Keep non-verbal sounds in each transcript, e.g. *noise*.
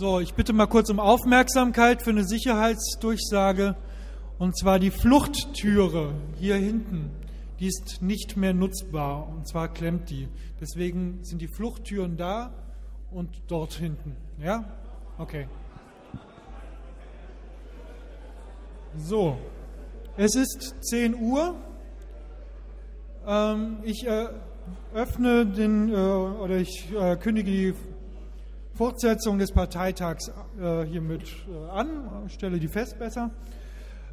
So, ich bitte mal kurz um Aufmerksamkeit für eine Sicherheitsdurchsage. Und zwar die Fluchttüre hier hinten, die ist nicht mehr nutzbar. Und zwar klemmt die. Deswegen sind die Fluchttüren da und dort hinten. Ja? Okay. So, es ist 10 Uhr. Ähm, ich äh, öffne den, äh, oder ich äh, kündige die Fortsetzung des Parteitags äh, hiermit äh, an, stelle die fest besser.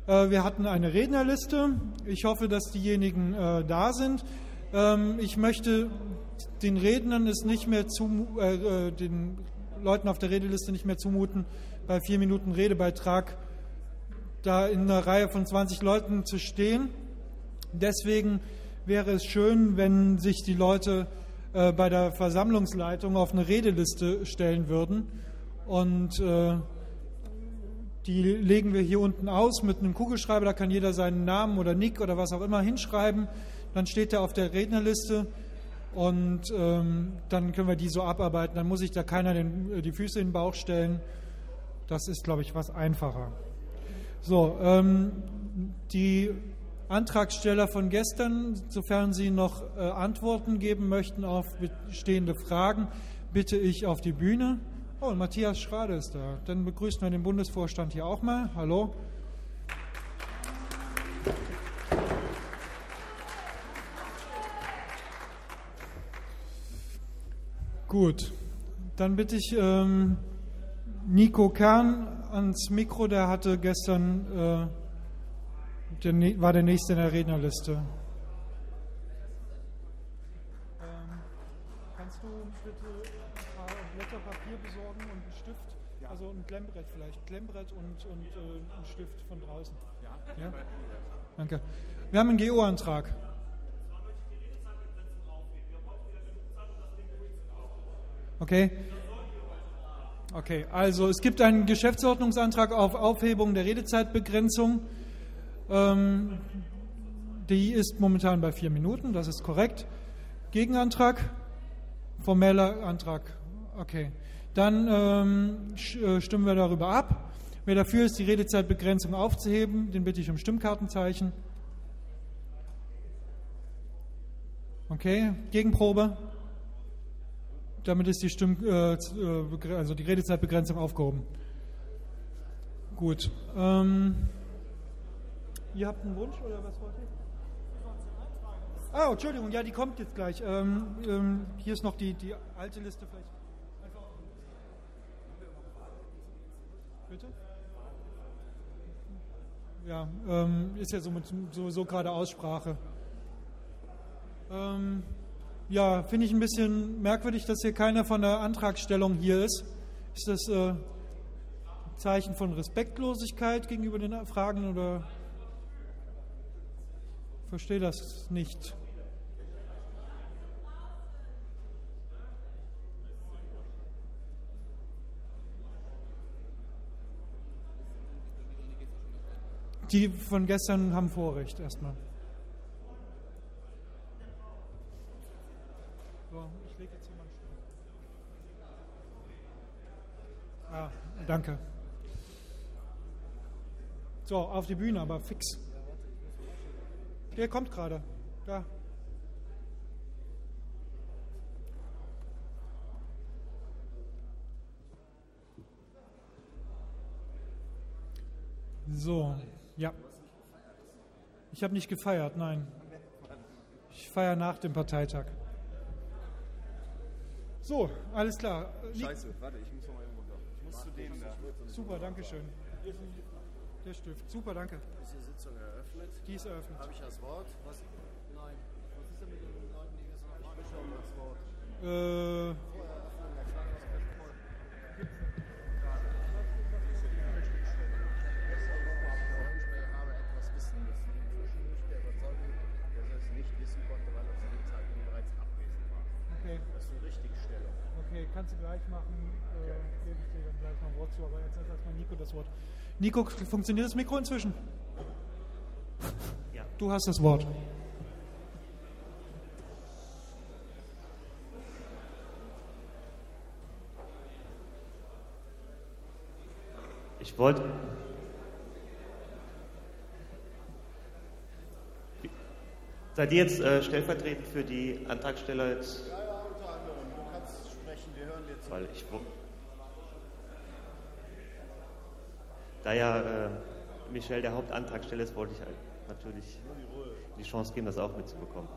Äh, wir hatten eine Rednerliste. Ich hoffe, dass diejenigen äh, da sind. Ähm, ich möchte den Rednern es nicht mehr zu, äh, den Leuten auf der Redeliste nicht mehr zumuten, bei vier Minuten Redebeitrag da in einer Reihe von 20 Leuten zu stehen. Deswegen wäre es schön, wenn sich die Leute äh, bei der Versammlungsleitung auf eine Redeliste stellen würden. Und äh, die legen wir hier unten aus mit einem Kugelschreiber. Da kann jeder seinen Namen oder Nick oder was auch immer hinschreiben. Dann steht er auf der Rednerliste und ähm, dann können wir die so abarbeiten. Dann muss sich da keiner den, äh, die Füße in den Bauch stellen. Das ist, glaube ich, was einfacher. So, ähm, die Antragsteller von gestern, sofern Sie noch äh, Antworten geben möchten auf bestehende Fragen, bitte ich auf die Bühne. Oh, und Matthias Schrade ist da. Dann begrüßen wir den Bundesvorstand hier auch mal. Hallo. Gut, dann bitte ich ähm, Nico Kern ans Mikro, der hatte gestern äh, der, war der nächste in der Rednerliste. Ähm, kannst du bitte ein paar Blätter Papier besorgen und einen Stift? Ja. Also ein Klemmbrett vielleicht. Klemmbrett und, und äh, ein Stift von draußen. Ja. ja? Danke. Wir haben einen GO-Antrag. Okay. Okay, also es gibt einen Geschäftsordnungsantrag auf Aufhebung der Redezeitbegrenzung. Ähm, die ist momentan bei vier Minuten, das ist korrekt. Gegenantrag? Formeller Antrag. Okay. Dann ähm, äh, stimmen wir darüber ab. Wer dafür ist, die Redezeitbegrenzung aufzuheben, den bitte ich um Stimmkartenzeichen. Okay, Gegenprobe. Damit ist die, Stimm, äh, äh also die Redezeitbegrenzung aufgehoben. Gut. Ähm, Ihr habt einen Wunsch oder was wollt ihr? Ah, Entschuldigung, ja, die kommt jetzt gleich. Ähm, ähm, hier ist noch die, die alte Liste vielleicht. Bitte? Ja, ähm, ist ja sowieso gerade Aussprache. Ähm, ja, finde ich ein bisschen merkwürdig, dass hier keiner von der Antragstellung hier ist. Ist das äh, Zeichen von Respektlosigkeit gegenüber den Fragen oder? Verstehe das nicht. Die von gestern haben Vorrecht erstmal. So, ich lege jetzt hier mal Ah, danke. So, auf die Bühne, aber fix. Der kommt gerade. Da. So, ja. Ich habe nicht gefeiert, nein. Ich feiere nach dem Parteitag. So, alles klar. Scheiße, warte, ich muss noch mal irgendwo runter. Ich muss zu dem da. Super, danke schön. Der Stift. Super, danke. Sitzung eröffnet? Die ist eröffnet. Habe ich das Wort? Was? Nein. Was ist denn mit den Leuten, die gestern noch nicht schon das Wort? Äh. Okay. Das ist eine Richtigstellung. Okay, kannst du gleich machen. Äh, gebe ich dir dann gleich noch ein Wort zu, aber jetzt erstmal Nico das Wort. Nico, funktioniert das Mikro inzwischen? Ja. Du hast das Wort. Ich wollte. Seid ihr jetzt äh, stellvertretend für die Antragsteller jetzt? Ja, ja, unter anderem. Du kannst sprechen, wir hören dir zu. Weil ich, da ja äh, Michel der Hauptantragsteller ist, wollte ich halt natürlich die Chance geben, das auch mitzubekommen.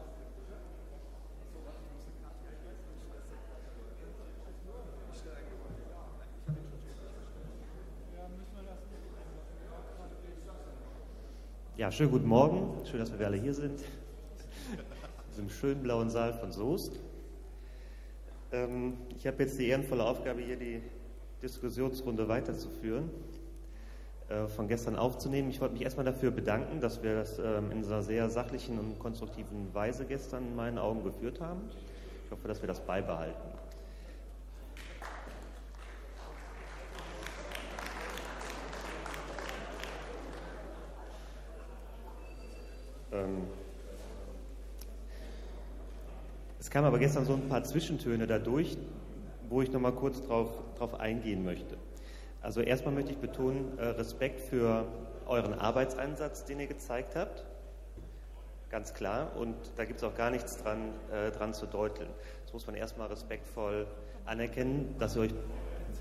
Ja, schönen guten Morgen. Schön, dass wir alle hier sind. In diesem schönen blauen Saal von Soest. Ähm, ich habe jetzt die ehrenvolle Aufgabe, hier die Diskussionsrunde weiterzuführen, von gestern aufzunehmen. Ich wollte mich erstmal dafür bedanken, dass wir das ähm, in einer sehr sachlichen und konstruktiven Weise gestern in meinen Augen geführt haben. Ich hoffe, dass wir das beibehalten. Ähm, Es kamen aber gestern so ein paar Zwischentöne dadurch, wo ich nochmal kurz drauf, drauf eingehen möchte. Also erstmal möchte ich betonen, äh, Respekt für euren Arbeitseinsatz, den ihr gezeigt habt. Ganz klar. Und da gibt es auch gar nichts dran, äh, dran zu deuteln. Das muss man erstmal respektvoll anerkennen, dass ihr euch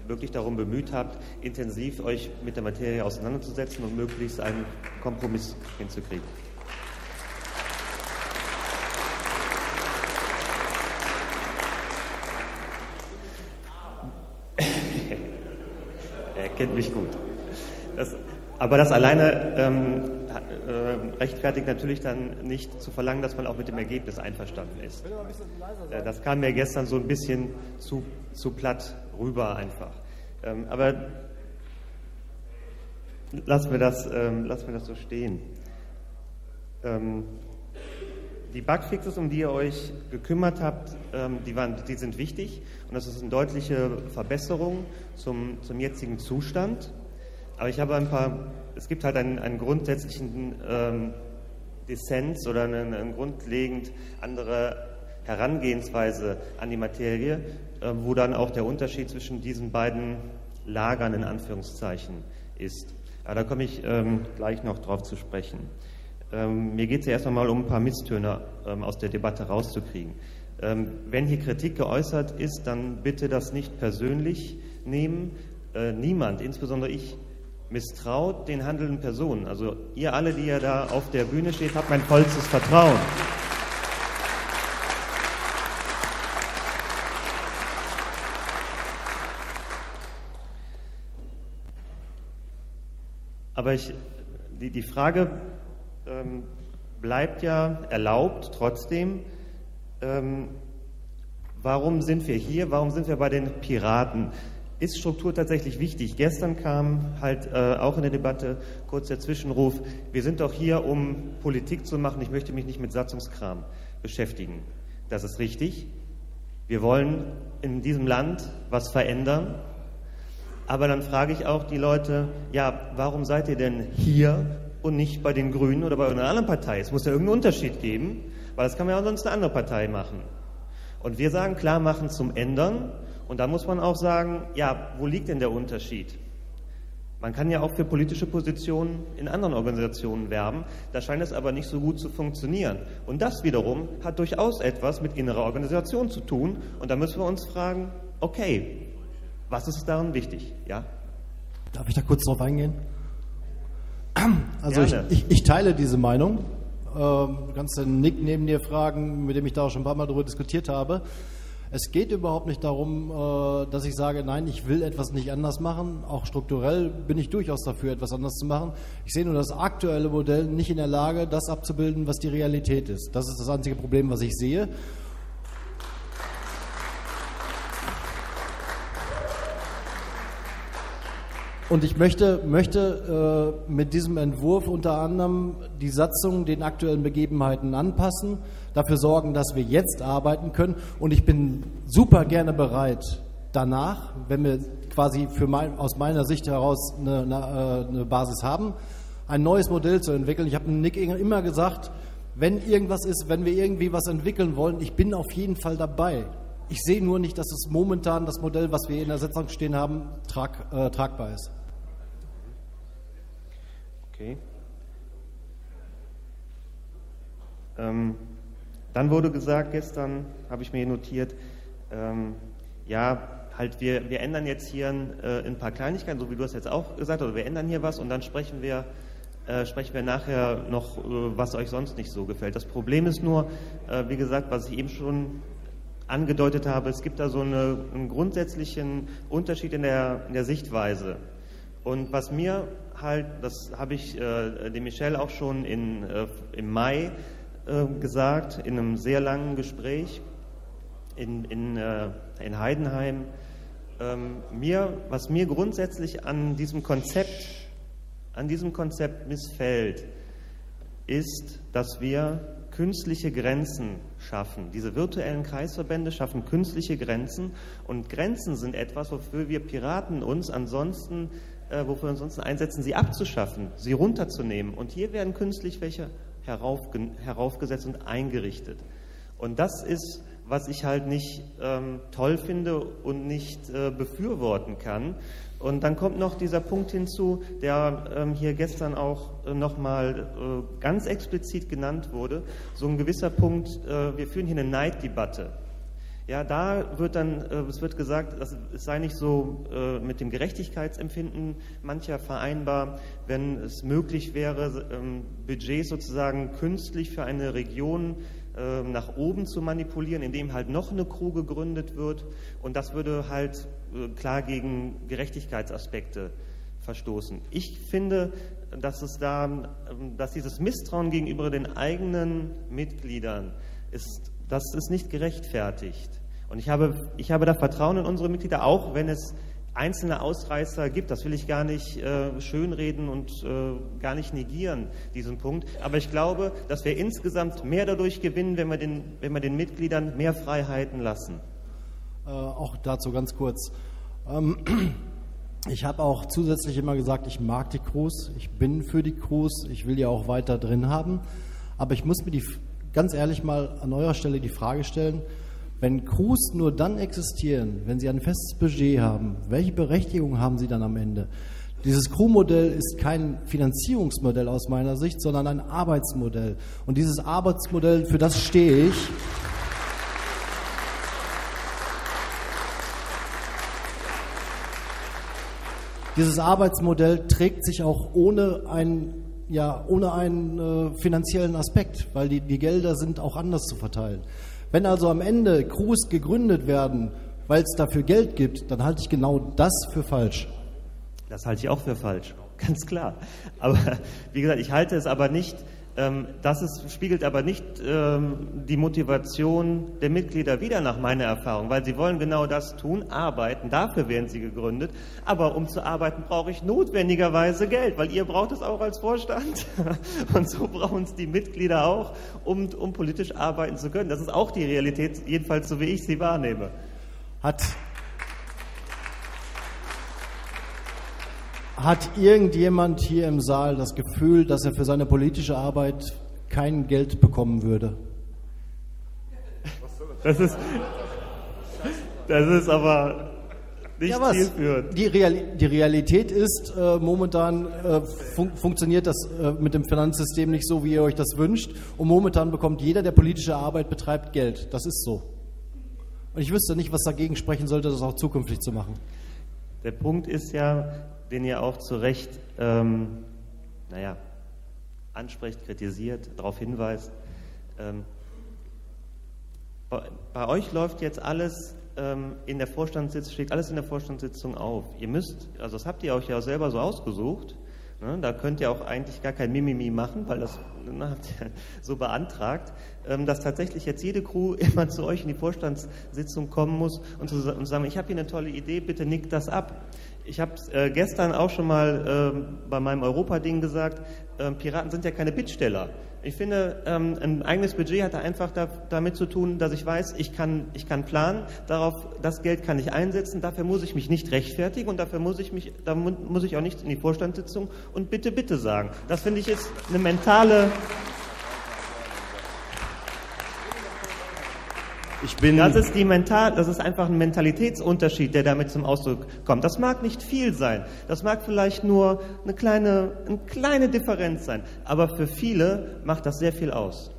wirklich darum bemüht habt, intensiv euch mit der Materie auseinanderzusetzen und möglichst einen Kompromiss hinzukriegen. Kennt mich gut. Das, aber das alleine ähm, ha- äh, rechtfertigt natürlich dann nicht zu verlangen, dass man auch mit dem Ergebnis einverstanden ist. Äh, das kam mir gestern so ein bisschen zu, zu platt rüber einfach. Ähm, aber lassen wir das, ähm, lassen das so stehen. Ähm, die Bugfixes, um die ihr euch gekümmert habt, ähm, die, waren, die sind wichtig und das ist eine deutliche Verbesserung zum, zum jetzigen Zustand. Aber ich habe ein paar, es gibt halt einen, einen grundsätzlichen ähm, Dissens oder eine, eine grundlegend andere Herangehensweise an die Materie, äh, wo dann auch der Unterschied zwischen diesen beiden Lagern in Anführungszeichen ist. Aber da komme ich ähm, gleich noch drauf zu sprechen. Ähm, mir geht es ja erst einmal um ein paar Misstöne ähm, aus der Debatte rauszukriegen. Ähm, wenn hier Kritik geäußert ist, dann bitte das nicht persönlich nehmen. Äh, niemand, insbesondere ich, misstraut den handelnden Personen. Also ihr alle, die ja da auf der Bühne steht, habt mein vollstes Vertrauen. Aber ich, die, die Frage ähm, bleibt ja erlaubt trotzdem. Ähm, warum sind wir hier? Warum sind wir bei den Piraten? Ist Struktur tatsächlich wichtig? Gestern kam halt äh, auch in der Debatte kurz der Zwischenruf, wir sind doch hier, um Politik zu machen, ich möchte mich nicht mit Satzungskram beschäftigen. Das ist richtig. Wir wollen in diesem Land was verändern. Aber dann frage ich auch die Leute, ja, warum seid ihr denn hier und nicht bei den Grünen oder bei einer anderen Partei? Es muss ja irgendeinen Unterschied geben, weil das kann man ja auch sonst eine andere Partei machen. Und wir sagen, klar machen zum Ändern. Und da muss man auch sagen, ja, wo liegt denn der Unterschied? Man kann ja auch für politische Positionen in anderen Organisationen werben, da scheint es aber nicht so gut zu funktionieren. Und das wiederum hat durchaus etwas mit innerer Organisation zu tun. Und da müssen wir uns fragen, okay, was ist daran wichtig? Ja? Darf ich da kurz drauf eingehen? *clears throat* Also ich, ich, ich teile diese Meinung. Ähm, du kannst den Nick neben dir fragen, mit dem ich da auch schon ein paar Mal darüber diskutiert habe. Es geht überhaupt nicht darum, äh, dass ich sage, nein, ich will etwas nicht anders machen. Auch strukturell bin ich durchaus dafür, etwas anders zu machen. Ich sehe nur das aktuelle Modell nicht in der Lage, das abzubilden, was die Realität ist. Das ist das einzige Problem, was ich sehe. Und ich möchte, möchte äh, mit diesem Entwurf unter anderem die Satzung den aktuellen Begebenheiten anpassen, dafür sorgen, dass wir jetzt arbeiten können. Und ich bin super gerne bereit, danach, wenn wir quasi für mein, aus meiner Sicht heraus eine, eine, äh, eine Basis haben, ein neues Modell zu entwickeln. Ich habe Nick immer gesagt, wenn irgendwas ist, wenn wir irgendwie was entwickeln wollen, ich bin auf jeden Fall dabei. Ich sehe nur nicht, dass es momentan das Modell, was wir in der Satzung stehen haben, trag, äh, tragbar ist. Okay. Ähm, dann wurde gesagt, gestern habe ich mir notiert, ähm, ja, halt wir, wir ändern jetzt hier äh, ein paar Kleinigkeiten, so wie du es jetzt auch gesagt hast, oder wir ändern hier was und dann sprechen wir, äh, sprechen wir nachher noch, äh, was euch sonst nicht so gefällt. Das Problem ist nur, äh, wie gesagt, was ich eben schon angedeutet habe, es gibt da so eine, einen grundsätzlichen Unterschied in der, in der Sichtweise. Und was mir halt, das habe ich äh, dem Michel auch schon in, äh, im Mai äh, gesagt, in einem sehr langen Gespräch in, in, äh, in Heidenheim. Ähm, mir, was mir grundsätzlich an diesem Konzept, an diesem Konzept missfällt, ist, dass wir künstliche Grenzen schaffen. Diese virtuellen Kreisverbände schaffen künstliche Grenzen und Grenzen sind etwas, wofür wir Piraten uns ansonsten, äh, wofür wir uns ansonsten einsetzen, sie abzuschaffen, sie runterzunehmen. Und hier werden künstlich welche heraufge heraufgesetzt und eingerichtet. Und das ist, was ich halt nicht ähm, toll finde und nicht äh, befürworten kann. Und dann kommt noch dieser Punkt hinzu, der ähm, hier gestern auch äh, nochmal äh, ganz explizit genannt wurde. So ein gewisser Punkt, äh, wir führen hier eine Neiddebatte. Ja, da wird dann, äh, es wird gesagt, es sei nicht so äh, mit dem Gerechtigkeitsempfinden mancher vereinbar, wenn es möglich wäre, ähm, Budgets sozusagen künstlich für eine Region äh, nach oben zu manipulieren, indem halt noch eine Crew gegründet wird. Und das würde halt klar gegen Gerechtigkeitsaspekte verstoßen. Ich finde, dass es da, ähm, dass dieses Misstrauen gegenüber den eigenen Mitgliedern ist, das ist nicht gerechtfertigt. Und ich habe, ich habe da Vertrauen in unsere Mitglieder, auch wenn es einzelne Ausreißer gibt. Das will ich gar nicht äh, schönreden und äh, gar nicht negieren, diesen Punkt. Aber ich glaube, dass wir insgesamt mehr dadurch gewinnen, wenn wir den, wenn wir den Mitgliedern mehr Freiheiten lassen. Äh, auch dazu ganz kurz. Ähm, *clears throat* ich habe auch zusätzlich immer gesagt, ich mag die Crews, ich bin für die Crews, ich will die auch weiter drin haben. Aber ich muss mir die, ganz ehrlich mal an eurer Stelle die Frage stellen, wenn Crews nur dann existieren, wenn sie ein festes Budget haben, welche Berechtigung haben sie dann am Ende? Dieses Crew-Modell ist kein Finanzierungsmodell aus meiner Sicht, sondern ein Arbeitsmodell. Und dieses Arbeitsmodell, für das stehe ich. Dieses Arbeitsmodell trägt sich auch ohne einen, ja, ohne einen äh, finanziellen Aspekt, weil die, die Gelder sind auch anders zu verteilen. Wenn also am Ende Crews gegründet werden, weil es dafür Geld gibt, dann halte ich genau das für falsch. Das halte ich auch für falsch, ganz klar. Aber wie gesagt, ich halte es aber nicht das ist, spiegelt aber nicht ähm, die Motivation der Mitglieder wieder nach meiner Erfahrung, weil sie wollen genau das tun, arbeiten, dafür werden sie gegründet. Aber um zu arbeiten, brauche ich notwendigerweise Geld, weil ihr braucht es auch als Vorstand *laughs* und so brauchen es die Mitglieder auch, um, um politisch arbeiten zu können. Das ist auch die Realität, jedenfalls so wie ich sie wahrnehme. Hat Hat irgendjemand hier im Saal das Gefühl, dass er für seine politische Arbeit kein Geld bekommen würde? Das ist, das ist aber nicht ja, zielführend. Die, Real, die Realität ist, äh, momentan äh, fun funktioniert das äh, mit dem Finanzsystem nicht so, wie ihr euch das wünscht. Und momentan bekommt jeder, der politische Arbeit betreibt, Geld. Das ist so. Und ich wüsste nicht, was dagegen sprechen sollte, das auch zukünftig zu machen. Der Punkt ist ja, den ihr auch zu Recht, ähm, naja, anspricht, kritisiert, darauf hinweist. Ähm, bei, bei, euch läuft jetzt alles ähm, in der Vorstandssitzung, steht alles in der Vorstandssitzung auf. Ihr müsst, also das habt ihr euch ja selber so ausgesucht. Ne, da könnt ihr auch eigentlich gar kein Mimimi machen, weil das ne, habt ihr *laughs* so beantragt, ähm, dass tatsächlich jetzt jede Crew *laughs* immer zu euch in die Vorstandssitzung kommen muss und, zu, und sagen, ich habe hier eine tolle Idee, bitte nickt das ab. Ich habe es äh, gestern auch schon mal äh, bei meinem Europa-Ding gesagt, äh, Piraten sind ja keine Bittsteller. Ich finde, ähm, ein eigenes Budget hat einfach da, damit zu tun, dass ich weiß, ich kann, ich kann planen, darauf, das Geld kann ich einsetzen, dafür muss ich mich nicht rechtfertigen und dafür muss ich mich, da muss ich auch nicht in die Vorstandssitzung und bitte, bitte sagen. Das finde ich ist eine mentale, Ich bin das ist die mental, das ist einfach ein Mentalitätsunterschied, der damit zum Ausdruck kommt. Das mag nicht viel sein, das mag vielleicht nur eine kleine, eine kleine Differenz sein, aber für viele macht das sehr viel aus.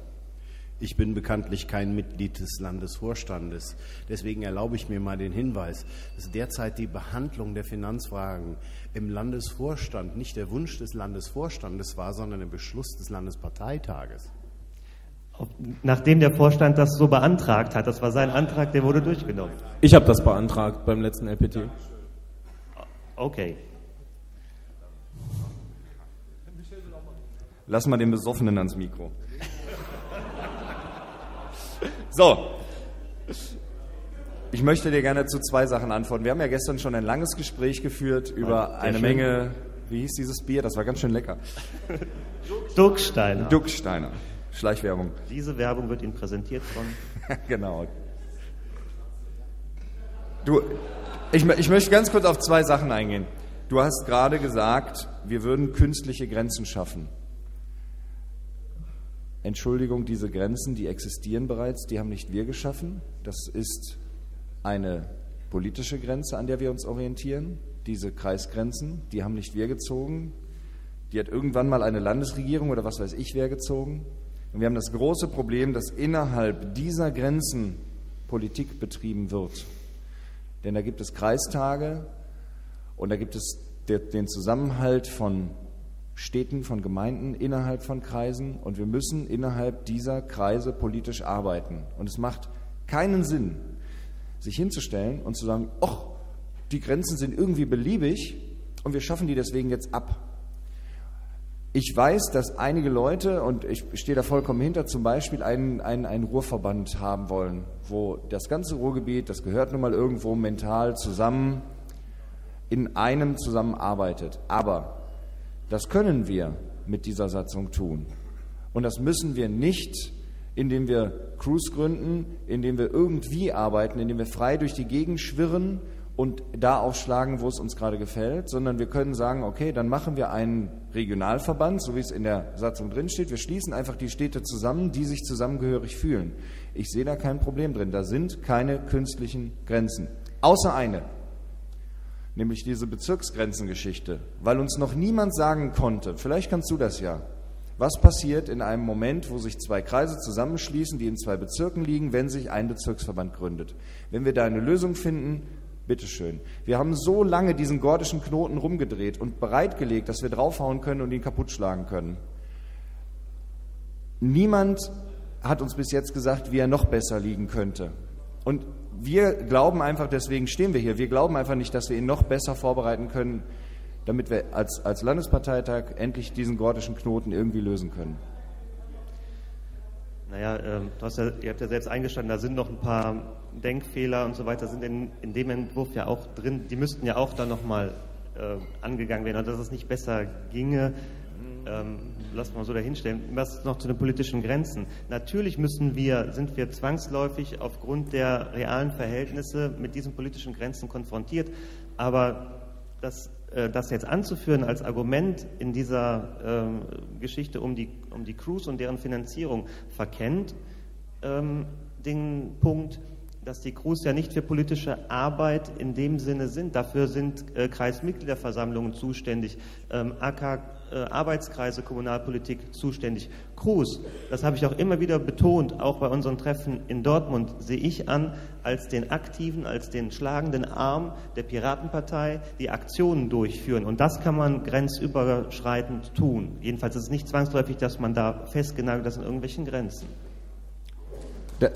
Ich bin bekanntlich kein Mitglied des Landesvorstandes. Deswegen erlaube ich mir mal den Hinweis, dass derzeit die Behandlung der Finanzfragen im Landesvorstand nicht der Wunsch des Landesvorstandes war, sondern der Beschluss des Landesparteitages. Nachdem der Vorstand das so beantragt hat, das war sein Antrag, der wurde durchgenommen. Ich habe das beantragt beim letzten LPT. Okay. Lass mal den Besoffenen ans Mikro. So. Ich möchte dir gerne zu zwei Sachen antworten. Wir haben ja gestern schon ein langes Gespräch geführt über eine schön. Menge, wie hieß dieses Bier? Das war ganz schön lecker. Ducksteiner. Ducksteiner. Schleichwerbung. Diese Werbung wird Ihnen präsentiert von. *laughs* genau. Du, ich, ich möchte ganz kurz auf zwei Sachen eingehen. Du hast gerade gesagt, wir würden künstliche Grenzen schaffen. Entschuldigung, diese Grenzen, die existieren bereits, die haben nicht wir geschaffen. Das ist eine politische Grenze, an der wir uns orientieren. Diese Kreisgrenzen, die haben nicht wir gezogen. Die hat irgendwann mal eine Landesregierung oder was weiß ich wer gezogen. Und wir haben das große Problem, dass innerhalb dieser Grenzen Politik betrieben wird. Denn da gibt es Kreistage und da gibt es den Zusammenhalt von Städten, von Gemeinden, innerhalb von Kreisen und wir müssen innerhalb dieser Kreise politisch arbeiten. Und es macht keinen Sinn, sich hinzustellen und zu sagen, ach, die Grenzen sind irgendwie beliebig und wir schaffen die deswegen jetzt ab. Ich weiß, dass einige Leute, und ich stehe da vollkommen hinter, zum Beispiel einen, einen, einen Ruhrverband haben wollen, wo das ganze Ruhrgebiet, das gehört nun mal irgendwo mental zusammen, in einem zusammenarbeitet. Aber das können wir mit dieser Satzung tun. Und das müssen wir nicht, indem wir Crews gründen, indem wir irgendwie arbeiten, indem wir frei durch die Gegend schwirren und da aufschlagen, wo es uns gerade gefällt, sondern wir können sagen, okay, dann machen wir einen Regionalverband, so wie es in der Satzung drinsteht. Wir schließen einfach die Städte zusammen, die sich zusammengehörig fühlen. Ich sehe da kein Problem drin. Da sind keine künstlichen Grenzen. Außer eine nämlich diese Bezirksgrenzengeschichte, weil uns noch niemand sagen konnte, vielleicht kannst du das ja, was passiert in einem Moment, wo sich zwei Kreise zusammenschließen, die in zwei Bezirken liegen, wenn sich ein Bezirksverband gründet. Wenn wir da eine Lösung finden, bitteschön. Wir haben so lange diesen gordischen Knoten rumgedreht und bereitgelegt, dass wir draufhauen können und ihn kaputtschlagen können. Niemand hat uns bis jetzt gesagt, wie er noch besser liegen könnte. Und wir glauben einfach, deswegen stehen wir hier, wir glauben einfach nicht, dass wir ihn noch besser vorbereiten können, damit wir als, als Landesparteitag endlich diesen gordischen Knoten irgendwie lösen können. Naja, äh, du hast ja, ihr habt ja selbst eingestanden, da sind noch ein paar Denkfehler und so weiter, sind in, in dem Entwurf ja auch drin, die müssten ja auch dann nochmal äh, angegangen werden, und dass es nicht besser ginge, ähm, lassen wir mal so dahinstellen, was noch zu den politischen Grenzen. Natürlich müssen wir, sind wir zwangsläufig aufgrund der realen Verhältnisse mit diesen politischen Grenzen konfrontiert, aber das, äh, das jetzt anzuführen als Argument in dieser äh, Geschichte um die, um die Crews und deren Finanzierung verkennt ähm, den Punkt, dass die Crews ja nicht für politische Arbeit in dem Sinne sind. Dafür sind äh, Kreismitgliederversammlungen zuständig, ähm, AK äh, Arbeitskreise Kommunalpolitik zuständig. Crews, das habe ich auch immer wieder betont, auch bei unseren Treffen in Dortmund, sehe ich an als den aktiven, als den schlagenden Arm der Piratenpartei, die Aktionen durchführen. Und das kann man grenzüberschreitend tun. Jedenfalls ist es nicht zwangsläufig, dass man da festgenagelt ist in irgendwelchen Grenzen.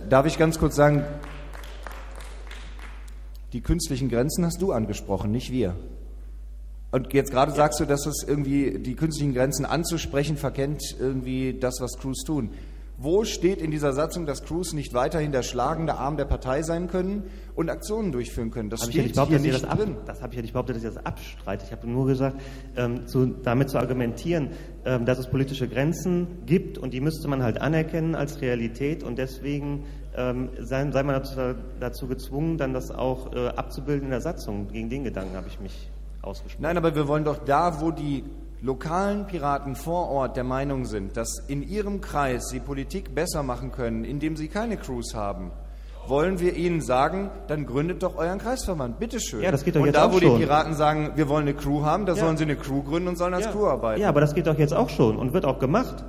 Darf ich ganz kurz sagen, die künstlichen Grenzen hast du angesprochen, nicht wir. Und jetzt gerade sagst du, dass es irgendwie die künstlichen Grenzen anzusprechen verkennt irgendwie das, was Crews tun. Wo steht in dieser Satzung, dass Crews nicht weiterhin der schlagende Arm der Partei sein können und Aktionen durchführen können? Das hab steht ich ja nicht, hier nicht das drin. Ab, das habe ich ja nicht behauptet, dass ich das abstreite. Ich habe nur gesagt, ähm, zu, damit zu argumentieren, dass es politische Grenzen gibt und die müsste man halt anerkennen als Realität und deswegen ähm, sei, man dazu, dazu, gezwungen, dann das auch äh, abzubilden in der Satzung. Gegen den Gedanken habe ich mich ausgesprochen. Nein, aber wir wollen doch da, wo die lokalen Piraten vor Ort der Meinung sind, dass in ihrem Kreis sie Politik besser machen können, indem sie keine Crews haben, wollen wir Ihnen sagen, dann gründet doch euren Kreisverband, bitteschön. Ja, das geht doch und jetzt da, auch wo schon. die Piraten sagen, wir wollen eine Crew haben, da Ja. sollen sie eine Crew gründen und sollen als ja. Crew arbeiten. Ja, aber das geht doch jetzt auch schon und wird auch gemacht.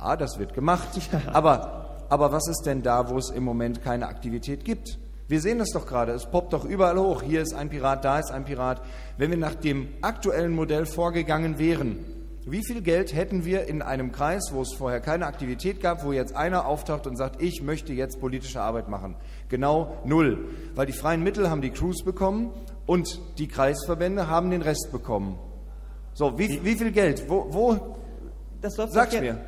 Ja, das wird gemacht. *laughs* Aber, aber was ist denn da, wo es im Moment keine Aktivität gibt? Wir sehen das doch gerade, es poppt doch überall hoch. Hier ist ein Pirat, da ist ein Pirat. Wenn wir nach dem aktuellen Modell vorgegangen wären, wie viel Geld hätten wir in einem Kreis, wo es vorher keine Aktivität gab, wo jetzt einer auftaucht und sagt, ich möchte jetzt politische Arbeit machen? Genau null. Weil die freien Mittel haben die Crews bekommen und die Kreisverbände haben den Rest bekommen. So, wie, wie viel Geld? Wo, wo Das läuft Sag's mir.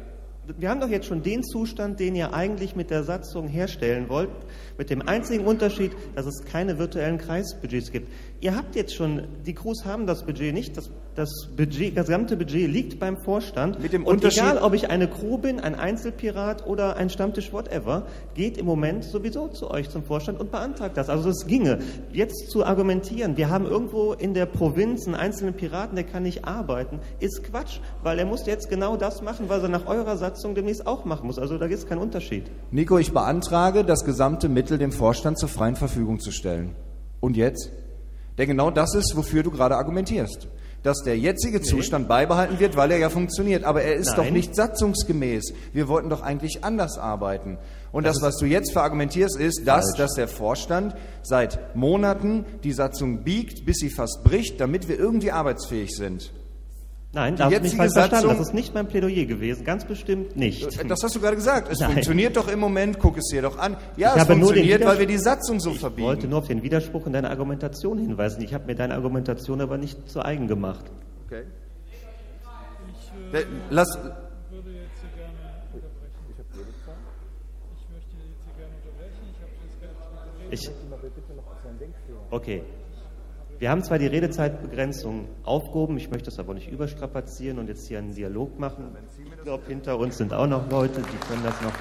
Wir haben doch jetzt schon den Zustand, den ihr eigentlich mit der Satzung herstellen wollt, mit dem einzigen Unterschied, dass es keine virtuellen Kreisbudgets gibt. Ihr habt jetzt schon, die Crews haben das Budget nicht, das, das Budget, das gesamte Budget liegt beim Vorstand. Mit dem Und Unterschied- egal, ob ich eine Crew bin, ein Einzelpirat oder ein Stammtisch, whatever, geht im Moment sowieso zu euch zum Vorstand und beantragt das. Also es ginge. Jetzt zu argumentieren, wir haben irgendwo in der Provinz einen einzelnen Piraten, der kann nicht arbeiten, ist Quatsch, weil er muss jetzt genau das machen, was er nach eurer Satzung demnächst auch machen muss. Also da gibt es keinen Unterschied. Nico, ich beantrage, das gesamte Mittel dem Vorstand zur freien Verfügung zu stellen. Und jetzt? Denn genau das ist, wofür du gerade argumentierst. Dass der jetzige Zustand beibehalten wird, weil er ja funktioniert. Aber er ist Nein. doch nicht satzungsgemäß. Wir wollten doch eigentlich anders arbeiten. Und das, was du jetzt verargumentierst, ist, falsch. dass der Vorstand seit Monaten die Satzung biegt, bis sie fast bricht, damit wir irgendwie arbeitsfähig sind. Nein, da hast du mich falsch verstanden. Das ist nicht mein Plädoyer gewesen. Ganz bestimmt nicht. Äh, Das hast du gerade gesagt. Es *laughs* Nein. funktioniert doch im Moment. Guck es dir doch an. Ja, Ich es habe nur den funktioniert, weil wir die Satzung so Ich verbiegen. wollte nur auf den Widerspruch in deiner Argumentation hinweisen. Ich habe mir deine Argumentation aber nicht zu eigen gemacht. Okay. Der- Lass, würde jetzt hier gerne unterbrechen. Ich habe Ich möchte jetzt hier gerne unterbrechen. Ich habe jetzt gar nicht Ich, okay. Wir haben zwar die Redezeitbegrenzung aufgehoben, ich möchte das aber nicht überstrapazieren und jetzt hier einen Dialog machen. Ich glaube, hinter uns sind auch noch Leute, die können das noch.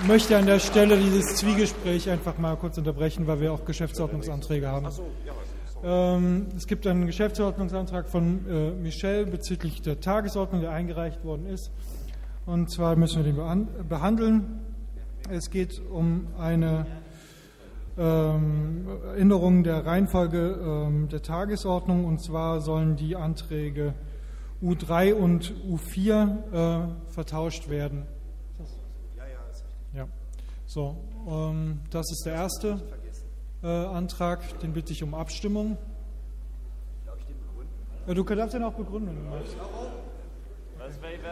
Ich möchte an der Stelle dieses Zwiegespräch einfach mal kurz unterbrechen, weil wir auch Geschäftsordnungsanträge haben. Ähm, es gibt einen Geschäftsordnungsantrag von äh, Michel bezüglich der Tagesordnung, der eingereicht worden ist. Und zwar müssen wir den behan behandeln. Es geht um eine ähm, Änderung der Reihenfolge ähm, der Tagesordnung. Und zwar sollen die Anträge U3 und U4 äh, vertauscht werden. Ja, so, ähm, das ist der erste äh, Antrag, den bitte ich um Abstimmung. Ja, du darfst den auch begründen, wenn du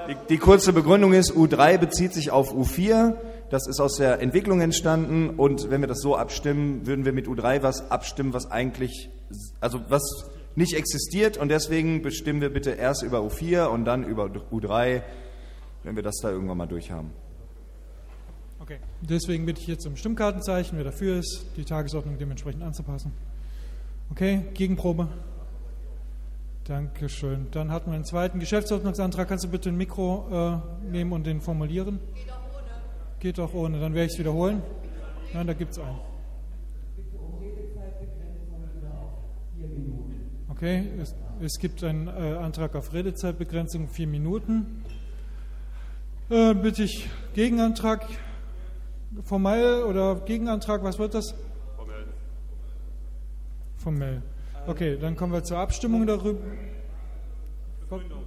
die, die kurze Begründung ist, U3 bezieht sich auf U4. Das ist aus der Entwicklung entstanden. Und wenn wir das so abstimmen, würden wir mit U3 was abstimmen, was eigentlich, also was nicht existiert. Und deswegen bestimmen wir bitte erst über U4 und dann über U3, wenn wir das da irgendwann mal durchhaben. Okay. Deswegen bitte ich jetzt um Stimmkartenzeichen, wer dafür ist, die Tagesordnung dementsprechend anzupassen. Okay, Gegenprobe. Dankeschön. Dann hatten wir einen zweiten Geschäftsordnungsantrag. Kannst du bitte ein Mikro äh, nehmen und den formulieren? Geht. Geht auch ohne. Dann werde ich es wiederholen. Nein, da gibt es einen. Okay, es, es gibt einen äh, Antrag auf Redezeitbegrenzung vier Minuten. Äh, bitte ich Gegenantrag formell oder Gegenantrag, was wird das? Formell. Formell. Okay, dann kommen wir zur Abstimmung darüber. Begründung.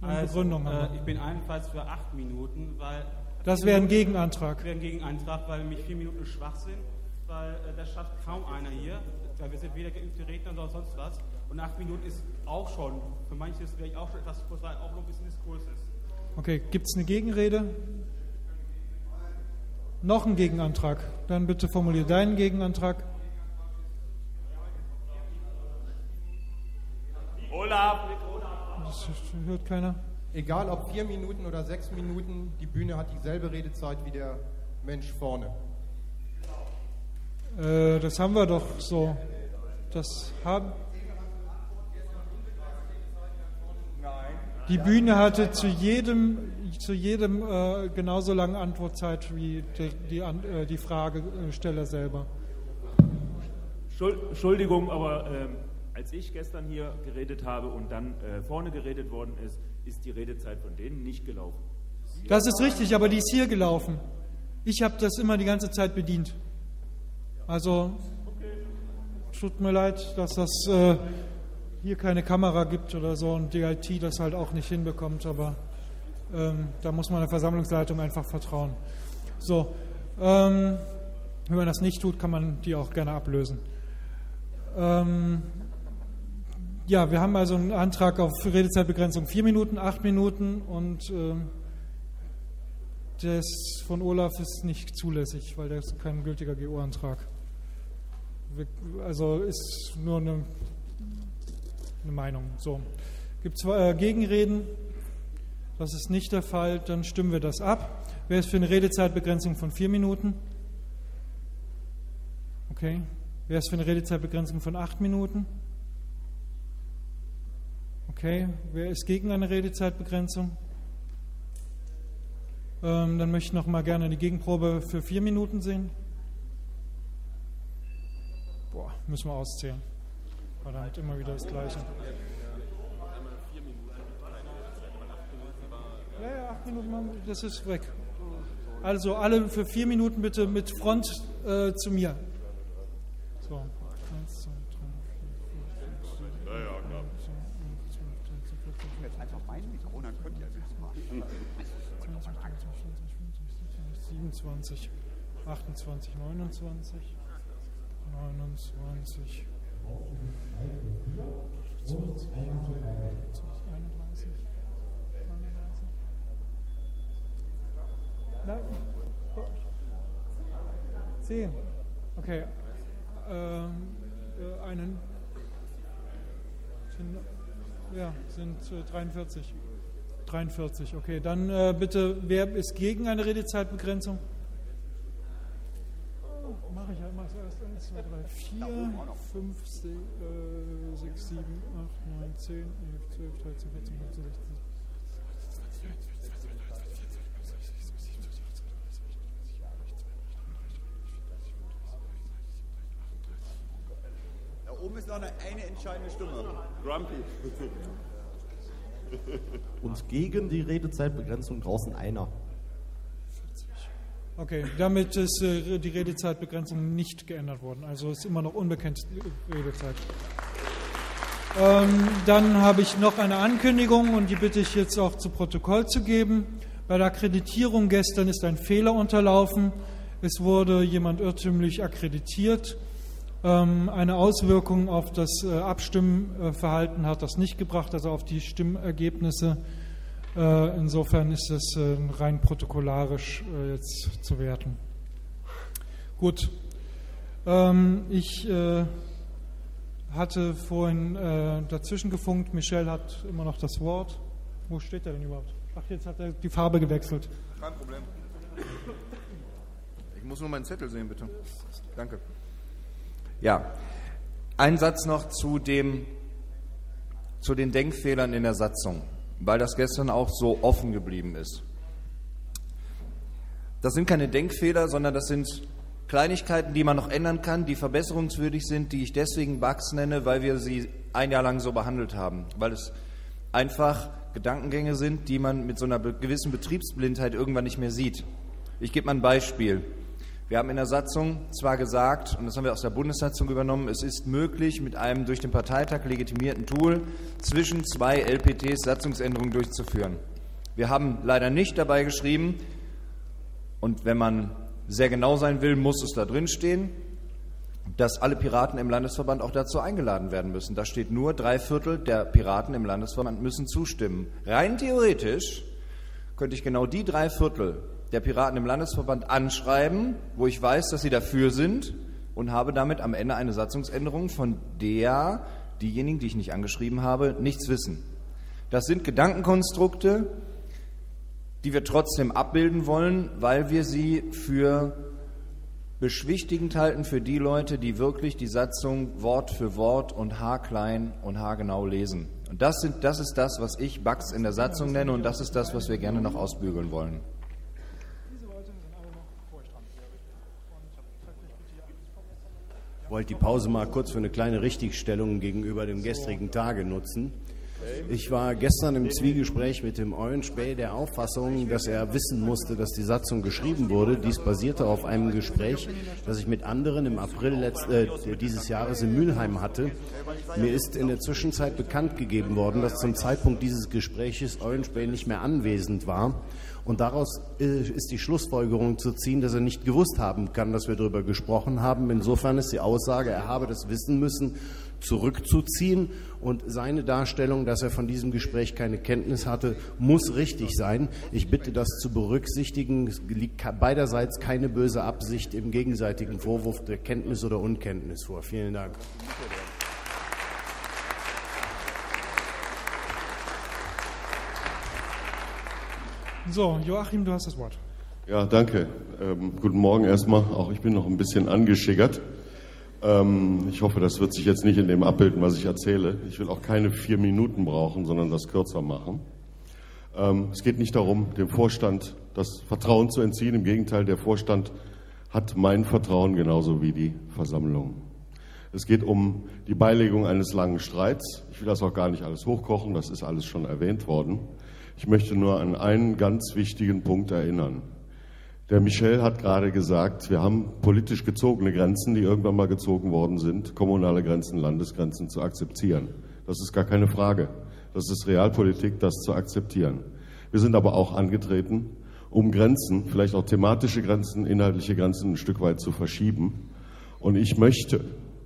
Also, Begründung haben äh, ich bin ebenfalls für acht Minuten, weil. Das wäre ein Gegenantrag. wäre ein Gegenantrag, weil mich vier Minuten schwach sind, weil äh, das schafft kaum einer hier. Weil wir sind weder geübte Redner noch sonst was. Und acht Minuten ist auch schon, für manches wäre ich auch schon etwas kurz, weil auch noch ein bisschen Diskurs ist. Okay, gibt es eine Gegenrede? Noch ein Gegenantrag. Dann bitte formulier deinen Gegenantrag. Olaf! Das hört keiner. Egal ob vier Minuten oder sechs Minuten, die Bühne hat dieselbe Redezeit wie der Mensch vorne. Äh, das haben wir doch so. Das haben. Die Bühne hatte zu jedem, zu jedem äh, genauso lange Antwortzeit wie die, die, An- äh, die Fragesteller selber. Schuld- Entschuldigung, aber ähm, als ich gestern hier geredet habe und dann äh, vorne geredet worden ist, ist die Redezeit von denen nicht gelaufen. Das ist richtig, aber die ist hier gelaufen. Ich habe das immer die ganze Zeit bedient. Also tut mir leid, dass das äh, hier keine Kamera gibt oder so und die IT das halt auch nicht hinbekommt, aber ähm, da muss man der Versammlungsleitung einfach vertrauen. So, ähm, wenn man das nicht tut, kann man die auch gerne ablösen. Ähm, ja, wir haben also einen Antrag auf Redezeitbegrenzung vier Minuten, acht Minuten und ähm, das von Olaf ist nicht zulässig, weil das kein gültiger GO-Antrag. Also ist nur eine, eine Meinung. So. Gibt es äh, Gegenreden? Das ist nicht der Fall. Dann stimmen wir das ab. Wer ist für eine Redezeitbegrenzung von vier Minuten? Okay. Wer ist für eine Redezeitbegrenzung von acht Minuten? Okay. Wer ist gegen eine Redezeitbegrenzung? Ähm, dann möchte ich noch mal gerne die Gegenprobe für vier Minuten sehen. Boah, müssen wir auszählen. Verdammt, immer wieder das Gleiche. Ja, ja, acht Minuten, das ist weg. Also alle für vier Minuten bitte mit Front äh, zu mir. So. Eins, zwei, drei, vier, fünf, sechs, sieben, ja, ja, klar. 27, 28, 29, 29, 20, 31, 31. Nein. 10. Okay. Ähm, äh, einen. Sind, ja, sind äh, 43. 43, okay. Dann äh, bitte, wer ist gegen eine Redezeitbegrenzung? Oh, Mache ich ja immer zuerst. 1, 2, 3, 4, 5, 6, 7, 8, 9, 10, 11, 12, 13, 14, 15, 16. Da oben ist noch eine, eine entscheidende Stimme. Grumpy. Und gegen die Redezeitbegrenzung draußen einer. Okay, damit ist äh, die Redezeitbegrenzung nicht geändert worden. Also ist immer noch unbekannt Redezeit. Ähm, dann habe ich noch eine Ankündigung und die bitte ich jetzt auch zu Protokoll zu geben. Bei der Akkreditierung gestern ist ein Fehler unterlaufen. Es wurde jemand irrtümlich akkreditiert. Ähm, eine Auswirkung auf das äh, Abstimmverhalten hat das nicht gebracht, also auf die Stimmergebnisse. Äh, insofern ist es äh, rein protokollarisch jetzt zu werten. Gut. Ähm, ich hatte vorhin dazwischen gefunkt. Michel hat immer noch das Wort. Wo steht er denn überhaupt? Ach, jetzt hat er die Farbe gewechselt. Kein Problem. Ich muss nur meinen Zettel sehen, bitte. Danke. Ja, ein Satz noch zu, dem, zu den Denkfehlern in der Satzung, weil das gestern auch so offen geblieben ist. Das sind keine Denkfehler, sondern das sind Kleinigkeiten, die man noch ändern kann, die verbesserungswürdig sind, die ich deswegen Bugs nenne, weil wir sie ein Jahr lang so behandelt haben, weil es einfach Gedankengänge sind, die man mit so einer gewissen Betriebsblindheit irgendwann nicht mehr sieht. Ich gebe mal ein Beispiel. Wir haben in der Satzung zwar gesagt, und das haben wir aus der Bundessatzung übernommen, es ist möglich, mit einem durch den Parteitag legitimierten Tool zwischen zwei LPTs Satzungsänderungen durchzuführen. Wir haben leider nicht dabei geschrieben, und wenn man sehr genau sein will, muss es da drin stehen, dass alle Piraten im Landesverband auch dazu eingeladen werden müssen. Da steht nur, drei Viertel der Piraten im Landesverband müssen zustimmen. Rein theoretisch könnte ich genau die drei Viertel der Piraten im Landesverband anschreiben, wo ich weiß, dass sie dafür sind und habe damit am Ende eine Satzungsänderung, von der diejenigen, die ich nicht angeschrieben habe, nichts wissen. Das sind Gedankenkonstrukte, die wir trotzdem abbilden wollen, weil wir sie für beschwichtigend halten für die Leute, die wirklich die Satzung Wort für Wort und haarklein und haargenau lesen. Und das, sind, das ist das, was ich Bugs in der Satzung nenne und das ist das, was wir gerne noch ausbügeln wollen. Wollte die Pause mal kurz für eine kleine Richtigstellung gegenüber dem gestrigen Tage nutzen. Ich war gestern im Zwiegespräch mit dem Orange der Auffassung, dass er wissen musste, dass die Satzung geschrieben wurde. Dies basierte auf einem Gespräch, das ich mit anderen im April letzt, äh, dieses Jahres in Mülheim hatte. Mir ist in der Zwischenzeit bekannt gegeben worden, dass zum Zeitpunkt dieses Gespräches Orange nicht mehr anwesend war. Und daraus ist die Schlussfolgerung zu ziehen, dass er nicht gewusst haben kann, dass wir darüber gesprochen haben. Insofern ist die Aussage, er habe das wissen müssen, zurückzuziehen. Und seine Darstellung, dass er von diesem Gespräch keine Kenntnis hatte, muss richtig sein. Ich bitte das zu berücksichtigen. Es liegt beiderseits keine böse Absicht im gegenseitigen Vorwurf der Kenntnis oder Unkenntnis vor. Vielen Dank. So, Joachim, du hast das Wort. Ja, danke. Ähm, guten Morgen erstmal. Auch ich bin noch ein bisschen angeschickert. Ähm, ich hoffe, das wird sich jetzt nicht in dem abbilden, was ich erzähle. Ich will auch keine vier Minuten brauchen, sondern das kürzer machen. Ähm, es geht nicht darum, dem Vorstand das Vertrauen zu entziehen. Im Gegenteil, der Vorstand hat mein Vertrauen genauso wie die Versammlung. Es geht um die Beilegung eines langen Streits. Ich will das auch gar nicht alles hochkochen, das ist alles schon erwähnt worden. Ich möchte nur an einen ganz wichtigen Punkt erinnern. Der Michel hat gerade gesagt, wir haben politisch gezogene Grenzen, die irgendwann mal gezogen worden sind, kommunale Grenzen, Landesgrenzen zu akzeptieren. Das ist gar keine Frage. Das ist Realpolitik, das zu akzeptieren. Wir sind aber auch angetreten, um Grenzen, vielleicht auch thematische Grenzen, inhaltliche Grenzen ein Stück weit zu verschieben. Und ich möchte,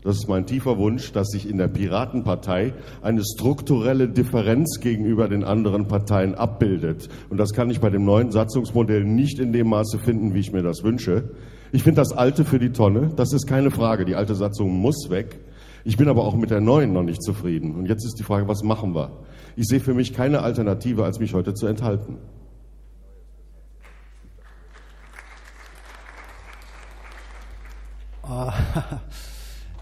das ist mein tiefer Wunsch, dass sich in der Piratenpartei eine strukturelle Differenz gegenüber den anderen Parteien abbildet. Und das kann ich bei dem neuen Satzungsmodell nicht in dem Maße finden, wie ich mir das wünsche. Ich finde das alte für die Tonne, das ist keine Frage. Die alte Satzung muss weg. Ich bin aber auch mit der neuen noch nicht zufrieden. Und jetzt ist die Frage, was machen wir? Ich sehe für mich keine Alternative, als mich heute zu enthalten. *laughs* *laughs*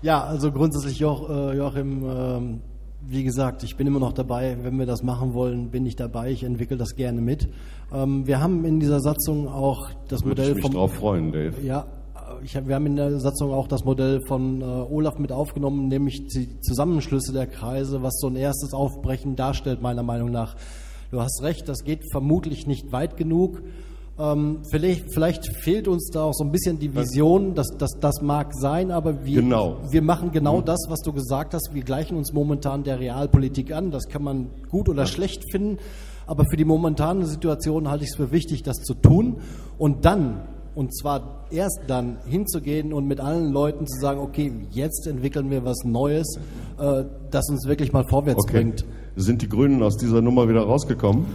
Ja, also grundsätzlich Joch, äh, Joachim, ähm, wie gesagt, ich bin immer noch dabei. Wenn wir das machen wollen, bin ich dabei. Ich entwickle das gerne mit. Ähm, wir haben in dieser Satzung auch das Würde Modell ich mich vom drauf freuen, Dave. ja, hab, wir haben in der Satzung auch das Modell von äh, Olaf mit aufgenommen, nämlich die Zusammenschlüsse der Kreise, was so ein erstes Aufbrechen darstellt, meiner Meinung nach. Du hast recht, das geht vermutlich nicht weit genug. Ähm, vielleicht, vielleicht fehlt uns da auch so ein bisschen die Vision, das, das, das mag sein, aber wir, Genau. wir machen genau das, was du gesagt hast. Wir gleichen uns momentan der Realpolitik an. Das kann man gut oder schlecht finden, aber für die momentane Situation halte ich es für wichtig, das zu tun und dann, und zwar erst dann hinzugehen und mit allen Leuten zu sagen, okay, jetzt entwickeln wir was Neues, äh, das uns wirklich mal vorwärts Okay. bringt. Sind die Grünen aus dieser Nummer wieder rausgekommen?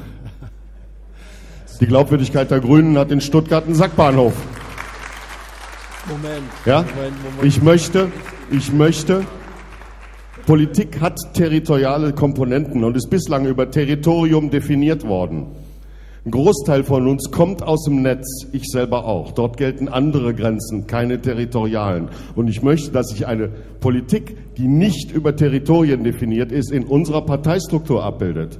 Die Glaubwürdigkeit der Grünen hat in Stuttgart einen Sackbahnhof. Moment. Ja? Moment, Moment. Ich möchte, ich möchte, Politik hat territoriale Komponenten und ist bislang über Territorium definiert worden. Ein Großteil von uns kommt aus dem Netz, ich selber auch. Dort gelten andere Grenzen, keine territorialen. Und ich möchte, dass sich eine Politik, die nicht über Territorien definiert ist, in unserer Parteistruktur abbildet.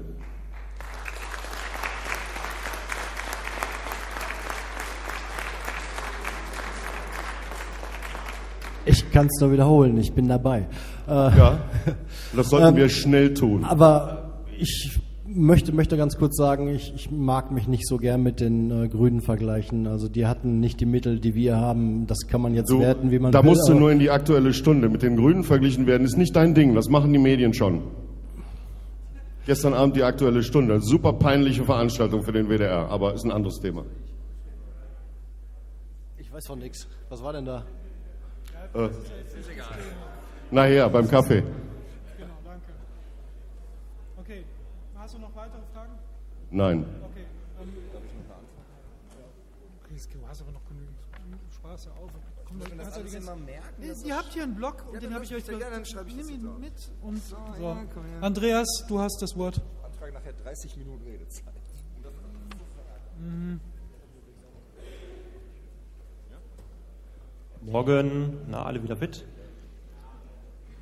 Ich kann es nur wiederholen, ich bin dabei. Äh, Ja, *laughs* das sollten ähm, wir schnell tun. Aber ich möchte, möchte ganz kurz sagen, ich, ich mag mich nicht so gern mit den äh, Grünen vergleichen. Also die hatten nicht die Mittel, die wir haben. Das kann man jetzt Du, werten, wie man da will. musst du nur in die aktuelle Stunde. Mit den Grünen verglichen werden, ist nicht dein Ding. Das machen die Medien schon. Gestern Abend die aktuelle Stunde. Super peinliche Veranstaltung für den WDR, aber ist ein anderes Thema. ich weiß von nichts. Was war denn da? Äh, nachher, beim Kaffee. Genau, danke. Okay, hast du noch weitere Fragen? Nein. Okay. Ähm, okay, du hast aber noch genügend Spaß ja auf. Komm, das hast du alles die ganze- immer merken, Nee, Ihr habt hier einen Blog und Ja, den dann habe ich euch ja, dann schreibe ich Nimm ihn mit und So, so. ja, komm her. Andreas, du hast das Wort. Antrag nachher 30 Minuten Redezeit. Mhm. Morgen, na, alle wieder fit.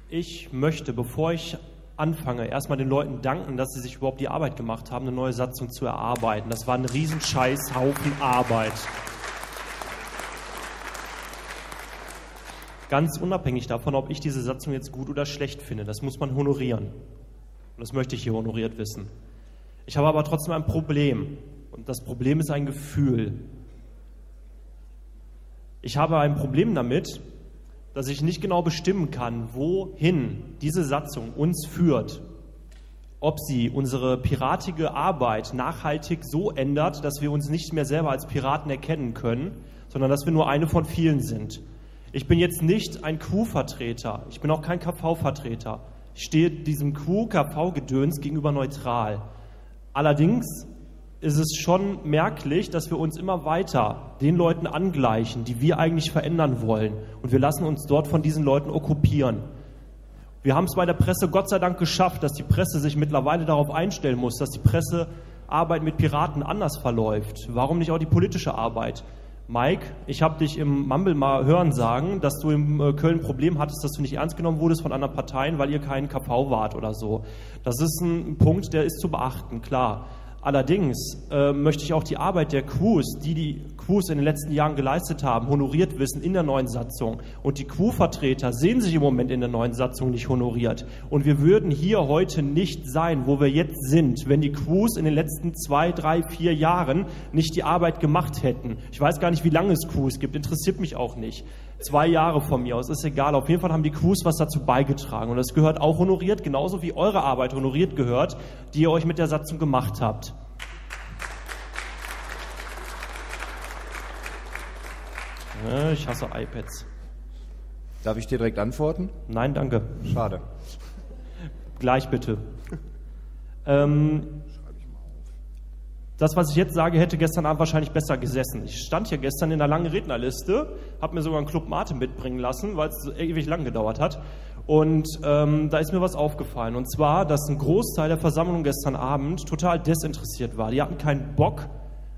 Ich möchte, bevor ich anfange, erstmal den Leuten danken, dass sie sich überhaupt die Arbeit gemacht haben, eine neue Satzung zu erarbeiten. Das war ein Riesenscheiß, Haufen Arbeit. Ganz unabhängig davon, ob ich diese Satzung jetzt gut oder schlecht finde, das muss man honorieren. Und das möchte ich hier honoriert wissen. Ich habe aber trotzdem ein Problem. Und das Problem ist ein Gefühl. Ich habe ein Problem damit, dass ich nicht genau bestimmen kann, wohin diese Satzung uns führt. Ob sie unsere piratige Arbeit nachhaltig so ändert, dass wir uns nicht mehr selber als Piraten erkennen können, sondern dass wir nur eine von vielen sind. Ich bin jetzt nicht ein Q-Vertreter, ich bin auch kein KV-Vertreter. Ich stehe diesem Q-KV-Gedöns gegenüber neutral. Allerdings ist es schon merklich, dass wir uns immer weiter den Leuten angleichen, die wir eigentlich verändern wollen. Und wir lassen uns dort von diesen Leuten okkupieren. Wir haben es bei der Presse Gott sei Dank geschafft, dass die Presse sich mittlerweile darauf einstellen muss, dass die Pressearbeit mit Piraten anders verläuft. Warum nicht auch die politische Arbeit? Mike, ich habe dich im Mumble mal hören sagen, dass du in äh, Köln ein Problem hattest, dass du nicht ernst genommen wurdest von anderen Parteien, weil ihr kein KV wart oder so. Das ist ein Punkt, der ist zu beachten, klar. Allerdings äh, möchte ich auch die Arbeit der Crews, die die Crews in den letzten Jahren geleistet haben, honoriert wissen in der neuen Satzung. Und die Crew-Vertreter sehen sich im Moment in der neuen Satzung nicht honoriert. Und wir würden hier heute nicht sein, wo wir jetzt sind, wenn die Crews in den letzten zwei, drei, vier Jahren nicht die Arbeit gemacht hätten. Ich weiß gar nicht, wie lange es Crews gibt, interessiert mich auch nicht zwei Jahre von mir aus, ist egal. Auf jeden Fall haben die Crews was dazu beigetragen. Und das gehört auch honoriert, genauso wie eure Arbeit honoriert gehört, die ihr euch mit der Satzung gemacht habt. Ja, ich hasse iPads. Darf ich dir direkt antworten? Nein, danke. Schade. Gleich bitte. Ähm, das, was ich jetzt sage, hätte gestern Abend wahrscheinlich besser gesessen. Ich stand hier gestern in einer langen Rednerliste, habe mir sogar einen Club Mate mitbringen lassen, weil es ewig lang gedauert hat. Und ähm, da ist mir was aufgefallen. Und zwar, dass ein Großteil der Versammlung gestern Abend total desinteressiert war. Die hatten keinen Bock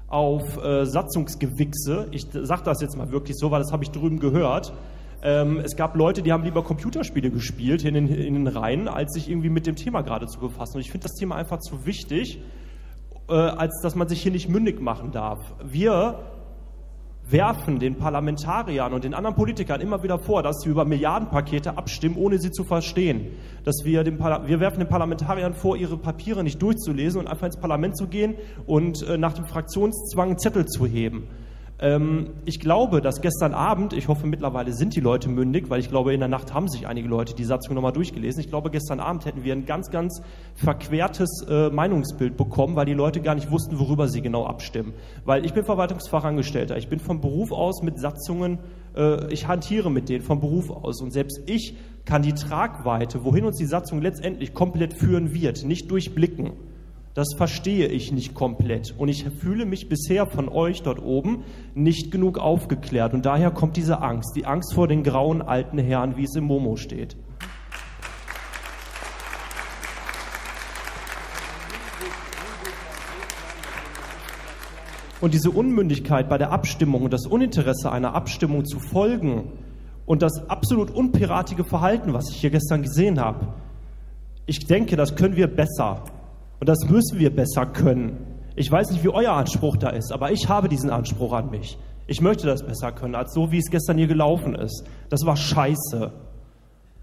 auf äh, Satzungsgewichse. Ich sage das jetzt mal wirklich so, weil das habe ich drüben gehört. Ähm, es gab Leute, die haben lieber Computerspiele gespielt in in den Reihen, als sich irgendwie mit dem Thema gerade zu befassen. Und ich finde das Thema einfach zu wichtig, äh, als dass man sich hier nicht mündig machen darf. Wir werfen den Parlamentariern und den anderen Politikern immer wieder vor, dass sie über Milliardenpakete abstimmen, ohne sie zu verstehen. Dass wir, dem wir werfen den Parlamentariern vor, ihre Papiere nicht durchzulesen und einfach ins Parlament zu gehen und äh, nach dem Fraktionszwang Zettel zu heben. Ähm, ich glaube, dass gestern Abend, ich hoffe mittlerweile sind die Leute mündig, weil ich glaube, in der Nacht haben sich einige Leute die Satzung nochmal durchgelesen. Ich glaube, gestern Abend hätten wir ein ganz, ganz verquertes äh, Meinungsbild bekommen, weil die Leute gar nicht wussten, worüber sie genau abstimmen. Weil ich bin Verwaltungsfachangestellter, ich bin vom Beruf aus mit Satzungen, äh, ich hantiere mit denen vom Beruf aus und selbst ich kann die Tragweite, wohin uns die Satzung letztendlich komplett führen wird, nicht durchblicken. Das verstehe ich nicht komplett. Und ich fühle mich bisher von euch dort oben nicht genug aufgeklärt. Und daher kommt diese Angst, die Angst vor den grauen alten Herren, wie es im Momo steht. Und diese Unmündigkeit bei der Abstimmung und das Uninteresse einer Abstimmung zu folgen und das absolut unpiratige Verhalten, was ich hier gestern gesehen habe, ich denke, das können wir besser. Und das müssen wir besser können. Ich weiß nicht, wie euer Anspruch da ist, aber ich habe diesen Anspruch an mich. Ich möchte das besser können, als so, wie es gestern hier gelaufen ist. Das war scheiße.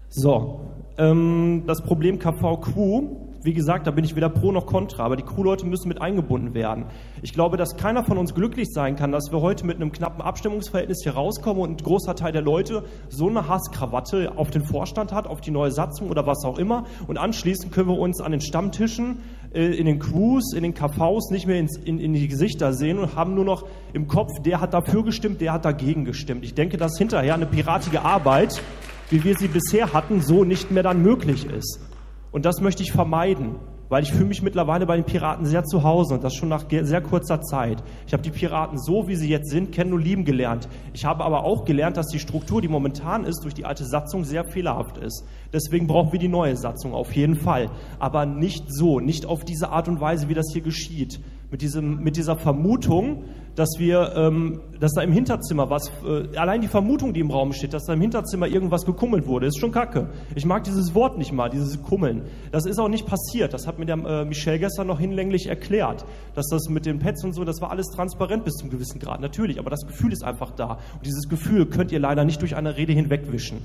So, ähm, das Problem KVQ wie gesagt, da bin ich weder pro noch contra, aber die Crewleute müssen mit eingebunden werden. Ich glaube, dass keiner von uns glücklich sein kann, dass wir heute mit einem knappen Abstimmungsverhältnis hier rauskommen und ein großer Teil der Leute so eine Hasskrawatte auf den Vorstand hat, auf die neue Satzung oder was auch immer. Und anschließend können wir uns an den Stammtischen, äh, in den Crews, in den KVs nicht mehr ins, in, in die Gesichter sehen und haben nur noch im Kopf, der hat dafür gestimmt, der hat dagegen gestimmt. Ich denke, dass hinterher eine piratige Arbeit, wie wir sie bisher hatten, so nicht mehr dann möglich ist. Und das möchte ich vermeiden, weil ich fühle mich mittlerweile bei den Piraten sehr zu Hause und das schon nach sehr kurzer Zeit. Ich habe die Piraten so, wie sie jetzt sind, kennen und lieben gelernt. Ich habe aber auch gelernt, dass die Struktur, die momentan ist, durch die alte Satzung sehr fehlerhaft ist. Deswegen brauchen wir die neue Satzung auf jeden Fall. Aber nicht so, nicht auf diese Art und Weise, wie das hier geschieht. Mit, diesem, mit dieser Vermutung, dass wir, ähm, dass da im Hinterzimmer was, äh, allein die Vermutung, die im Raum steht, dass da im Hinterzimmer irgendwas gekummelt wurde, ist schon kacke. Ich mag dieses Wort nicht mal, dieses Kummeln. Das ist auch nicht passiert. Das hat mir der äh, Michel gestern noch hinlänglich erklärt, dass das mit den Pets und so, das war alles transparent bis zum gewissen Grad. Natürlich, aber das Gefühl ist einfach da. Und dieses Gefühl könnt ihr leider nicht durch eine Rede hinwegwischen.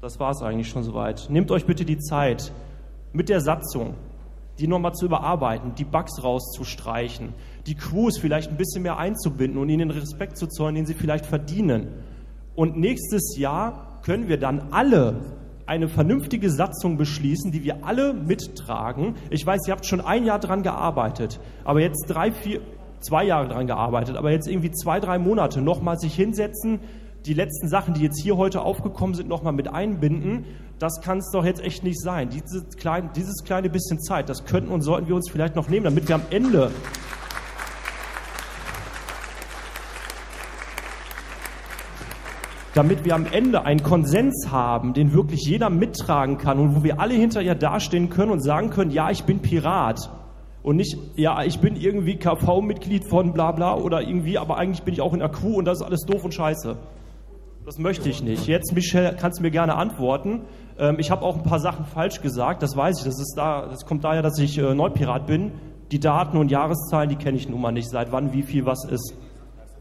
Das war es eigentlich schon soweit. Nehmt euch bitte die Zeit, mit der Satzung, die nochmal zu überarbeiten, die Bugs rauszustreichen, die Crews vielleicht ein bisschen mehr einzubinden und ihnen den Respekt zu zollen, den sie vielleicht verdienen. Und nächstes Jahr können wir dann alle eine vernünftige Satzung beschließen, die wir alle mittragen. Ich weiß, ihr habt schon ein Jahr dran gearbeitet, aber jetzt drei, vier, zwei Jahre dran gearbeitet, aber jetzt irgendwie zwei, drei Monate nochmal sich hinsetzen, die letzten Sachen, die jetzt hier heute aufgekommen sind, nochmal mit einbinden. Das kann es doch jetzt echt nicht sein. Dieses kleine, dieses kleine bisschen Zeit, das könnten und sollten wir uns vielleicht noch nehmen, damit wir am Ende damit wir am Ende einen Konsens haben, den wirklich jeder mittragen kann und wo wir alle hinterher dastehen können und sagen können, ja, ich bin Pirat. Und nicht, ja, ich bin irgendwie KV-Mitglied von bla bla oder irgendwie, aber eigentlich bin ich auch in Crew und das ist alles doof und scheiße. Das möchte ich nicht. Jetzt, Michelle, kannst du mir gerne antworten. Ähm, ich habe auch ein paar Sachen falsch gesagt, das weiß ich. Das, ist da, das kommt daher, dass ich äh, Neupirat bin. Die Daten und Jahreszahlen, die kenne ich nun mal nicht, seit wann wie viel was ist.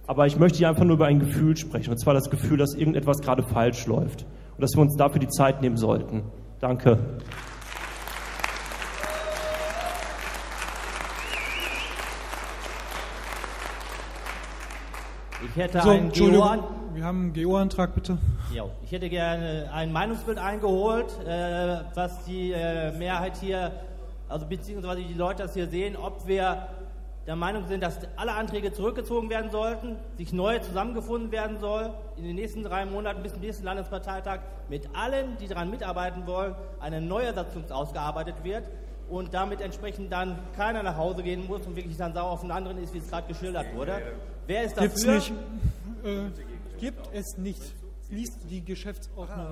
Aber ich möchte hier einfach nur über ein Gefühl sprechen. Und zwar das Gefühl, dass irgendetwas gerade falsch läuft. Und dass wir uns dafür die Zeit nehmen sollten. Danke. Ich hätte So, einen GO wir haben einen GO-Antrag, bitte. Ja, ich hätte gerne ein Meinungsbild eingeholt, äh, was die äh, Mehrheit hier, also beziehungsweise die Leute das hier sehen, ob wir der Meinung sind, dass alle Anträge zurückgezogen werden sollten, sich neu zusammengefunden werden soll, in den nächsten drei Monaten bis zum nächsten Landesparteitag mit allen, die daran mitarbeiten wollen, eine neue Satzung ausgearbeitet wird und damit entsprechend dann keiner nach Hause gehen muss und wirklich dann sauer auf den anderen ist, wie es gerade geschildert wurde. Wer ist dafür? Gibt's nicht. Äh, gibt es nicht. Liest die Geschäftsordnung.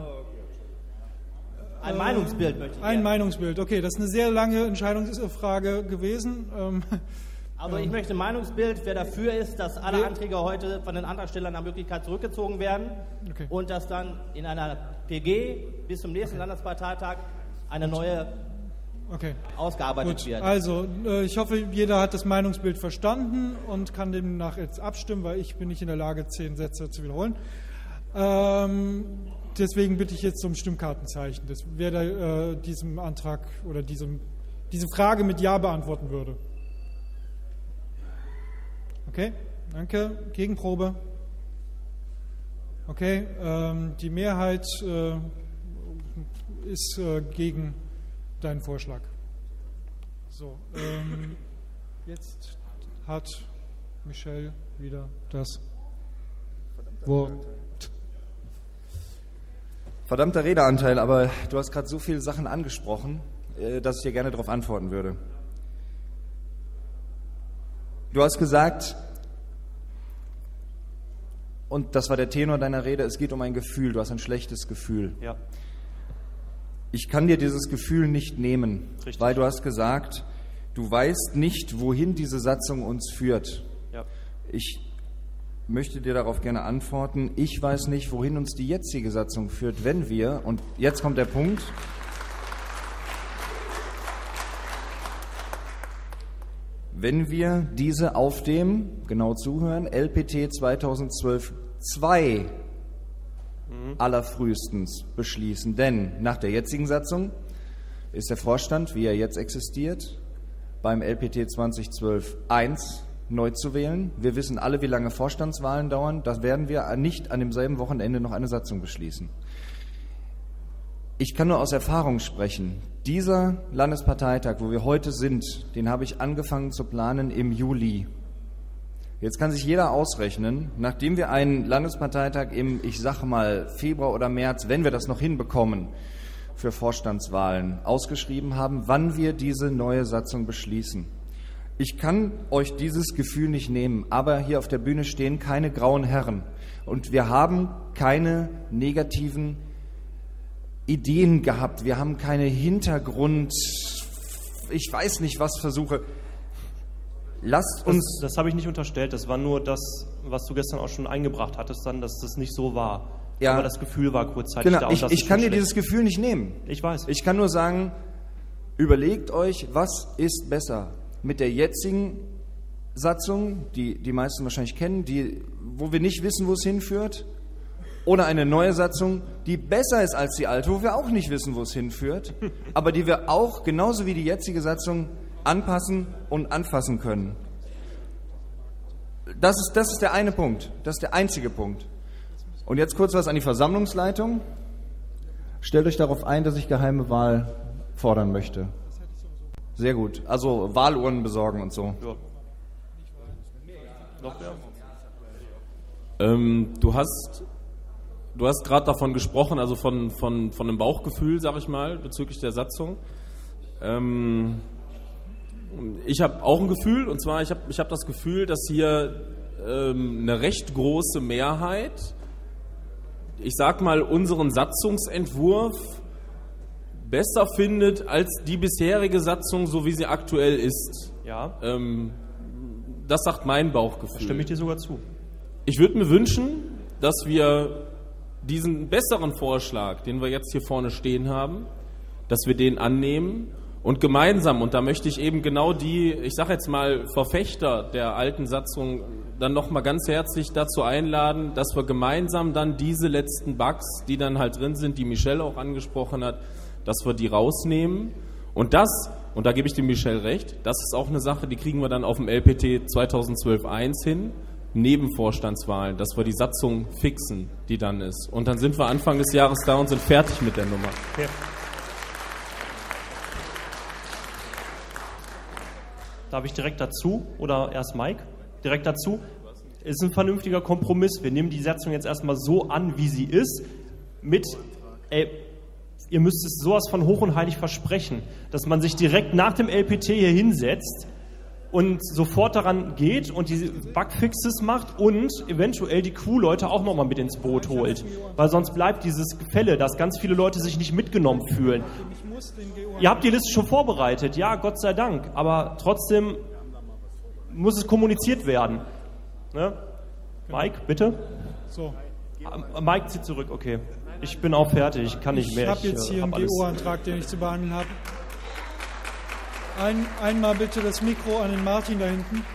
Ein Meinungsbild möchte ich Ein gerne. Meinungsbild, okay. Das ist eine sehr lange Entscheidungsfrage gewesen. Also ich ähm, möchte ein Meinungsbild, wer dafür ist, dass alle Anträge heute von den Antragstellern nach Möglichkeit zurückgezogen werden Okay. und dass dann in einer PG bis zum nächsten Landesparteitag eine neue Okay. ausgearbeitet Gut, wird. also äh, ich hoffe, jeder hat das Meinungsbild verstanden und kann demnach jetzt abstimmen, weil ich bin nicht in der Lage, zehn Sätze zu wiederholen. Ähm, deswegen bitte ich jetzt um Stimmkartenzeichen, das, wer da, äh, diesem Antrag oder diesem, diese Frage mit Ja beantworten würde. Okay, danke. Gegenprobe. Okay, ähm, die Mehrheit äh, ist äh, gegen deinen Vorschlag. So, ähm, jetzt hat Michelle wieder das Wort. Verdammter Redeanteil, aber du hast gerade so viele Sachen angesprochen, äh, dass ich dir gerne darauf antworten würde. Du hast gesagt, und das war der Tenor deiner Rede, es geht um ein Gefühl, du hast ein schlechtes Gefühl. Ja. Ich kann dir dieses Gefühl nicht nehmen, Richtig. weil du hast gesagt, du weißt nicht, wohin diese Satzung uns führt. Ja. Ich möchte dir darauf gerne antworten. Ich weiß nicht, wohin uns die jetzige Satzung führt, wenn wir, und jetzt kommt der Punkt, wenn wir diese auf dem, genau zuhören, LPT 2012 2 allerfrühestens beschließen. Denn nach der jetzigen Satzung ist der Vorstand, wie er jetzt existiert, beim LPT 2012 1 neu zu wählen. Wir wissen alle, wie lange Vorstandswahlen dauern. Das werden wir nicht an demselben Wochenende noch eine Satzung beschließen. Ich kann nur aus Erfahrung sprechen. Dieser Landesparteitag, wo wir heute sind, den habe ich angefangen zu planen im Juli. Jetzt kann sich jeder ausrechnen, nachdem wir einen Landesparteitag im, ich sage mal, Februar oder März, wenn wir das noch hinbekommen, für Vorstandswahlen ausgeschrieben haben, wann wir diese neue Satzung beschließen. Ich kann euch dieses Gefühl nicht nehmen, aber hier auf der Bühne stehen keine grauen Herren und wir haben keine negativen Ideen gehabt. Wir haben keine Hintergrund, ich weiß nicht was Versuche. Lasst uns. Das, das habe ich nicht unterstellt. Das war nur das, was du gestern auch schon eingebracht hattest, dann, dass das nicht so war. Ja. Aber das Gefühl war kurzzeitig Genau, da. ich, ich kann dir dieses schlecht. Gefühl nicht nehmen. Ich weiß. Ich kann nur sagen, überlegt euch, was ist besser mit der jetzigen Satzung, die die meisten wahrscheinlich kennen, die, wo wir nicht wissen, wo es hinführt, oder eine neue Satzung, die besser ist als die alte, wo wir auch nicht wissen, wo es hinführt, *laughs* aber die wir auch genauso wie die jetzige Satzung anpassen und anfassen können. Das ist, das ist der eine Punkt. Das ist der einzige Punkt. Und jetzt kurz was an die Versammlungsleitung. Stellt euch darauf ein, dass ich geheime Wahl fordern möchte. Sehr gut. Also Wahlurnen besorgen und so. Noch mehr? Ähm, du hast, du hast gerade davon gesprochen, also von, von, von einem Bauchgefühl, sag ich mal, bezüglich der Satzung. Ähm, ich habe auch ein Gefühl, und zwar, ich habe ich hab das Gefühl, dass hier ähm, eine recht große Mehrheit, ich sag mal, unseren Satzungsentwurf besser findet als die bisherige Satzung, so wie sie aktuell ist. Ja. Ähm, das sagt mein Bauchgefühl. Da stimme ich dir sogar zu. Ich würde mir wünschen, dass wir diesen besseren Vorschlag, den wir jetzt hier vorne stehen haben, dass wir den annehmen und gemeinsam, und da möchte ich eben genau die, ich sage jetzt mal, Verfechter der alten Satzung dann nochmal ganz herzlich dazu einladen, dass wir gemeinsam dann diese letzten Bugs, die dann halt drin sind, die Michelle auch angesprochen hat, dass wir die rausnehmen. Und das, und da gebe ich dem Michelle recht, das ist auch eine Sache, die kriegen wir dann auf dem LPT 2012-1 hin, neben Vorstandswahlen, dass wir die Satzung fixen, die dann ist. Und dann sind wir Anfang des Jahres da und sind fertig mit der Nummer. Okay. Darf ich direkt dazu oder erst Mike? Direkt dazu. Ist ein vernünftiger Kompromiss. Wir nehmen die Satzung jetzt erstmal so an, wie sie ist. Mit, ey, ihr müsst es sowas von hoch und heilig versprechen, dass man sich direkt nach dem LPT hier hinsetzt und sofort daran geht und die Bugfixes macht und eventuell die Crew-Leute auch nochmal mit ins Boot holt. Weil sonst bleibt dieses Gefälle, dass ganz viele Leute sich nicht mitgenommen fühlen. Ihr habt die Liste schon vorbereitet, ja, Gott sei Dank. Aber trotzdem muss es kommuniziert werden. Ne? Mike, bitte? So. Ah, Mike zieht zurück, okay. Ich bin auch fertig, ich kann nicht Ich mehr. habe jetzt äh, hier einen. GO-Antrag, den ich zu behandeln habe. Ein, einmal bitte das Mikro an den Martin da hinten.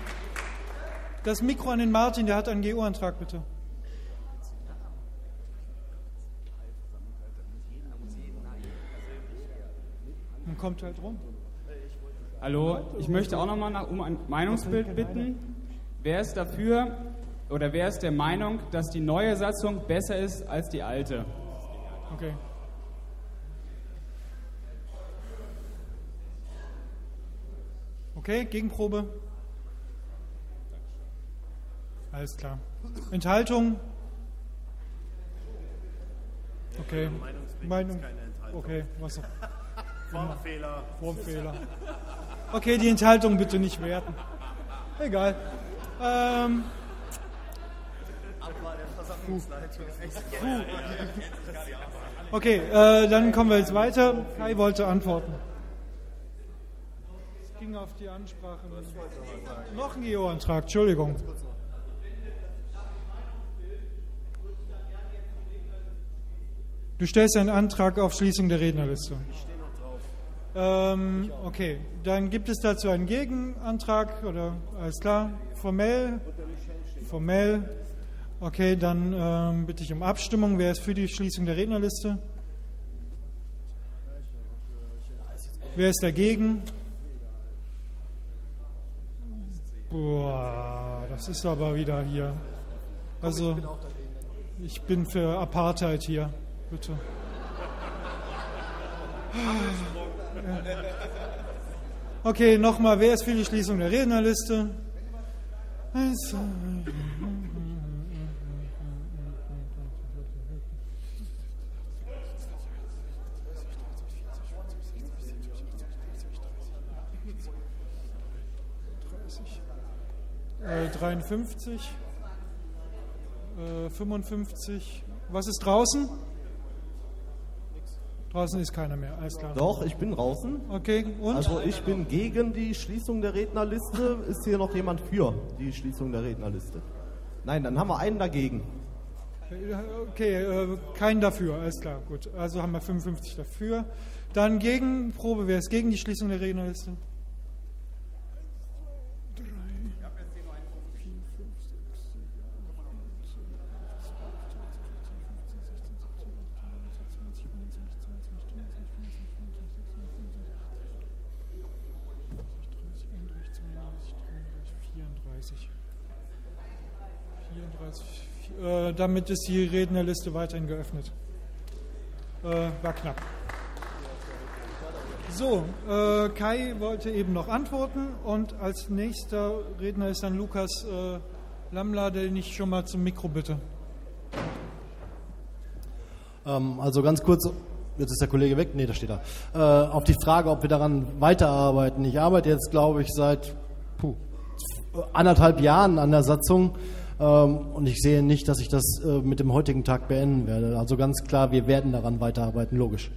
Das Mikro an den Martin, der hat einen GO-Antrag, bitte. Man kommt halt rum. Hallo, ich möchte auch nochmal nach, um ein Meinungsbild bitten. Wer ist dafür oder wer ist der Meinung, dass die neue Satzung besser ist als die alte? Okay. Okay, Gegenprobe. Alles klar. Enthaltung? Okay. Meinung. Okay, was? *laughs* Formfehler. Formfehler. Okay, die Enthaltung bitte nicht werten. Egal. Ähm, okay, äh, dann kommen wir jetzt weiter. Kai wollte antworten. Ging auf die Ansprache. Noch ein GEO-Antrag, Entschuldigung. Du stellst einen Antrag auf Schließung der Rednerliste. Ähm, okay, dann gibt es dazu einen Gegenantrag oder alles klar? Formell? Formell. Okay, dann ähm, bitte ich um Abstimmung. Wer ist für die Schließung der Rednerliste? Wer ist dagegen? Boah, das ist aber wieder hier. Also, ich bin für Apartheid hier, bitte. Okay, nochmal, wer ist für die Schließung der Rednerliste? Eins, zwei, Äh, 53, äh, 55. Was ist draußen? Draußen ist keiner mehr, alles klar. Doch, ich bin draußen. Okay, und? Also ich bin gegen die Schließung der Rednerliste. Ist hier noch jemand für die Schließung der Rednerliste? Nein, dann haben wir einen dagegen. Okay, äh, kein dafür, alles klar, gut. Also haben wir 55 dafür. Dann Gegenprobe, wer ist gegen die Schließung der Rednerliste? 34. 34. Äh, damit ist die Rednerliste weiterhin geöffnet. Äh, war knapp. So, äh, Kai wollte eben noch antworten und als nächster Redner ist dann Lukas äh, Lammler, den ich schon mal zum Mikro bitte. Ähm, also ganz kurz, jetzt ist der Kollege weg, nee, da steht er. Äh, auf die Frage, ob wir daran weiterarbeiten. Ich arbeite jetzt, glaube ich, seit puh, anderthalb Jahren an der Satzung und ich sehe nicht, dass ich das äh, mit dem heutigen Tag beenden werde. Also ganz klar, wir werden daran weiterarbeiten, logisch.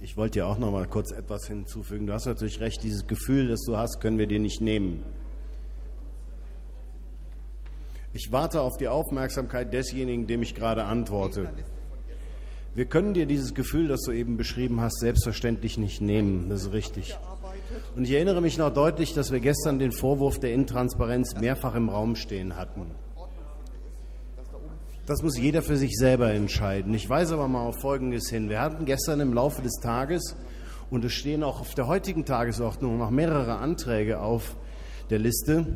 Ich wollte dir auch noch mal kurz etwas hinzufügen. Du hast natürlich recht, dieses Gefühl, das du hast, können wir dir nicht nehmen. Ich warte auf die Aufmerksamkeit desjenigen, dem ich gerade antworte. Wir können dir dieses Gefühl, das du eben beschrieben hast, selbstverständlich nicht nehmen. Das ist richtig. Und ich erinnere mich noch deutlich, dass wir gestern den Vorwurf der Intransparenz mehrfach im Raum stehen hatten. Das muss jeder für sich selber entscheiden. Ich weise aber mal auf Folgendes hin. Wir hatten gestern im Laufe des Tages, und es stehen auch auf der heutigen Tagesordnung noch mehrere Anträge auf der Liste,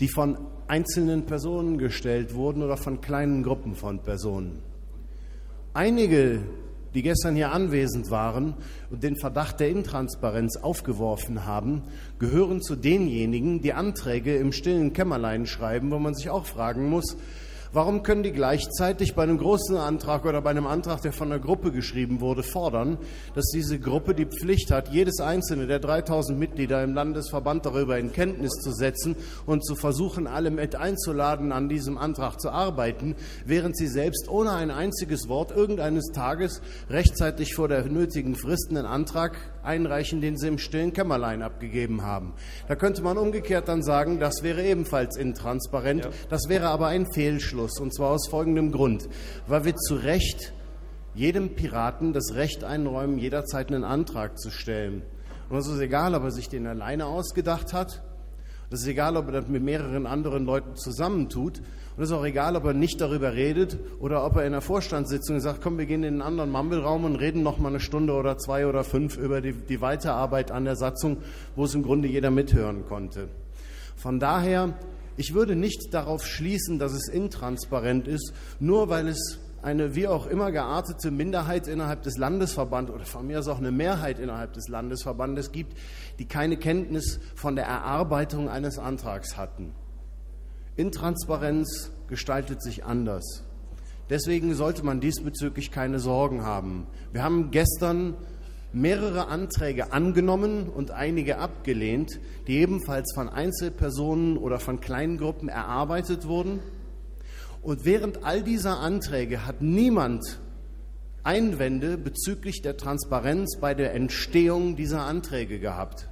die von einzelnen Personen gestellt wurden oder von kleinen Gruppen von Personen. Einige, die gestern hier anwesend waren und den Verdacht der Intransparenz aufgeworfen haben, gehören zu denjenigen, die Anträge im stillen Kämmerlein schreiben, wo man sich auch fragen muss, Warum können die gleichzeitig bei einem großen Antrag oder bei einem Antrag, der von einer Gruppe geschrieben wurde, fordern, dass diese Gruppe die Pflicht hat, jedes einzelne der 3000 Mitglieder im Landesverband darüber in Kenntnis zu setzen und zu versuchen, alle mit einzuladen, an diesem Antrag zu arbeiten, während sie selbst ohne ein einziges Wort irgendeines Tages rechtzeitig vor der nötigen Frist einen Antrag einreichen, den sie im stillen Kämmerlein abgegeben haben. Da könnte man umgekehrt dann sagen, das wäre ebenfalls intransparent, das wäre aber ein Fehlschluss. Ausschluss. Und zwar aus folgendem Grund. Weil wir zu Recht jedem Piraten das Recht einräumen, jederzeit einen Antrag zu stellen. Und es ist egal, ob er sich den alleine ausgedacht hat. Es ist egal, ob er das mit mehreren anderen Leuten zusammentut. Und es ist auch egal, ob er nicht darüber redet oder ob er in der Vorstandssitzung sagt, komm, wir gehen in einen anderen Mumbleraum und reden noch mal eine Stunde oder zwei oder fünf über die, die Weiterarbeit an der Satzung, wo es im Grunde jeder mithören konnte. Von daher ich würde nicht darauf schließen, dass es intransparent ist, nur weil es eine wie auch immer geartete Minderheit innerhalb des Landesverbandes oder von mir aus auch eine Mehrheit innerhalb des Landesverbandes gibt, die keine Kenntnis von der Erarbeitung eines Antrags hatten. Intransparenz gestaltet sich anders. Deswegen sollte man diesbezüglich keine Sorgen haben. Wir haben gestern mehrere Anträge angenommen und einige abgelehnt, die ebenfalls von Einzelpersonen oder von kleinen Gruppen erarbeitet wurden. Und während all dieser Anträge hat niemand Einwände bezüglich der Transparenz bei der Entstehung dieser Anträge gehabt.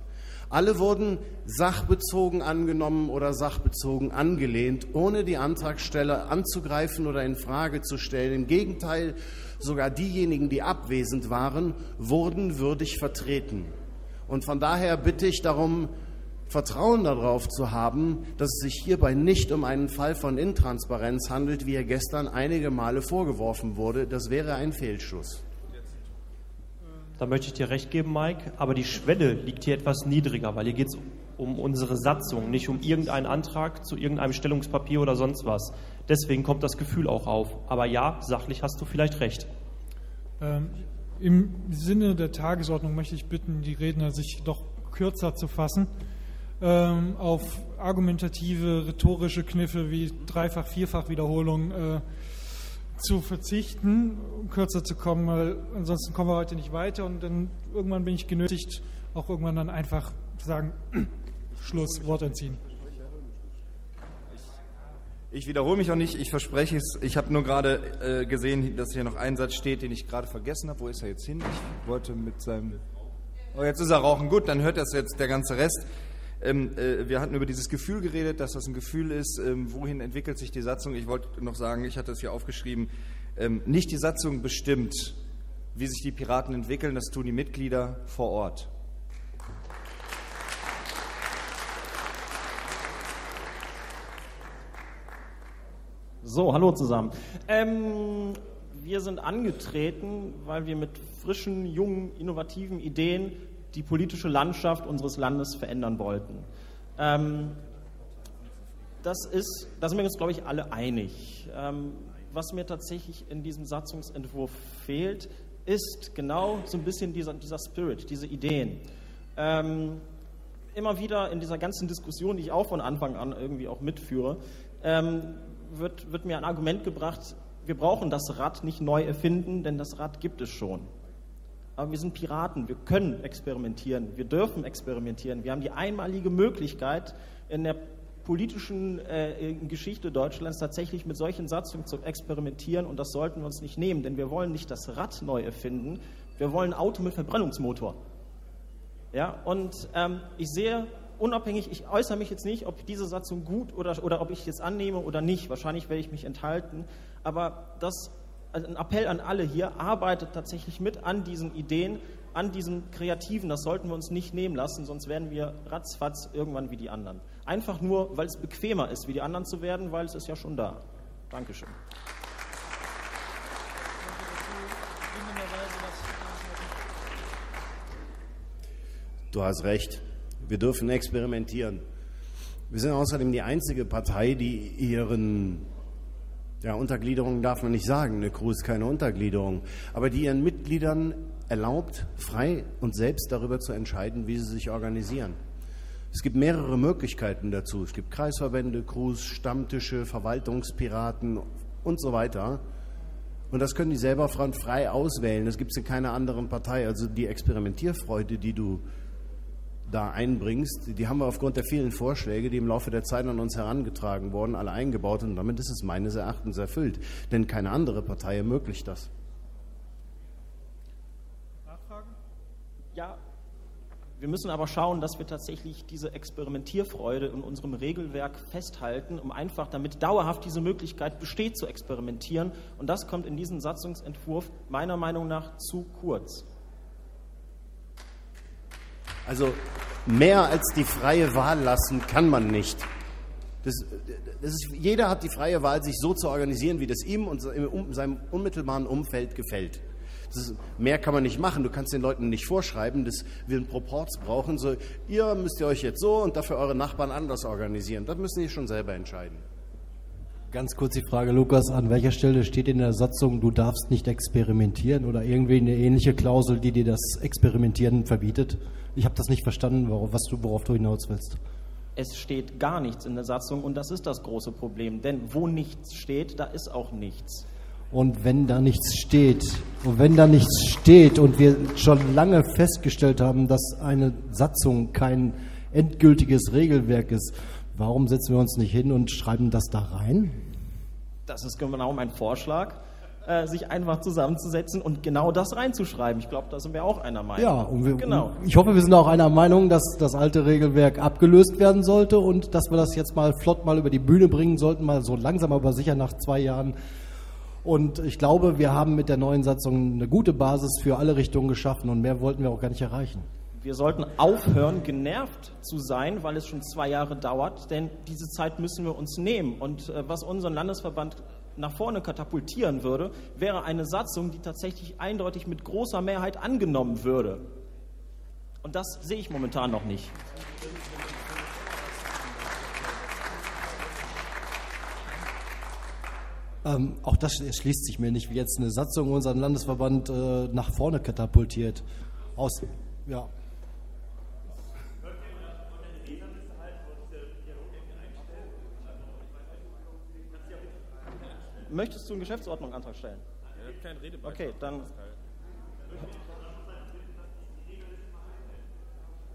Alle wurden sachbezogen angenommen oder sachbezogen angelehnt, ohne die Antragsteller anzugreifen oder in Frage zu stellen. Im Gegenteil, sogar diejenigen, die abwesend waren, wurden würdig vertreten. Und von daher bitte ich darum, Vertrauen darauf zu haben, dass es sich hierbei nicht um einen Fall von Intransparenz handelt, wie er gestern einige Male vorgeworfen wurde. Das wäre ein Fehlschluss. Da möchte ich dir recht geben, Mike, aber die Schwelle liegt hier etwas niedriger, weil hier geht es um unsere Satzung, nicht um irgendeinen Antrag zu irgendeinem Stellungspapier oder sonst was. Deswegen kommt das Gefühl auch auf. Aber ja, sachlich hast du vielleicht recht. Ähm, Im Sinne der Tagesordnung möchte ich bitten, die Redner sich doch kürzer zu fassen, ähm, auf argumentative, rhetorische Kniffe wie Dreifach-, Vierfach-Wiederholung äh, zu verzichten, um kürzer zu kommen, weil ansonsten kommen wir heute nicht weiter und dann irgendwann bin ich genötigt, auch irgendwann dann einfach zu sagen, *clears throat* Schluss, Wort entziehen. Ich wiederhole mich auch nicht, ich verspreche es. Ich habe nur gerade äh, gesehen, dass hier noch ein Satz steht, den ich gerade vergessen habe. Wo ist er jetzt hin? Ich wollte mit seinem. Oh, jetzt ist er rauchen. Gut, dann hört das jetzt der ganze Rest. Ähm, äh, wir hatten über dieses Gefühl geredet, dass das ein Gefühl ist, ähm, wohin entwickelt sich die Satzung. Ich wollte noch sagen, ich hatte es hier aufgeschrieben, ähm, nicht die Satzung bestimmt, wie sich die Piraten entwickeln, das tun die Mitglieder vor Ort. So, hallo zusammen. Ähm, wir sind angetreten, weil wir mit frischen, jungen, innovativen Ideen die politische Landschaft unseres Landes verändern wollten. Ähm, das ist, da sind wir uns, glaube ich, alle einig. Ähm, was mir tatsächlich in diesem Satzungsentwurf fehlt, ist genau so ein bisschen dieser, dieser Spirit, diese Ideen. Ähm, immer wieder in dieser ganzen Diskussion, die ich auch von Anfang an irgendwie auch mitführe, ähm, wird, wird mir ein Argument gebracht, wir brauchen das Rad nicht neu erfinden, denn das Rad gibt es schon. Aber wir sind Piraten, wir können experimentieren, wir dürfen experimentieren. Wir haben die einmalige Möglichkeit, in der politischen äh, Geschichte Deutschlands tatsächlich mit solchen Satzungen zu experimentieren und das sollten wir uns nicht nehmen, denn wir wollen nicht das Rad neu erfinden, wir wollen ein Auto mit Verbrennungsmotor. Ja, und ähm, ich sehe unabhängig, ich äußere mich jetzt nicht, ob diese Satzung gut oder, oder ob ich jetzt annehme oder nicht. Wahrscheinlich werde ich mich enthalten. Aber das also ein Appell an alle hier, arbeitet tatsächlich mit an diesen Ideen, an diesen Kreativen. Das sollten wir uns nicht nehmen lassen, sonst werden wir ratzfatz irgendwann wie die anderen. Einfach nur, weil es bequemer ist, wie die anderen zu werden, weil es ist ja schon da. Dankeschön. Du hast recht. Wir dürfen experimentieren. Wir sind außerdem die einzige Partei, die ihren ja, Untergliederung darf man nicht sagen, eine Crew ist keine Untergliederung, aber die ihren Mitgliedern erlaubt, frei und selbst darüber zu entscheiden, wie sie sich organisieren. Es gibt mehrere Möglichkeiten dazu. Es gibt Kreisverbände, Crews, Stammtische, Verwaltungspiraten und so weiter. Und das können die selber frei auswählen. Das gibt es in keiner anderen Partei. Also die Experimentierfreude, die du da einbringst, die haben wir aufgrund der vielen Vorschläge, die im Laufe der Zeit an uns herangetragen wurden, alle eingebaut und damit ist es meines Erachtens erfüllt. Denn keine andere Partei ermöglicht das. Nachfragen? Ja, wir müssen aber schauen, dass wir tatsächlich diese Experimentierfreude in unserem Regelwerk festhalten, um einfach damit dauerhaft diese Möglichkeit besteht zu experimentieren. Und das kommt in diesem Satzungsentwurf meiner Meinung nach zu kurz. Also mehr als die freie Wahl lassen kann man nicht. Das, das ist, jeder hat die freie Wahl, sich so zu organisieren, wie das ihm und seinem unmittelbaren Umfeld gefällt. Ist, mehr kann man nicht machen. Du kannst den Leuten nicht vorschreiben, dass wir einen Proports brauchen. So, ihr müsst ihr euch jetzt so und dafür eure Nachbarn anders organisieren. Das müssen die schon selber entscheiden. Ganz kurz die Frage, Lukas, an welcher Stelle steht in der Satzung, du darfst nicht experimentieren oder irgendwie eine ähnliche Klausel, die dir das Experimentieren verbietet? Ich habe das nicht verstanden, worauf, was du, worauf du hinaus willst. Es steht gar nichts in der Satzung und das ist das große Problem. Denn wo nichts steht, da ist auch nichts. Und wenn da nichts steht, und wenn da nichts steht und wir schon lange festgestellt haben, dass eine Satzung kein endgültiges Regelwerk ist, warum setzen wir uns nicht hin und schreiben das da rein? Das ist genau mein Vorschlag. Äh, sich einfach zusammenzusetzen und genau das reinzuschreiben. Ich glaube, da sind wir auch einer Meinung. Ja, und wir, genau. ich hoffe, wir sind auch einer Meinung, dass das alte Regelwerk abgelöst werden sollte und dass wir das jetzt mal flott mal über die Bühne bringen sollten, mal so langsam aber sicher nach zwei Jahren. Und ich glaube, wir haben mit der neuen Satzung eine gute Basis für alle Richtungen geschaffen und mehr wollten wir auch gar nicht erreichen. Wir sollten aufhören, genervt zu sein, weil es schon zwei Jahre dauert, denn diese Zeit müssen wir uns nehmen. Und äh, was unseren Landesverband nach vorne katapultieren würde, wäre eine Satzung, die tatsächlich eindeutig mit großer Mehrheit angenommen würde. Und das sehe ich momentan noch nicht. Ähm, auch das schließt sich mir nicht, wie jetzt eine Satzung unseren Landesverband äh, nach vorne katapultiert. Aus, ja. Möchtest du einen Geschäftsordnungsantrag stellen? Redebeitrag. Okay, dann.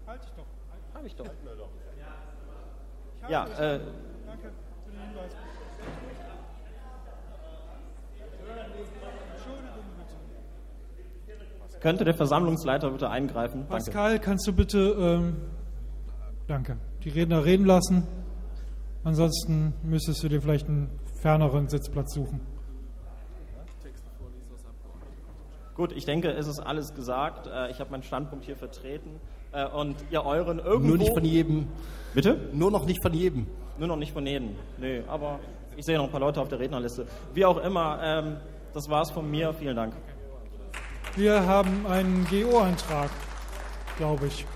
Halt ich doch. Habe ich doch. Ich Ja, äh, Danke für den Hinweis. Könnte der Versammlungsleiter bitte eingreifen? Danke. Pascal, kannst du bitte, ähm, danke, die Redner reden lassen? Ansonsten müsstest du dir vielleicht einen ferneren Sitzplatz suchen. Gut, ich denke, es ist alles gesagt. Äh, Ich habe meinen Standpunkt hier vertreten. Äh, Und ihr euren irgendwo... Nur nicht von jedem. Bitte? Nur noch nicht von jedem. Nur noch nicht von jedem. Nee, aber ich sehe noch ein paar Leute auf der Rednerliste. Wie auch immer, ähm, das war's von mir. Vielen Dank. Wir haben einen GO-Antrag, glaube ich.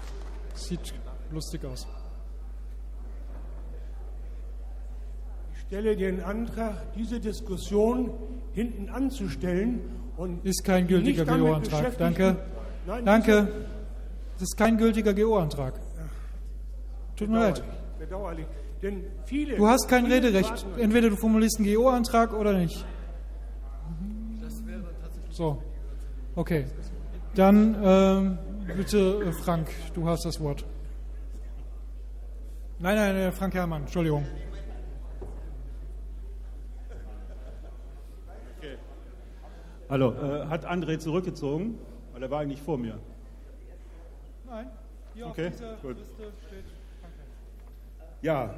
Sieht lustig aus. Stelle den Antrag, diese Diskussion hinten anzustellen und Ist kein gültiger GO-Antrag. Danke. Nein, Danke. Das ist kein gültiger GO-Antrag. Tut mir leid. Bedauerlich. Denn viele Du hast kein viele Rederecht. Entweder du formulierst einen GO-Antrag oder nicht. So. Okay. Dann ähm, bitte äh, Frank, du hast das Wort. Nein, nein, äh, Frank Herrmann, Entschuldigung. Hallo, äh, hat André zurückgezogen? Weil er war eigentlich vor mir. Nein, hier Okay, auf dieser gut. Liste steht. Ja,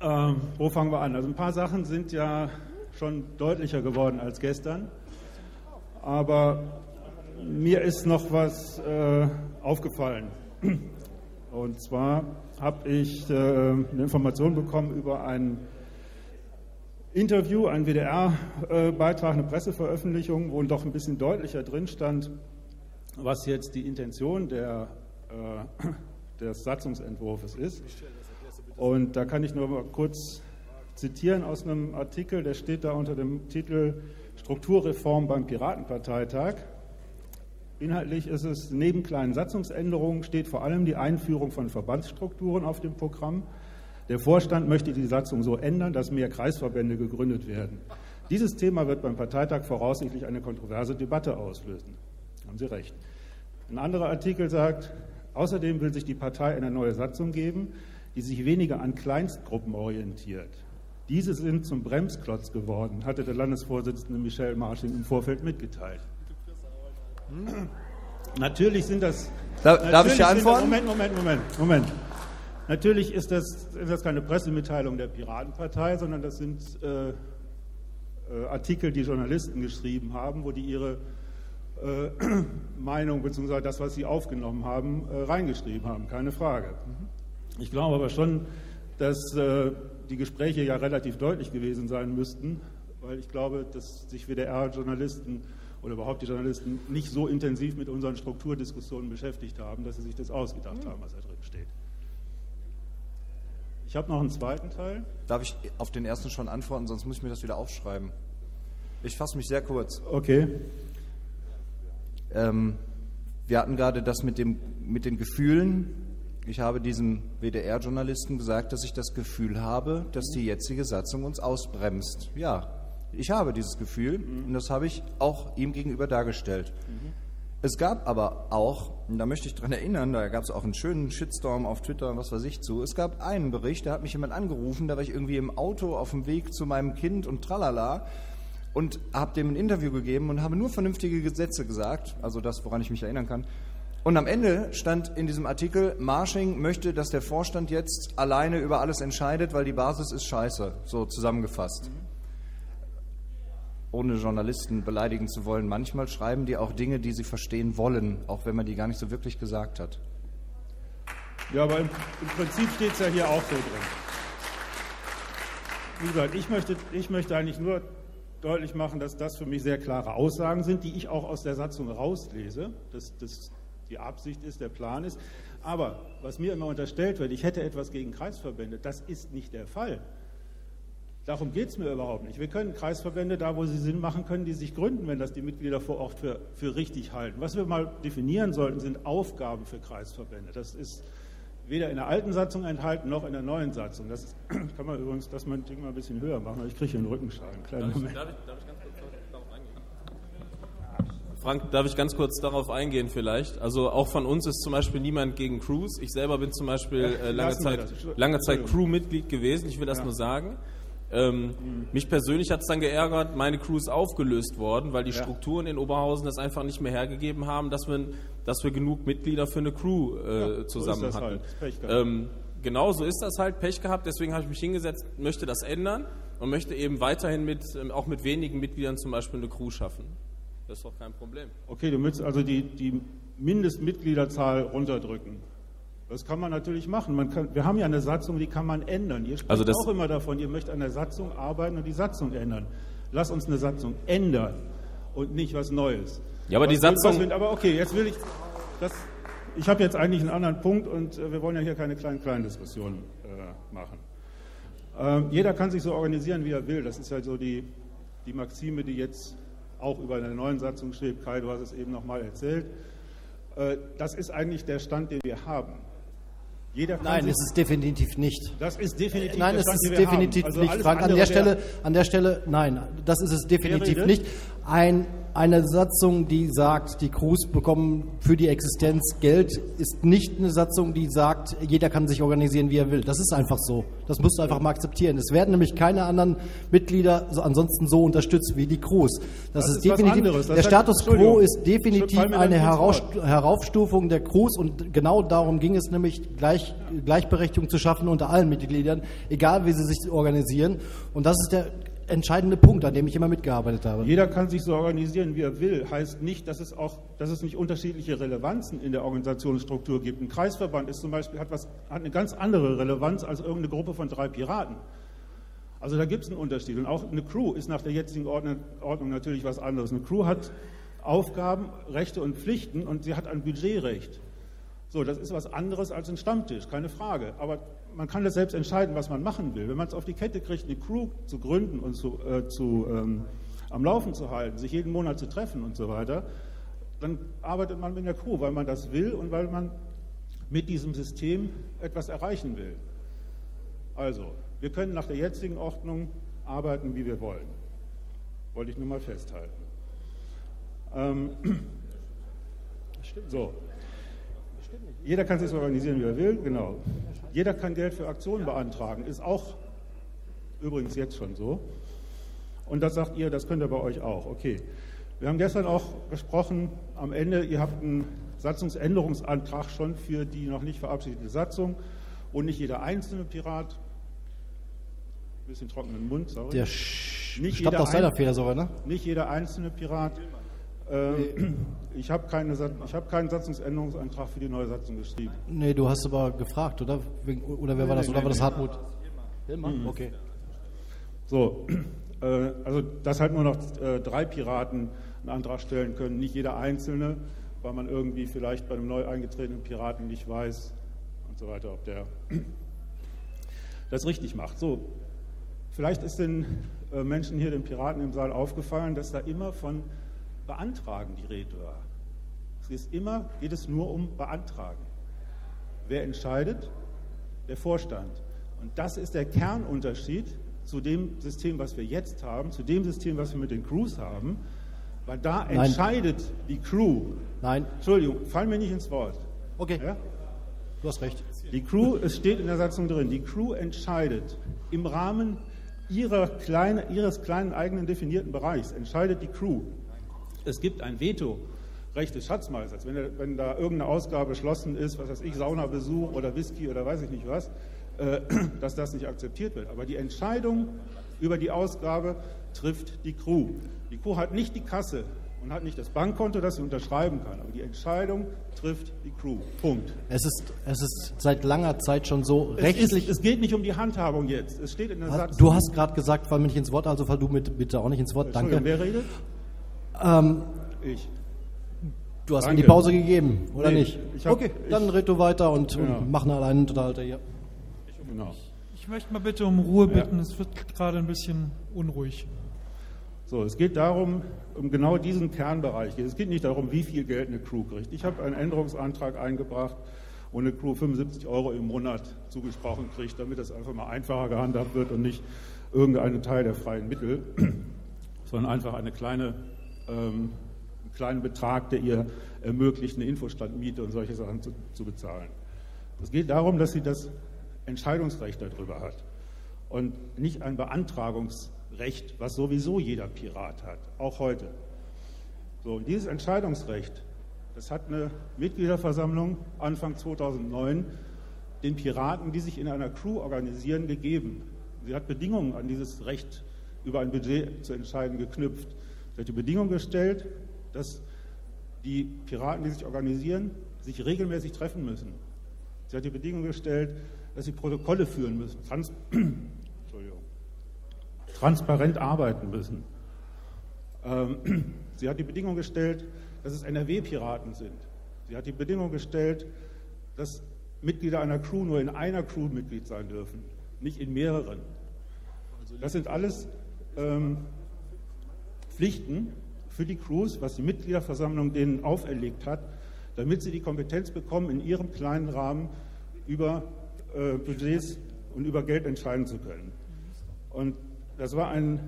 ähm, wo fangen wir an? Also ein paar Sachen sind ja schon deutlicher geworden als gestern. Aber mir ist noch was äh, aufgefallen. Und zwar habe ich äh, eine Information bekommen über ein Interview, einen WDR-Beitrag, eine Presseveröffentlichung, wo doch ein bisschen deutlicher drin stand, was jetzt die Intention der, äh, des Satzungsentwurfs ist. Und da kann ich nur mal kurz zitieren aus einem Artikel, der steht da unter dem Titel Strukturreform beim Piratenparteitag. Inhaltlich ist es, neben kleinen Satzungsänderungen steht vor allem die Einführung von Verbandsstrukturen auf dem Programm. Der Vorstand möchte die Satzung so ändern, dass mehr Kreisverbände gegründet werden. Dieses Thema wird beim Parteitag voraussichtlich eine kontroverse Debatte auslösen. Haben Sie recht. Ein anderer Artikel sagt, außerdem will sich die Partei eine neue Satzung geben, die sich weniger an Kleinstgruppen orientiert. Diese sind zum Bremsklotz geworden, hatte der Landesvorsitzende Michel Marsching im Vorfeld mitgeteilt. Natürlich sind das. Darf- darf ich natürlich hier sind das- antworten? Moment, Moment, Moment, Moment. Natürlich ist das, ist das keine Pressemitteilung der Piratenpartei, sondern das sind äh, äh, Artikel, die Journalisten geschrieben haben, wo die ihre äh, *clears throat* Meinung bzw. das, was sie aufgenommen haben, äh, reingeschrieben haben. Keine Frage. Ich glaube aber schon, dass äh, die Gespräche ja relativ deutlich gewesen sein müssten, weil ich glaube, dass sich WDR-Journalisten oder überhaupt die Journalisten nicht so intensiv mit unseren Strukturdiskussionen beschäftigt haben, dass sie sich das ausgedacht haben, was da drin steht. Ich habe noch einen zweiten Teil. Darf ich auf den ersten schon antworten, sonst muss ich mir das wieder aufschreiben. Ich fasse mich sehr kurz. Okay. Ähm, wir hatten gerade das mit, dem, mit den Gefühlen. Ich habe diesem WDR-Journalisten gesagt, dass ich das Gefühl habe, dass die jetzige Satzung uns ausbremst. Ja, ich habe dieses Gefühl und das habe ich auch ihm gegenüber dargestellt. Es gab aber auch, da möchte ich daran erinnern, da gab es auch einen schönen Shitstorm auf Twitter und was weiß ich zu. Es gab einen Bericht, da hat mich jemand angerufen, da war ich irgendwie im Auto auf dem Weg zu meinem Kind und tralala und habe dem ein Interview gegeben und habe nur vernünftige Gesetze gesagt, also das, woran ich mich erinnern kann. Und am Ende stand in diesem Artikel, Marsching möchte, dass der Vorstand jetzt alleine über alles entscheidet, weil die Basis ist scheiße, so zusammengefasst. Ohne Journalisten beleidigen zu wollen, manchmal schreiben die auch Dinge, die sie verstehen wollen, auch wenn man die gar nicht so wirklich gesagt hat. Ja, aber im, im Prinzip steht es ja hier auch so drin. Wie gesagt, ich möchte, ich möchte eigentlich nur deutlich machen, dass das für mich sehr klare Aussagen sind, die ich auch aus der Satzung rauslese, dass das die Absicht ist, der Plan ist. Aber was mir immer unterstellt wird, ich hätte etwas gegen Kreisverbände, das ist nicht der Fall. Darum geht es mir überhaupt nicht. Wir können Kreisverbände, da wo sie Sinn machen, können die sich gründen, wenn das die Mitglieder vor Ort für, für richtig halten. Was wir mal definieren sollten, sind Aufgaben für Kreisverbände. Das ist weder in der alten Satzung enthalten noch in der neuen Satzung. Das ist, *clears throat* kann man übrigens, das mein Ding mal ein bisschen höher machen, aber ich kriege hier einen Rückenschalen. Kleinen Darf ich, darf, ich, darf ich ganz kurz darauf eingehen? Frank, darf ich ganz kurz darauf eingehen vielleicht? Also auch von uns ist zum Beispiel niemand gegen Crews. Ich selber bin zum Beispiel äh, lange Zeit, lange Zeit. Crew-Mitglied gewesen. Ich will das Ja. nur sagen. Ähm, Mich persönlich hat es dann geärgert, meine Crew ist aufgelöst worden, weil die Ja. Strukturen in Oberhausen das einfach nicht mehr hergegeben haben, dass wir, dass wir genug Mitglieder für eine Crew äh, Ja, so zusammen ist das hatten. halt. Ähm, genau so ist das halt, Pech gehabt, deswegen habe ich mich hingesetzt, möchte das ändern und möchte eben weiterhin mit, ähm, auch mit wenigen Mitgliedern zum Beispiel eine Crew schaffen. Das ist doch kein Problem. Okay, du möchtest also die, die Mindestmitgliederzahl runterdrücken. Das kann man natürlich machen. Kann, wir haben ja eine Satzung, die kann man ändern. Ihr sprecht Also das- auch immer davon, ihr möchtet an der Satzung arbeiten und die Satzung ändern. Lass uns eine Satzung ändern und nicht was Neues. Ja, aber was, die Satzung- wir- aber okay, jetzt will ich. Das, ich habe jetzt eigentlich einen anderen Punkt und äh, wir wollen ja hier keine kleinen kleinen Diskussionen äh, machen. Ähm, jeder kann sich so organisieren, wie er will. Das ist ja so die, die Maxime, die jetzt auch über eine neuen Satzung steht. Kai, du hast es eben nochmal erzählt. Äh, das ist eigentlich der Stand, den wir haben. Nein, es ist definitiv nicht. Das ist definitiv Nein, es ist definitiv. Also nicht. Frank, an der Stelle, an der Stelle, nein, das ist es definitiv nicht. Ein, eine Satzung, die sagt, die Crews bekommen für die Existenz Geld, ist nicht eine Satzung, die sagt, jeder kann sich organisieren, wie er will. Das ist einfach so. Das musst du einfach mal akzeptieren. Es werden nämlich keine anderen Mitglieder so, ansonsten so unterstützt wie die Crews. Das, Das ist, ist definitiv, der hat- Status quo ist definitiv eine Heraus. Heraufstufung der Crews und genau darum ging es nämlich, Gleich, Gleichberechtigung zu schaffen unter allen Mitgliedern, egal wie sie sich organisieren. Und das ist der entscheidende Punkt, an dem ich immer mitgearbeitet habe. Jeder kann sich so organisieren, wie er will. Heißt nicht, dass es auch, dass es nicht unterschiedliche Relevanzen in der Organisationsstruktur gibt. Ein Kreisverband ist zum Beispiel hat was hat eine ganz andere Relevanz als irgendeine Gruppe von drei Piraten. Also da gibt es einen Unterschied. Und auch eine Crew ist nach der jetzigen Ordnung, natürlich was anderes. Eine Crew hat Aufgaben, Rechte und Pflichten und sie hat ein Budgetrecht. So, das ist was anderes als ein Stammtisch, keine Frage. Aber man kann das selbst entscheiden, was man machen will. Wenn man es auf die Kette kriegt, eine Crew zu gründen und zu, äh, zu, ähm, am Laufen zu halten, sich jeden Monat zu treffen und so weiter, dann arbeitet man mit der Crew, weil man das will und weil man mit diesem System etwas erreichen will. Also, wir können nach der jetzigen Ordnung arbeiten, wie wir wollen. Wollte ich nur mal festhalten. Ähm, *clears throat* so. Jeder kann sich organisieren, wie er will, genau. Jeder kann Geld für Aktionen beantragen, ist auch übrigens jetzt schon so. Und das sagt ihr, das könnt ihr bei euch auch. Okay. Wir haben gestern auch gesprochen, am Ende, ihr habt einen Satzungsänderungsantrag schon für die noch nicht verabschiedete Satzung und nicht jeder einzelne Pirat, bisschen trockenen Mund, sorry. Der sch- Nicht stammt aus seiner ein- sogar, ne? Nicht jeder einzelne Pirat. Ähm, ich habe keine, ich habe keinen Satzungsänderungsantrag für die neue Satzung geschrieben. Nee, du hast aber gefragt, oder? Wegen- Oder wer war Nee, das? nee, Oder war nee, das nee. Hartmut? Hilmer? Mhm. Okay. So, äh, also dass halt nur noch äh, drei Piraten einen Antrag stellen können, nicht jeder einzelne, weil man irgendwie vielleicht bei einem neu eingetretenen Piraten nicht weiß und so weiter, ob der *clears throat* das richtig macht. So, vielleicht ist den äh, Menschen hier, den Piraten im Saal, aufgefallen, dass da immer von Beantragen die Rede war. Es ist immer, geht es nur um Beantragen. Wer entscheidet? Der Vorstand. Und das ist der Kernunterschied zu dem System, was wir jetzt haben, zu dem System, was wir mit den Crews haben, weil da Nein. entscheidet die Crew. Nein. Entschuldigung, fall mir nicht ins Wort. Okay. Ja? Du hast recht. Die Crew, es steht in der Satzung drin, die Crew entscheidet im Rahmen ihrer kleine, ihres kleinen eigenen definierten Bereichs, entscheidet die Crew. Es gibt ein Veto. Recht des Schatzmeisters. Wenn, wenn da irgendeine Ausgabe beschlossen ist, was weiß ich, Saunabesuch oder Whisky oder weiß ich nicht was, äh, *clears throat* dass das nicht akzeptiert wird. Aber die Entscheidung über die Ausgabe trifft die Crew. Die Crew hat nicht die Kasse und hat nicht das Bankkonto, das sie unterschreiben kann. Aber die Entscheidung trifft die Crew. Punkt. Es ist, es ist seit langer Zeit schon so Es, rechtlich. ist, es geht nicht um die Handhabung jetzt. Es steht in der Satzung. Du hast gerade gesagt, fall mir nicht ins Wort, also fall du mit, bitte auch nicht ins Wort. Danke. Wer redet? Ähm, Ich. du hast Danke. mir die Pause gegeben, oder Nee, nicht? ich hab- okay, dann red du weiter und, Ja. und mach einen Alleinunterhalter hier. Genau. Ich möchte mal bitte um Ruhe Ja. bitten, es wird gerade ein bisschen unruhig. So, es geht darum, um genau diesen Kernbereich. Es geht nicht darum, wie viel Geld eine Crew kriegt. Ich habe einen Änderungsantrag eingebracht, wo eine Crew 75 Euro im Monat zugesprochen kriegt, damit das einfach mal einfacher gehandhabt wird und nicht irgendein Teil der freien Mittel, *clears throat* sondern einfach eine kleine, ähm, einen kleinen Betrag, der ihr ermöglicht, eine Infostandmiete und solche Sachen zu, zu bezahlen. Es geht darum, dass sie das Entscheidungsrecht darüber hat und nicht ein Beantragungsrecht, was sowieso jeder Pirat hat, auch heute. So, dieses Entscheidungsrecht, das hat eine Mitgliederversammlung Anfang 2009 den Piraten, die sich in einer Crew organisieren, gegeben. Sie hat Bedingungen an dieses Recht über ein Budget zu entscheiden geknüpft. Sie hat die Bedingung gestellt, dass die Piraten, die sich organisieren, sich regelmäßig treffen müssen. Sie hat die Bedingung gestellt, dass sie Protokolle führen müssen, trans *clears throat* transparent arbeiten müssen. Ähm, *clears throat* sie hat die Bedingung gestellt, dass es NRW-Piraten sind. Sie hat die Bedingung gestellt, dass Mitglieder einer Crew nur in einer Crew Mitglied sein dürfen, nicht in mehreren. Das sind alles ähm, Pflichten für die Crews, was die Mitgliederversammlung denen auferlegt hat, damit sie die Kompetenz bekommen, in ihrem kleinen Rahmen über äh, Budgets und über Geld entscheiden zu können. Und das war ein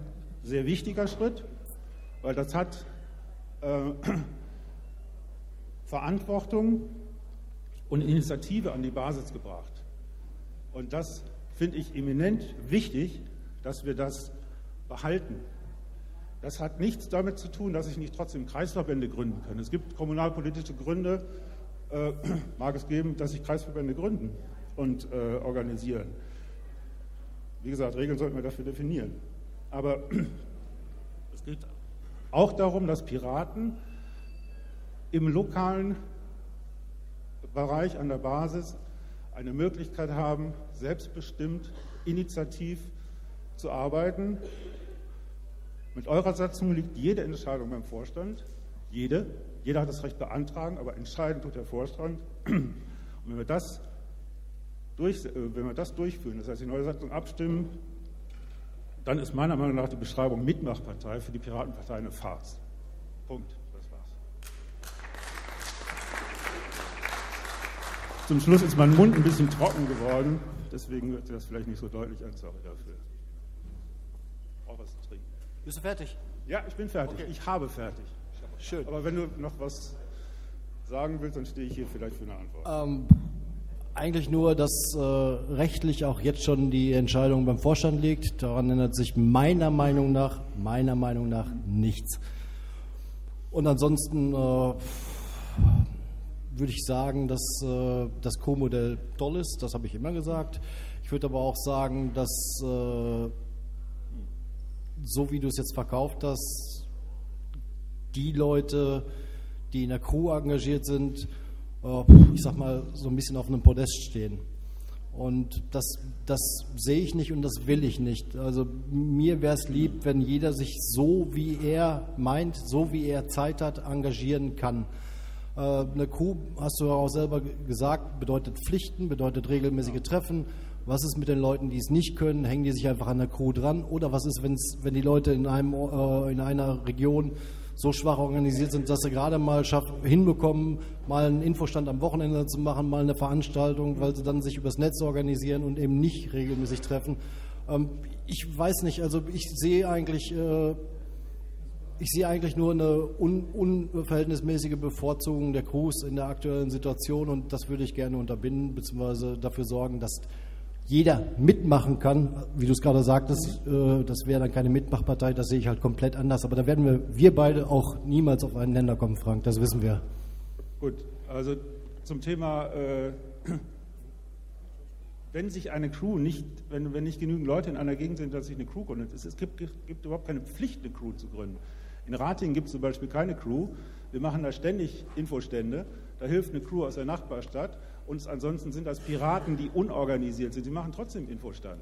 sehr wichtiger Schritt, weil das hat äh, *clears throat* Verantwortung und Initiative an die Basis gebracht. Und das finde ich eminent wichtig, dass wir das behalten. Das hat nichts damit zu tun, dass ich nicht trotzdem Kreisverbände gründen kann. Es gibt kommunalpolitische Gründe, äh, *clears throat* mag es geben, dass sich Kreisverbände gründen und äh, organisieren. Wie gesagt, Regeln sollten wir dafür definieren. Aber *clears throat* es geht auch darum, dass Piraten im lokalen Bereich an der Basis eine Möglichkeit haben, selbstbestimmt, initiativ zu arbeiten. Mit eurer Satzung liegt jede Entscheidung beim Vorstand. Jede. Jeder hat das Recht beantragen, aber entscheiden tut der Vorstand. *clears throat* Und wenn wir das, durch, äh, wenn wir das durchführen, das heißt die neue Satzung abstimmen, dann ist meiner Meinung nach die Beschreibung Mitmachpartei für die Piratenpartei eine Farce. Punkt. Das war's. Zum Schluss ist mein Mund ein bisschen trocken geworden, deswegen hört sich das vielleicht nicht so deutlich an. Sorry dafür. Auch was zu trinken. Bist du fertig? Ja, ich bin fertig. Okay. Ich habe fertig. Schön. Aber wenn du noch was sagen willst, dann stehe ich hier vielleicht für eine Antwort. Ähm, eigentlich nur, dass äh, rechtlich auch jetzt schon die Entscheidung beim Vorstand liegt. Daran ändert sich meiner Meinung nach, meiner Meinung nach nichts. Und ansonsten äh, würde ich sagen, dass äh, das Co-Modell toll ist. Das habe ich immer gesagt. Ich würde aber auch sagen, dass äh, so wie du es jetzt verkauft hast, die Leute, die in der Crew engagiert sind, äh, ich sag mal, so ein bisschen auf einem Podest stehen. Und das, das sehe ich nicht und das will ich nicht. Also mir wäre es lieb, wenn jeder sich so, wie er meint, so wie er Zeit hat, engagieren kann. Äh, Eine Crew, hast du auch selber gesagt, bedeutet Pflichten, bedeutet regelmäßige Treffen. Was ist mit den Leuten, die es nicht können? Hängen die sich einfach an der Crew dran? Oder was ist, wenn's, wenn die Leute in, einem, äh, in einer Region so schwach organisiert sind, dass sie gerade mal schaffen, hinbekommen, mal einen Infostand am Wochenende zu machen, mal eine Veranstaltung, weil sie dann sich übers Netz organisieren und eben nicht regelmäßig treffen. Ähm, ich weiß nicht, also ich sehe eigentlich, äh, ich sehe eigentlich nur eine un unverhältnismäßige Bevorzugung der Crews in der aktuellen Situation und das würde ich gerne unterbinden, beziehungsweise dafür sorgen, dass jeder mitmachen kann, wie du es gerade sagtest, äh, das wäre dann keine Mitmachpartei, das sehe ich halt komplett anders. Aber da werden wir, wir beide auch niemals auf einen Länder kommen, Frank, das wissen wir. Gut, also zum Thema, äh, wenn sich eine Crew nicht, wenn, wenn nicht genügend Leute in einer Gegend sind, dass sich eine Crew gründet, es, es gibt, gibt überhaupt keine Pflicht, eine Crew zu gründen. In Ratingen gibt es zum Beispiel keine Crew. Wir machen da ständig Infostände. Da hilft eine Crew aus der Nachbarstadt. Und ansonsten sind das Piraten, die unorganisiert sind. Sie machen trotzdem Infostand.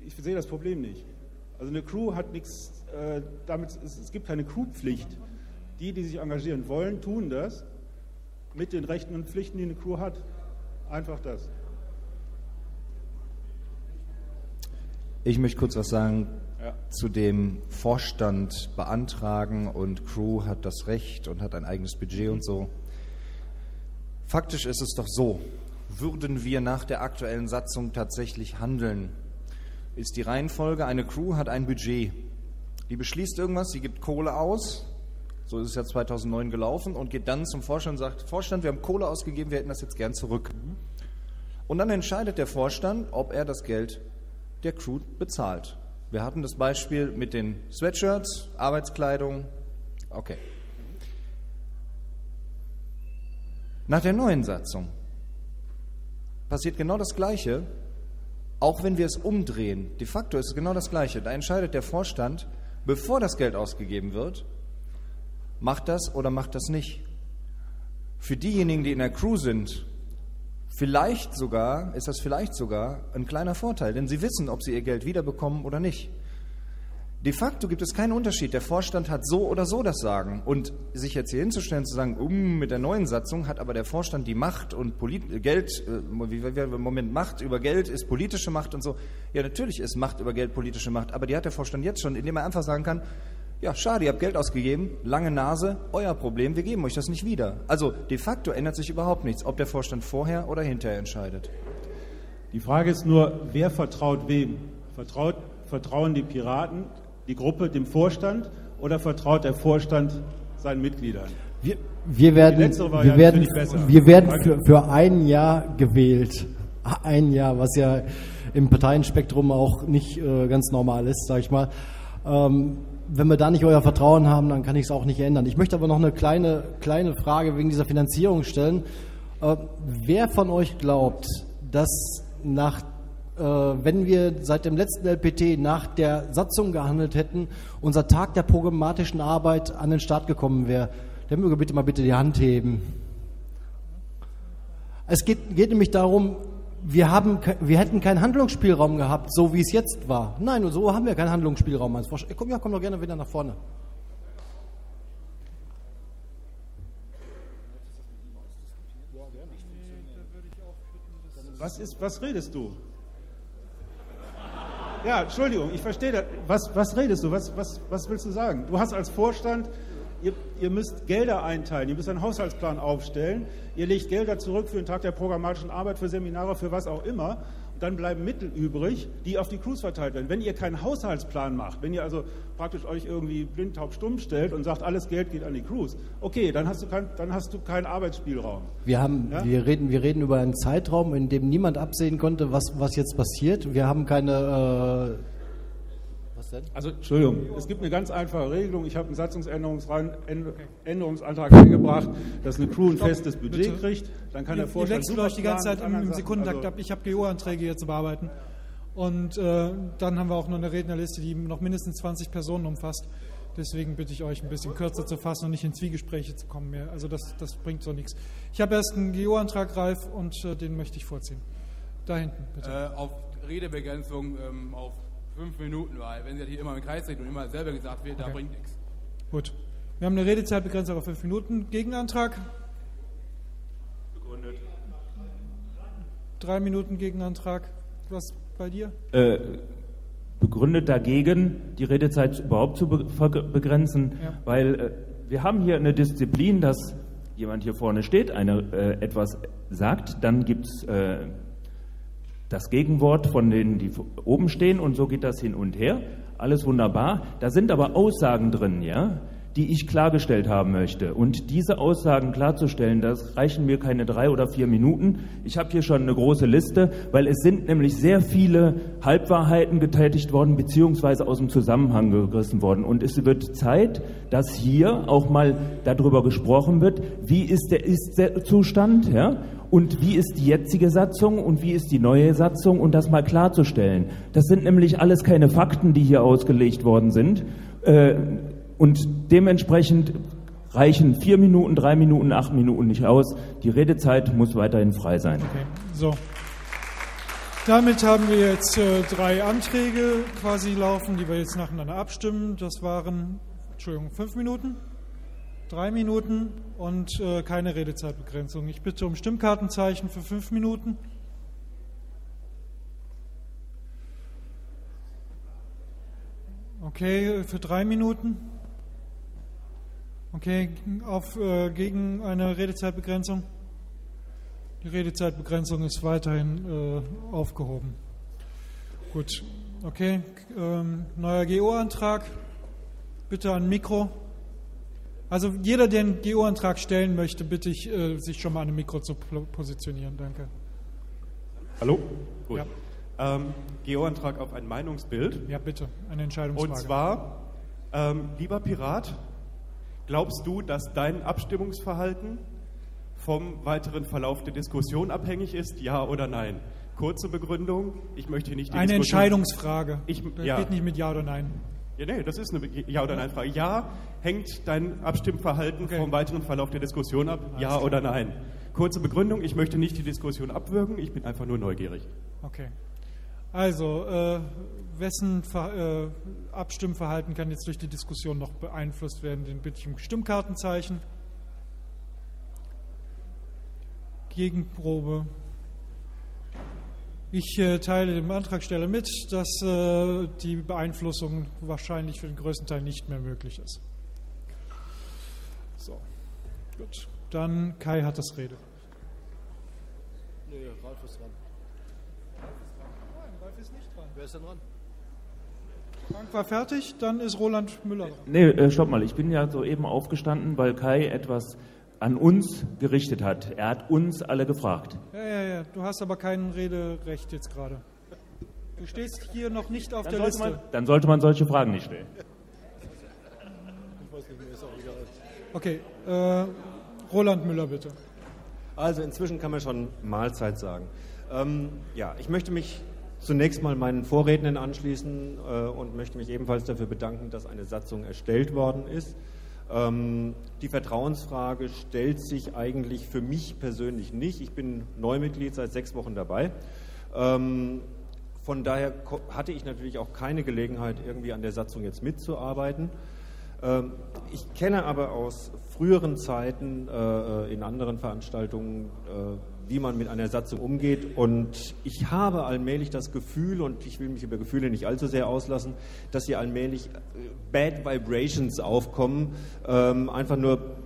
Ich sehe das Problem nicht. Also eine Crew hat nichts äh, damit, es, es gibt keine Crewpflicht. Die, die sich engagieren wollen, tun das mit den Rechten und Pflichten, die eine Crew hat. Einfach das. Ich möchte kurz was sagen Ja. zu dem Vorstand beantragen und Crew hat das Recht und hat ein eigenes Budget und so. Faktisch ist es doch so, würden wir nach der aktuellen Satzung tatsächlich handeln, ist die Reihenfolge, eine Crew hat ein Budget. Die beschließt irgendwas, sie gibt Kohle aus, so ist es ja 2009 gelaufen, und geht dann zum Vorstand und sagt, Vorstand, wir haben Kohle ausgegeben, wir hätten das jetzt gern zurück. Und dann entscheidet der Vorstand, ob er das Geld der Crew bezahlt. Wir hatten das Beispiel mit den Sweatshirts, Arbeitskleidung. Okay. Nach der neuen Satzung passiert genau das Gleiche, auch wenn wir es umdrehen. De facto ist es genau das Gleiche. Da entscheidet der Vorstand, bevor das Geld ausgegeben wird, macht das oder macht das nicht. Für diejenigen, die in der Crew sind, vielleicht sogar, ist das vielleicht sogar ein kleiner Vorteil, denn sie wissen, ob sie ihr Geld wiederbekommen oder nicht. De facto gibt es keinen Unterschied. Der Vorstand hat so oder so das Sagen. Und sich jetzt hier hinzustellen, zu sagen, um, mit der neuen Satzung hat aber der Vorstand die Macht und Polit Geld, äh, wie wir im Moment Macht über Geld ist politische Macht und so. Ja, natürlich ist Macht über Geld politische Macht, aber die hat der Vorstand jetzt schon, indem er einfach sagen kann, ja, schade, ihr habt Geld ausgegeben, lange Nase, euer Problem, wir geben euch das nicht wieder. Also de facto ändert sich überhaupt nichts, ob der Vorstand vorher oder hinterher entscheidet. Die Frage ist nur, wer vertraut wem? Vertraut, vertrauen die Piraten die Gruppe dem Vorstand oder vertraut der Vorstand seinen Mitgliedern? Wir, wir werden, wir werden, wir werden für, für ein Jahr gewählt. Ein Jahr, was ja im Parteienspektrum auch nicht äh, ganz normal ist, sage ich mal. Ähm, wenn wir da nicht euer Vertrauen haben, dann kann ich es auch nicht ändern. Ich möchte aber noch eine kleine, kleine Frage wegen dieser Finanzierung stellen. Äh, wer von euch glaubt, dass nach wenn wir seit dem letzten LPT nach der Satzung gehandelt hätten, unser Tag der programmatischen Arbeit an den Start gekommen wäre. Der möge bitte mal bitte die Hand heben. Es geht, geht nämlich darum, wir, haben, wir hätten keinen Handlungsspielraum gehabt, so wie es jetzt war. Nein, so haben wir keinen Handlungsspielraum. Komm, ja, komm doch gerne wieder nach vorne. Was, ist, was redest du? Ja, Entschuldigung, ich verstehe das. Was, was redest du? Was, was, was willst du sagen? Du hast als Vorstand, ihr, ihr müsst Gelder einteilen, ihr müsst einen Haushaltsplan aufstellen, ihr legt Gelder zurück für den Tag der programmatischen Arbeit, für Seminare, für was auch immer dann bleiben Mittel übrig, die auf die Crews verteilt werden. Wenn ihr keinen Haushaltsplan macht, wenn ihr also praktisch euch irgendwie blind, taub, stumm stellt und sagt, alles Geld geht an die Crews, okay, dann hast du, kein, dann hast du keinen Arbeitsspielraum. Wir, haben, ja? wir, reden, wir reden über einen Zeitraum, in dem niemand absehen konnte, was, was jetzt passiert. Wir haben keine... Äh denn? Also, Entschuldigung, es gibt eine ganz einfache Regelung. Ich habe einen Satzungsänderungsantrag eingebracht, dass eine Crew ein Stopp, festes Budget bitte. kriegt. Dann kann ihr, der Vorstand. Ihr wechselt euch die ganze Zeit im Sekundentakt also, ab. Ich habe GO-Anträge hier zu bearbeiten. Und äh, dann haben wir auch noch eine Rednerliste, die noch mindestens 20 Personen umfasst. Deswegen bitte ich euch, ein bisschen kürzer zu fassen und nicht in Zwiegespräche zu kommen mehr. Also das, das bringt so nichts. Ich habe erst einen GO-Antrag, Ralf, und äh, den möchte ich vorziehen. Da hinten, bitte. Äh, auf Redebegrenzung ähm, auf fünf Minuten, weil wenn sie hier immer im Kreis sind und immer selber gesagt wird, okay. da bringt nichts. Gut. Wir haben eine Redezeitbegrenzung auf fünf Minuten. Gegenantrag? Begründet. Drei Minuten Gegenantrag. Was bei dir? Äh, begründet dagegen, die Redezeit überhaupt zu be begrenzen, ja. weil äh, wir haben hier eine Disziplin, dass jemand hier vorne steht, eine, äh, etwas sagt, dann gibt es äh, das Gegenwort von denen, die oben stehen und so geht das hin und her. Alles wunderbar. Da sind aber Aussagen drin, ja, die ich klargestellt haben möchte. Und diese Aussagen klarzustellen, das reichen mir keine drei oder vier Minuten. Ich habe hier schon eine große Liste, weil es sind nämlich sehr viele Halbwahrheiten getätigt worden, beziehungsweise aus dem Zusammenhang gerissen worden. Und es wird Zeit, dass hier auch mal darüber gesprochen wird, wie ist der Ist-Zustand, ja, und wie ist die jetzige Satzung und wie ist die neue Satzung und das mal klarzustellen. Das sind nämlich alles keine Fakten, die hier ausgelegt worden sind. Äh, und dementsprechend reichen vier Minuten, drei Minuten, acht Minuten nicht aus. Die Redezeit muss weiterhin frei sein. Okay. So. Damit haben wir jetzt äh, drei Anträge quasi laufen, die wir jetzt nacheinander abstimmen. Das waren, Entschuldigung, fünf Minuten? Drei Minuten und äh, keine Redezeitbegrenzung. Ich bitte um Stimmkartenzeichen für fünf Minuten. Okay, für drei Minuten. Okay, auf, äh, gegen eine Redezeitbegrenzung. Die Redezeitbegrenzung ist weiterhin äh, aufgehoben. Gut, okay. Ähm, neuer GO-Antrag. Bitte an Mikro. Also jeder, der einen GO-Antrag stellen möchte, bitte ich, äh, sich schon mal an dem Mikro zu positionieren. Danke. Hallo? Gut. Ja. Ähm, GO-Antrag auf ein Meinungsbild. Ja, bitte, eine Entscheidungsfrage. Und zwar, ähm, lieber Pirat, glaubst du, dass dein Abstimmungsverhalten vom weiteren Verlauf der Diskussion abhängig ist, ja oder nein? Kurze Begründung, ich möchte hier nicht die Eine Diskussion Entscheidungsfrage. Ich, das ja. geht nicht mit Ja oder Nein. Ja, nee, das ist eine Ja- oder Nein-Frage. Ja, hängt dein Abstimmverhalten okay. vom weiteren Verlauf der Diskussion ab? Alles ja oder nein? Kurze Begründung, ich möchte nicht die Diskussion abwürgen, ich bin einfach nur neugierig. Okay. Also, äh, wessen Ver äh, Abstimmverhalten kann jetzt durch die Diskussion noch beeinflusst werden? Den bitte ich um Stimmkartenzeichen. Gegenprobe. Ich äh, teile dem Antragsteller mit, dass äh, die Beeinflussung wahrscheinlich für den größten Teil nicht mehr möglich ist. So, gut. Dann Kai hat das Rede. Nee, Ralf ist dran. Nein, Ralf ist nicht dran. Wer ist denn dran? Frank war fertig, dann ist Roland Müller dran. Nee, äh, stopp mal. Ich bin ja soeben aufgestanden, weil Kai etwas an uns gerichtet hat. Er hat uns alle gefragt. Ja, ja, ja. Du hast aber kein Rederecht jetzt gerade. Du stehst hier noch nicht auf Dann der sollte, Liste. man, dann sollte man solche Fragen nicht stellen. Ich weiß nicht, mir ist auch egal. Okay, äh, Roland Müller bitte. Also inzwischen kann man schon Mahlzeit sagen. Ähm, ja, ich möchte mich zunächst mal meinen Vorrednern anschließen äh, und möchte mich ebenfalls dafür bedanken, dass eine Satzung erstellt worden ist. Ähm, die Vertrauensfrage stellt sich eigentlich für mich persönlich nicht. Ich bin Neumitglied seit sechs Wochen dabei. Ähm, von daher hatte ich natürlich auch keine Gelegenheit, irgendwie an der Satzung jetzt mitzuarbeiten. Ähm, Ich kenne aber aus früheren Zeiten äh, in anderen Veranstaltungen, äh, wie man mit einer Satzung umgeht. Und ich habe allmählich das Gefühl, und ich will mich über Gefühle nicht allzu sehr auslassen, dass hier allmählich äh, Bad Vibrations aufkommen, ähm, einfach nur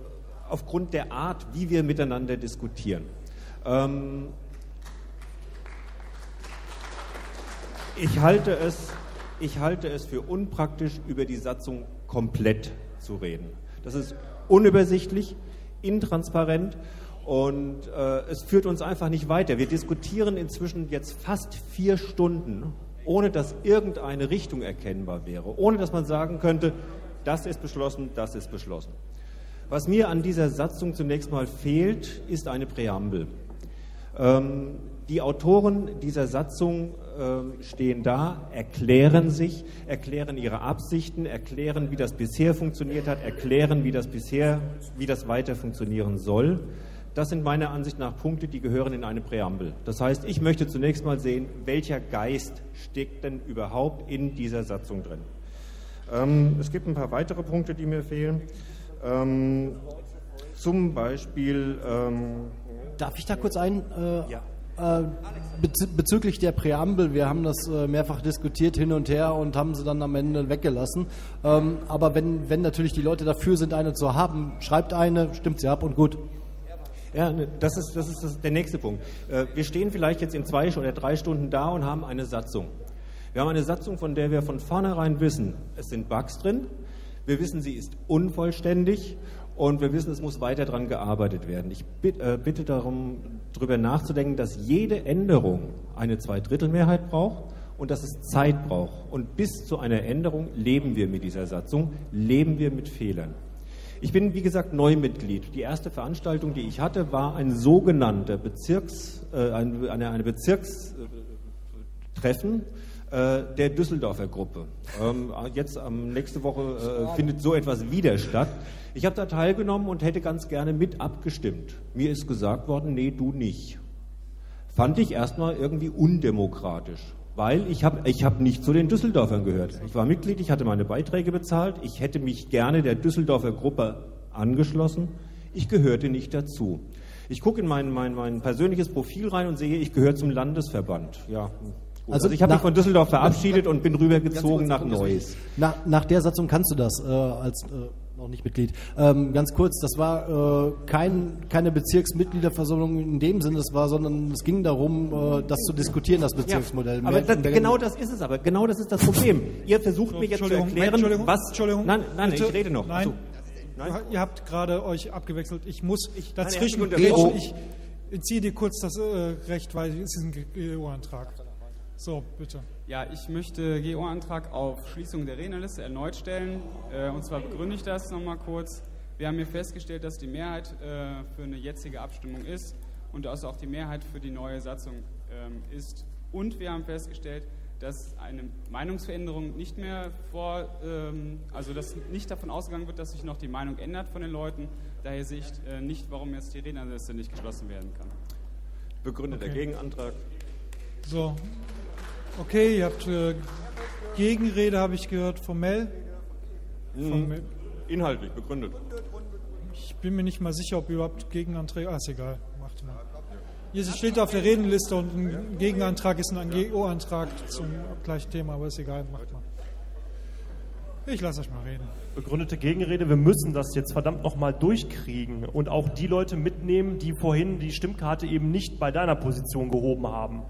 aufgrund der Art, wie wir miteinander diskutieren. Ähm, Ich halte, es, ich halte es für unpraktisch, über die Satzung komplett zu reden. Das ist unübersichtlich, intransparent und äh, es führt uns einfach nicht weiter. Wir diskutieren inzwischen jetzt fast vier Stunden, ohne dass irgendeine Richtung erkennbar wäre, ohne dass man sagen könnte, das ist beschlossen, das ist beschlossen. Was mir an dieser Satzung zunächst mal fehlt, ist eine Präambel. Ähm, die Autoren dieser Satzung ähm, stehen da, erklären sich, erklären ihre Absichten, erklären, wie das bisher funktioniert hat, erklären, wie das bisher, wie das weiter funktionieren soll. Das sind meiner Ansicht nach Punkte, die gehören in eine Präambel. Das heißt, ich möchte zunächst mal sehen, welcher Geist steckt denn überhaupt in dieser Satzung drin. Ähm, es gibt ein paar weitere Punkte, die mir fehlen. Ähm, zum Beispiel. Ähm, Darf ich da kurz ein? Äh, Ja. äh, bez bezüglich der Präambel, wir haben das äh, mehrfach diskutiert hin und her und haben sie dann am Ende weggelassen. Ähm, aber wenn, wenn natürlich die Leute dafür sind, eine zu haben, schreibt eine, stimmt sie ab und gut. Ja, ne, das ist, das ist das, der nächste Punkt. Äh, Wir stehen vielleicht jetzt in zwei oder drei Stunden da und haben eine Satzung. Wir haben eine Satzung, von der wir von vornherein wissen, es sind Bugs drin. Wir wissen, sie ist unvollständig und wir wissen, es muss weiter daran gearbeitet werden. Ich äh, bitte darum, darüber nachzudenken, dass jede Änderung eine Zweidrittelmehrheit braucht und dass es Zeit braucht. Und bis zu einer Änderung leben wir mit dieser Satzung, leben wir mit Fehlern. Ich bin, wie gesagt, Neumitglied. Die erste Veranstaltung, die ich hatte, war ein sogenannter Bezirks, äh, eine, eine, Bezirkstreffen äh, der Düsseldorfer Gruppe. Ähm, jetzt am nächste Woche äh, findet so etwas wieder statt. Ich habe da teilgenommen und hätte ganz gerne mit abgestimmt. Mir ist gesagt worden, nee, du nicht. Fand ich erstmal irgendwie undemokratisch, weil ich habe ich hab nicht zu den Düsseldorfern gehört. Ich war Mitglied, ich hatte meine Beiträge bezahlt, ich hätte mich gerne der Düsseldorfer Gruppe angeschlossen. Ich gehörte nicht dazu. Ich gucke in mein, mein, mein persönliches Profil rein und sehe, ich gehöre zum Landesverband. Ja. Also Also, ich habe mich nach- von Düsseldorf *laughs* verabschiedet und bin rübergezogen nach Neuss. Nach, nach der Satzung kannst du das äh, als äh, noch nicht Mitglied. Ähm, ganz kurz, das war äh, kein, keine Bezirksmitgliederversammlung in dem Sinne, das war, sondern es ging darum, äh, das zu diskutieren, das Bezirksmodell. Ja, aber das, genau das ist es aber. Genau das ist das Problem. Ihr versucht mir jetzt zu erklären, Entschuldigung, was. Entschuldigung, Nein, nein, bitte. ich rede noch. Nein, so. Du- ihr habt gerade euch abgewechselt. Ich muss dazwischen nein. Ich entziehe dir kurz das äh, Recht, weil es ist ein GO-Antrag. So, bitte. Ja, ich möchte GO-Antrag auf Schließung der Rednerliste erneut stellen. Äh, und zwar begründe ich das nochmal kurz. Wir haben hier festgestellt, dass die Mehrheit äh, für eine jetzige Abstimmung ist und dass auch die Mehrheit für die neue Satzung ähm, ist. Und wir haben festgestellt, dass eine Meinungsveränderung nicht mehr vor, ähm, also dass nicht davon ausgegangen wird, dass sich noch die Meinung ändert von den Leuten. Daher sehe ich äh, nicht, warum jetzt die Rednerliste nicht geschlossen werden kann. Begründe der Okay. Gegenantrag. So. Okay, ihr habt äh, Gegenrede, habe ich gehört, formell. Formell. Inhaltlich begründet. Ich bin mir nicht mal sicher, ob überhaupt Gegenanträge. Ah, ist egal. Macht mal. Hier steht auf der Redenliste und ein Gegenantrag ist ein GO-Antrag zum gleichen Thema, aber ist egal. Macht mal. Ich lasse euch mal reden. Begründete Gegenrede, wir müssen das jetzt verdammt nochmal durchkriegen und auch die Leute mitnehmen, die vorhin die Stimmkarte eben nicht bei deiner Position gehoben haben.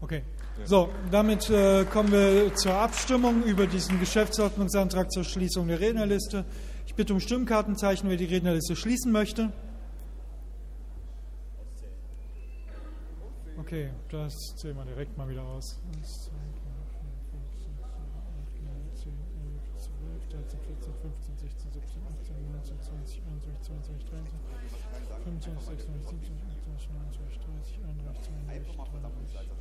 Okay. So, damit äh, kommen wir zur Abstimmung über diesen Geschäftsordnungsantrag zur Schließung der Rednerliste. Ich bitte um Stimmkartenzeichen, wer die Rednerliste schließen möchte. Okay, das zählen wir direkt mal wieder aus. 1, 2, 3, 4, 5, 6, 7, 8, 9, 10, 11, 12, 13, 14, 15, 16, 17, 18, 19, 20, 21, 22, 23, 25, 26, 27, 28, 29, 30,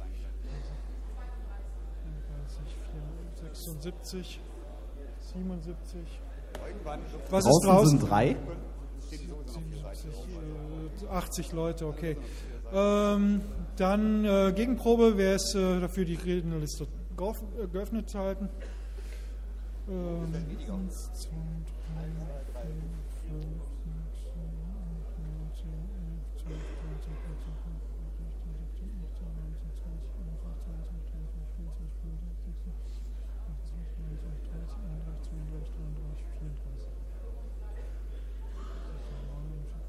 31, 32, 76, 77. Was ist Draußen draußen? sind drei. 77, äh, 80 Leute, okay. Ähm, dann äh, Gegenprobe, wer ist äh, dafür, die Rednerliste äh, geöffnet zu halten? Ähm, 1, 2, 3, 4, 5, 6, 7, 8, 9, 10, 11, 12, 13, 14, 15, 16, 17, 18, 19, 20, 21, 22, 23, 24, 25, 26, 27, 28, 29, 30, 31, 32, 33, 34.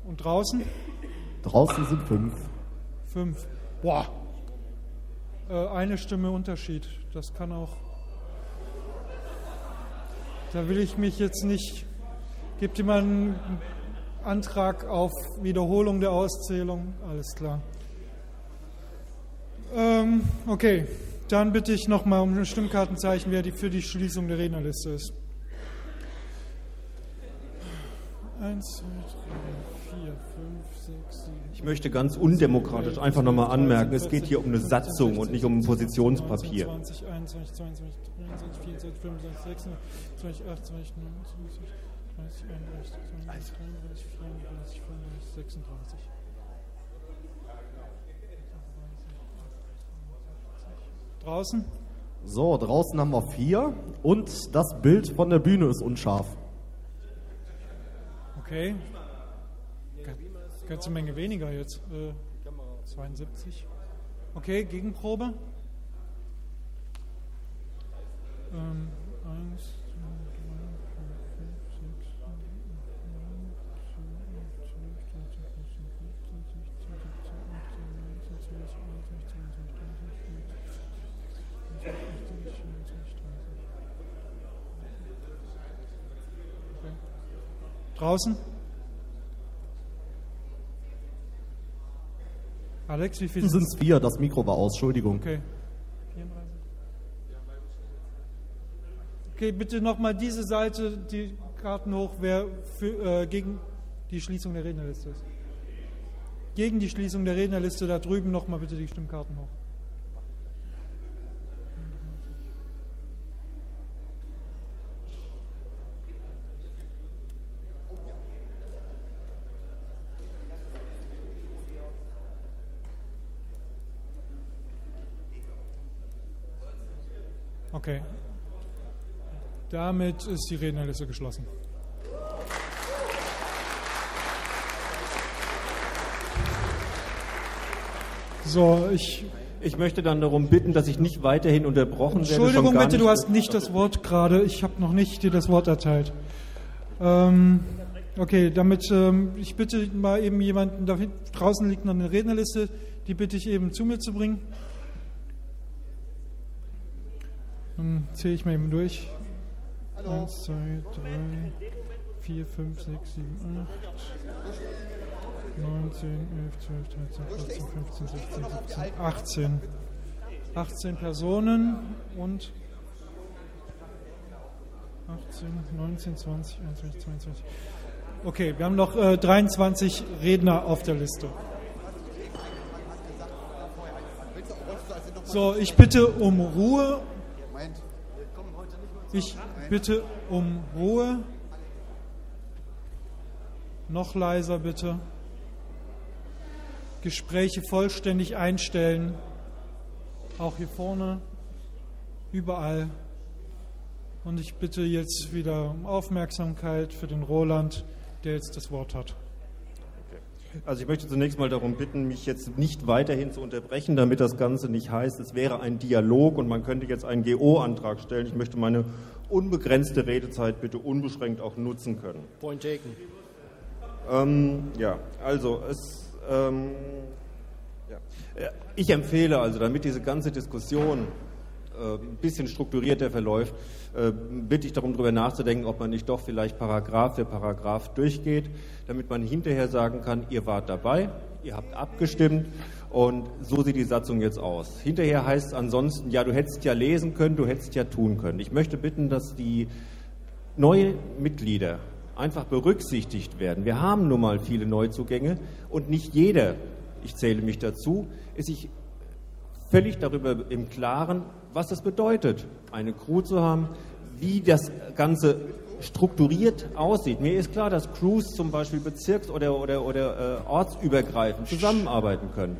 Und draußen? Draußen sind fünf. Fünf. Boah. Äh, eine Stimme Unterschied. Das kann auch. Da will ich mich jetzt nicht. Gibt jemand einen Antrag auf Wiederholung der Auszählung? Alles klar. Ähm, okay, dann bitte ich nochmal um ein Stimmkartenzeichen, wer die für die Schließung der Rednerliste ist. Eins, zwei, Ich möchte ganz undemokratisch einfach nochmal anmerken, es geht hier um eine Satzung und nicht um ein Positionspapier. 20, 21, 22, 23, 24, 25, 26, 28, 29, 30, 31, 32, 33, 34, 35, 36. Draußen? So, draußen haben wir vier und das Bild von der Bühne ist unscharf. Okay. Ganze Menge weniger jetzt. Äh, 72. Okay, Gegenprobe. Ähm, 1, 2, 3, 4, 5, 6, 7, 8, 9, 10, 11, 12, 13, 14, 15, 16, 17, 18, 19, 20, 21, 22, 23, 24, 25, 26, 27, 30. Okay. Draußen? Alex, wie viel Sind es vier, das Mikro war aus, Entschuldigung. Okay. Okay, bitte nochmal diese Seite, die Karten hoch, wer für, äh, gegen die Schließung der Rednerliste ist. Gegen die Schließung der Rednerliste, da drüben nochmal bitte die Stimmkarten hoch. Okay. Damit ist die Rednerliste geschlossen. So, ich. Ich möchte dann darum bitten, dass ich nicht weiterhin unterbrochen werde. Entschuldigung bitte, du hast nicht das Wort gerade. Ich habe noch nicht dir das Wort erteilt. Ähm, okay, damit ähm, ich bitte mal eben jemanden, da draußen liegt noch eine Rednerliste, die bitte ich eben zu mir zu bringen. Dann zähle ich mal eben durch. Eins, zwei, drei, vier, fünf, sechs, sieben, acht. 9, 10, 11, 12, 13, 14, 15, 16, 17, 18. 18 Personen und 18, 19, 20, 21, 22. Okay, wir haben noch äh, 23 Redner auf der Liste. So, ich bitte um Ruhe. Ich bitte um Ruhe. Noch leiser bitte. Gespräche vollständig einstellen. Auch hier vorne. überall. Und ich bitte jetzt wieder um Aufmerksamkeit für den Roland, der jetzt das Wort hat. Also ich möchte zunächst mal darum bitten, mich jetzt nicht weiterhin zu unterbrechen, damit das Ganze nicht heißt, es wäre ein Dialog und man könnte jetzt einen GO-Antrag stellen. Ich möchte meine unbegrenzte Redezeit bitte unbeschränkt auch nutzen können. Point taken. Ähm, ja, also es, ähm, ja. Äh, ich empfehle also, damit diese ganze Diskussion äh, ein bisschen strukturierter verläuft, bitte ich darum, darüber nachzudenken, ob man nicht doch vielleicht Paragraph für Paragraph durchgeht, damit man hinterher sagen kann, ihr wart dabei, ihr habt abgestimmt und so sieht die Satzung jetzt aus. Hinterher heißt es ansonsten, ja, du hättest ja lesen können, du hättest ja tun können. Ich möchte bitten, dass die neuen Mitglieder einfach berücksichtigt werden. Wir haben nun mal viele Neuzugänge und nicht jeder, ich zähle mich dazu, ist sich völlig darüber im Klaren, was das bedeutet, eine Crew zu haben, wie das Ganze strukturiert aussieht. Mir ist klar, dass Crews zum Beispiel bezirks- oder, oder, oder äh, ortsübergreifend zusammenarbeiten können.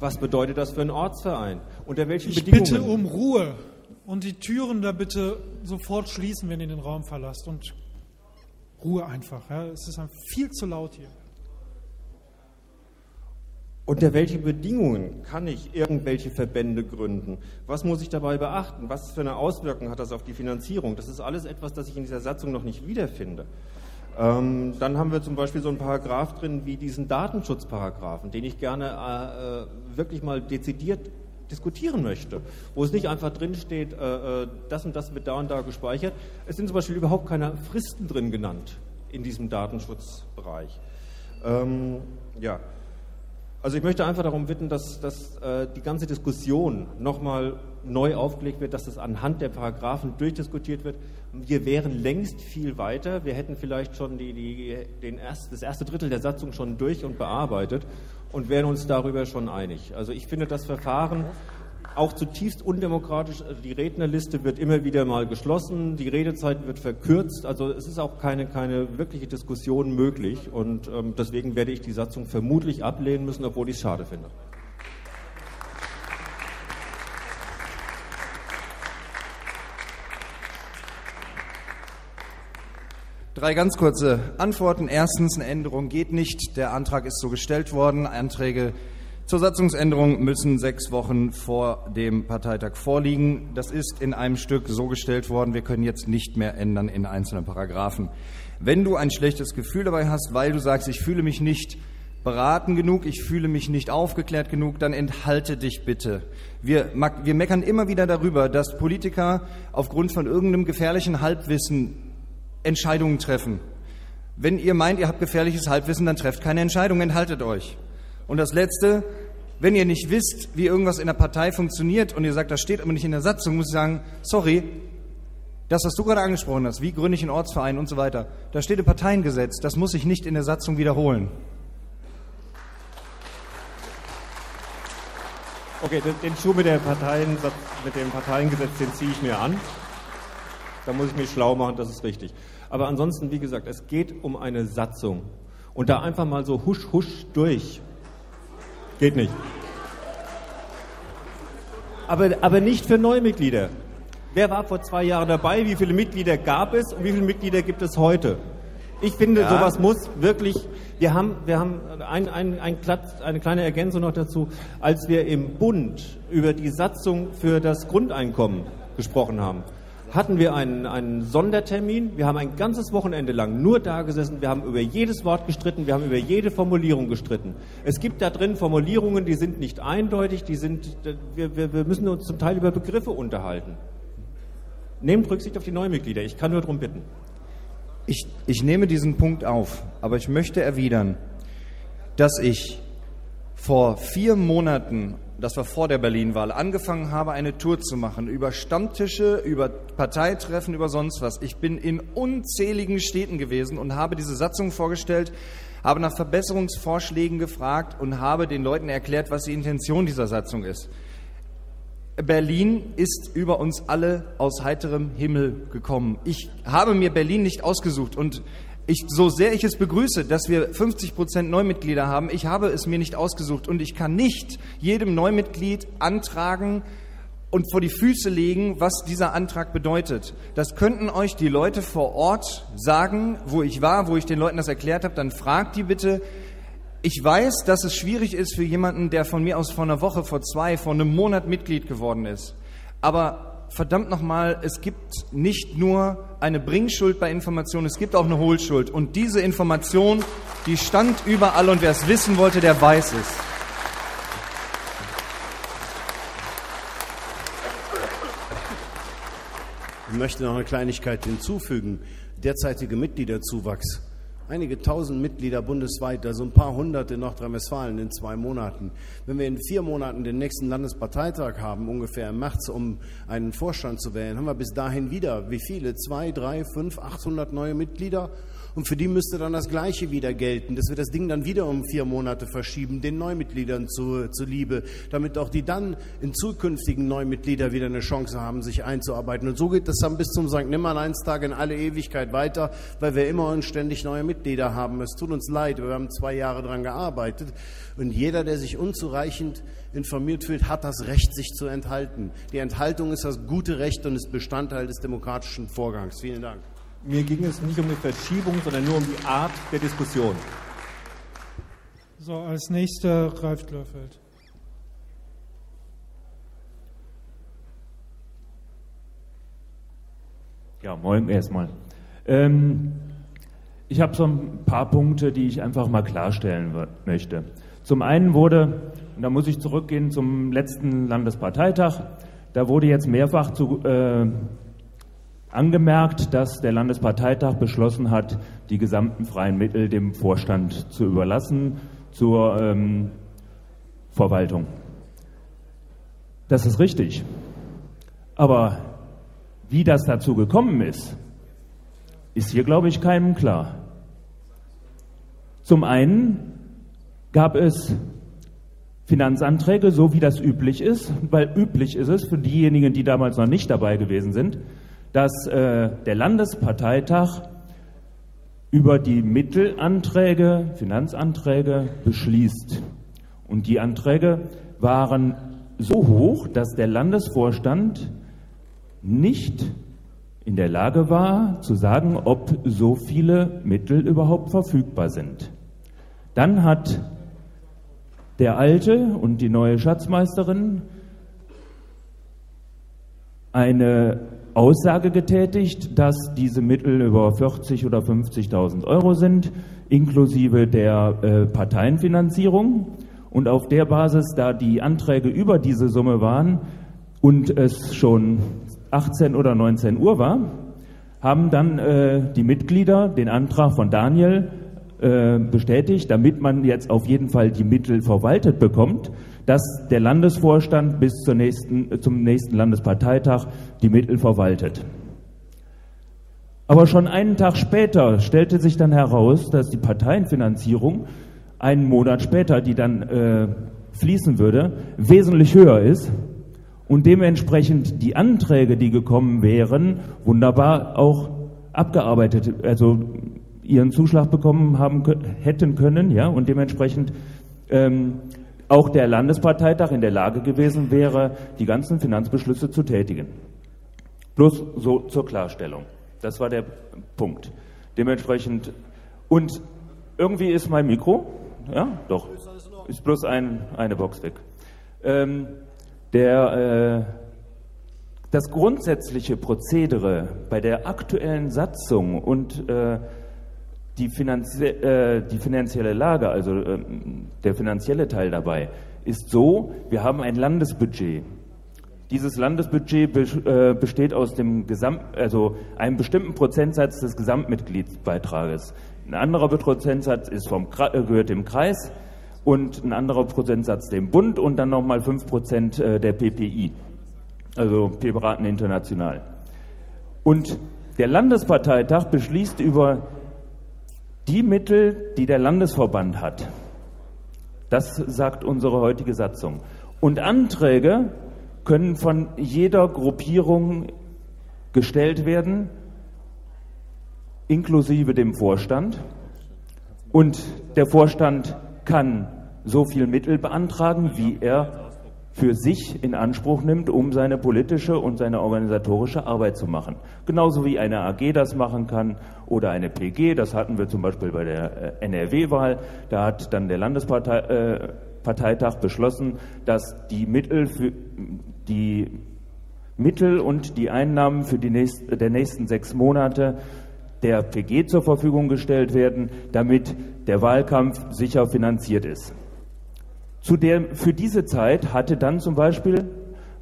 Was bedeutet das für einen Ortsverein? Unter welchen Ich Bedingungen? bitte um Ruhe und die Türen da bitte sofort schließen, wenn ihr den Raum verlasst. Und Ruhe einfach. Ja. Es ist viel zu laut hier. Unter welchen Bedingungen kann ich irgendwelche Verbände gründen? Was muss ich dabei beachten? Was für eine Auswirkung hat das auf die Finanzierung? Das ist alles etwas, das ich in dieser Satzung noch nicht wiederfinde. Ähm, dann haben wir zum Beispiel so einen Paragraph drin wie diesen Datenschutzparagraphen, den ich gerne äh, äh, wirklich mal dezidiert diskutieren möchte, wo es nicht einfach drin steht, äh, äh, das und das wird da und da gespeichert. Es sind zum Beispiel überhaupt keine Fristen drin genannt in diesem Datenschutzbereich. Ähm, ja. Also ich möchte einfach darum bitten, dass, dass äh, die ganze Diskussion nochmal neu aufgelegt wird, dass das anhand der Paragraphen durchdiskutiert wird. Wir wären längst viel weiter. Wir hätten vielleicht schon die, die, den erst, das erste Drittel der Satzung schon durch und bearbeitet und wären uns darüber schon einig. Also ich finde das Verfahren auch zutiefst undemokratisch. Also die Rednerliste wird immer wieder mal geschlossen, die Redezeit wird verkürzt. Also es ist auch keine, keine wirkliche Diskussion möglich. Und ähm, deswegen werde ich die Satzung vermutlich ablehnen müssen, obwohl ich es schade finde. Drei ganz kurze Antworten. Erstens, eine Änderung geht nicht. Der Antrag ist so gestellt worden. Anträge zur Satzungsänderung müssen sechs Wochen vor dem Parteitag vorliegen. Das ist in einem Stück so gestellt worden. Wir können jetzt nicht mehr ändern in einzelnen Paragraphen. Wenn du ein schlechtes Gefühl dabei hast, weil du sagst, ich fühle mich nicht beraten genug, ich fühle mich nicht aufgeklärt genug, dann enthalte dich bitte. Wir, wir meckern immer wieder darüber, dass Politiker aufgrund von irgendeinem gefährlichen Halbwissen Entscheidungen treffen. Wenn ihr meint, ihr habt gefährliches Halbwissen, dann trefft keine Entscheidung, enthaltet euch. Und das Letzte, wenn ihr nicht wisst, wie irgendwas in der Partei funktioniert und ihr sagt, das steht aber nicht in der Satzung, muss ich sagen, sorry, das, was du gerade angesprochen hast, wie gründe ich einen Ortsverein und so weiter, da steht im Parteiengesetz, das muss ich nicht in der Satzung wiederholen. Okay, den, den Schuh mit, Parteien, mit dem Parteiengesetz, den ziehe ich mir an. Da muss ich mich schlau machen, das ist richtig. Aber ansonsten, wie gesagt, es geht um eine Satzung. Und da einfach mal so husch, husch durch. Geht nicht. Aber, aber nicht für Neumitglieder. Wer war vor zwei Jahren dabei? Wie viele Mitglieder gab es und wie viele Mitglieder gibt es heute? Ich finde, Ja. sowas muss wirklich. Wir haben, wir haben ein, ein, ein Klatz, eine kleine Ergänzung noch dazu. Als wir im Bund über die Satzung für das Grundeinkommen gesprochen haben, hatten wir einen, einen Sondertermin. Wir haben ein ganzes Wochenende lang nur da gesessen. Wir haben über jedes Wort gestritten. Wir haben über jede Formulierung gestritten. Es gibt da drin Formulierungen, die sind nicht eindeutig. Die sind, wir, wir, wir müssen uns zum Teil über Begriffe unterhalten. Nehmt Rücksicht auf die Neumitglieder. Ich kann nur darum bitten. Ich, ich nehme diesen Punkt auf, aber ich möchte erwidern, dass ich vor vier Monaten, das war vor der Berlin-Wahl, angefangen habe, eine Tour zu machen über Stammtische, über Parteitreffen, über sonst was. Ich bin in unzähligen Städten gewesen und habe diese Satzung vorgestellt, habe nach Verbesserungsvorschlägen gefragt und habe den Leuten erklärt, was die Intention dieser Satzung ist. Berlin ist über uns alle aus heiterem Himmel gekommen. Ich habe mir Berlin nicht ausgesucht und ich, so sehr ich es begrüße, dass wir 50 Prozent Neumitglieder haben, ich habe es mir nicht ausgesucht und ich kann nicht jedem Neumitglied antragen, und vor die Füße legen, was dieser Antrag bedeutet. Das könnten euch die Leute vor Ort sagen, wo ich war, wo ich den Leuten das erklärt habe. Dann fragt die bitte. Ich weiß, dass es schwierig ist für jemanden, der von mir aus vor einer Woche, vor zwei, vor einem Monat Mitglied geworden ist. Aber verdammt nochmal, es gibt nicht nur eine Bringschuld bei Informationen, es gibt auch eine Hohlschuld. Und diese Information, die stand überall und wer es wissen wollte, der weiß es. Ich möchte noch eine Kleinigkeit hinzufügen. Derzeitige Mitgliederzuwachs. Einige tausend Mitglieder bundesweit, also ein paar hundert in Nordrhein-Westfalen in zwei Monaten. Wenn wir in vier Monaten den nächsten Landesparteitag haben, ungefähr im März, um einen Vorstand zu wählen, haben wir bis dahin wieder, wie viele? Zwei, drei, fünf, achthundert neue Mitglieder? Und für die müsste dann das Gleiche wieder gelten, dass wir das Ding dann wieder um vier Monate verschieben, den Neumitgliedern zu, zuliebe, damit auch die dann in zukünftigen Neumitglieder wieder eine Chance haben, sich einzuarbeiten. Und so geht das dann bis zum St. Nimmerleinstag in alle Ewigkeit weiter, weil wir immer und ständig neue Mitglieder haben. Es tut uns leid, wir haben zwei Jahre daran gearbeitet. Und jeder, der sich unzureichend informiert fühlt, hat das Recht, sich zu enthalten. Die Enthaltung ist das gute Recht und ist Bestandteil des demokratischen Vorgangs. Vielen Dank. Mir ging es nicht um eine Verschiebung, sondern nur um die Art der Diskussion. So, als nächster Ralf Klörfeld. Ja, moin erstmal. Ähm, ich habe so ein paar Punkte, die ich einfach mal klarstellen möchte. Zum einen wurde, und da muss ich zurückgehen zum letzten Landesparteitag, da wurde jetzt mehrfach zu, äh, angemerkt, dass der Landesparteitag beschlossen hat, die gesamten freien Mittel dem Vorstand zu überlassen zur ähm, Verwaltung. Das ist richtig. Aber wie das dazu gekommen ist, ist hier, glaube ich, keinem klar. Zum einen gab es Finanzanträge, so wie das üblich ist, weil üblich ist es für diejenigen, die damals noch nicht dabei gewesen sind, dass äh, der Landesparteitag über die Mittelanträge, Finanzanträge beschließt. Und die Anträge waren so hoch, dass der Landesvorstand nicht in der Lage war zu sagen, ob so viele Mittel überhaupt verfügbar sind. Dann hat der alte und die neue Schatzmeisterin eine Aussage getätigt, dass diese Mittel über 40 oder 50.000 Euro sind, inklusive der äh, Parteienfinanzierung. Und auf der Basis, da die Anträge über diese Summe waren und es schon 18 oder 19 Uhr war, haben dann äh, die Mitglieder den Antrag von Daniel äh, bestätigt, damit man jetzt auf jeden Fall die Mittel verwaltet bekommt, dass der Landesvorstand bis nächsten, äh, zum nächsten Landesparteitag die Mittel verwaltet. Aber schon einen Tag später stellte sich dann heraus, dass die Parteienfinanzierung einen Monat später, die dann äh, fließen würde, wesentlich höher ist und dementsprechend die Anträge, die gekommen wären, wunderbar auch abgearbeitet, also ihren Zuschlag bekommen haben hätten können, ja, und dementsprechend ähm, auch der Landesparteitag in der Lage gewesen wäre, die ganzen Finanzbeschlüsse zu tätigen. Bloß so zur Klarstellung. Das war der Punkt. Dementsprechend, und irgendwie ist mein Mikro, ja, doch, ist bloß ein, eine Box weg. Ähm, der, äh, das grundsätzliche Prozedere bei der aktuellen Satzung und äh, die, finanzie äh, die finanzielle Lage, also äh, der finanzielle Teil dabei, ist so, wir haben ein Landesbudget. Dieses Landesbudget be äh, besteht aus dem Gesamt, also einem bestimmten Prozentsatz des Gesamtmitgliedsbeitrages. Ein anderer Prozentsatz ist vom, äh, gehört dem Kreis und ein anderer Prozentsatz dem Bund und dann nochmal 5% äh, der PPI, also Piraten International. Und der Landesparteitag beschließt über die Mittel, die der Landesverband hat. Das sagt unsere heutige Satzung. Und Anträge können von jeder Gruppierung gestellt werden, inklusive dem Vorstand. Und der Vorstand kann so viel Mittel beantragen, wie er für sich in Anspruch nimmt, um seine politische und seine organisatorische Arbeit zu machen. Genauso wie eine AG das machen kann oder eine PG, das hatten wir zum Beispiel bei der äh, NRW-Wahl. Da hat dann der Landesparteitag beschlossen, dass die Mittel für die Mittel und die Einnahmen für die nächst, der nächsten sechs Monate der PG zur Verfügung gestellt werden, damit der Wahlkampf sicher finanziert ist. Zu der, für diese Zeit hatte dann zum Beispiel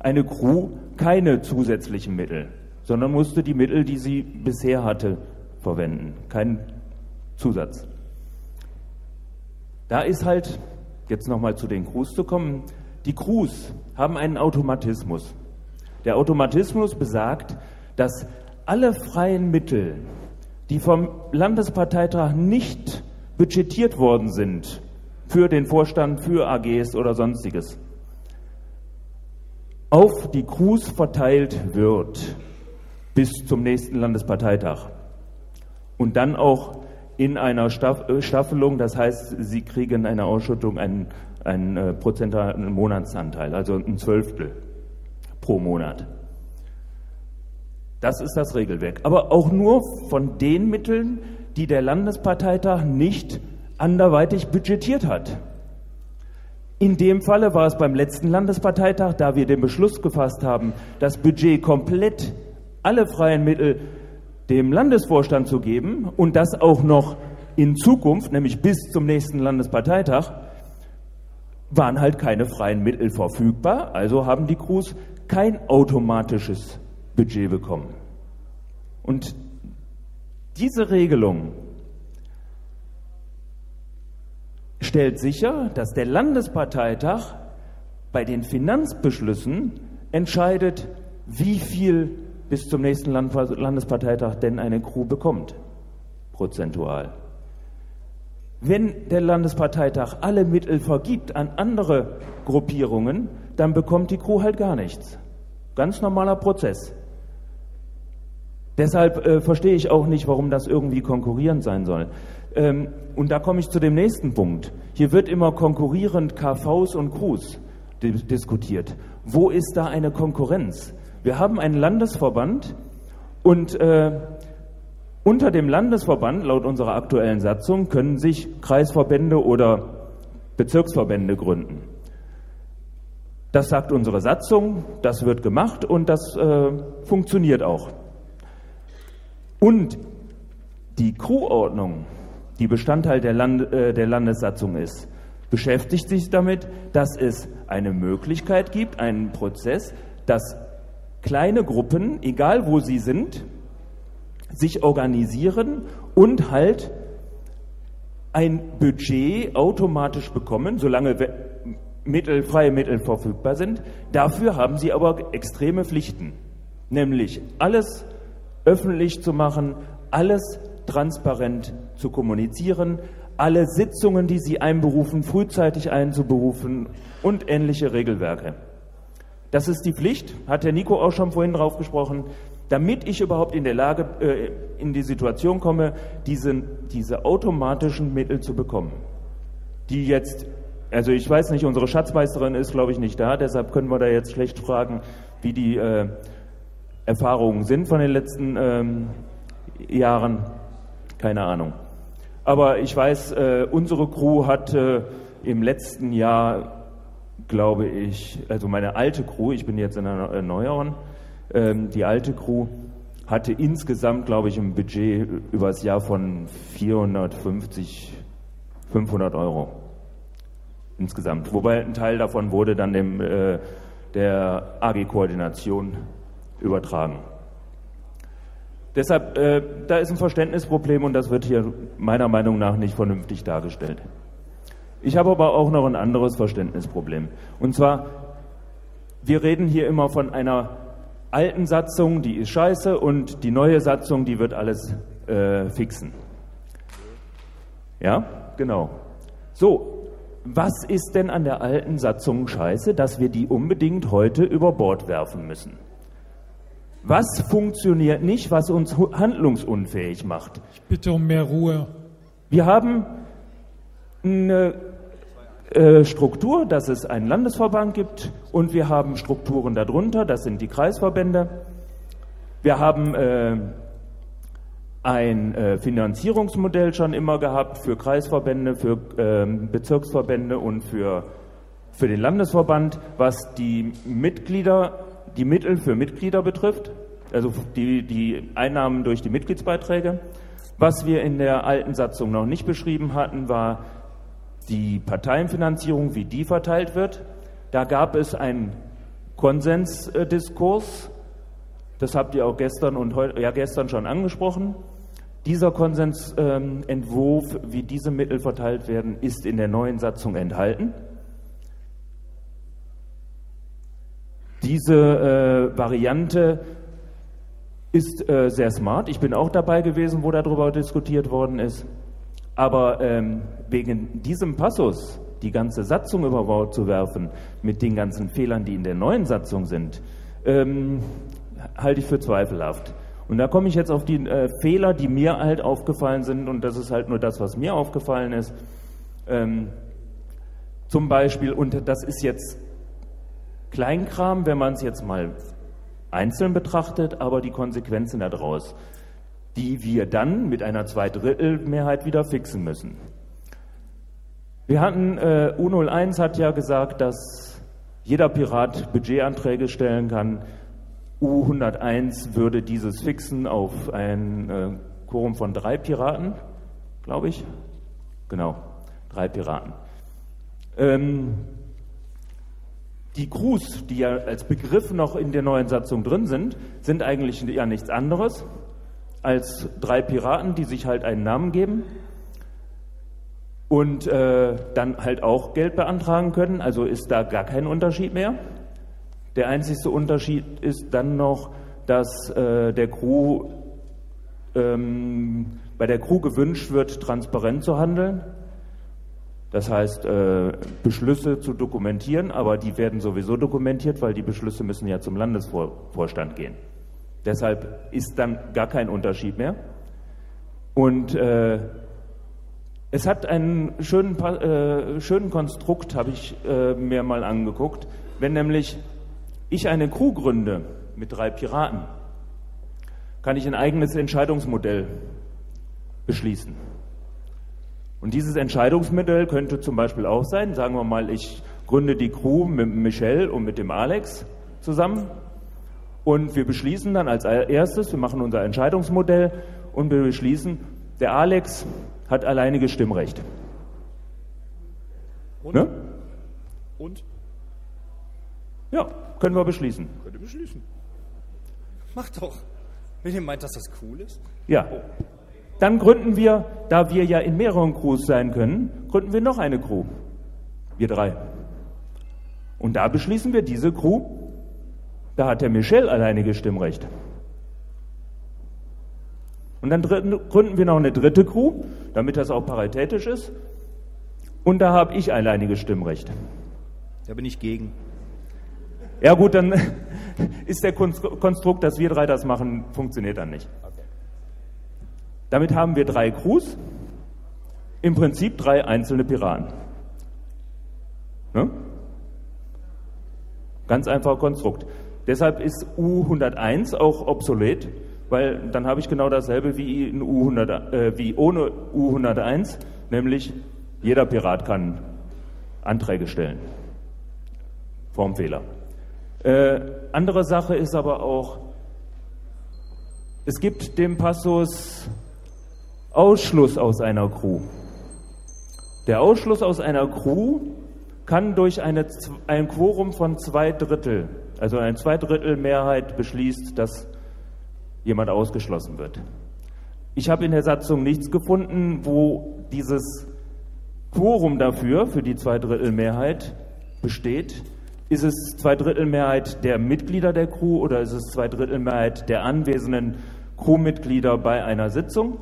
eine Crew keine zusätzlichen Mittel, sondern musste die Mittel, die sie bisher hatte, verwenden. Kein Zusatz. Da ist halt, jetzt nochmal zu den Crews zu kommen, die Crews haben einen Automatismus. Der Automatismus besagt, dass alle freien Mittel, die vom Landesparteitag nicht budgetiert worden sind, für den Vorstand, für AGs oder sonstiges, auf die Crews verteilt wird bis zum nächsten Landesparteitag. Und dann auch in einer äh, Staffelung, das heißt, sie kriegen eine Ausschüttung, einen, einen äh, prozentualen Monatsanteil, also ein Zwölftel pro Monat. Das ist das Regelwerk. Aber auch nur von den Mitteln, die der Landesparteitag nicht anderweitig budgetiert hat. In dem Falle war es beim letzten Landesparteitag, da wir den Beschluss gefasst haben, das Budget komplett, alle freien Mittel dem Landesvorstand zu geben und das auch noch in Zukunft, nämlich bis zum nächsten Landesparteitag, waren halt keine freien Mittel verfügbar, also haben die Crews kein automatisches Budget bekommen. Und diese Regelung stellt sicher, dass der Landesparteitag bei den Finanzbeschlüssen entscheidet, wie viel bis zum nächsten Landesparteitag denn eine Crew bekommt, prozentual. Wenn der Landesparteitag alle Mittel vergibt an andere Gruppierungen, dann bekommt die Crew halt gar nichts. Ganz normaler Prozess. Deshalb äh, verstehe ich auch nicht, warum das irgendwie konkurrierend sein soll. Ähm, und da komme ich zu dem nächsten Punkt. Hier wird immer konkurrierend KVs und Crews diskutiert. Wo ist da eine Konkurrenz? Wir haben einen Landesverband und äh, unter dem Landesverband, laut unserer aktuellen Satzung, können sich Kreisverbände oder Bezirksverbände gründen. Das sagt unsere Satzung, das wird gemacht und das äh, funktioniert auch. Und die Crewordnung, die Bestandteil der, Land, äh, der Landessatzung ist, beschäftigt sich damit, dass es eine Möglichkeit gibt, einen Prozess, dass kleine Gruppen, egal wo sie sind, sich organisieren und halt ein Budget automatisch bekommen, solange Mittel, freie Mittel verfügbar sind. Dafür haben sie aber extreme Pflichten, nämlich alles öffentlich zu machen, alles transparent zu kommunizieren, alle Sitzungen, die Sie einberufen, frühzeitig einzuberufen und ähnliche Regelwerke. Das ist die Pflicht, hat Herr Nico auch schon vorhin drauf gesprochen, damit ich überhaupt in der Lage, äh, in die Situation komme, diese, diese automatischen Mittel zu bekommen. Die jetzt, also ich weiß nicht, unsere Schatzmeisterin ist, glaube ich, nicht da, deshalb können wir da jetzt schlecht fragen, wie die äh, Erfahrungen sind von den letzten ähm, Jahren. Keine Ahnung. Aber ich weiß, äh, unsere Crew hat äh, im letzten Jahr, glaube ich, also meine alte Crew, ich bin jetzt in einer neueren, ähm, die alte Crew hatte insgesamt, glaube ich, ein Budget über das Jahr von 450, 500 Euro insgesamt. Wobei ein Teil davon wurde dann dem, äh, der AG-Koordination übertragen. Deshalb, äh, da ist ein Verständnisproblem und das wird hier meiner Meinung nach nicht vernünftig dargestellt. Ich habe aber auch noch ein anderes Verständnisproblem. Und zwar, wir reden hier immer von einer alten Satzung, die ist scheiße, und die neue Satzung, die wird alles äh, fixen. Ja, genau. So, was ist denn an der alten Satzung scheiße, dass wir die unbedingt heute über Bord werfen müssen? Was funktioniert nicht, was uns handlungsunfähig macht? Ich bitte um mehr Ruhe. Wir haben eine äh, Struktur, dass es einen Landesverband gibt und wir haben Strukturen darunter, das sind die Kreisverbände. Wir haben äh, ein äh, Finanzierungsmodell schon immer gehabt für Kreisverbände, für ähm, Bezirksverbände und für, für den Landesverband, was die Mitglieder, die Mittel für Mitglieder betrifft, also die, die Einnahmen durch die Mitgliedsbeiträge. Was wir in der alten Satzung noch nicht beschrieben hatten, war die Parteienfinanzierung, wie die verteilt wird. Da gab es einen Konsensdiskurs, das habt ihr auch gestern und heute, ja gestern schon angesprochen. Dieser Konsensentwurf, wie diese Mittel verteilt werden, ist in der neuen Satzung enthalten. Diese äh, Variante ist äh, sehr smart. Ich bin auch dabei gewesen, wo darüber diskutiert worden ist. Aber ähm, wegen diesem Passus die ganze Satzung über Bord zu werfen, mit den ganzen Fehlern, die in der neuen Satzung sind, ähm, halte ich für zweifelhaft. Und da komme ich jetzt auf die äh, Fehler, die mir halt aufgefallen sind, und das ist halt nur das, was mir aufgefallen ist. Ähm, zum Beispiel, und das ist jetzt Kleinkram, wenn man es jetzt mal einzeln betrachtet, aber die Konsequenzen daraus, die wir dann mit einer Zweidrittelmehrheit wieder fixen müssen. Wir hatten, äh, U01 hat ja gesagt, dass jeder Pirat Budgetanträge stellen kann, U101 würde dieses fixen auf ein äh, Quorum von drei Piraten, glaube ich. Genau, drei Piraten. Ähm, die Crews, die ja als Begriff noch in der neuen Satzung drin sind, sind eigentlich ja nichts anderes als drei Piraten, die sich halt einen Namen geben und äh, dann halt auch Geld beantragen können. Also ist da gar kein Unterschied mehr. Der einzigste Unterschied ist dann noch, dass äh, der Crew ähm, bei der Crew gewünscht wird, transparent zu handeln. Das heißt, äh, Beschlüsse zu dokumentieren, aber die werden sowieso dokumentiert, weil die Beschlüsse müssen ja zum Landesvorstand gehen. Deshalb ist dann gar kein Unterschied mehr. Und äh, es hat einen schönen, äh, schönen Konstrukt, habe ich äh, mir mal angeguckt. Wenn nämlich ich eine Crew gründe mit drei Piraten, kann ich ein eigenes Entscheidungsmodell beschließen. Und dieses Entscheidungsmodell könnte zum Beispiel auch sein, sagen wir mal, ich gründe die Crew mit Michel und mit dem Alex zusammen und wir beschließen dann als erstes, wir machen unser Entscheidungsmodell und wir beschließen, der Alex hat alleiniges Stimmrecht. Und? Ne? Und? Ja, können wir beschließen. Könnt ihr beschließen. Macht doch. Wenn ihr meint, dass das cool ist. Ja. Dann gründen wir, da wir ja in mehreren Crews sein können, gründen wir noch eine Crew. Wir drei. Und da beschließen wir diese Crew, da hat der Michel alleiniges Stimmrecht. Und dann gründen wir noch eine dritte Crew, damit das auch paritätisch ist. Und da habe ich alleiniges Stimmrecht. Da bin ich gegen. Ja gut, dann *laughs* ist der Konstrukt, dass wir drei das machen, funktioniert dann nicht. Damit haben wir drei Crews, im Prinzip drei einzelne Piraten. Ne? Ganz einfacher Konstrukt. Deshalb ist U101 auch obsolet, weil dann habe ich genau dasselbe wie, in U100, äh, wie ohne U101, nämlich jeder Pirat kann Anträge stellen. Formfehler. Äh, andere Sache ist aber auch, es gibt den Passus Ausschluss aus einer Crew. Der Ausschluss aus einer Crew kann durch eine, ein Quorum von zwei Drittel, also eine Zweidrittelmehrheit beschließt, dass jemand ausgeschlossen wird. Ich habe in der Satzung nichts gefunden, wo dieses Quorum dafür, für die Zweidrittelmehrheit, besteht. Ist es Zweidrittelmehrheit der Mitglieder der Crew oder ist es Zweidrittelmehrheit der anwesenden Crewmitglieder bei einer Sitzung?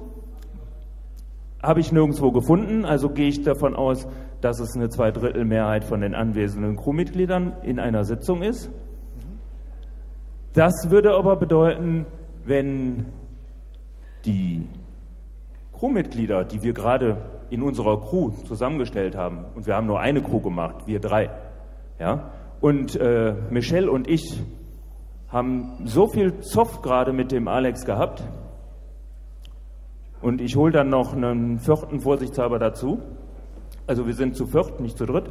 Habe ich nirgendwo gefunden, also gehe ich davon aus, dass es eine Zweidrittelmehrheit von den anwesenden Crewmitgliedern in einer Sitzung ist. Das würde aber bedeuten, wenn die Crewmitglieder, die wir gerade in unserer Crew zusammengestellt haben, und wir haben nur eine Crew gemacht, wir drei, ja, und äh, Michelle und ich haben so viel Zoff gerade mit dem Alex gehabt, und ich hole dann noch einen vierten vorsichtshalber dazu. Also wir sind zu viert, nicht zu dritt.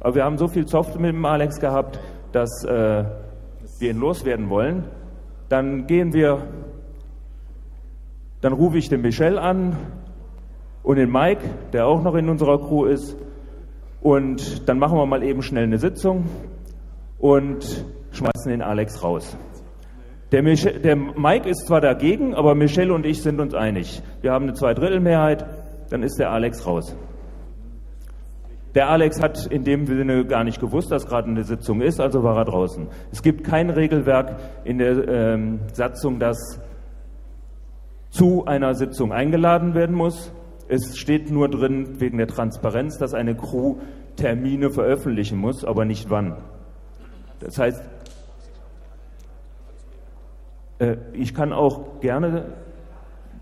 Aber wir haben so viel Zoff mit dem Alex gehabt, dass äh, wir ihn loswerden wollen. Dann gehen wir, dann rufe ich den Michel an und den Mike, der auch noch in unserer Crew ist. Und dann machen wir mal eben schnell eine Sitzung und schmeißen den Alex raus. Der, Michel, der Mike ist zwar dagegen, aber Michelle und ich sind uns einig. Wir haben eine Zweidrittelmehrheit, dann ist der Alex raus. Der Alex hat in dem Sinne gar nicht gewusst, dass gerade eine Sitzung ist, also war er draußen. Es gibt kein Regelwerk in der ähm, Satzung, das zu einer Sitzung eingeladen werden muss. Es steht nur drin wegen der Transparenz, dass eine Crew Termine veröffentlichen muss, aber nicht wann. Das heißt, ich kann auch gerne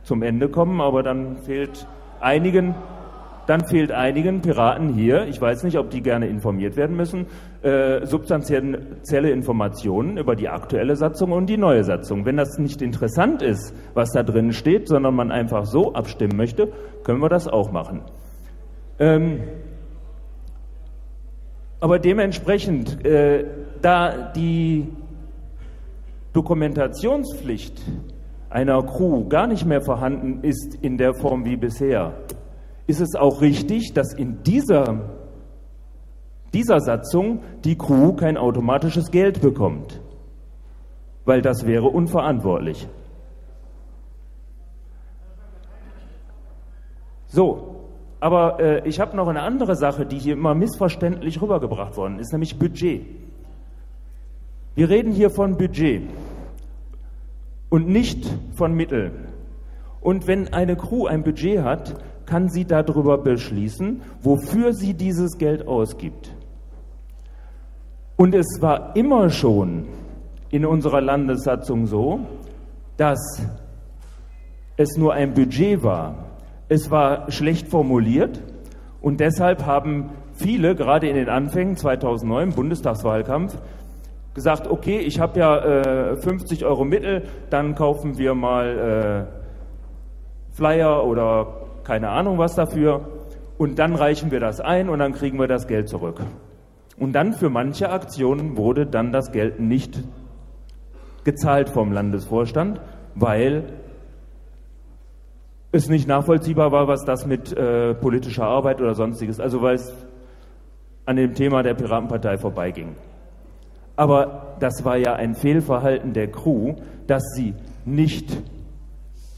zum Ende kommen, aber dann fehlt einigen, dann fehlt einigen Piraten hier, ich weiß nicht, ob die gerne informiert werden müssen, äh, substanzielle Informationen über die aktuelle Satzung und die neue Satzung. Wenn das nicht interessant ist, was da drin steht, sondern man einfach so abstimmen möchte, können wir das auch machen. Ähm, aber dementsprechend, äh, da die Dokumentationspflicht einer Crew gar nicht mehr vorhanden ist in der Form wie bisher, ist es auch richtig, dass in dieser, dieser Satzung die Crew kein automatisches Geld bekommt, weil das wäre unverantwortlich. So, aber äh, ich habe noch eine andere Sache, die hier immer missverständlich rübergebracht worden ist, nämlich Budget. Wir reden hier von Budget und nicht von Mitteln. Und wenn eine Crew ein Budget hat, kann sie darüber beschließen, wofür sie dieses Geld ausgibt. Und es war immer schon in unserer Landessatzung so, dass es nur ein Budget war. Es war schlecht formuliert und deshalb haben viele, gerade in den Anfängen 2009, Bundestagswahlkampf, gesagt, okay, ich habe ja äh, 50 Euro Mittel, dann kaufen wir mal äh, Flyer oder keine Ahnung was dafür und dann reichen wir das ein und dann kriegen wir das Geld zurück. Und dann für manche Aktionen wurde dann das Geld nicht gezahlt vom Landesvorstand, weil es nicht nachvollziehbar war, was das mit äh, politischer Arbeit oder sonstiges, also weil es an dem Thema der Piratenpartei vorbeiging. Aber das war ja ein Fehlverhalten der Crew, dass sie nicht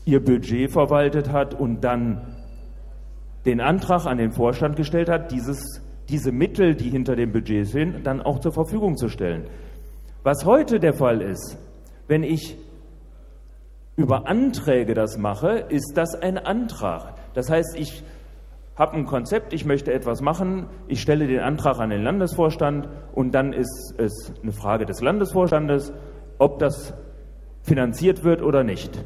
ihr Budget verwaltet hat und dann den Antrag an den Vorstand gestellt hat, dieses, diese Mittel, die hinter dem Budget sind, dann auch zur Verfügung zu stellen. Was heute der Fall ist, wenn ich über Anträge das mache, ist das ein Antrag. Das heißt, ich habe ein Konzept, ich möchte etwas machen, ich stelle den Antrag an den Landesvorstand und dann ist es eine Frage des Landesvorstandes, ob das finanziert wird oder nicht.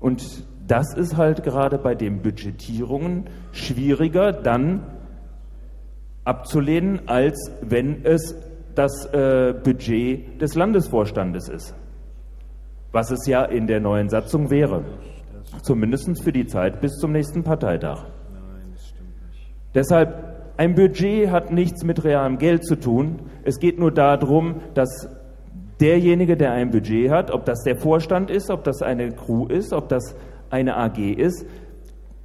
Und das ist halt gerade bei den Budgetierungen schwieriger dann abzulehnen, als wenn es das äh, Budget des Landesvorstandes ist. Was es ja in der neuen Satzung wäre. Zumindest für die Zeit bis zum nächsten Parteitag. Deshalb, ein Budget hat nichts mit realem Geld zu tun. Es geht nur darum, dass derjenige, der ein Budget hat, ob das der Vorstand ist, ob das eine Crew ist, ob das eine AG ist,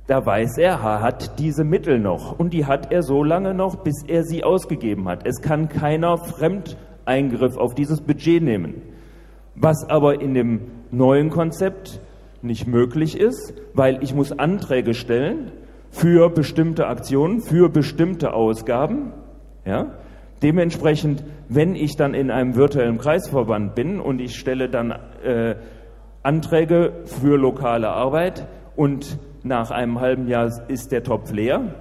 da weiß er, er hat diese Mittel noch. Und die hat er so lange noch, bis er sie ausgegeben hat. Es kann keiner Fremdeingriff auf dieses Budget nehmen. Was aber in dem neuen Konzept nicht möglich ist, weil ich muss Anträge stellen für bestimmte Aktionen, für bestimmte Ausgaben. Ja? Dementsprechend, wenn ich dann in einem virtuellen Kreisverband bin und ich stelle dann äh, Anträge für lokale Arbeit und nach einem halben Jahr ist der Topf leer,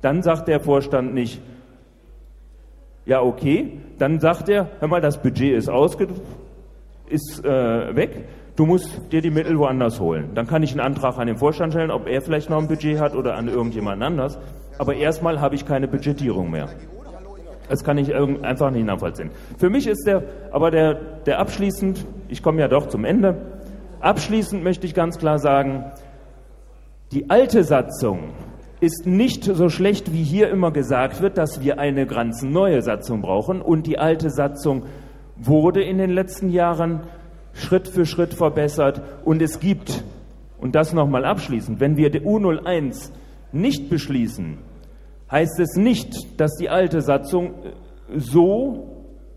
dann sagt der Vorstand nicht, ja okay, dann sagt er, hör mal, das Budget ist, ausge ist äh, weg, Du musst dir die Mittel woanders holen. Dann kann ich einen Antrag an den Vorstand stellen, ob er vielleicht noch ein Budget hat oder an irgendjemand anders. Aber erstmal habe ich keine Budgetierung mehr. Das kann ich einfach nicht nachvollziehen. Für mich ist der, aber der, der abschließend, ich komme ja doch zum Ende, abschließend möchte ich ganz klar sagen, die alte Satzung ist nicht so schlecht, wie hier immer gesagt wird, dass wir eine ganz neue Satzung brauchen. Und die alte Satzung wurde in den letzten Jahren Schritt für Schritt verbessert. Und es gibt, und das nochmal abschließend, wenn wir die U01 nicht beschließen, heißt es nicht, dass die alte Satzung äh, so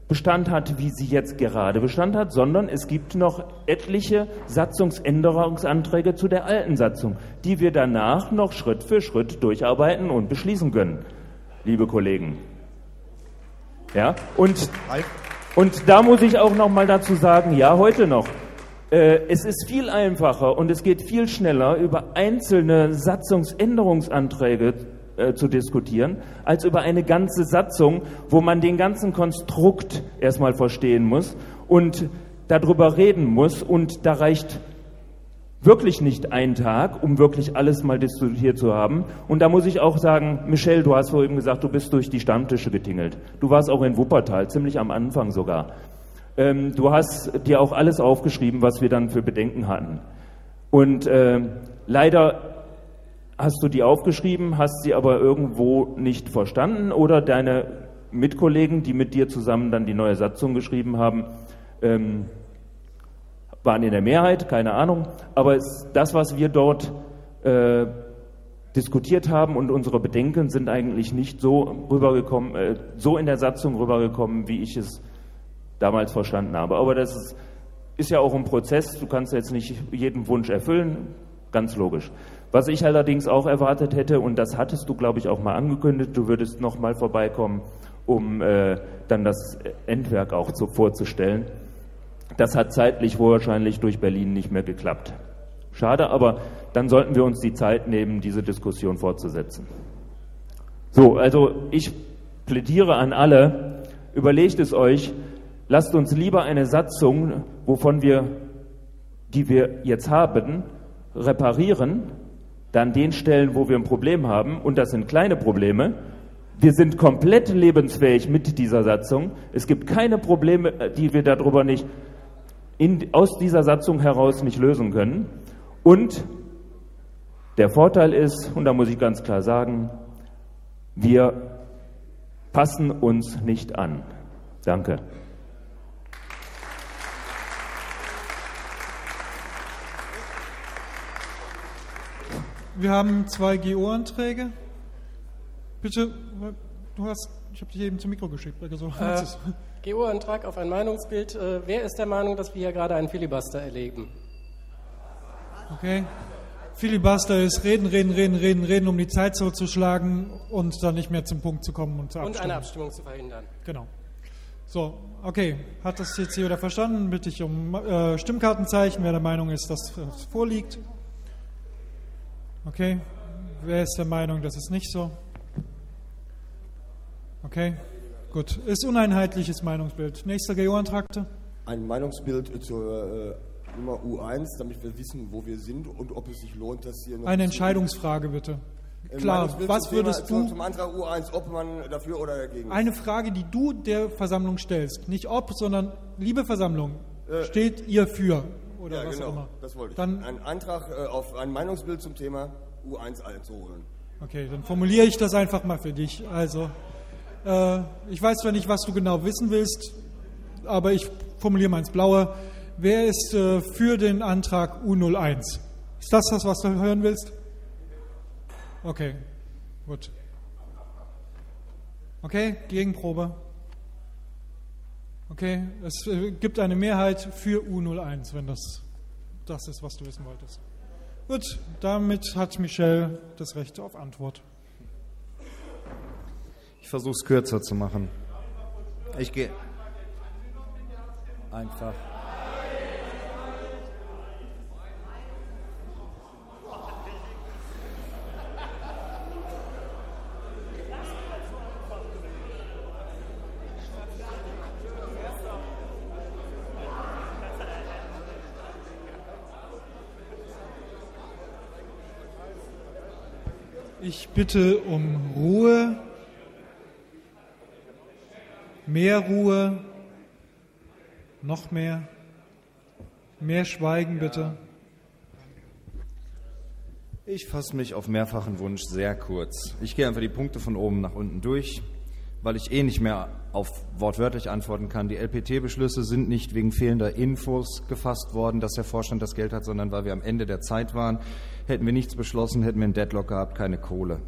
Bestand hat, wie sie jetzt gerade Bestand hat, sondern es gibt noch etliche Satzungsänderungsanträge zu der alten Satzung, die wir danach noch Schritt für Schritt durcharbeiten und beschließen können, liebe Kollegen. Ja, und, und da muss ich auch noch mal dazu sagen, ja, heute noch. Äh, es ist viel einfacher und es geht viel schneller, über einzelne Satzungsänderungsanträge äh, zu diskutieren, als über eine ganze Satzung, wo man den ganzen Konstrukt erstmal verstehen muss und darüber reden muss. Und da reicht wirklich nicht ein Tag, um wirklich alles mal diskutiert zu haben. Und da muss ich auch sagen, Michelle, du hast vorhin gesagt, du bist durch die Stammtische getingelt. Du warst auch in Wuppertal, ziemlich am Anfang sogar. Ähm, du hast dir auch alles aufgeschrieben, was wir dann für Bedenken hatten. Und äh, leider hast du die aufgeschrieben, hast sie aber irgendwo nicht verstanden oder deine Mitkollegen, die mit dir zusammen dann die neue Satzung geschrieben haben, ähm, waren in der Mehrheit, keine Ahnung. Aber das, was wir dort äh, diskutiert haben und unsere Bedenken sind eigentlich nicht so rübergekommen, äh, so in der Satzung rübergekommen, wie ich es damals verstanden habe. Aber das ist, ist ja auch ein Prozess. Du kannst jetzt nicht jeden Wunsch erfüllen, ganz logisch. Was ich allerdings auch erwartet hätte, und das hattest du, glaube ich, auch mal angekündigt, du würdest noch mal vorbeikommen, um äh, dann das Endwerk auch zu, vorzustellen. Das hat zeitlich wahrscheinlich durch Berlin nicht mehr geklappt. Schade, aber dann sollten wir uns die Zeit nehmen, diese Diskussion fortzusetzen. So, also ich plädiere an alle, überlegt es euch, lasst uns lieber eine Satzung, wovon wir, die wir jetzt haben, reparieren, dann den Stellen, wo wir ein Problem haben, und das sind kleine Probleme. Wir sind komplett lebensfähig mit dieser Satzung. Es gibt keine Probleme, die wir darüber nicht in, aus dieser Satzung heraus nicht lösen können. Und der Vorteil ist, und da muss ich ganz klar sagen, wir passen uns nicht an. Danke. Wir haben zwei GO-Anträge. Bitte, du hast, ich habe dich eben zum Mikro geschickt. Also, Äh, GO-Antrag auf ein Meinungsbild. Äh, wer ist der Meinung, dass wir hier gerade einen Filibuster erleben? Okay. Filibuster ist reden, reden, reden, reden, reden, um die Zeit so zu schlagen und dann nicht mehr zum Punkt zu kommen und zu Und abstimmen. eine Abstimmung zu verhindern. Genau. So, okay. Hat das jetzt jeder verstanden? Bitte ich um äh, Stimmkartenzeichen, wer der Meinung ist, dass es vorliegt. Okay. Wer ist der Meinung, das ist nicht so? Okay. Gut. Ist uneinheitliches Meinungsbild. Nächster GO-Antrag. bitte. Ein Meinungsbild zur äh, Nummer U1, damit wir wissen, wo wir sind und ob es sich lohnt, dass hier Eine Entscheidungsfrage bitte. Klar, was zum Thema- würdest zum, du... Zum Antrag U1, ob man dafür oder dagegen ist. Eine Frage, die du der Versammlung stellst. Nicht ob, sondern liebe Versammlung, Äh, steht ihr für oder ja, was genau, auch immer. das wollte ich. Dann, Ein Antrag äh, auf ein Meinungsbild zum Thema U1 einzuholen. okay, dann formuliere ich das einfach mal für dich. Also, äh, ich weiß zwar nicht, was du genau wissen willst, aber ich formuliere mal ins Blaue. Wer ist äh, für den Antrag U01? Ist das das, was du hören willst? Okay, gut. Okay, Gegenprobe. Okay, es äh, gibt eine Mehrheit für U01, wenn das das ist, was du wissen wolltest. Gut, damit hat Michelle das Recht auf Antwort versuche es kürzer zu machen. Ich gehe einfach. Ich bitte um Ruhe mehr Ruhe, noch mehr, mehr Schweigen bitte. Ich fasse mich auf mehrfachen Wunsch sehr kurz. Ich gehe einfach die Punkte von oben nach unten durch, weil ich eh nicht mehr auf wortwörtlich antworten kann. Die LPT-Beschlüsse sind nicht wegen fehlender Infos gefasst worden, dass der Vorstand das Geld hat, sondern weil wir am Ende der Zeit waren. Hätten wir nichts beschlossen, hätten wir einen Deadlock gehabt, keine Kohle.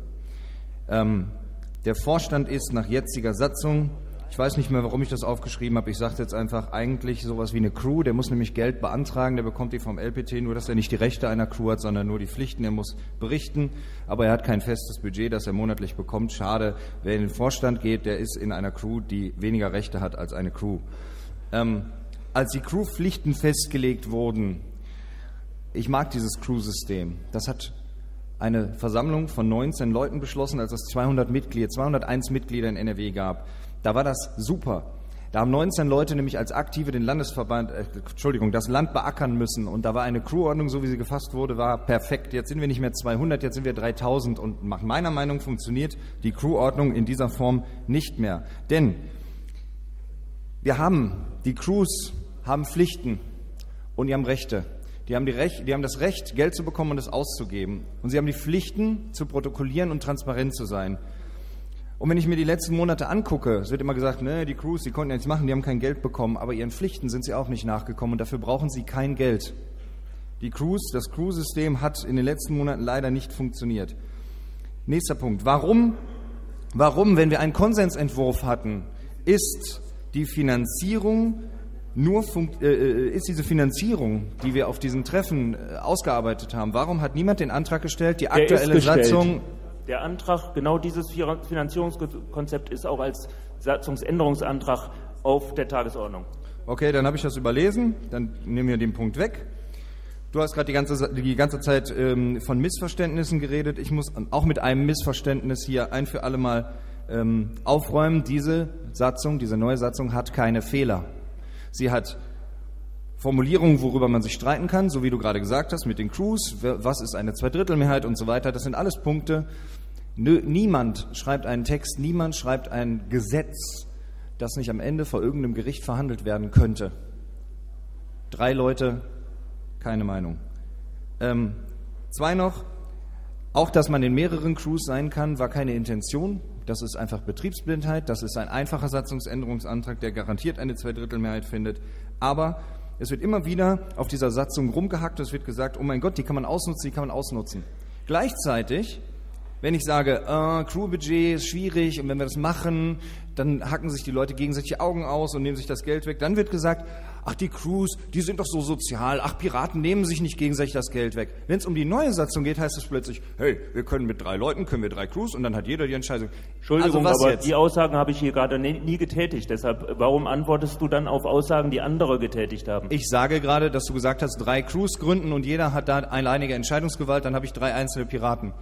Ähm, der Vorstand ist nach jetziger Satzung ich weiß nicht mehr, warum ich das aufgeschrieben habe. Ich sage jetzt einfach eigentlich sowas wie eine Crew. Der muss nämlich Geld beantragen. Der bekommt die vom LPT, nur dass er nicht die Rechte einer Crew hat, sondern nur die Pflichten. Er muss berichten, aber er hat kein festes Budget, das er monatlich bekommt. Schade. Wer in den Vorstand geht, der ist in einer Crew, die weniger Rechte hat als eine Crew. Ähm, als die Crewpflichten festgelegt wurden, ich mag dieses Crew-System. Das hat eine Versammlung von 19 Leuten beschlossen, als es 200 Mitglieder, 201 Mitglieder in NRW gab. Da war das super. Da haben 19 Leute nämlich als Aktive den Landesverband, äh, Entschuldigung, das Land beackern müssen. Und da war eine Crewordnung, so wie sie gefasst wurde, war perfekt. Jetzt sind wir nicht mehr 200, jetzt sind wir 3000. Und nach meiner Meinung funktioniert die Crewordnung in dieser Form nicht mehr. Denn wir haben, die Crews haben Pflichten und die haben Rechte. Die haben, die, Recht, die haben das Recht, Geld zu bekommen und es auszugeben. Und sie haben die Pflichten, zu protokollieren und transparent zu sein. Und wenn ich mir die letzten Monate angucke, es wird immer gesagt, ne, die Crews, die konnten ja nichts machen, die haben kein Geld bekommen, aber ihren Pflichten sind sie auch nicht nachgekommen und dafür brauchen sie kein Geld. Die Crews, das Crew-System hat in den letzten Monaten leider nicht funktioniert. Nächster Punkt. Warum, warum, wenn wir einen Konsensentwurf hatten, ist die Finanzierung nur äh, äh, ist diese Finanzierung, die wir auf diesen Treffen äh, ausgearbeitet haben, warum hat niemand den Antrag gestellt, die aktuelle Satzung der Antrag, genau dieses Finanzierungskonzept ist auch als Satzungsänderungsantrag auf der Tagesordnung. Okay, dann habe ich das überlesen. Dann nehmen wir den Punkt weg. Du hast gerade die ganze, die ganze Zeit ähm, von Missverständnissen geredet. Ich muss auch mit einem Missverständnis hier ein für alle Mal ähm, aufräumen. Diese Satzung, diese neue Satzung hat keine Fehler. Sie hat Formulierungen, worüber man sich streiten kann, so wie du gerade gesagt hast, mit den Crews, was ist eine Zweidrittelmehrheit und so weiter. Das sind alles Punkte. Niemand schreibt einen Text, niemand schreibt ein Gesetz, das nicht am Ende vor irgendeinem Gericht verhandelt werden könnte. Drei Leute, keine Meinung. Ähm, zwei noch. Auch, dass man in mehreren Crews sein kann, war keine Intention. Das ist einfach Betriebsblindheit. Das ist ein einfacher Satzungsänderungsantrag, der garantiert eine Zweidrittelmehrheit findet. Aber es wird immer wieder auf dieser Satzung rumgehackt. Es wird gesagt, oh mein Gott, die kann man ausnutzen, die kann man ausnutzen. Gleichzeitig, wenn ich sage, äh, Crewbudget ist schwierig und wenn wir das machen, dann hacken sich die Leute gegenseitig die Augen aus und nehmen sich das Geld weg. Dann wird gesagt, ach die Crews, die sind doch so sozial, ach Piraten nehmen sich nicht gegenseitig das Geld weg. Wenn es um die neue Satzung geht, heißt es plötzlich, hey, wir können mit drei Leuten, können wir drei Crews und dann hat jeder die Entscheidung. Entschuldigung, also aber jetzt? die Aussagen habe ich hier gerade nie, nie getätigt. Deshalb, warum antwortest du dann auf Aussagen, die andere getätigt haben? Ich sage gerade, dass du gesagt hast, drei Crews gründen und jeder hat da alleinige Entscheidungsgewalt, dann habe ich drei einzelne Piraten.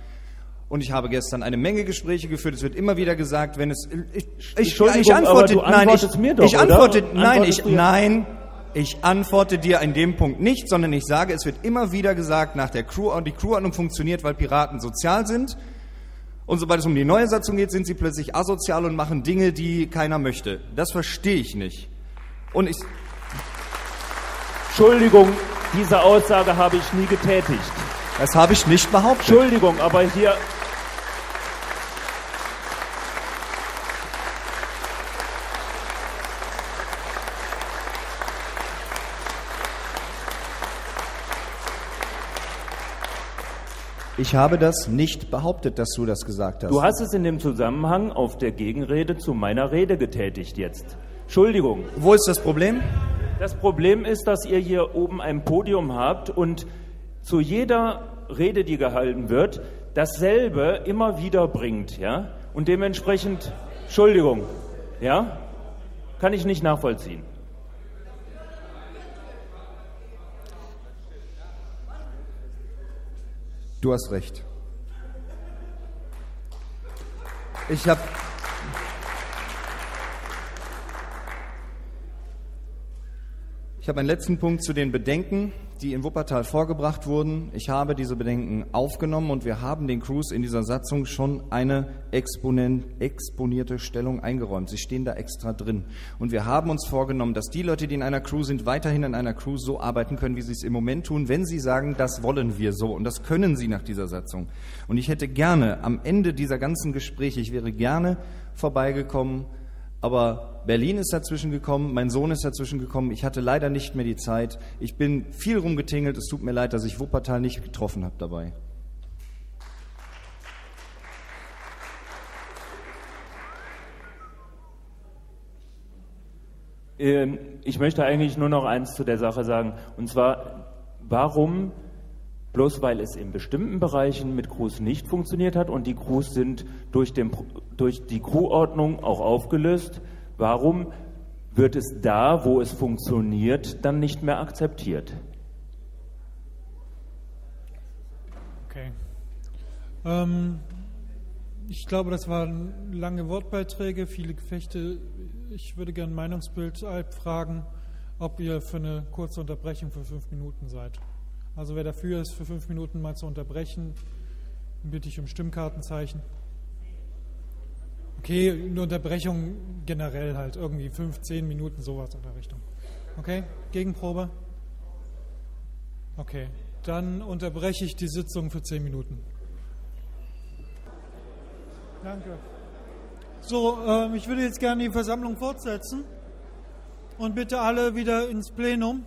Und ich habe gestern eine Menge Gespräche geführt. Es wird immer wieder gesagt, wenn es ich, ich, ich antworte, nein, ich, mir doch, ich antworte, nein, ich, nein, ich antworte dir in dem Punkt nicht, sondern ich sage, es wird immer wieder gesagt, nach der Crew, die Crewordnung funktioniert, weil Piraten sozial sind. Und sobald es um die neue Satzung geht, sind sie plötzlich asozial und machen Dinge, die keiner möchte. Das verstehe ich nicht. Und ich. Entschuldigung, diese Aussage habe ich nie getätigt. Das habe ich nicht behauptet. Entschuldigung, aber hier Ich habe das nicht behauptet, dass du das gesagt hast. Du hast es in dem Zusammenhang auf der Gegenrede zu meiner Rede getätigt jetzt. Entschuldigung. Wo ist das Problem? Das Problem ist, dass ihr hier oben ein Podium habt und zu jeder Rede, die gehalten wird, dasselbe immer wieder bringt, ja? Und dementsprechend, Entschuldigung, ja? Kann ich nicht nachvollziehen. Du hast recht. Ich habe ich habe einen letzten Punkt zu den Bedenken, die in Wuppertal vorgebracht wurden. Ich habe diese Bedenken aufgenommen und wir haben den Crews in dieser Satzung schon eine exponierte Stellung eingeräumt. Sie stehen da extra drin. Und wir haben uns vorgenommen, dass die Leute, die in einer Crew sind, weiterhin in einer Crew so arbeiten können, wie sie es im Moment tun, wenn sie sagen, das wollen wir so. Und das können sie nach dieser Satzung. Und ich hätte gerne am Ende dieser ganzen Gespräche, ich wäre gerne vorbeigekommen, aber Berlin ist dazwischen gekommen, mein Sohn ist dazwischen gekommen. Ich hatte leider nicht mehr die Zeit. Ich bin viel rumgetingelt. Es tut mir leid, dass ich Wuppertal nicht getroffen habe dabei. Ähm, Ich möchte eigentlich nur noch eins zu der Sache sagen. Und zwar, warum, bloß weil es in bestimmten Bereichen mit Crews nicht funktioniert hat und die Crews sind durch, den, durch die Crewordnung auch aufgelöst, warum wird es da, wo es funktioniert, dann nicht mehr akzeptiert? Okay. Ähm, ich glaube, das waren lange Wortbeiträge, viele Gefechte. Ich würde gerne Meinungsbild Alp fragen, ob ihr für eine kurze Unterbrechung für fünf Minuten seid. Also wer dafür ist, für fünf Minuten mal zu unterbrechen, bitte ich um Stimmkartenzeichen. Okay, eine Unterbrechung generell halt, irgendwie fünf, zehn Minuten, sowas in der Richtung. Okay, Gegenprobe? Okay, dann unterbreche ich die Sitzung für zehn Minuten. Danke. So, ähm, ich würde jetzt gerne die Versammlung fortsetzen und bitte alle wieder ins Plenum.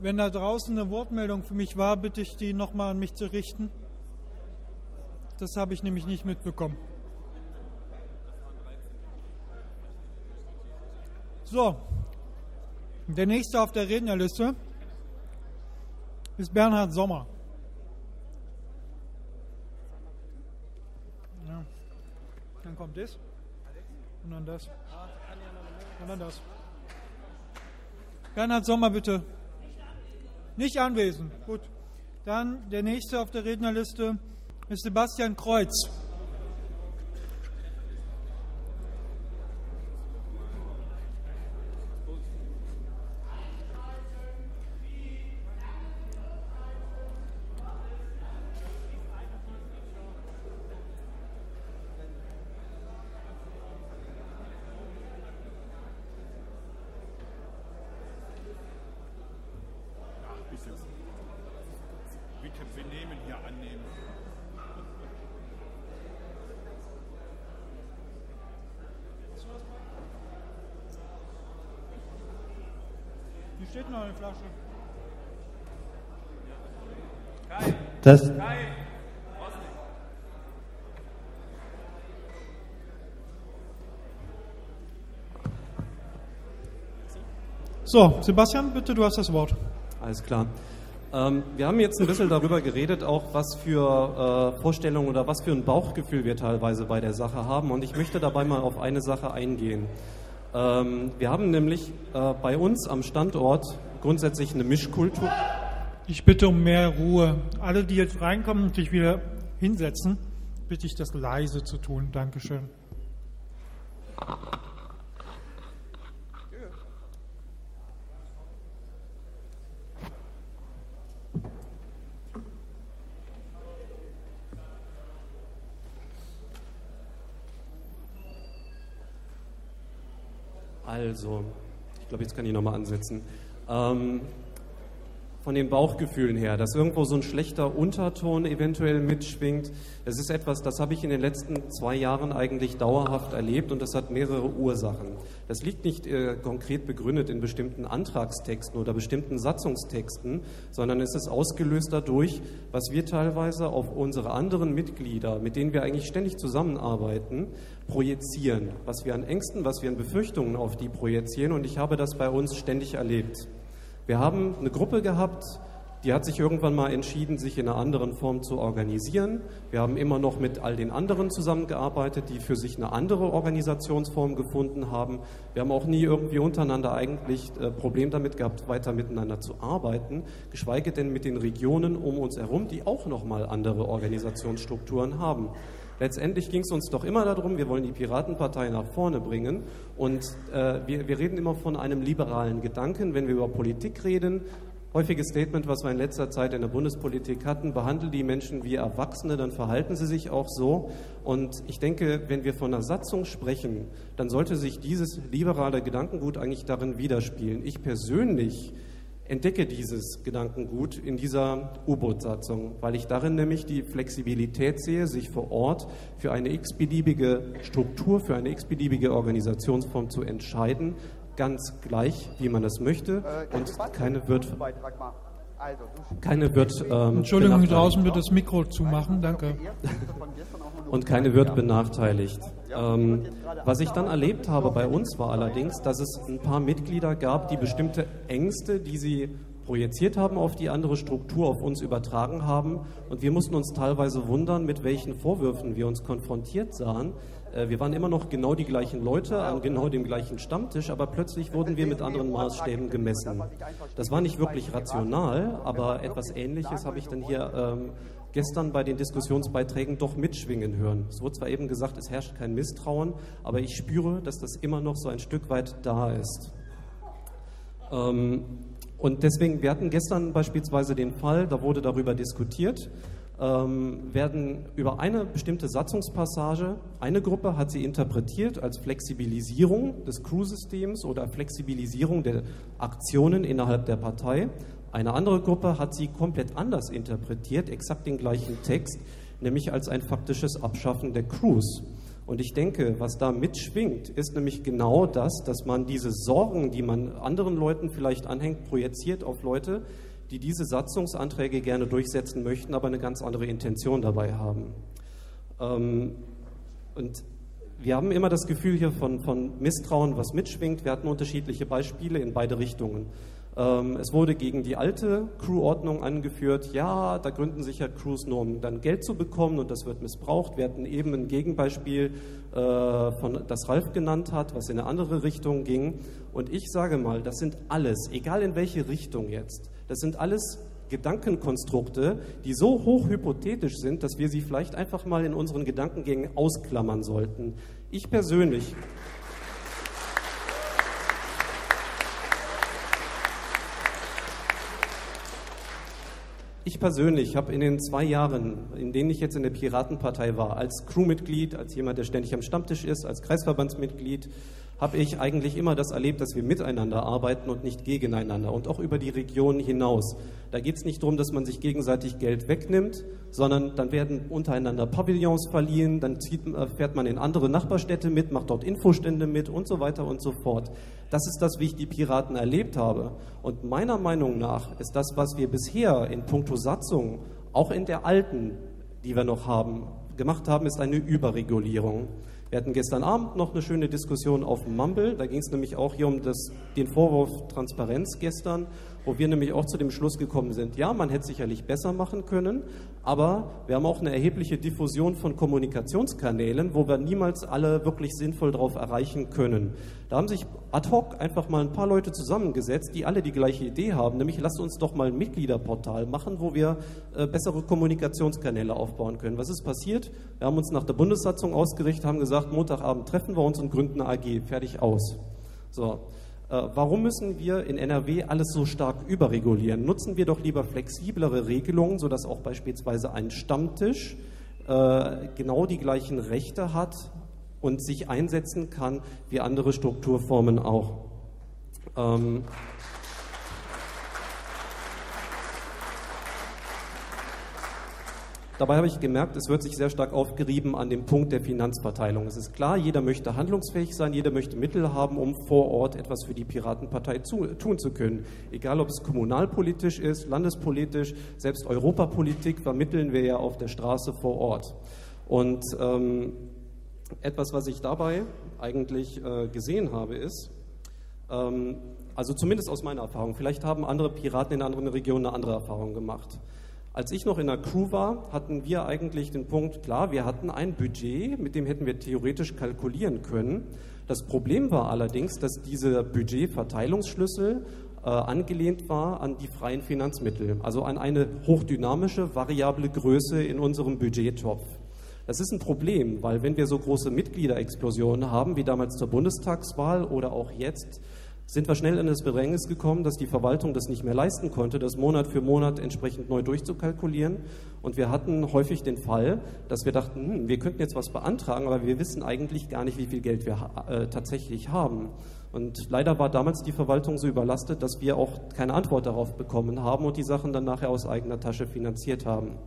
Wenn da draußen eine Wortmeldung für mich war, bitte ich die nochmal an mich zu richten. Das habe ich nämlich nicht mitbekommen. So, der nächste auf der Rednerliste ist Bernhard Sommer. Ja. Dann kommt das. Und dann das. Und dann das. Bernhard Sommer, bitte. Nicht anwesend. Gut. Dann der nächste auf der Rednerliste ist Sebastian Kreuz. Steht noch eine Flasche. Das, So, Sebastian, bitte, du hast das Wort. Alles klar. Ähm, wir haben jetzt ein bisschen darüber geredet, auch was für äh, Vorstellungen oder was für ein Bauchgefühl wir teilweise bei der Sache haben. Und ich möchte dabei mal auf eine Sache eingehen. Ähm, wir haben nämlich äh, bei uns am Standort grundsätzlich eine Mischkultur. Ich bitte um mehr Ruhe. Alle, die jetzt reinkommen und sich wieder hinsetzen, bitte ich das leise zu tun. Dankeschön. Also, ich glaube, jetzt kann ich nochmal ansetzen. Ähm, von den Bauchgefühlen her, dass irgendwo so ein schlechter Unterton eventuell mitschwingt. Es ist etwas, das habe ich in den letzten zwei Jahren eigentlich dauerhaft erlebt und das hat mehrere Ursachen. Das liegt nicht äh, konkret begründet in bestimmten Antragstexten oder bestimmten Satzungstexten, sondern es ist ausgelöst dadurch, was wir teilweise auf unsere anderen Mitglieder, mit denen wir eigentlich ständig zusammenarbeiten, projizieren. Was wir an Ängsten, was wir an Befürchtungen auf die projizieren und ich habe das bei uns ständig erlebt. Wir haben eine Gruppe gehabt, die hat sich irgendwann mal entschieden, sich in einer anderen Form zu organisieren. Wir haben immer noch mit all den anderen zusammengearbeitet, die für sich eine andere Organisationsform gefunden haben. Wir haben auch nie irgendwie untereinander eigentlich äh, Problem damit gehabt, weiter miteinander zu arbeiten, geschweige denn mit den Regionen um uns herum, die auch nochmal andere Organisationsstrukturen haben. Letztendlich ging es uns doch immer darum, wir wollen die Piratenpartei nach vorne bringen und äh, wir, wir reden immer von einem liberalen Gedanken, wenn wir über Politik reden. Häufiges Statement, was wir in letzter Zeit in der Bundespolitik hatten, behandle die Menschen wie Erwachsene, dann verhalten sie sich auch so. Und ich denke, wenn wir von einer Satzung sprechen, dann sollte sich dieses liberale Gedankengut eigentlich darin widerspiegeln. Ich persönlich entdecke dieses Gedankengut in dieser U-Boot-Satzung, weil ich darin nämlich die Flexibilität sehe, sich vor Ort für eine x-beliebige Struktur, für eine x-beliebige Organisationsform zu entscheiden, ganz gleich, wie man das möchte, und keine wird keine wird ähm, Entschuldigung, draußen wird das Mikro zumachen, danke. Und keine wird benachteiligt. Ähm, was ich dann erlebt habe bei uns war allerdings, dass es ein paar Mitglieder gab, die bestimmte Ängste, die sie projiziert haben auf die andere Struktur, auf uns übertragen haben. Und wir mussten uns teilweise wundern, mit welchen Vorwürfen wir uns konfrontiert sahen. Äh, Wir waren immer noch genau die gleichen Leute an genau dem gleichen Stammtisch, aber plötzlich wurden wir mit anderen Maßstäben gemessen. Das war nicht wirklich rational, aber etwas Ähnliches habe ich dann hier ähm, gestern bei den Diskussionsbeiträgen doch mitschwingen hören. Es wurde zwar eben gesagt, es herrscht kein Misstrauen, aber ich spüre, dass das immer noch so ein Stück weit da ist. Ähm, und deswegen, wir hatten gestern beispielsweise den Fall, da wurde darüber diskutiert, ähm, werden über eine bestimmte Satzungspassage, eine Gruppe hat sie interpretiert als Flexibilisierung des Crew-Systems oder Flexibilisierung der Aktionen innerhalb der Partei. Eine andere Gruppe hat sie komplett anders interpretiert, exakt den gleichen Text, nämlich als ein faktisches Abschaffen der Crews. Und ich denke, was da mitschwingt, ist nämlich genau das, dass man diese Sorgen, die man anderen Leuten vielleicht anhängt, projiziert auf Leute, die diese Satzungsanträge gerne durchsetzen möchten, aber eine ganz andere Intention dabei haben. Ähm, und wir haben immer das Gefühl hier von, von Misstrauen, was mitschwingt. Wir hatten unterschiedliche Beispiele in beide Richtungen. Ähm, es wurde gegen die alte Crew-Ordnung angeführt, ja, da gründen sich ja Crews nur, um dann Geld zu bekommen und das wird missbraucht. Wir hatten eben ein Gegenbeispiel, äh, von, das Ralf genannt hat, was in eine andere Richtung ging. Und ich sage mal, das sind alles, egal in welche Richtung jetzt, das sind alles Gedankenkonstrukte, die so hochhypothetisch sind, dass wir sie vielleicht einfach mal in unseren Gedankengängen ausklammern sollten. Ich persönlich Ich persönlich habe in den zwei Jahren, in denen ich jetzt in der Piratenpartei war, als Crewmitglied, als jemand, der ständig am Stammtisch ist, als Kreisverbandsmitglied, habe ich eigentlich immer das erlebt, dass wir miteinander arbeiten und nicht gegeneinander und auch über die Regionen hinaus. Da geht es nicht darum, dass man sich gegenseitig Geld wegnimmt, sondern dann werden untereinander Pavillons verliehen, dann zieht, äh, fährt man in andere Nachbarstädte mit, macht dort Infostände mit und so weiter und so fort. Das ist das, wie ich die Piraten erlebt habe. Und meiner Meinung nach ist das, was wir bisher in puncto Satzung, auch in der alten, die wir noch haben, gemacht haben, ist eine Überregulierung. Wir hatten gestern Abend noch eine schöne Diskussion auf Mumble. Da ging es nämlich auch hier um das, den Vorwurf Transparenz gestern, wo wir nämlich auch zu dem Schluss gekommen sind, ja, man hätte sicherlich besser machen können, aber wir haben auch eine erhebliche Diffusion von Kommunikationskanälen, wo wir niemals alle wirklich sinnvoll darauf erreichen können. Da haben sich ad hoc einfach mal ein paar Leute zusammengesetzt, die alle die gleiche Idee haben, nämlich lasst uns doch mal ein Mitgliederportal machen, wo wir äh, bessere Kommunikationskanäle aufbauen können. Was ist passiert? Wir haben uns nach der Bundessatzung ausgerichtet, haben gesagt, Montagabend treffen wir uns und gründen eine AG, fertig aus. So. Äh, warum müssen wir in NRW alles so stark überregulieren? Nutzen wir doch lieber flexiblere Regelungen, sodass auch beispielsweise ein Stammtisch äh, genau die gleichen Rechte hat und sich einsetzen kann wie andere Strukturformen auch. Ähm, Dabei habe ich gemerkt, es wird sich sehr stark aufgerieben an dem Punkt der Finanzverteilung. Es ist klar, jeder möchte handlungsfähig sein, jeder möchte Mittel haben, um vor Ort etwas für die Piratenpartei zu, tun zu können. Egal, ob es kommunalpolitisch ist, landespolitisch, selbst Europapolitik vermitteln wir ja auf der Straße vor Ort. Und ähm, etwas, was ich dabei eigentlich äh, gesehen habe, ist, ähm, also zumindest aus meiner Erfahrung, vielleicht haben andere Piraten in anderen Regionen eine andere Erfahrung gemacht. Als ich noch in der Crew war, hatten wir eigentlich den Punkt, klar, wir hatten ein Budget, mit dem hätten wir theoretisch kalkulieren können. Das Problem war allerdings, dass dieser Budgetverteilungsschlüssel äh, angelehnt war an die freien Finanzmittel, also an eine hochdynamische, variable Größe in unserem Budgettopf. Das ist ein Problem, weil wenn wir so große Mitgliederexplosionen haben, wie damals zur Bundestagswahl oder auch jetzt, sind wir schnell in das Bedrängnis gekommen, dass die Verwaltung das nicht mehr leisten konnte, das Monat für Monat entsprechend neu durchzukalkulieren. Und wir hatten häufig den Fall, dass wir dachten, hm, wir könnten jetzt was beantragen, aber wir wissen eigentlich gar nicht, wie viel Geld wir äh, tatsächlich haben. Und leider war damals die Verwaltung so überlastet, dass wir auch keine Antwort darauf bekommen haben und die Sachen dann nachher aus eigener Tasche finanziert haben.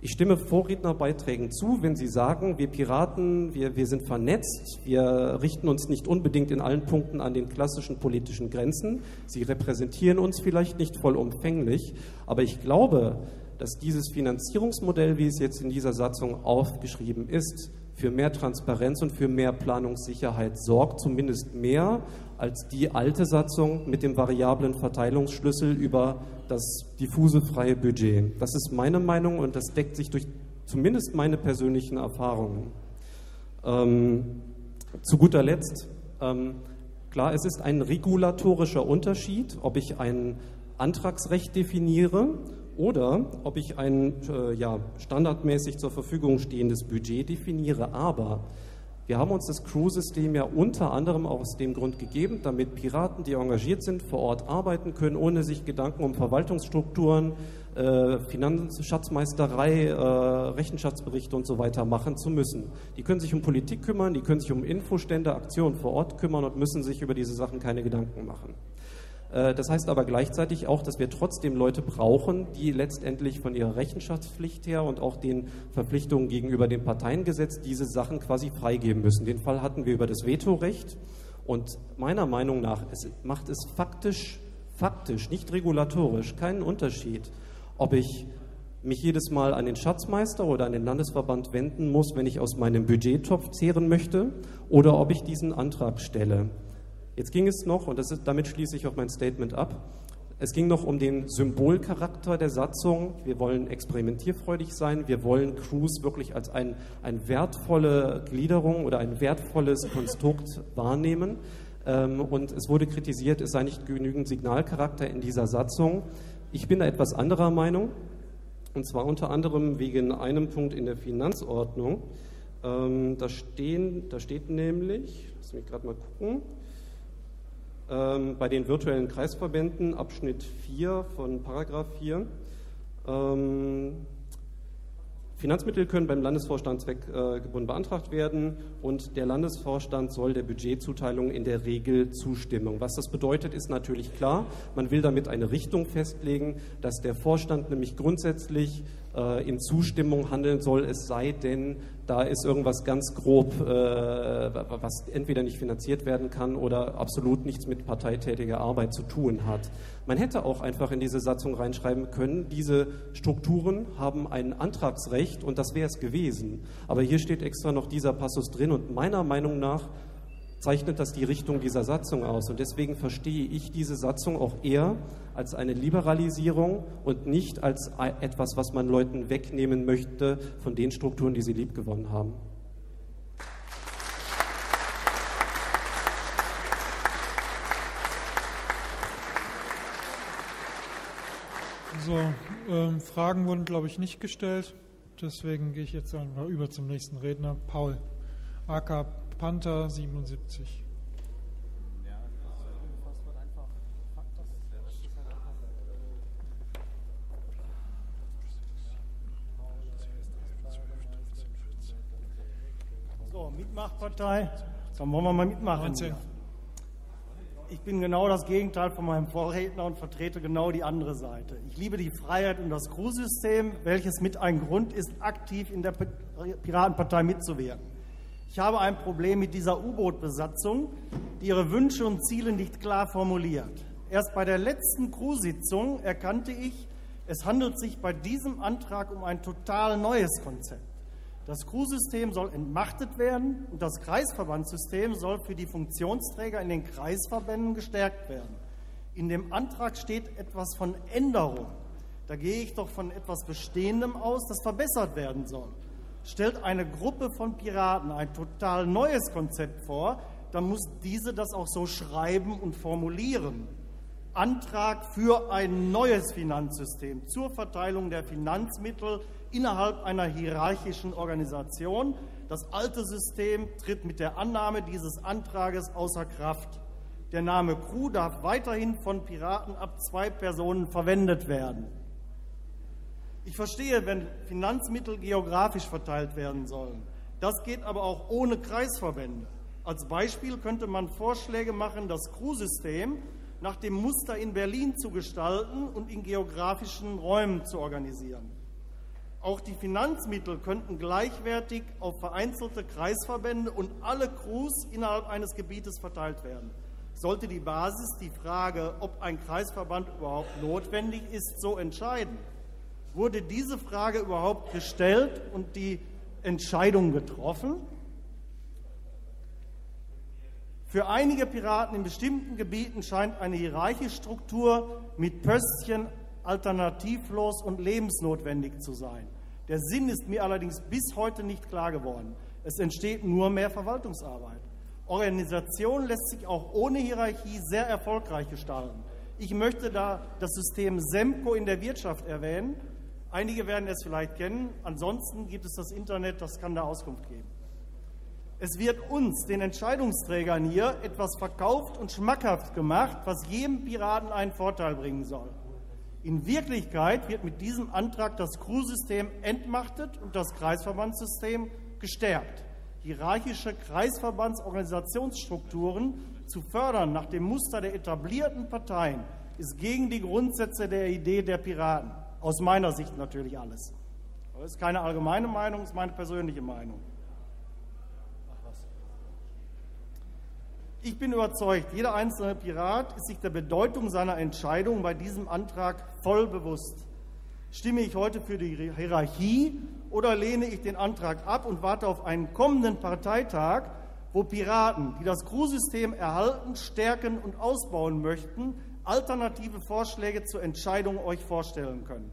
Ich stimme Vorrednerbeiträgen zu, wenn Sie sagen, wir Piraten, wir, wir sind vernetzt, wir richten uns nicht unbedingt in allen Punkten an den klassischen politischen Grenzen. Sie repräsentieren uns vielleicht nicht vollumfänglich, aber ich glaube, dass dieses Finanzierungsmodell, wie es jetzt in dieser Satzung aufgeschrieben ist, für mehr Transparenz und für mehr Planungssicherheit sorgt, zumindest mehr als die alte Satzung mit dem variablen Verteilungsschlüssel über das diffuse freie Budget. Das ist meine Meinung und das deckt sich durch zumindest meine persönlichen Erfahrungen. Ähm, zu guter Letzt, ähm, klar, es ist ein regulatorischer Unterschied, ob ich ein Antragsrecht definiere oder ob ich ein äh, ja, standardmäßig zur Verfügung stehendes Budget definiere. Aber wir haben uns das Crew-System ja unter anderem aus dem Grund gegeben, damit Piraten, die engagiert sind, vor Ort arbeiten können, ohne sich Gedanken um Verwaltungsstrukturen, äh, Finanzschatzmeisterei, äh, Rechenschaftsberichte und so weiter machen zu müssen. Die können sich um Politik kümmern, die können sich um Infostände, Aktionen vor Ort kümmern und müssen sich über diese Sachen keine Gedanken machen. Äh, das heißt aber gleichzeitig auch, dass wir trotzdem Leute brauchen, die letztendlich von ihrer Rechenschaftspflicht her und auch den Verpflichtungen gegenüber dem Parteiengesetz diese Sachen quasi freigeben müssen. Den Fall hatten wir über das Vetorecht und meiner Meinung nach es macht es faktisch, faktisch, nicht regulatorisch, keinen Unterschied, ob ich mich jedes Mal an den Schatzmeister oder an den Landesverband wenden muss, wenn ich aus meinem Budgettopf zehren möchte, oder ob ich diesen Antrag stelle. Jetzt ging es noch, und ist, damit schließe ich auch mein Statement ab, es ging noch um den Symbolcharakter der Satzung. Wir wollen experimentierfreudig sein. Wir wollen Cruise wirklich als ein, eine wertvolle Gliederung oder ein wertvolles Konstrukt wahrnehmen. Ähm, und es wurde kritisiert, es sei nicht genügend Signalcharakter in dieser Satzung. Ich bin da etwas anderer Meinung. Und zwar unter anderem wegen einem Punkt in der Finanzordnung. Ähm, da, stehen, da steht nämlich, lass mich gerade mal gucken, ähm, bei den virtuellen Kreisverbänden, Abschnitt 4 von Paragraph 4. Ähm, Finanzmittel können beim Landesvorstand zweckgebunden beantragt werden und der Landesvorstand soll der Budgetzuteilung in der Regel zustimmen. Was das bedeutet, ist natürlich klar. Man will damit eine Richtung festlegen, dass der Vorstand nämlich grundsätzlich äh, in Zustimmung handeln soll, es sei denn, da ist irgendwas ganz grob, äh, was entweder nicht finanziert werden kann oder absolut nichts mit parteitätiger Arbeit zu tun hat. Man hätte auch einfach in diese Satzung reinschreiben können, diese Strukturen haben ein Antragsrecht und das wäre es gewesen. Aber hier steht extra noch dieser Passus drin und meiner Meinung nach zeichnet das die Richtung dieser Satzung aus. Und deswegen verstehe ich diese Satzung auch eher als eine Liberalisierung und nicht als etwas, was man Leuten wegnehmen möchte von den Strukturen, die sie liebgewonnen haben. So, ähm, Fragen wurden, glaube ich, nicht gestellt. Deswegen gehe ich jetzt über zum nächsten Redner, Paul. AK Panther 77. So, Mitmachpartei. Dann wollen wir mal mitmachen. Ich bin genau das Gegenteil von meinem Vorredner und vertrete genau die andere Seite. Ich liebe die Freiheit und das Crew-System, welches mit ein Grund ist, aktiv in der Piratenpartei mitzuwirken. Ich habe ein Problem mit dieser U-Boot-Besatzung, die ihre Wünsche und Ziele nicht klar formuliert. Erst bei der letzten Crew-Sitzung erkannte ich, es handelt sich bei diesem Antrag um ein total neues Konzept. Das Crew-System soll entmachtet werden und das Kreisverbandssystem soll für die Funktionsträger in den Kreisverbänden gestärkt werden. In dem Antrag steht etwas von Änderung. Da gehe ich doch von etwas Bestehendem aus, das verbessert werden soll stellt eine Gruppe von Piraten ein total neues Konzept vor, dann muss diese das auch so schreiben und formulieren. Antrag für ein neues Finanzsystem zur Verteilung der Finanzmittel innerhalb einer hierarchischen Organisation. Das alte System tritt mit der Annahme dieses Antrages außer Kraft. Der Name Crew darf weiterhin von Piraten ab zwei Personen verwendet werden. Ich verstehe, wenn Finanzmittel geografisch verteilt werden sollen. Das geht aber auch ohne Kreisverbände. Als Beispiel könnte man Vorschläge machen, das Crew-System nach dem Muster in Berlin zu gestalten und in geografischen Räumen zu organisieren. Auch die Finanzmittel könnten gleichwertig auf vereinzelte Kreisverbände und alle Crews innerhalb eines Gebietes verteilt werden. Sollte die Basis die Frage, ob ein Kreisverband überhaupt notwendig ist, so entscheiden? Wurde diese Frage überhaupt gestellt und die Entscheidung getroffen? Für einige Piraten in bestimmten Gebieten scheint eine hierarchische Struktur mit Pöstchen alternativlos und lebensnotwendig zu sein. Der Sinn ist mir allerdings bis heute nicht klar geworden. Es entsteht nur mehr Verwaltungsarbeit. Organisation lässt sich auch ohne Hierarchie sehr erfolgreich gestalten. Ich möchte da das System SEMCO in der Wirtschaft erwähnen. Einige werden es vielleicht kennen. Ansonsten gibt es das Internet, das kann da Auskunft geben. Es wird uns, den Entscheidungsträgern hier, etwas verkauft und schmackhaft gemacht, was jedem Piraten einen Vorteil bringen soll. In Wirklichkeit wird mit diesem Antrag das Crew-System entmachtet und das Kreisverbandssystem gestärkt. Hierarchische Kreisverbandsorganisationsstrukturen zu fördern nach dem Muster der etablierten Parteien ist gegen die Grundsätze der Idee der Piraten. Aus meiner Sicht natürlich alles. Aber das ist keine allgemeine Meinung, das ist meine persönliche Meinung. Ich bin überzeugt, jeder einzelne Pirat ist sich der Bedeutung seiner Entscheidung bei diesem Antrag voll bewusst. Stimme ich heute für die Hierarchie oder lehne ich den Antrag ab und warte auf einen kommenden Parteitag, wo Piraten, die das Crew-System erhalten, stärken und ausbauen möchten, alternative Vorschläge zur Entscheidung euch vorstellen können?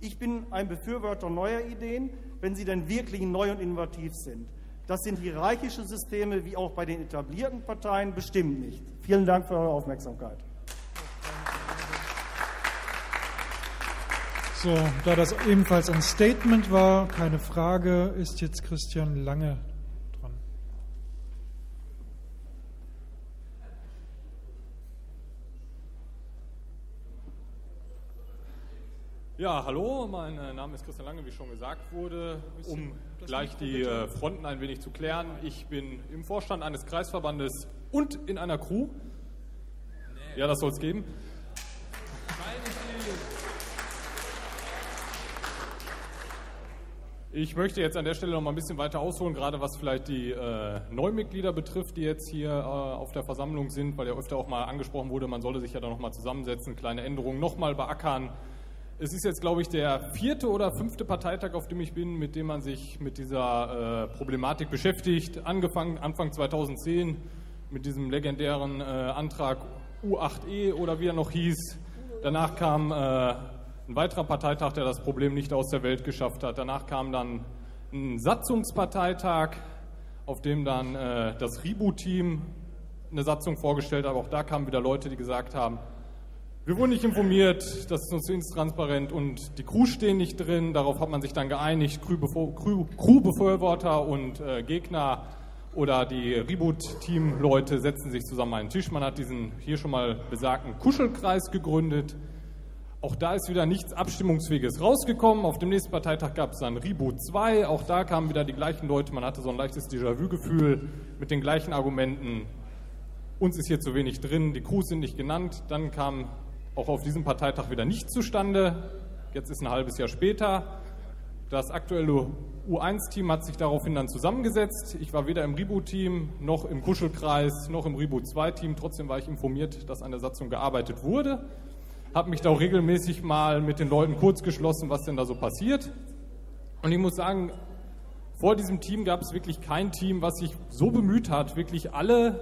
Ich bin ein Befürworter neuer Ideen, wenn sie denn wirklich neu und innovativ sind. Das sind hierarchische Systeme wie auch bei den etablierten Parteien bestimmt nicht. Vielen Dank für eure Aufmerksamkeit. So, da das ebenfalls ein Statement war, keine Frage, ist jetzt Christian Lange dran. Ja, hallo, mein äh, Name ist Christian Lange, wie schon gesagt wurde. Um gleich die äh, Fronten ein wenig zu klären, ich bin im Vorstand eines Kreisverbandes und in einer Crew. Ja, das soll es geben. Ich möchte jetzt an der Stelle noch mal ein bisschen weiter ausholen, gerade was vielleicht die äh, Neumitglieder betrifft, die jetzt hier äh, auf der Versammlung sind, weil ja öfter auch mal angesprochen wurde, man solle sich ja da noch mal zusammensetzen, kleine Änderungen noch mal beackern. Es ist jetzt, glaube ich, der vierte oder fünfte Parteitag, auf dem ich bin, mit dem man sich mit dieser äh, Problematik beschäftigt. Angefangen Anfang 2010 mit diesem legendären äh, Antrag U8E oder wie er noch hieß. Danach kam äh, ein weiterer Parteitag, der das Problem nicht aus der Welt geschafft hat. Danach kam dann ein Satzungsparteitag, auf dem dann äh, das Reboot-Team eine Satzung vorgestellt hat. Aber auch da kamen wieder Leute, die gesagt haben, wir wurden nicht informiert, das ist uns intransparent und die Crew stehen nicht drin. Darauf hat man sich dann geeinigt, Crew-Befürworter und äh, Gegner oder die Reboot-Team-Leute setzen sich zusammen an einen Tisch. Man hat diesen hier schon mal besagten Kuschelkreis gegründet. Auch da ist wieder nichts Abstimmungsfähiges rausgekommen. Auf dem nächsten Parteitag gab es dann Reboot 2. Auch da kamen wieder die gleichen Leute. Man hatte so ein leichtes Déjà-vu-Gefühl mit den gleichen Argumenten. Uns ist hier zu wenig drin, die Crews sind nicht genannt. Dann kam auch auf diesem Parteitag wieder nicht zustande. Jetzt ist ein halbes Jahr später. Das aktuelle U1-Team hat sich daraufhin dann zusammengesetzt. Ich war weder im Reboot-Team noch im Kuschelkreis noch im Reboot 2-Team. Trotzdem war ich informiert, dass an der Satzung gearbeitet wurde. Habe mich da auch regelmäßig mal mit den Leuten kurz geschlossen, was denn da so passiert. Und ich muss sagen, vor diesem Team gab es wirklich kein Team, was sich so bemüht hat, wirklich alle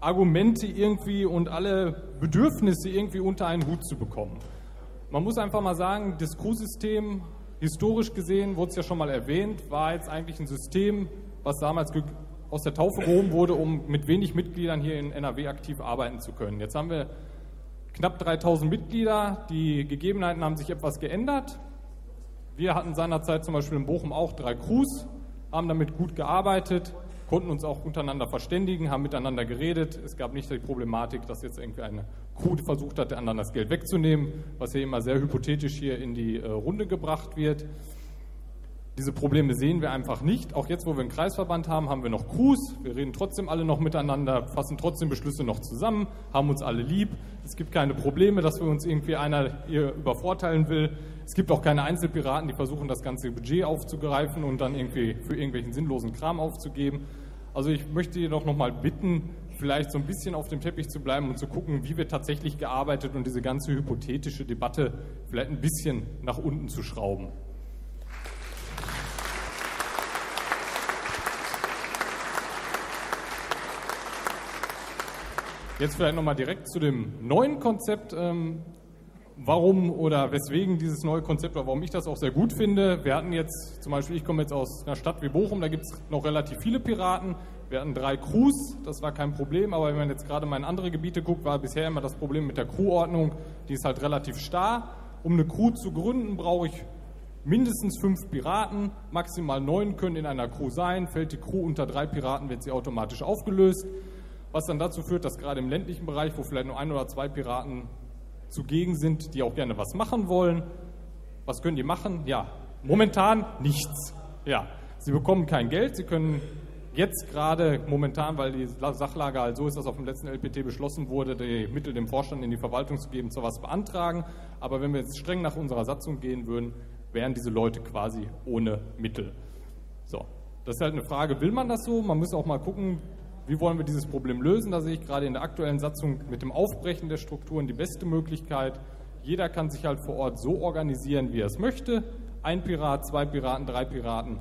Argumente irgendwie und alle Bedürfnisse irgendwie unter einen Hut zu bekommen. Man muss einfach mal sagen, das Crew-System, historisch gesehen, wurde es ja schon mal erwähnt, war jetzt eigentlich ein System, was damals aus der Taufe gehoben wurde, um mit wenig Mitgliedern hier in NRW aktiv arbeiten zu können. Jetzt haben wir knapp 3000 Mitglieder. Die Gegebenheiten haben sich etwas geändert. Wir hatten seinerzeit zum Beispiel in Bochum auch drei Crews, haben damit gut gearbeitet, konnten uns auch untereinander verständigen, haben miteinander geredet. Es gab nicht die Problematik, dass jetzt irgendwie eine Crew versucht hat, der anderen das Geld wegzunehmen, was hier immer sehr hypothetisch hier in die äh, Runde gebracht wird. Diese Probleme sehen wir einfach nicht. Auch jetzt, wo wir einen Kreisverband haben, haben wir noch Crews. Wir reden trotzdem alle noch miteinander, fassen trotzdem Beschlüsse noch zusammen, haben uns alle lieb. Es gibt keine Probleme, dass wir uns irgendwie einer hier übervorteilen will. Es gibt auch keine Einzelpiraten, die versuchen, das ganze Budget aufzugreifen und dann irgendwie für irgendwelchen sinnlosen Kram aufzugeben. Also ich möchte jedoch noch mal bitten, vielleicht so ein bisschen auf dem Teppich zu bleiben und zu gucken, wie wird tatsächlich gearbeitet und diese ganze hypothetische Debatte vielleicht ein bisschen nach unten zu schrauben. Jetzt vielleicht nochmal direkt zu dem neuen Konzept. Warum oder weswegen dieses neue Konzept oder warum ich das auch sehr gut finde. Wir hatten jetzt, zum Beispiel, ich komme jetzt aus einer Stadt wie Bochum, da gibt es noch relativ viele Piraten. Wir hatten drei Crews, das war kein Problem, aber wenn man jetzt gerade mal in andere Gebiete guckt, war bisher immer das Problem mit der Crewordnung, die ist halt relativ starr. Um eine Crew zu gründen, brauche ich mindestens fünf Piraten, maximal neun können in einer Crew sein. Fällt die Crew unter drei Piraten, wird sie automatisch aufgelöst was dann dazu führt, dass gerade im ländlichen Bereich, wo vielleicht nur ein oder zwei Piraten zugegen sind, die auch gerne was machen wollen, was können die machen? Ja, momentan nichts. Ja, sie bekommen kein Geld, sie können jetzt gerade momentan, weil die Sachlage halt so ist, dass auf dem letzten LPT beschlossen wurde, die Mittel dem Vorstand in die Verwaltung zu geben, zwar was beantragen, aber wenn wir jetzt streng nach unserer Satzung gehen würden, wären diese Leute quasi ohne Mittel. So, das ist halt eine Frage, will man das so? Man muss auch mal gucken, wie wollen wir dieses Problem lösen? Da sehe ich gerade in der aktuellen Satzung mit dem Aufbrechen der Strukturen die beste Möglichkeit. Jeder kann sich halt vor Ort so organisieren, wie er es möchte. Ein Pirat, zwei Piraten, drei Piraten,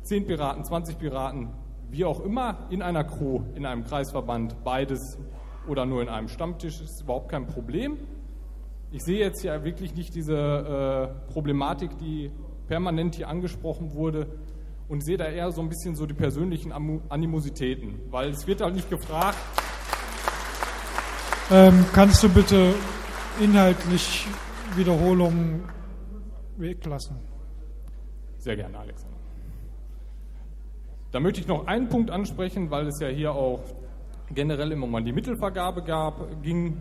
zehn Piraten, 20 Piraten, wie auch immer, in einer Crew, in einem Kreisverband, beides oder nur in einem Stammtisch, ist überhaupt kein Problem. Ich sehe jetzt ja wirklich nicht diese äh, Problematik, die permanent hier angesprochen wurde, und sehe da eher so ein bisschen so die persönlichen Animositäten, weil es wird halt nicht gefragt. Ähm, kannst du bitte inhaltlich Wiederholungen weglassen? Sehr gerne, Alexander. Da möchte ich noch einen Punkt ansprechen, weil es ja hier auch generell immer mal die Mittelvergabe gab, ging.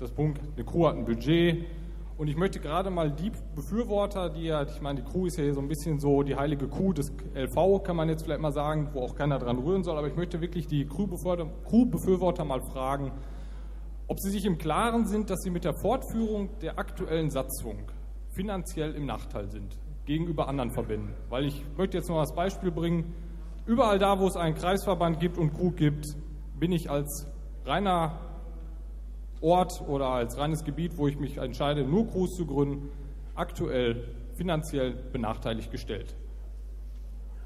Das Punkt, eine Crew hat ein Budget, und ich möchte gerade mal die Befürworter, die ja, ich meine, die Crew ist ja hier so ein bisschen so die heilige Kuh des LV, kann man jetzt vielleicht mal sagen, wo auch keiner dran rühren soll, aber ich möchte wirklich die Crew-Befürworter mal fragen, ob sie sich im Klaren sind, dass sie mit der Fortführung der aktuellen Satzung finanziell im Nachteil sind gegenüber anderen Verbänden. Weil ich möchte jetzt noch das Beispiel bringen, überall da, wo es einen Kreisverband gibt und Crew gibt, bin ich als reiner Ort oder als reines Gebiet, wo ich mich entscheide, nur Crews zu gründen, aktuell finanziell benachteiligt gestellt.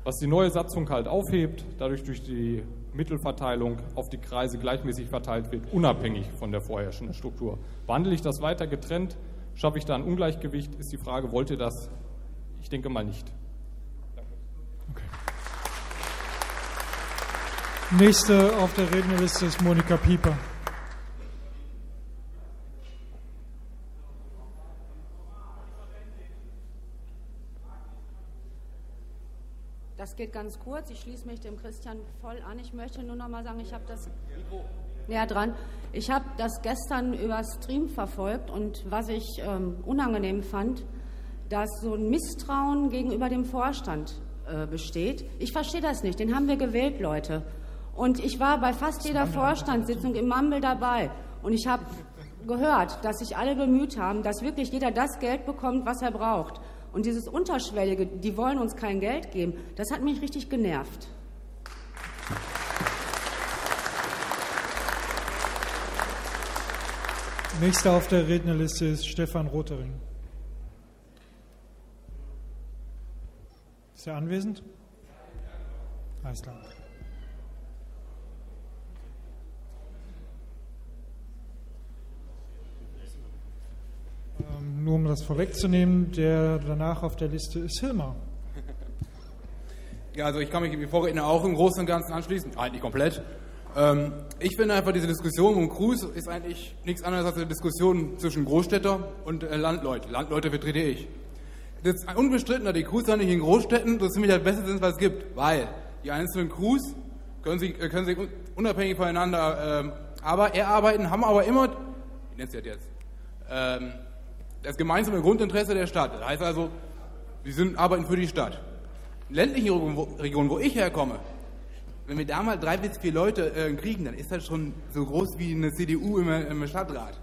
Was die neue Satzung halt aufhebt, dadurch durch die Mittelverteilung auf die Kreise gleichmäßig verteilt wird, unabhängig von der vorherrschenden Struktur. Wandle ich das weiter getrennt, schaffe ich da ein Ungleichgewicht, ist die Frage, wollt ihr das? Ich denke mal nicht. Okay. Nächste auf der Rednerliste ist Monika Pieper. Das geht ganz kurz. Ich schließe mich dem Christian voll an. Ich möchte nur noch mal sagen, ich habe das näher dran. Ich habe das gestern über Stream verfolgt und was ich ähm, unangenehm fand, dass so ein Misstrauen gegenüber dem Vorstand äh, besteht. Ich verstehe das nicht. Den haben wir gewählt, Leute. Und ich war bei fast jeder Vorstandssitzung im Mumble dabei. Und ich habe gehört, dass sich alle bemüht haben, dass wirklich jeder das Geld bekommt, was er braucht. Und dieses Unterschwellige, die wollen uns kein Geld geben, das hat mich richtig genervt. Nächster auf der Rednerliste ist Stefan Rotering. Ist er anwesend? Alles klar. Ähm, nur um das vorwegzunehmen, der danach auf der Liste ist Hilmar. Ja, also ich kann mich wie Vorredner auch im Großen und Ganzen anschließen. Nicht komplett. Ähm, ich finde einfach, diese Diskussion um Cruz ist eigentlich nichts anderes als eine Diskussion zwischen Großstädter und äh, Landleute. Landleute vertrete ich. Das ist unbestritten, dass die Crews nicht in Großstädten so ziemlich das Beste sind, was es gibt, weil die einzelnen Crews können sich, äh, können sich un- unabhängig voneinander ähm, aber erarbeiten, haben aber immer, wie nennt sie das jetzt, ähm, das gemeinsame Grundinteresse der Stadt. Das heißt also, sie sind, arbeiten für die Stadt. In ländlichen Regionen, wo, ich herkomme, wenn wir da mal drei bis vier Leute äh, kriegen, dann ist das schon so groß wie eine CDU im, im Stadtrat.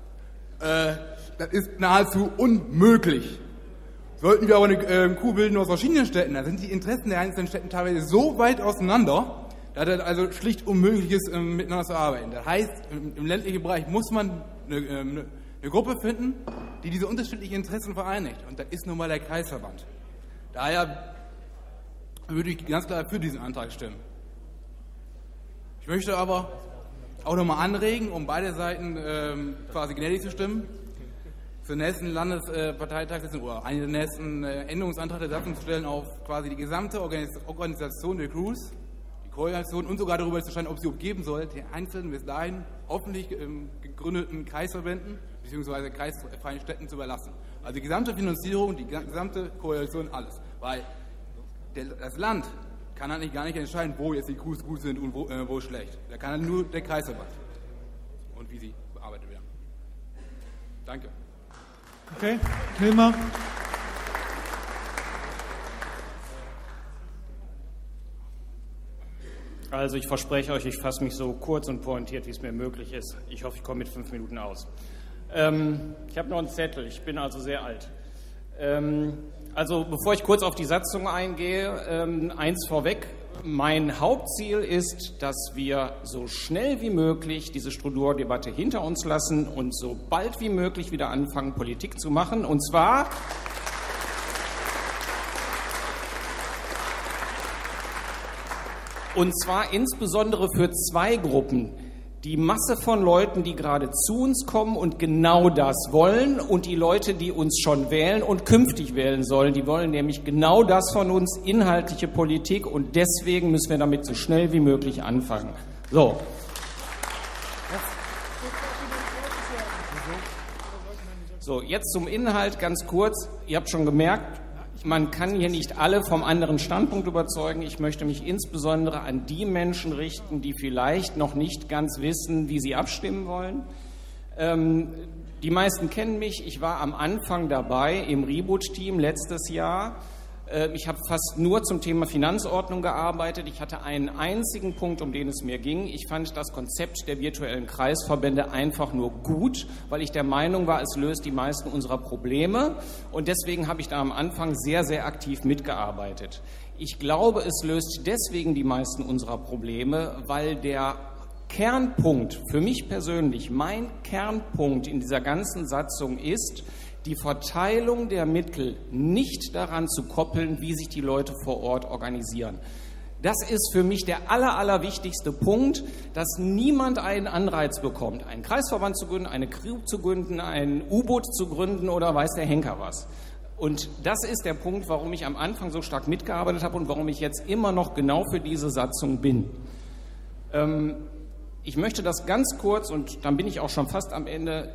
Äh, das ist nahezu unmöglich. Sollten wir aber eine äh, Kuh bilden aus verschiedenen Städten, dann sind die Interessen der einzelnen Städten teilweise so weit auseinander, dass es also schlicht unmöglich ist, ähm, miteinander zu arbeiten. Das heißt, im, im ländlichen Bereich muss man eine, ähm, eine, eine Gruppe finden, die diese unterschiedlichen Interessen vereinigt. Und das ist nun mal der Kreisverband. Daher würde ich ganz klar für diesen Antrag stimmen. Ich möchte aber auch nochmal anregen, um beide Seiten ähm, quasi gnädig zu stimmen. Den nächsten Landesparteitag oder einen der nächsten äh, Änderungsantrag der Satzung zu stellen auf quasi die gesamte Organis Organisation der Crews, die Koordination und sogar darüber zu entscheiden, ob sie überhaupt geben soll, den einzelnen bis dahin hoffentlich ähm, gegründeten Kreisverbänden bzw. kreisfreien Städten zu überlassen. Also die gesamte Finanzierung, die gesamte Koalition, alles. Weil der, das Land kann eigentlich gar nicht entscheiden, wo jetzt die Crews gut sind und wo, äh, wo schlecht. Da kann halt nur der Kreisverband. Und wie sie bearbeitet werden. Danke. Okay, Hilmer. Also ich verspreche euch, ich fasse mich so kurz und pointiert, wie es mir möglich ist. Ich hoffe, ich komme mit fünf Minuten aus. Ähm, ich habe noch einen Zettel, ich bin also sehr alt. Ähm, also bevor ich kurz auf die Satzung eingehe, ähm, eins vorweg. Mein Hauptziel ist, dass wir so schnell wie möglich diese Strukturdebatte hinter uns lassen und so bald wie möglich wieder anfangen, Politik zu machen. Und zwar Und zwar insbesondere für zwei Gruppen. Die Masse von Leuten, die gerade zu uns kommen und genau das wollen und die Leute, die uns schon wählen und künftig wählen sollen. Die wollen nämlich genau das von uns, inhaltliche Politik und deswegen müssen wir damit so schnell wie möglich anfangen. So. So, jetzt zum Inhalt ganz kurz. Ihr habt schon gemerkt, man kann hier nicht alle vom anderen Standpunkt überzeugen. Ich möchte mich insbesondere an die Menschen richten, die vielleicht noch nicht ganz wissen, wie sie abstimmen wollen. Ähm, die meisten kennen mich. Ich war am Anfang dabei im Reboot-Team letztes Jahr. Äh, Ich habe fast nur zum Thema Finanzordnung gearbeitet. Ich hatte einen einzigen Punkt, um den es mir ging. Ich fand das Konzept der virtuellen Kreisverbände einfach nur gut, weil ich der Meinung war, es löst die meisten unserer Probleme. Und deswegen habe ich da am Anfang sehr, sehr aktiv mitgearbeitet. Ich glaube, es löst deswegen die meisten unserer Probleme, weil der Kernpunkt für mich persönlich, mein Kernpunkt in dieser ganzen Satzung ist, die Verteilung der Mittel nicht daran zu koppeln, wie sich die Leute vor Ort organisieren. Das ist für mich der aller, allerwichtigste Punkt, dass niemand einen Anreiz bekommt, einen Kreisverband zu gründen, eine Crew zu gründen, ein U-Boot zu gründen oder weiß der Henker was. Und das ist der Punkt, warum ich am Anfang so stark mitgearbeitet habe und warum ich jetzt immer noch genau für diese Satzung bin. Ähm, ich möchte das ganz kurz, und dann bin ich auch schon fast am Ende,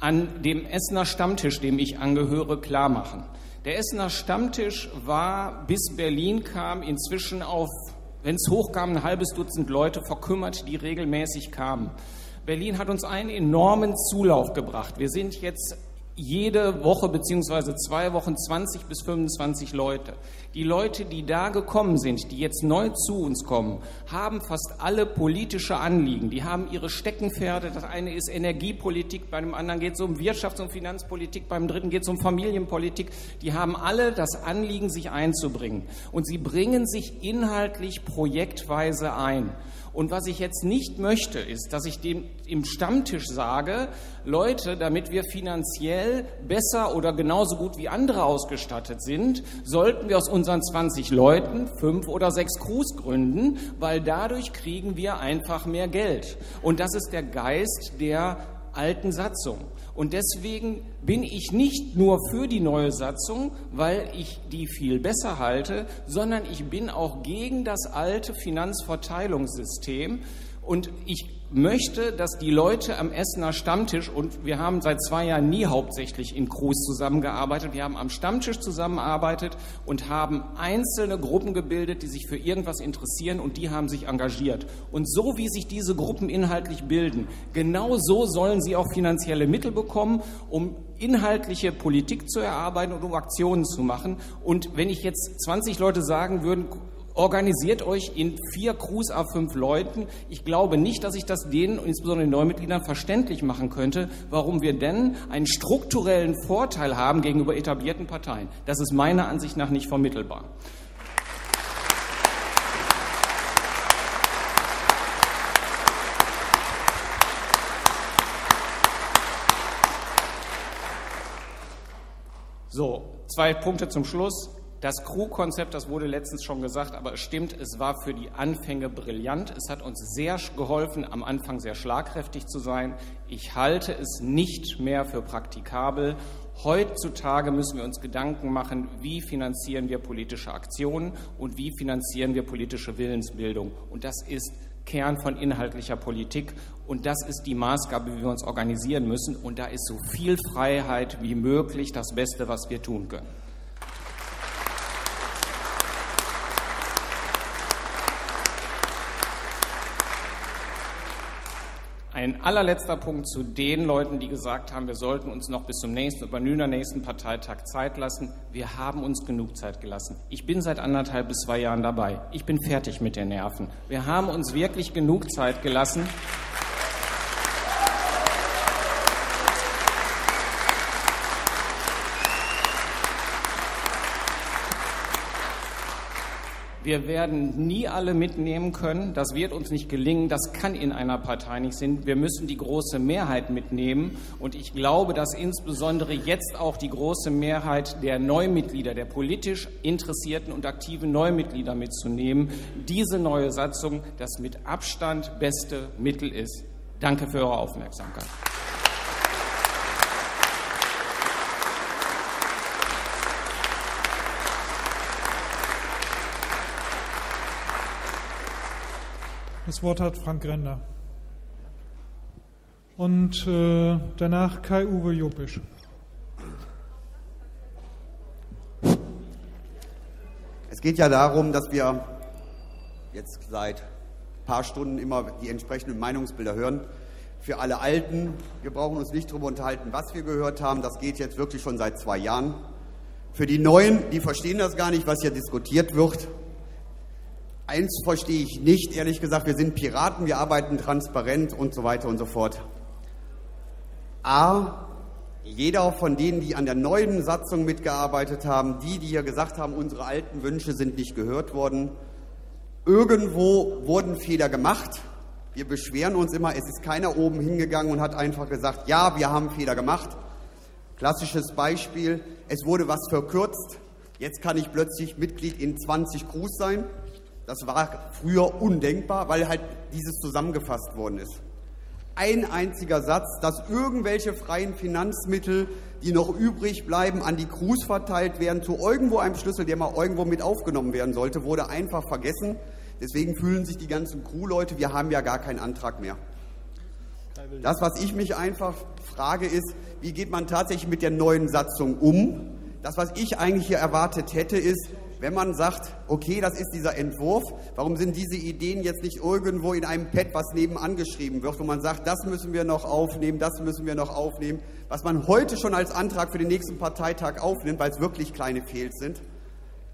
an dem Essener Stammtisch, dem ich angehöre, klar machen. Der Essener Stammtisch war, bis Berlin kam, inzwischen auf, wenn es hochkam, ein halbes Dutzend Leute verkümmert, die regelmäßig kamen. Berlin hat uns einen enormen Zulauf gebracht. Wir sind jetzt jede Woche beziehungsweise zwei Wochen 20 bis 25 Leute. Die Leute, die da gekommen sind, die jetzt neu zu uns kommen, haben fast alle politische Anliegen. Die haben ihre Steckenpferde. Das eine ist Energiepolitik, bei dem anderen geht es um Wirtschafts- und Finanzpolitik, beim dritten geht es um Familienpolitik. Die haben alle das Anliegen, sich einzubringen. Und sie bringen sich inhaltlich projektweise ein. Und was ich jetzt nicht möchte, ist, dass ich dem im Stammtisch sage, Leute, damit wir finanziell besser oder genauso gut wie andere ausgestattet sind, sollten wir aus unseren 20 Leuten fünf oder sechs Crews gründen, weil dadurch kriegen wir einfach mehr Geld. Und das ist der Geist der alten Satzung. Und deswegen bin ich nicht nur für die neue Satzung, weil ich die viel besser halte, sondern ich bin auch gegen das alte Finanzverteilungssystem. Und ich möchte, dass die Leute am Essener Stammtisch, und wir haben seit zwei Jahren nie hauptsächlich in Cruz zusammengearbeitet, wir haben am Stammtisch zusammengearbeitet und haben einzelne Gruppen gebildet, die sich für irgendwas interessieren und die haben sich engagiert. Und so wie sich diese Gruppen inhaltlich bilden, genau so sollen sie auch finanzielle Mittel bekommen, um inhaltliche Politik zu erarbeiten und um Aktionen zu machen. Und wenn ich jetzt 20 Leute sagen würden, organisiert euch in vier Crews auf fünf Leuten. Ich glaube nicht, dass ich das denen insbesondere den Neumitgliedern verständlich machen könnte, warum wir denn einen strukturellen Vorteil haben gegenüber etablierten Parteien. Das ist meiner Ansicht nach nicht vermittelbar. So, zwei Punkte zum Schluss. Das Crew-Konzept, das wurde letztens schon gesagt, aber es stimmt, es war für die Anfänge brillant. Es hat uns sehr geholfen, am Anfang sehr schlagkräftig zu sein. Ich halte es nicht mehr für praktikabel. Heutzutage müssen wir uns Gedanken machen, wie finanzieren wir politische Aktionen und wie finanzieren wir politische Willensbildung. Und das ist Kern von inhaltlicher Politik. Und das ist die Maßgabe, wie wir uns organisieren müssen. Und da ist so viel Freiheit wie möglich das Beste, was wir tun können. Ein allerletzter Punkt zu den Leuten, die gesagt haben, wir sollten uns noch bis zum nächsten, übernühner nächsten Parteitag Zeit lassen. Wir haben uns genug Zeit gelassen. Ich bin seit anderthalb bis zwei Jahren dabei. Ich bin fertig mit den Nerven. Wir haben uns wirklich genug Zeit gelassen. Wir werden nie alle mitnehmen können. Das wird uns nicht gelingen. Das kann in einer Partei nicht sein. Wir müssen die große Mehrheit mitnehmen. Und ich glaube, dass insbesondere jetzt auch die große Mehrheit der Neumitglieder, der politisch interessierten und aktiven Neumitglieder mitzunehmen, diese neue Satzung das mit Abstand beste Mittel ist. Danke für eure Aufmerksamkeit. Das Wort hat Frank Render. Und äh, danach Kai-Uwe Jopisch. Es geht ja darum, dass wir jetzt seit ein paar Stunden immer die entsprechenden Meinungsbilder hören. Für alle Alten, wir brauchen uns nicht darüber unterhalten, was wir gehört haben. Das geht jetzt wirklich schon seit zwei Jahren. Für die Neuen, die verstehen das gar nicht, was hier diskutiert wird. Eins verstehe ich nicht, ehrlich gesagt, wir sind Piraten, wir arbeiten transparent und so weiter und so fort. A, jeder von denen, die an der neuen Satzung mitgearbeitet haben, die, die hier gesagt haben, unsere alten Wünsche sind nicht gehört worden, irgendwo wurden Fehler gemacht. Wir beschweren uns immer, es ist keiner oben hingegangen und hat einfach gesagt, ja, wir haben Fehler gemacht. Klassisches Beispiel, es wurde was verkürzt. Jetzt kann ich plötzlich Mitglied in 20 Crews sein. Das war früher undenkbar, weil halt dieses zusammengefasst worden ist. Ein einziger Satz, dass irgendwelche freien Finanzmittel, die noch übrig bleiben, an die Crews verteilt werden, zu irgendwo einem Schlüssel, der mal irgendwo mit aufgenommen werden sollte, wurde einfach vergessen. Deswegen fühlen sich die ganzen Crew-Leute, wir haben ja gar keinen Antrag mehr. Das, was ich mich einfach frage, ist, wie geht man tatsächlich mit der neuen Satzung um? Das, was ich eigentlich hier erwartet hätte, ist, wenn man sagt, okay, das ist dieser Entwurf, warum sind diese Ideen jetzt nicht irgendwo in einem Pad, was nebenan geschrieben wird, wo man sagt, das müssen wir noch aufnehmen, das müssen wir noch aufnehmen, was man heute schon als Antrag für den nächsten Parteitag aufnimmt, weil es wirklich kleine Fehls sind,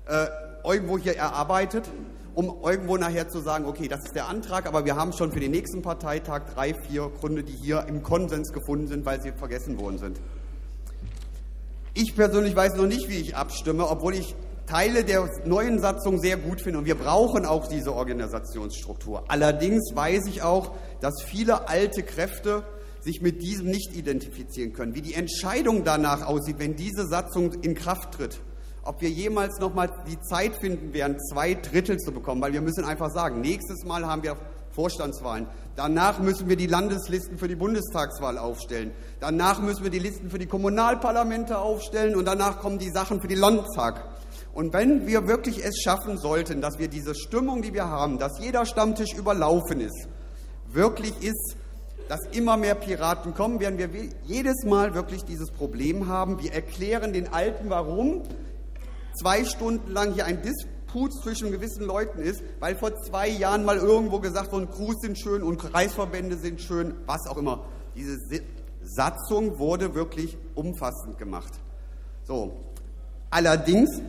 äh, irgendwo hier erarbeitet, um irgendwo nachher zu sagen, okay, das ist der Antrag, aber wir haben schon für den nächsten Parteitag drei, vier Gründe, die hier im Konsens gefunden sind, weil sie vergessen worden sind. Ich persönlich weiß noch nicht, wie ich abstimme, obwohl ich Teile der neuen Satzung sehr gut finde und wir brauchen auch diese Organisationsstruktur. Allerdings weiß ich auch, dass viele alte Kräfte sich mit diesem nicht identifizieren können. Wie die Entscheidung danach aussieht, wenn diese Satzung in Kraft tritt, ob wir jemals noch mal die Zeit finden werden, zwei Drittel zu bekommen, weil wir müssen einfach sagen, nächstes Mal haben wir Vorstandswahlen. Danach müssen wir die Landeslisten für die Bundestagswahl aufstellen. Danach müssen wir die Listen für die Kommunalparlamente aufstellen und danach kommen die Sachen für die Landtag. Und wenn wir wirklich es schaffen sollten, dass wir diese Stimmung, die wir haben, dass jeder Stammtisch überlaufen ist, wirklich ist, dass immer mehr Piraten kommen, werden wir jedes Mal wirklich dieses Problem haben. Wir erklären den Alten, warum zwei Stunden lang hier ein Disput zwischen gewissen Leuten ist, weil vor zwei Jahren mal irgendwo gesagt wurde, Crews sind schön und Kreisverbände sind schön, was auch immer. Diese Satzung wurde wirklich umfassend gemacht. So. Allerdings,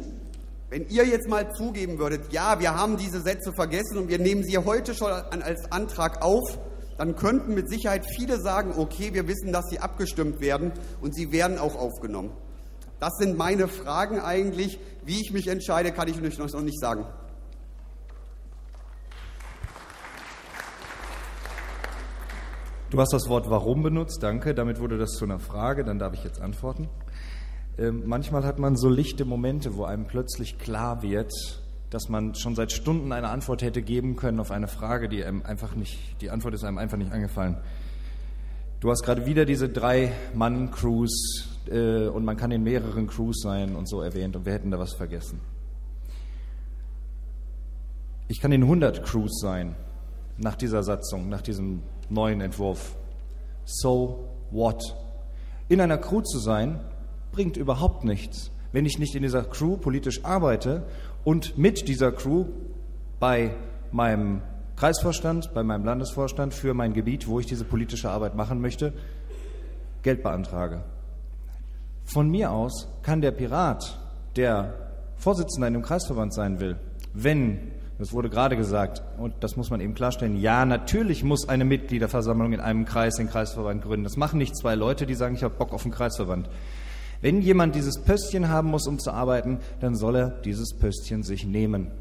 wenn ihr jetzt mal zugeben würdet, ja, wir haben diese Sätze vergessen und wir nehmen sie heute schon als Antrag auf, dann könnten mit Sicherheit viele sagen, okay, wir wissen, dass sie abgestimmt werden und sie werden auch aufgenommen. Das sind meine Fragen eigentlich. Wie ich mich entscheide, kann ich euch noch nicht sagen. Du hast das Wort warum benutzt, danke. Damit wurde das zu einer Frage, dann darf ich jetzt antworten. Ähm, manchmal hat man so lichte Momente, wo einem plötzlich klar wird, dass man schon seit Stunden eine Antwort hätte geben können auf eine Frage, die einem einfach nicht, die Antwort ist einem einfach nicht angefallen. Du hast gerade wieder diese drei Mann-Crews äh, und man kann in mehreren Crews sein und so erwähnt und wir hätten da was vergessen. Ich kann in 100 Crews sein nach dieser Satzung, nach diesem neuen Entwurf. So what? In einer Crew zu sein, bringt überhaupt nichts, wenn ich nicht in dieser Crew politisch arbeite und mit dieser Crew bei meinem Kreisvorstand, bei meinem Landesvorstand für mein Gebiet, wo ich diese politische Arbeit machen möchte, Geld beantrage. Von mir aus kann der Pirat, der Vorsitzender in einem Kreisverband sein will, wenn, das wurde gerade gesagt, und das muss man eben klarstellen, ja, natürlich muss eine Mitgliederversammlung in einem Kreis den Kreisverband gründen. Das machen nicht zwei Leute, die sagen, ich habe Bock auf einen Kreisverband. Wenn jemand dieses Pöstchen haben muss, um zu arbeiten, dann soll er dieses Pöstchen sich nehmen.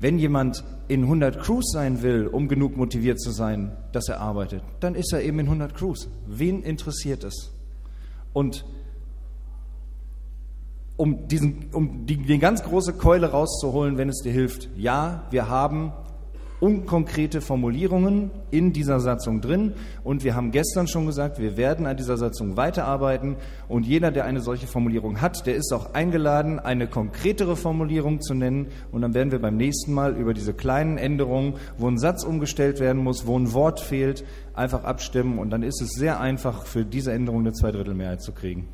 Wenn jemand in 100 Crews sein will, um genug motiviert zu sein, dass er arbeitet, dann ist er eben in 100 Crews. Wen interessiert es? Und um, diesen, um die, die ganz große Keule rauszuholen, wenn es dir hilft, ja, wir haben unkonkrete Formulierungen in dieser Satzung drin. Und wir haben gestern schon gesagt, wir werden an dieser Satzung weiterarbeiten. Und jeder, der eine solche Formulierung hat, der ist auch eingeladen, eine konkretere Formulierung zu nennen. Und dann werden wir beim nächsten Mal über diese kleinen Änderungen, wo ein Satz umgestellt werden muss, wo ein Wort fehlt, einfach abstimmen. Und dann ist es sehr einfach für diese Änderung eine Zweidrittelmehrheit zu kriegen.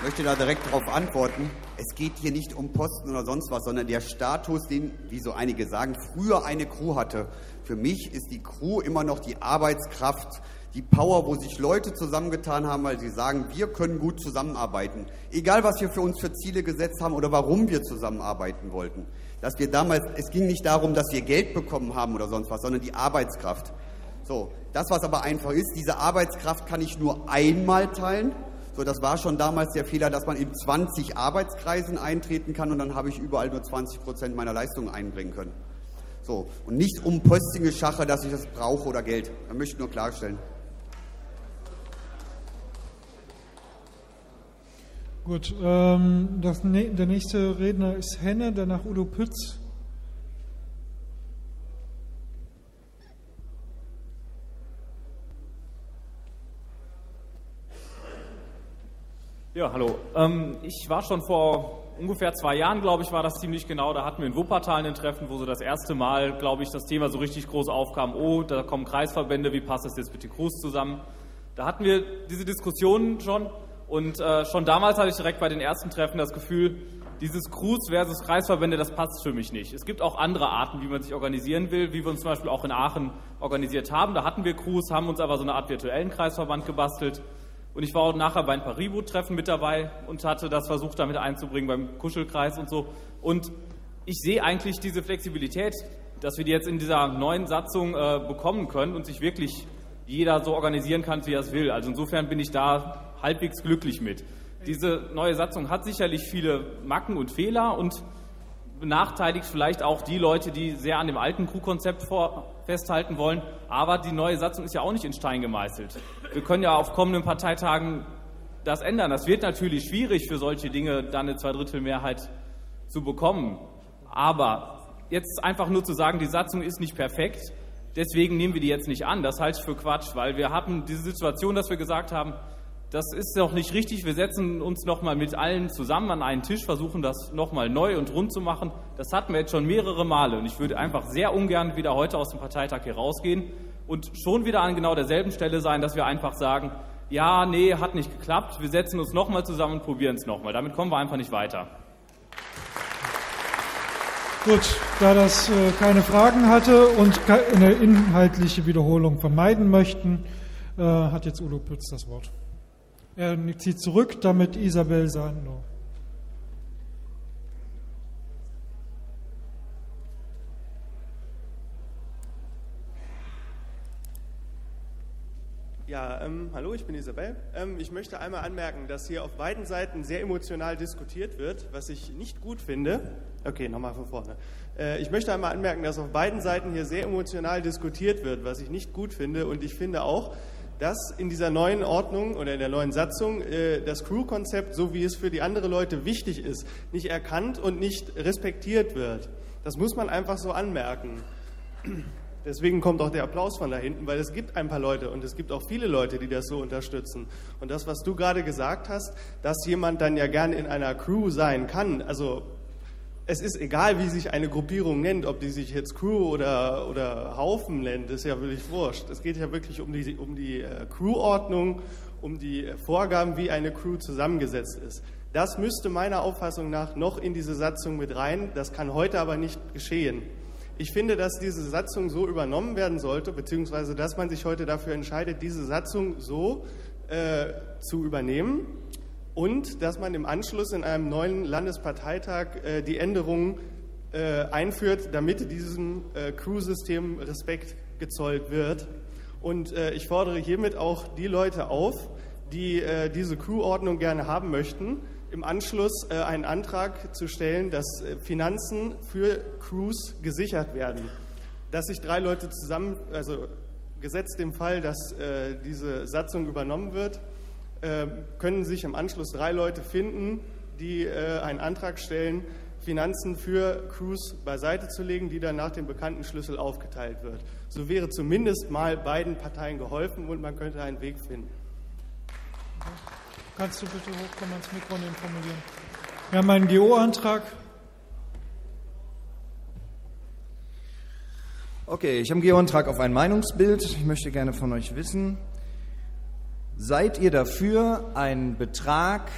Ich möchte, da direkt darauf antworten. Es geht hier nicht um Posten oder sonst was, sondern der Status, den, wie so einige sagen, früher eine Crew hatte. Für mich ist die Crew immer noch die Arbeitskraft, die Power, wo sich Leute zusammengetan haben, weil sie sagen, wir können gut zusammenarbeiten. Egal, was wir für uns für Ziele gesetzt haben oder warum wir zusammenarbeiten wollten. Dass wir damals, es ging nicht darum, dass wir Geld bekommen haben oder sonst was, sondern die Arbeitskraft. So, das, was aber einfach ist, diese Arbeitskraft kann ich nur einmal teilen. So, das war schon damals der Fehler, dass man in 20 Arbeitskreisen eintreten kann und dann habe ich überall nur 20 Prozent meiner Leistung einbringen können. So, und nicht um Postinge Schache, dass ich das brauche oder Geld. Das möchte ich nur klarstellen. Gut, ähm, das, der nächste Redner ist Henne, danach Udo Pütz. Ja, hallo. Ähm, ich war schon vor ungefähr zwei Jahren, glaube ich, war das ziemlich genau. Da hatten wir in Wuppertal ein Treffen, wo so das erste Mal, glaube ich, das Thema so richtig groß aufkam. Oh, da kommen Kreisverbände, wie passt das jetzt mit den Crews zusammen? Da hatten wir diese Diskussionen schon und äh, schon damals hatte ich direkt bei den ersten Treffen das Gefühl, dieses Crews versus Kreisverbände, das passt für mich nicht. Es gibt auch andere Arten, wie man sich organisieren will, wie wir uns zum Beispiel auch in Aachen organisiert haben. Da hatten wir Crews, haben uns aber so eine Art virtuellen Kreisverband gebastelt. Und ich war auch nachher bei ein paar Reboot-Treffen mit dabei und hatte das versucht, damit einzubringen beim Kuschelkreis und so. Und ich sehe eigentlich diese Flexibilität, dass wir die jetzt in dieser neuen Satzung äh, bekommen können und sich wirklich jeder so organisieren kann, wie er es will. Also insofern bin ich da halbwegs glücklich mit. Diese neue Satzung hat sicherlich viele Macken und Fehler und benachteiligt vielleicht auch die Leute, die sehr an dem alten Crew-Konzept festhalten wollen. Aber die neue Satzung ist ja auch nicht in Stein gemeißelt. Wir können ja auf kommenden Parteitagen das ändern. Das wird natürlich schwierig für solche Dinge, dann eine Zweidrittelmehrheit zu bekommen. Aber jetzt einfach nur zu sagen, die Satzung ist nicht perfekt, deswegen nehmen wir die jetzt nicht an, das halte ich für Quatsch, weil wir haben diese Situation, dass wir gesagt haben, das ist doch nicht richtig. Wir setzen uns nochmal mit allen zusammen an einen Tisch, versuchen das nochmal neu und rund zu machen. Das hatten wir jetzt schon mehrere Male und ich würde einfach sehr ungern wieder heute aus dem Parteitag hier rausgehen und schon wieder an genau derselben Stelle sein, dass wir einfach sagen, ja, nee, hat nicht geklappt, wir setzen uns nochmal zusammen und probieren es nochmal. Damit kommen wir einfach nicht weiter. Gut, da das äh, keine Fragen hatte und eine inhaltliche Wiederholung vermeiden möchten, äh, hat jetzt Udo Pütz das Wort. Er zieht zurück, damit Isabel Sandno. Ja, ähm, hallo, ich bin Isabel. Ähm, ich möchte einmal anmerken, dass hier auf beiden Seiten sehr emotional diskutiert wird, was ich nicht gut finde. Okay, nochmal von vorne. Äh, ich möchte einmal anmerken, dass auf beiden Seiten hier sehr emotional diskutiert wird, was ich nicht gut finde. Und ich finde auch, dass in dieser neuen Ordnung oder in der neuen Satzung äh, das Crew-Konzept, so wie es für die anderen Leute wichtig ist, nicht erkannt und nicht respektiert wird. Das muss man einfach so anmerken. Deswegen kommt auch der Applaus von da hinten, weil es gibt ein paar Leute und es gibt auch viele Leute, die das so unterstützen. Und das, was du gerade gesagt hast, dass jemand dann ja gern in einer Crew sein kann, also es ist egal, wie sich eine Gruppierung nennt, ob die sich jetzt Crew oder, oder Haufen nennt, ist ja wirklich wurscht. Es geht ja wirklich um die, um die äh, Crew-Ordnung, um die Vorgaben, wie eine Crew zusammengesetzt ist. Das müsste meiner Auffassung nach noch in diese Satzung mit rein. Das kann heute aber nicht geschehen. Ich finde, dass diese Satzung so übernommen werden sollte, beziehungsweise dass man sich heute dafür entscheidet, diese Satzung so äh, zu übernehmen und dass man im Anschluss in einem neuen Landesparteitag äh, die Änderungen äh, einführt, damit diesem äh, Crew-System Respekt gezollt wird. Und äh, ich fordere hiermit auch die Leute auf, die äh, diese Crew-Ordnung gerne haben möchten, im Anschluss äh, einen Antrag zu stellen, dass Finanzen für Crews gesichert werden. Dass sich drei Leute zusammen, also gesetzt dem Fall, dass diese Satzung übernommen wird, können sich im Anschluss drei Leute finden, die äh, einen Antrag stellen, Finanzen für Crews beiseite zu legen, die dann nach dem bekannten Schlüssel aufgeteilt wird. So wäre zumindest mal beiden Parteien geholfen und man könnte einen Weg finden. Kannst du bitte hochkommen ans Mikro und den formulieren? Wir haben einen GO-Antrag. Okay, ich habe einen GO-Antrag auf ein Meinungsbild. Ich möchte gerne von euch wissen, Seid ihr dafür, einen Betrag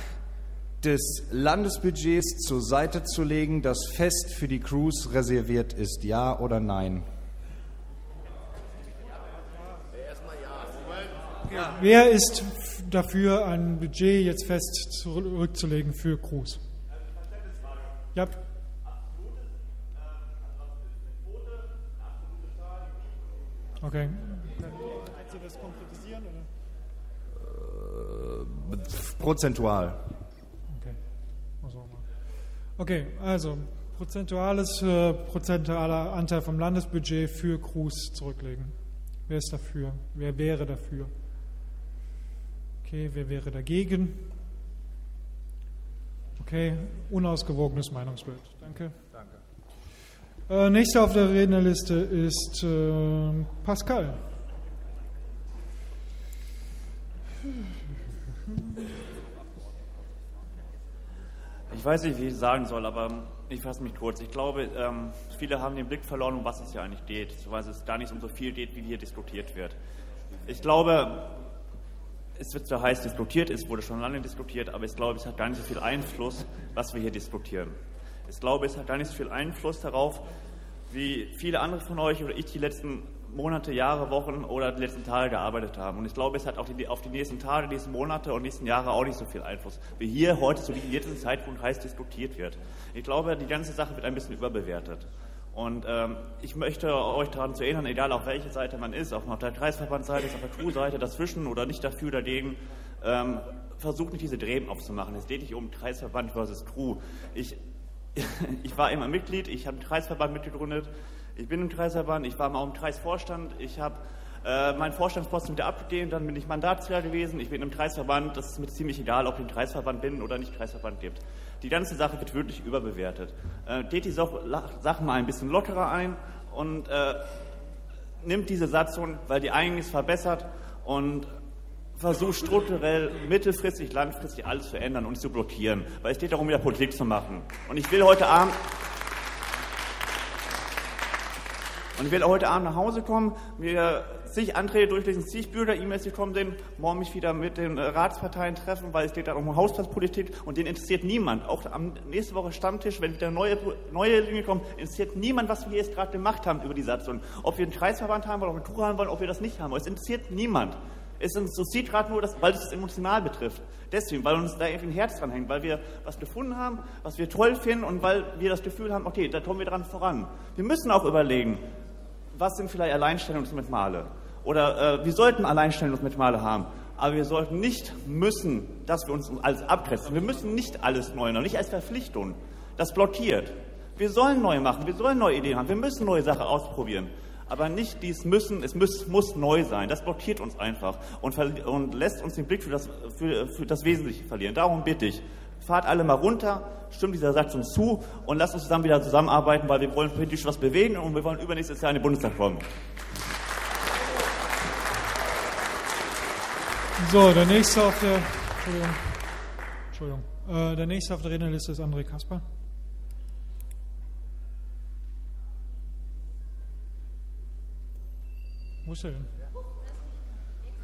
des Landesbudgets zur Seite zu legen, das fest für die Crews reserviert ist? Ja oder nein? Wer ist dafür, ein Budget jetzt fest zurückzulegen für Crews? Ja. Okay. Kannst du das konkretisieren? Oder? Prozentual. Okay. okay, also prozentuales, äh, prozentualer Anteil vom Landesbudget für Crews zurücklegen. Wer ist dafür? Wer wäre dafür? Okay, wer wäre dagegen? Okay, unausgewogenes Meinungsbild. Danke. Danke. Äh, nächster auf der Rednerliste ist äh, Pascal. Ich weiß nicht, wie ich sagen soll, aber ich fasse mich kurz. Ich glaube, ähm, viele haben den Blick verloren, um was es hier eigentlich geht, weil es gar nicht um so viel geht, wie hier diskutiert wird. Ich glaube, es wird zwar heiß diskutiert, es wurde schon lange diskutiert, aber ich glaube, es hat gar nicht so viel Einfluss, was wir hier diskutieren. Ich glaube, es hat gar nicht so viel Einfluss darauf, wie viele andere von euch oder ich die letzten Monate, Jahre, Wochen oder die letzten Tage gearbeitet haben. Und ich glaube, es hat auch die, auf die nächsten Tage, nächsten Monate und nächsten Jahre auch nicht so viel Einfluss, wie hier heute zu diesem Zeitpunkt heiß diskutiert wird. Ich glaube, die ganze Sache wird ein bisschen überbewertet. Und ähm, ich möchte euch daran zu erinnern, egal auf welche Seite man ist, ob man auf der Kreisverbandseite ist, auf der Crew-Seite, dazwischen oder nicht dafür, dagegen, ähm, versucht nicht diese Drehen aufzumachen. Es geht nicht um Kreisverband versus Crew. Ich, *laughs* ich war immer Mitglied, ich habe einen Kreisverband mitgegründet, ich bin im Kreisverband, ich war mal auch im Kreisvorstand, ich habe äh, meinen Vorstandsposten wieder abgegeben, dann bin ich Mandatsträger gewesen, ich bin im Kreisverband, das ist mir ziemlich egal, ob ich im Kreisverband bin oder nicht Kreisverband gibt. Die ganze Sache wird wirklich überbewertet. Äh, geht die Sachen mal ein bisschen lockerer ein und äh, nimmt diese Satzung, weil die eigentlich verbessert und versucht strukturell, mittelfristig, langfristig alles zu ändern und zu blockieren, weil es geht darum, wieder Politik zu machen. Und ich will heute Abend und ich will heute Abend nach Hause kommen, mir zig Anträge durchlesen, zig Bürger-E-Mails gekommen sind, morgen mich wieder mit den äh, Ratsparteien treffen, weil es geht da um Hausplatzpolitik und den interessiert niemand. Auch am nächste Woche Stammtisch, wenn wieder neue, neue Dinge kommen, interessiert niemand, was wir jetzt gerade gemacht haben über die Satzung. Ob wir einen Kreisverband haben wollen, ob wir eine Tour haben wollen, ob wir das nicht haben wollen. Es interessiert niemand. Es interessiert gerade nur, dass, weil es das emotional betrifft. Deswegen, weil uns da irgendwie ein Herz dran hängt, weil wir was gefunden haben, was wir toll finden und weil wir das Gefühl haben, okay, da kommen wir dran voran. Wir müssen auch überlegen, was sind vielleicht Alleinstellungsmerkmale? Oder äh, wir sollten Alleinstellungsmerkmale haben. Aber wir sollten nicht müssen, dass wir uns alles abgrenzen. Wir müssen nicht alles neu machen, nicht als Verpflichtung. Das blockiert. Wir sollen neu machen, wir sollen neue Ideen haben, wir müssen neue Sachen ausprobieren. Aber nicht dies müssen, es muss, muss neu sein. Das blockiert uns einfach und, und lässt uns den Blick für das, für, für das Wesentliche verlieren. Darum bitte ich, fahrt alle mal runter, stimmt dieser Satzung zu und lasst uns zusammen wieder zusammenarbeiten, weil wir wollen politisch was bewegen und wir wollen übernächstes Jahr in den Bundestag kommen. So, der nächste auf der Entschuldigung, Entschuldigung. Äh, der nächste auf der Rednerliste ist André Kasper. Wo ist er denn?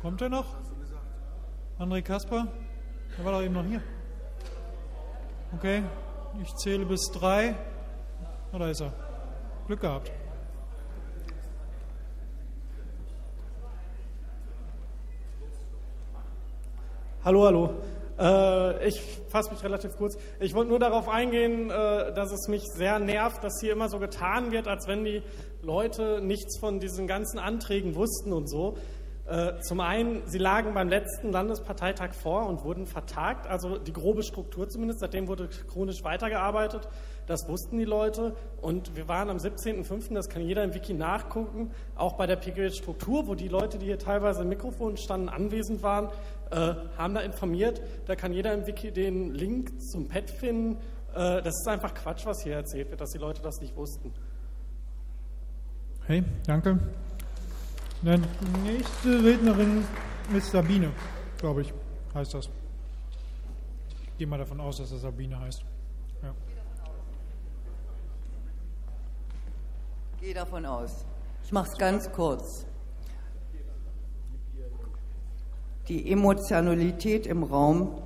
Kommt er noch? André Kasper? Er war doch eben noch hier. Okay, ich zähle bis drei. Oh, da ist er. Glück gehabt. Hallo, hallo. Äh, ich fasse mich relativ kurz. Ich wollte nur darauf eingehen, äh, dass es mich sehr nervt, dass hier immer so getan wird, als wenn die Leute nichts von diesen ganzen Anträgen wussten und so. Äh, zum einen, sie lagen beim letzten Landesparteitag vor und wurden vertagt, also die grobe Struktur zumindest, seitdem wurde chronisch weitergearbeitet, das wussten die Leute und wir waren am 17.05., das kann jeder im Wiki nachgucken, auch bei der PGL-Struktur, wo die Leute, die hier teilweise im Mikrofon standen, anwesend waren, äh, haben da informiert, da kann jeder im Wiki den Link zum Pad finden, äh, das ist einfach Quatsch, was hier erzählt wird, dass die Leute das nicht wussten. Hey, danke. Die nächste Rednerin ist Sabine, glaube ich, heißt das. Ich gehe mal davon aus, dass das Sabine heißt. Ja. Gehe davon aus. Ich mache es ganz kurz. Die Emotionalität im Raum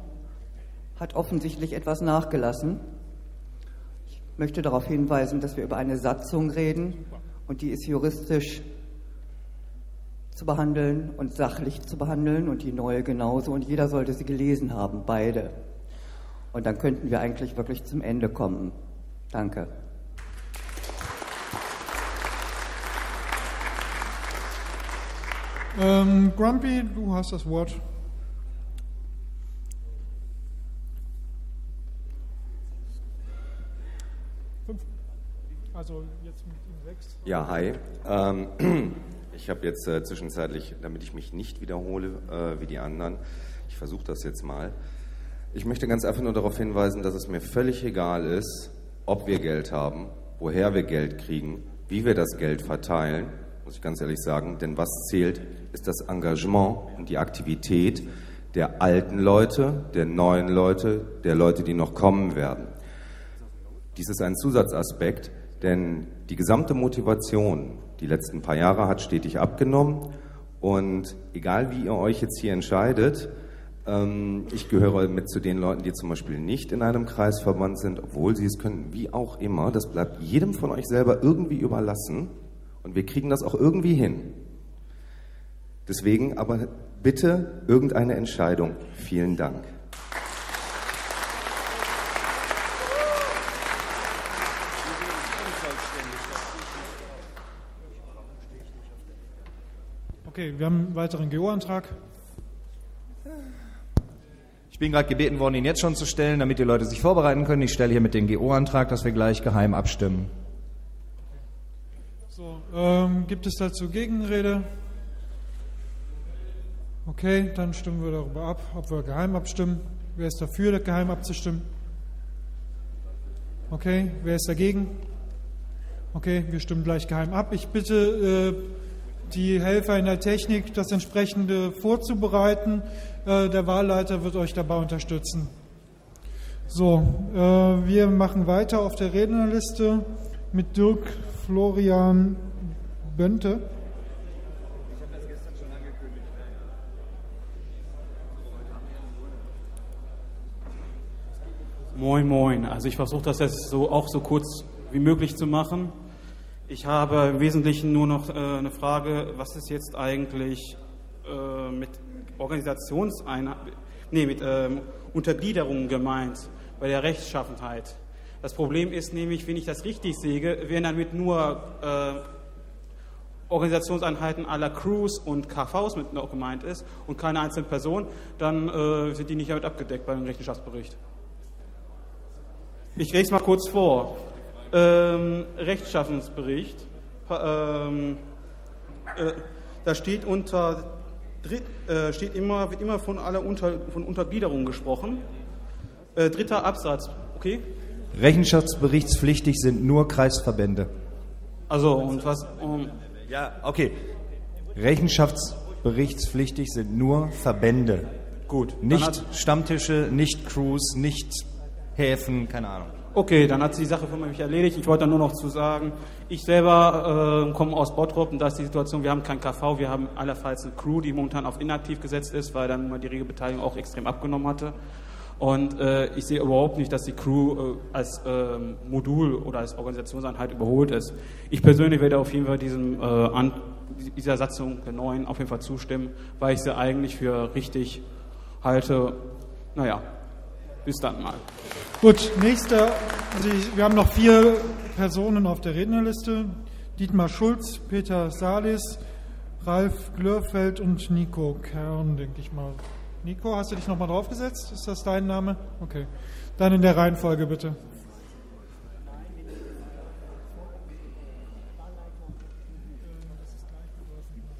hat offensichtlich etwas nachgelassen. Ich möchte darauf hinweisen, dass wir über eine Satzung reden und die ist juristisch zu behandeln und sachlich zu behandeln und die neue genauso. Und jeder sollte sie gelesen haben, beide. Und dann könnten wir eigentlich wirklich zum Ende kommen. Danke. Ähm, Grumpy, du hast das Wort. Also jetzt mit ihm sechs. Ja, hi. Ähm, *clears throat* ich habe jetzt äh, zwischenzeitlich, damit ich mich nicht wiederhole äh, wie die anderen, ich versuche das jetzt mal. Ich möchte ganz einfach nur darauf hinweisen, dass es mir völlig egal ist, ob wir Geld haben, woher wir Geld kriegen, wie wir das Geld verteilen, muss ich ganz ehrlich sagen. Denn was zählt, ist das Engagement und die Aktivität der alten Leute, der neuen Leute, der Leute, die noch kommen werden. Dies ist ein Zusatzaspekt, denn die gesamte Motivation die letzten paar Jahre hat stetig abgenommen. Und egal wie ihr euch jetzt hier entscheidet, ähm, ich gehöre mit zu den Leuten, die zum Beispiel nicht in einem Kreisverband sind, obwohl sie es können, wie auch immer. Das bleibt jedem von euch selber irgendwie überlassen. Und wir kriegen das auch irgendwie hin. Deswegen aber bitte irgendeine Entscheidung. Vielen Dank. Okay, wir haben einen weiteren GO-Antrag. Ich bin gerade gebeten worden, ihn jetzt schon zu stellen, damit die Leute sich vorbereiten können. Ich stelle hiermit den GO-Antrag, dass wir gleich geheim abstimmen. So, ähm, gibt es dazu Gegenrede? Okay, dann stimmen wir darüber ab, ob wir geheim abstimmen. Wer ist dafür, geheim abzustimmen? Okay, wer ist dagegen? Okay, wir stimmen gleich geheim ab. Ich bitte äh, die Helfer in der Technik, das entsprechende vorzubereiten. Äh, der Wahlleiter wird euch dabei unterstützen. So, äh, wir machen weiter auf der Rednerliste mit Dirk Florian Bönte. Moin, moin. Also ich versuche das jetzt so auch so kurz wie möglich zu machen. Ich habe im Wesentlichen nur noch äh, eine Frage, was ist jetzt eigentlich äh, mit Organisationseinheiten, nee, mit ähm, Untergliederungen gemeint bei der Rechtschaffenheit? Das Problem ist nämlich, wenn ich das richtig sehe, werden damit nur äh, Organisationseinheiten aller Crews und KVs mit noch gemeint ist und keine einzelne Person, dann äh, sind die nicht damit abgedeckt beim Rechenschaftsbericht. Ich lese mal kurz vor. Ähm, Rechtschaffensbericht. Ähm, äh, da steht unter Dritt, äh, steht immer, wird immer von aller Unter, von Untergliederung gesprochen. Äh, dritter Absatz, okay? Rechenschaftspflichtig sind nur Kreisverbände. Also und was? Um, ja, okay. Rechenschaftsberichtspflichtig sind nur Verbände. Gut. Nicht Stammtische, nicht Crews, nicht Häfen, keine Ahnung. Okay, dann hat sich die Sache für mich erledigt. Ich wollte nur noch zu sagen, ich selber äh, komme aus Bottrop und da ist die Situation, wir haben kein KV, wir haben allerfalls eine Crew, die momentan auf inaktiv gesetzt ist, weil dann mal die Regelbeteiligung auch extrem abgenommen hatte. Und äh, ich sehe überhaupt nicht, dass die Crew äh, als ähm, Modul oder als Organisationseinheit überholt ist. Ich persönlich werde auf jeden Fall diesem, äh, an, dieser Satzung der neuen auf jeden Fall zustimmen, weil ich sie eigentlich für richtig halte. Naja, bis dann mal. Gut, nächster. Also ich, wir haben noch vier Personen auf der Rednerliste. Dietmar Schulz, Peter Salis, Ralf Glörfeld und Nico Kern, denke ich mal. Nico, hast du dich nochmal draufgesetzt? Ist das dein Name? Okay. Dann in der Reihenfolge bitte.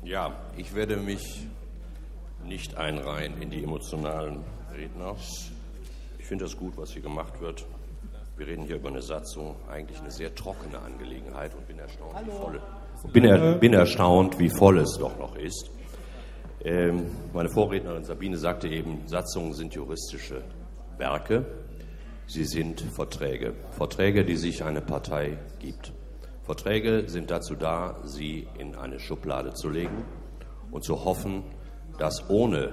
Ja, ich werde mich nicht einreihen in die emotionalen Redner. Ich finde das gut, was hier gemacht wird. Wir reden hier über eine Satzung, eigentlich eine sehr trockene Angelegenheit und bin erstaunt, wie voll, bin, er, bin erstaunt, wie voll es doch noch ist. Ähm, meine Vorrednerin Sabine sagte eben, Satzungen sind juristische Werke. Sie sind Verträge. Verträge, die sich eine Partei gibt. Verträge sind dazu da, sie in eine Schublade zu legen und zu hoffen, dass ohne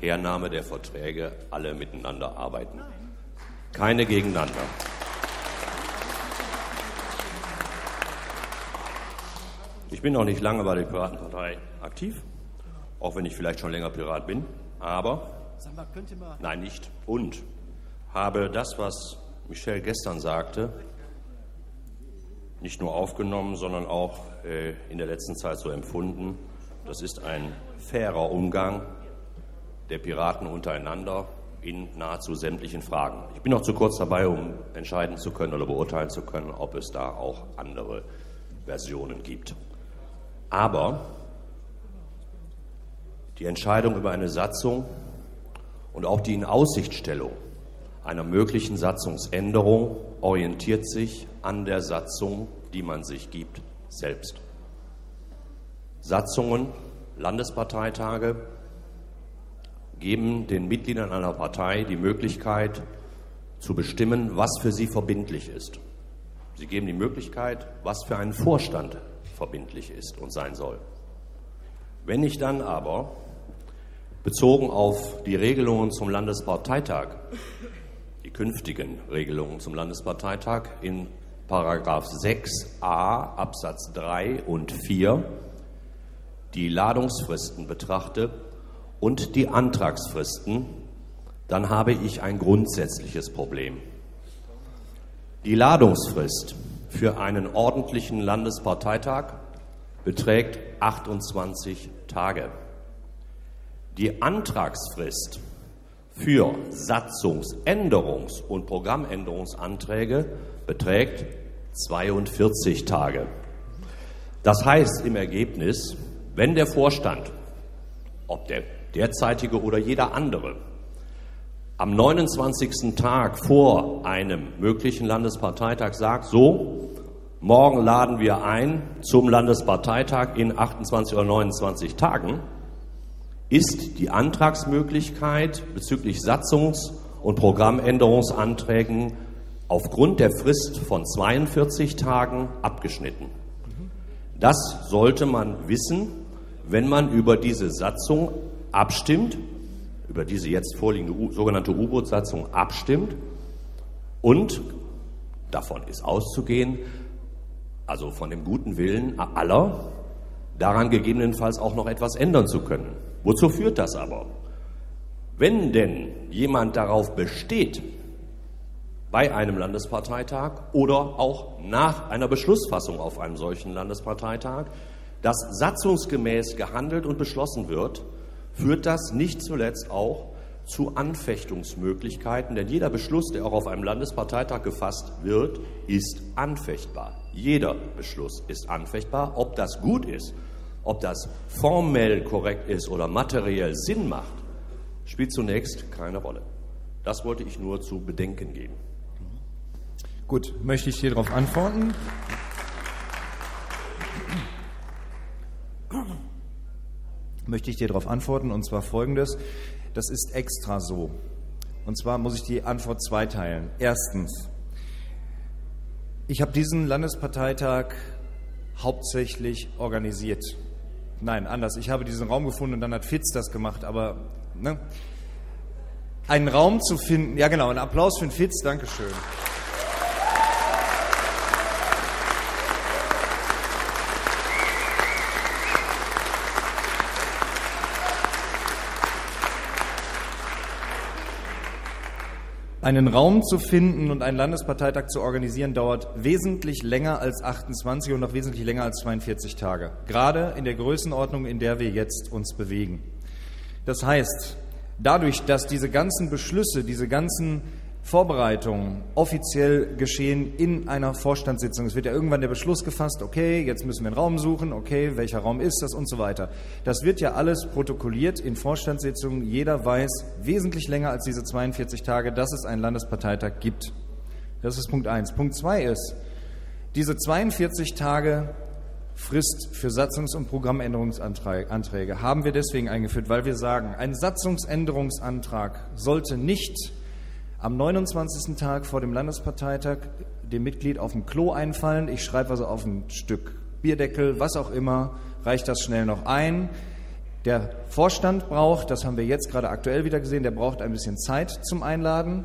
Hernahme der Verträge alle miteinander arbeiten. Keine gegeneinander. Ich bin noch nicht lange bei der Piratenpartei aktiv, auch wenn ich vielleicht schon länger Pirat bin, aber nein, nicht. Und habe das, was Michel gestern sagte, nicht nur aufgenommen, sondern auch äh, in der letzten Zeit so empfunden. Das ist ein fairer Umgang der Piraten untereinander in nahezu sämtlichen Fragen. Ich bin noch zu kurz dabei, um entscheiden zu können oder beurteilen zu können, ob es da auch andere Versionen gibt. Aber die Entscheidung über eine Satzung und auch die Inaussichtstellung einer möglichen Satzungsänderung orientiert sich an der Satzung, die man sich gibt, selbst. Satzungen, Landesparteitage geben den Mitgliedern einer Partei die Möglichkeit zu bestimmen, was für sie verbindlich ist. Sie geben die Möglichkeit, was für einen Vorstand verbindlich ist und sein soll. Wenn ich dann aber, bezogen auf die Regelungen zum Landesparteitag, die künftigen Regelungen zum Landesparteitag in Paragraph 6a Absatz 3 und 4 die Ladungsfristen betrachte und die Antragsfristen, dann habe ich ein grundsätzliches Problem. Die Ladungsfrist für einen ordentlichen Landesparteitag beträgt 28 Tage. Die Antragsfrist für Satzungsänderungs- und Programmänderungsanträge beträgt 42 Tage. Das heißt im Ergebnis, wenn der Vorstand, ob der derzeitige oder jeder andere, am 29. Tag vor einem möglichen Landesparteitag sagt, so, morgen laden wir ein zum Landesparteitag in 28 oder 29 Tagen, ist die Antragsmöglichkeit bezüglich Satzungs- und Programmänderungsanträgen aufgrund der Frist von 42 Tagen abgeschnitten. Das sollte man wissen, wenn man über diese Satzung abstimmt, über diese jetzt vorliegende sogenannte U-Boot-Satzung abstimmt und davon ist auszugehen, also von dem guten Willen aller, daran gegebenenfalls auch noch etwas ändern zu können. Wozu führt das aber? Wenn denn jemand darauf besteht, bei einem Landesparteitag oder auch nach einer Beschlussfassung auf einem solchen Landesparteitag, dass satzungsgemäß gehandelt und beschlossen wird, führt das nicht zuletzt auch zu Anfechtungsmöglichkeiten, denn jeder Beschluss, der auch auf einem Landesparteitag gefasst wird, ist anfechtbar. Jeder Beschluss ist anfechtbar. Ob das gut ist, ob das formell korrekt ist oder materiell Sinn macht, spielt zunächst keine Rolle. Das wollte ich nur zu bedenken geben. Gut, möchte ich dir darauf antworten? Möchte ich dir darauf antworten und zwar folgendes. Das ist extra so. Und zwar muss ich die Antwort zweiteilen. Erstens, ich habe diesen Landesparteitag hauptsächlich organisiert. Nein, anders. Ich habe diesen Raum gefunden und dann hat Fitz das gemacht, aber ne? einen Raum zu finden, ja genau, ein Applaus für den Fitz, Dankeschön. Einen Raum zu finden und einen Landesparteitag zu organisieren, dauert wesentlich länger als 28 und noch wesentlich länger als 42 Tage. Gerade in der Größenordnung, in der wir jetzt uns bewegen. Das heißt, dadurch, dass diese ganzen Beschlüsse, diese ganzen Vorbereitungen offiziell geschehen in einer Vorstandssitzung. Es wird ja irgendwann der Beschluss gefasst, okay, jetzt müssen wir einen Raum suchen, okay, welcher Raum ist das und so weiter. Das wird ja alles protokolliert in Vorstandssitzungen. Jeder weiß wesentlich länger als diese 42 Tage, dass es einen Landesparteitag gibt. Das ist Punkt eins. Punkt zwei ist, diese 42 Tage Frist für Satzungs- und Programmänderungsanträge haben wir deswegen eingeführt, weil wir sagen, ein Satzungsänderungsantrag sollte nicht am 29. Tag vor dem Landesparteitag dem Mitglied auf dem Klo einfallen. Ich schreibe also auf ein Stück Bierdeckel, was auch immer, reicht das schnell noch ein. Der Vorstand braucht, das haben wir jetzt gerade aktuell wieder gesehen, der braucht ein bisschen Zeit zum Einladen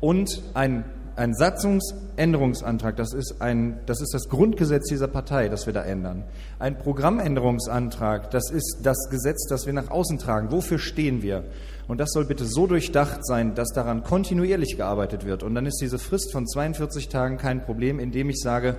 und ein, ein Satzungsänderungsantrag, das ist, ein, das ist das Grundgesetz dieser Partei, das wir da ändern. Ein Programmänderungsantrag, das ist das Gesetz, das wir nach außen tragen. Wofür stehen wir? Und das soll bitte so durchdacht sein, dass daran kontinuierlich gearbeitet wird. Und dann ist diese Frist von 42 Tagen kein Problem, indem ich sage,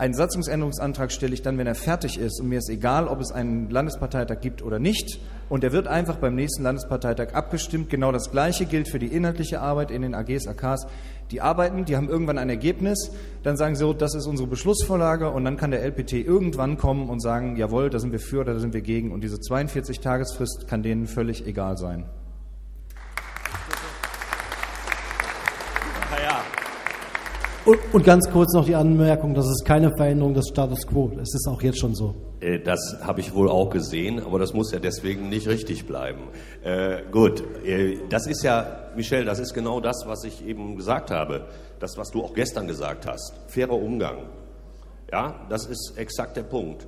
einen Satzungsänderungsantrag stelle ich dann, wenn er fertig ist. Und mir ist egal, ob es einen Landesparteitag gibt oder nicht. Und er wird einfach beim nächsten Landesparteitag abgestimmt. Genau das Gleiche gilt für die inhaltliche Arbeit in den AGs, AKs. Die arbeiten, die haben irgendwann ein Ergebnis. Dann sagen sie, so, das ist unsere Beschlussvorlage. Und dann kann der LPT irgendwann kommen und sagen, jawohl, da sind wir für oder da sind wir gegen. Und diese 42-Tagesfrist kann denen völlig egal sein. Und, und, ganz kurz noch die Anmerkung, das ist keine Veränderung des Status quo. Es ist auch jetzt schon so. Äh, das habe ich wohl auch gesehen, aber das muss ja deswegen nicht richtig bleiben. Äh, gut, äh, das ist ja, Michel, das ist genau das, was ich eben gesagt habe. Das, was du auch gestern gesagt hast. Fairer Umgang. Ja, das ist exakt der Punkt.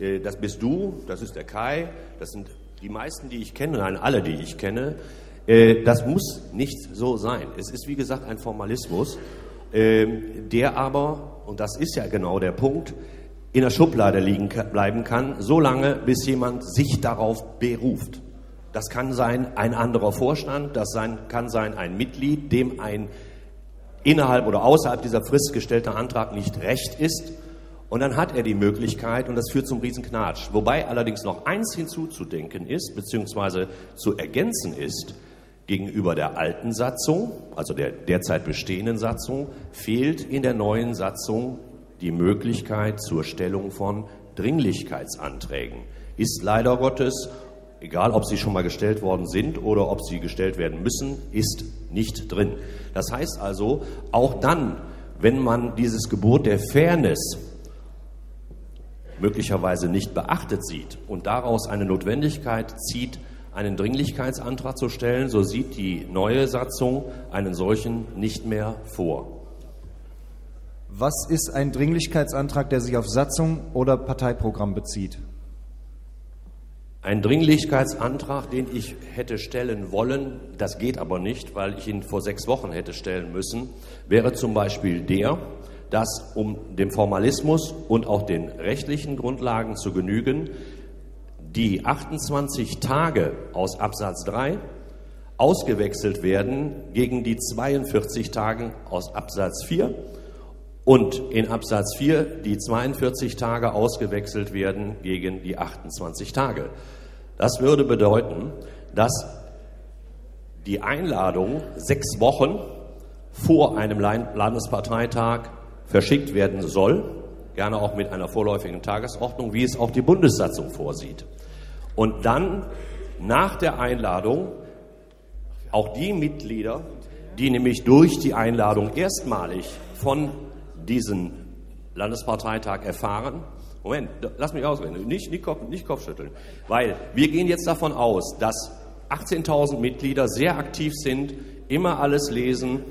Äh, das bist du, das ist der Kai, das sind die meisten, die ich kenne, nein, alle, die ich kenne. Das muss nicht so sein. Es ist, wie gesagt, ein Formalismus. Ähm, der aber, und das ist ja genau der Punkt, in der Schublade liegen bleiben kann, solange bis jemand sich darauf beruft. Das kann sein ein anderer Vorstand, das sein, kann sein ein Mitglied, dem ein innerhalb oder außerhalb dieser Frist gestellter Antrag nicht recht ist. Und dann hat er die Möglichkeit, und das führt zum Riesenknatsch. Wobei allerdings noch eins hinzuzudenken ist, beziehungsweise zu ergänzen ist, Gegenüber der alten Satzung, also der derzeit bestehenden Satzung, fehlt in der neuen Satzung die Möglichkeit zur Stellung von Dringlichkeitsanträgen. Ist leider Gottes, egal ob sie schon mal gestellt worden sind oder ob sie gestellt werden müssen, ist nicht drin. Das heißt also, auch dann, wenn man dieses Gebot der Fairness möglicherweise nicht beachtet sieht und daraus eine Notwendigkeit zieht, einen Dringlichkeitsantrag zu stellen, so sieht die neue Satzung einen solchen nicht mehr vor. Was ist ein Dringlichkeitsantrag, der sich auf Satzung oder Parteiprogramm bezieht? Ein Dringlichkeitsantrag, den ich hätte stellen wollen, das geht aber nicht, weil ich ihn vor sechs Wochen hätte stellen müssen, wäre zum Beispiel der, dass um dem Formalismus und auch den rechtlichen Grundlagen zu genügen, die 28 Tage aus Absatz 3 ausgewechselt werden gegen die 42 Tage aus Absatz 4 und in Absatz 4 die 42 Tage ausgewechselt werden gegen die 28 Tage. Das würde bedeuten, dass die Einladung sechs Wochen vor einem Landesparteitag verschickt werden soll, gerne auch mit einer vorläufigen Tagesordnung, wie es auch die Bundessatzung vorsieht. Und dann nach der Einladung auch die Mitglieder, die nämlich durch die Einladung erstmalig von diesem Landesparteitag erfahren, Moment, lass mich ausreden, nicht, nicht, Kopf, nicht Kopfschütteln, weil wir gehen jetzt davon aus, dass 18.000 Mitglieder sehr aktiv sind, immer alles lesen,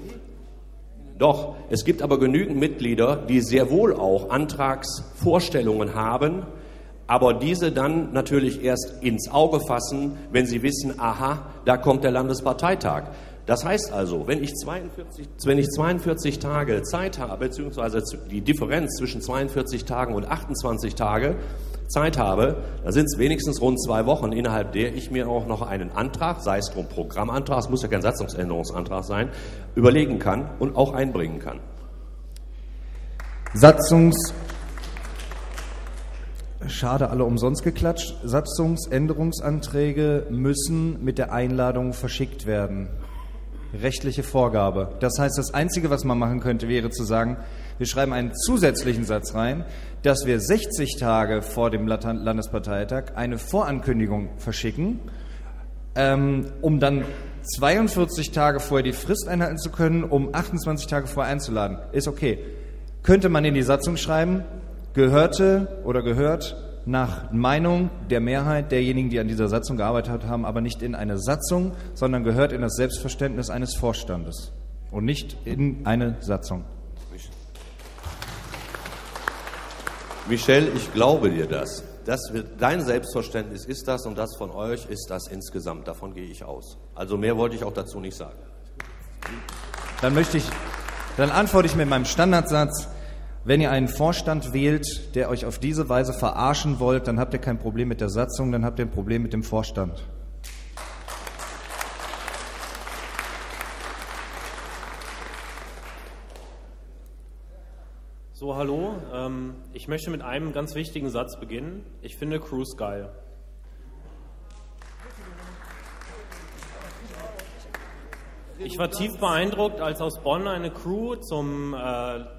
doch, es gibt aber genügend Mitglieder, die sehr wohl auch Antragsvorstellungen haben, aber diese dann natürlich erst ins Auge fassen, wenn sie wissen, aha, da kommt der Landesparteitag. Das heißt also, wenn ich 42, wenn ich 42 Tage Zeit habe, beziehungsweise die Differenz zwischen 42 Tagen und 28 Tage Zeit habe, dann sind es wenigstens rund zwei Wochen, innerhalb der ich mir auch noch einen Antrag, sei es drum Programmantrag, es muss ja kein Satzungsänderungsantrag sein, überlegen kann und auch einbringen kann. Satzungs Schade, alle umsonst geklatscht. Satzungsänderungsanträge müssen mit der Einladung verschickt werden. Rechtliche Vorgabe. Das heißt, das Einzige, was man machen könnte, wäre zu sagen, wir schreiben einen zusätzlichen Satz rein, dass wir 60 Tage vor dem Landesparteitag eine Vorankündigung verschicken, ähm, um dann 42 Tage vorher die Frist einhalten zu können, um 28 Tage vorher einzuladen. Ist okay. Könnte man in die Satzung schreiben, gehörte oder gehört nach Meinung der Mehrheit derjenigen, die an dieser Satzung gearbeitet haben, aber nicht in eine Satzung, sondern gehört in das Selbstverständnis eines Vorstandes und nicht in eine Satzung. Michel, ich glaube dir das. das wird, dein Selbstverständnis ist das und das von euch ist das insgesamt. Davon gehe ich aus. Also mehr wollte ich auch dazu nicht sagen. Dann möchte ich, dann antworte ich mit meinem Standardsatz. Wenn ihr einen Vorstand wählt, der euch auf diese Weise verarschen wollt, dann habt ihr kein Problem mit der Satzung, dann habt ihr ein Problem mit dem Vorstand. So, hallo. Ähm, ich möchte mit einem ganz wichtigen Satz beginnen. Ich finde Cruise geil. Ich war tief beeindruckt, als aus Bonn eine Crew zum äh,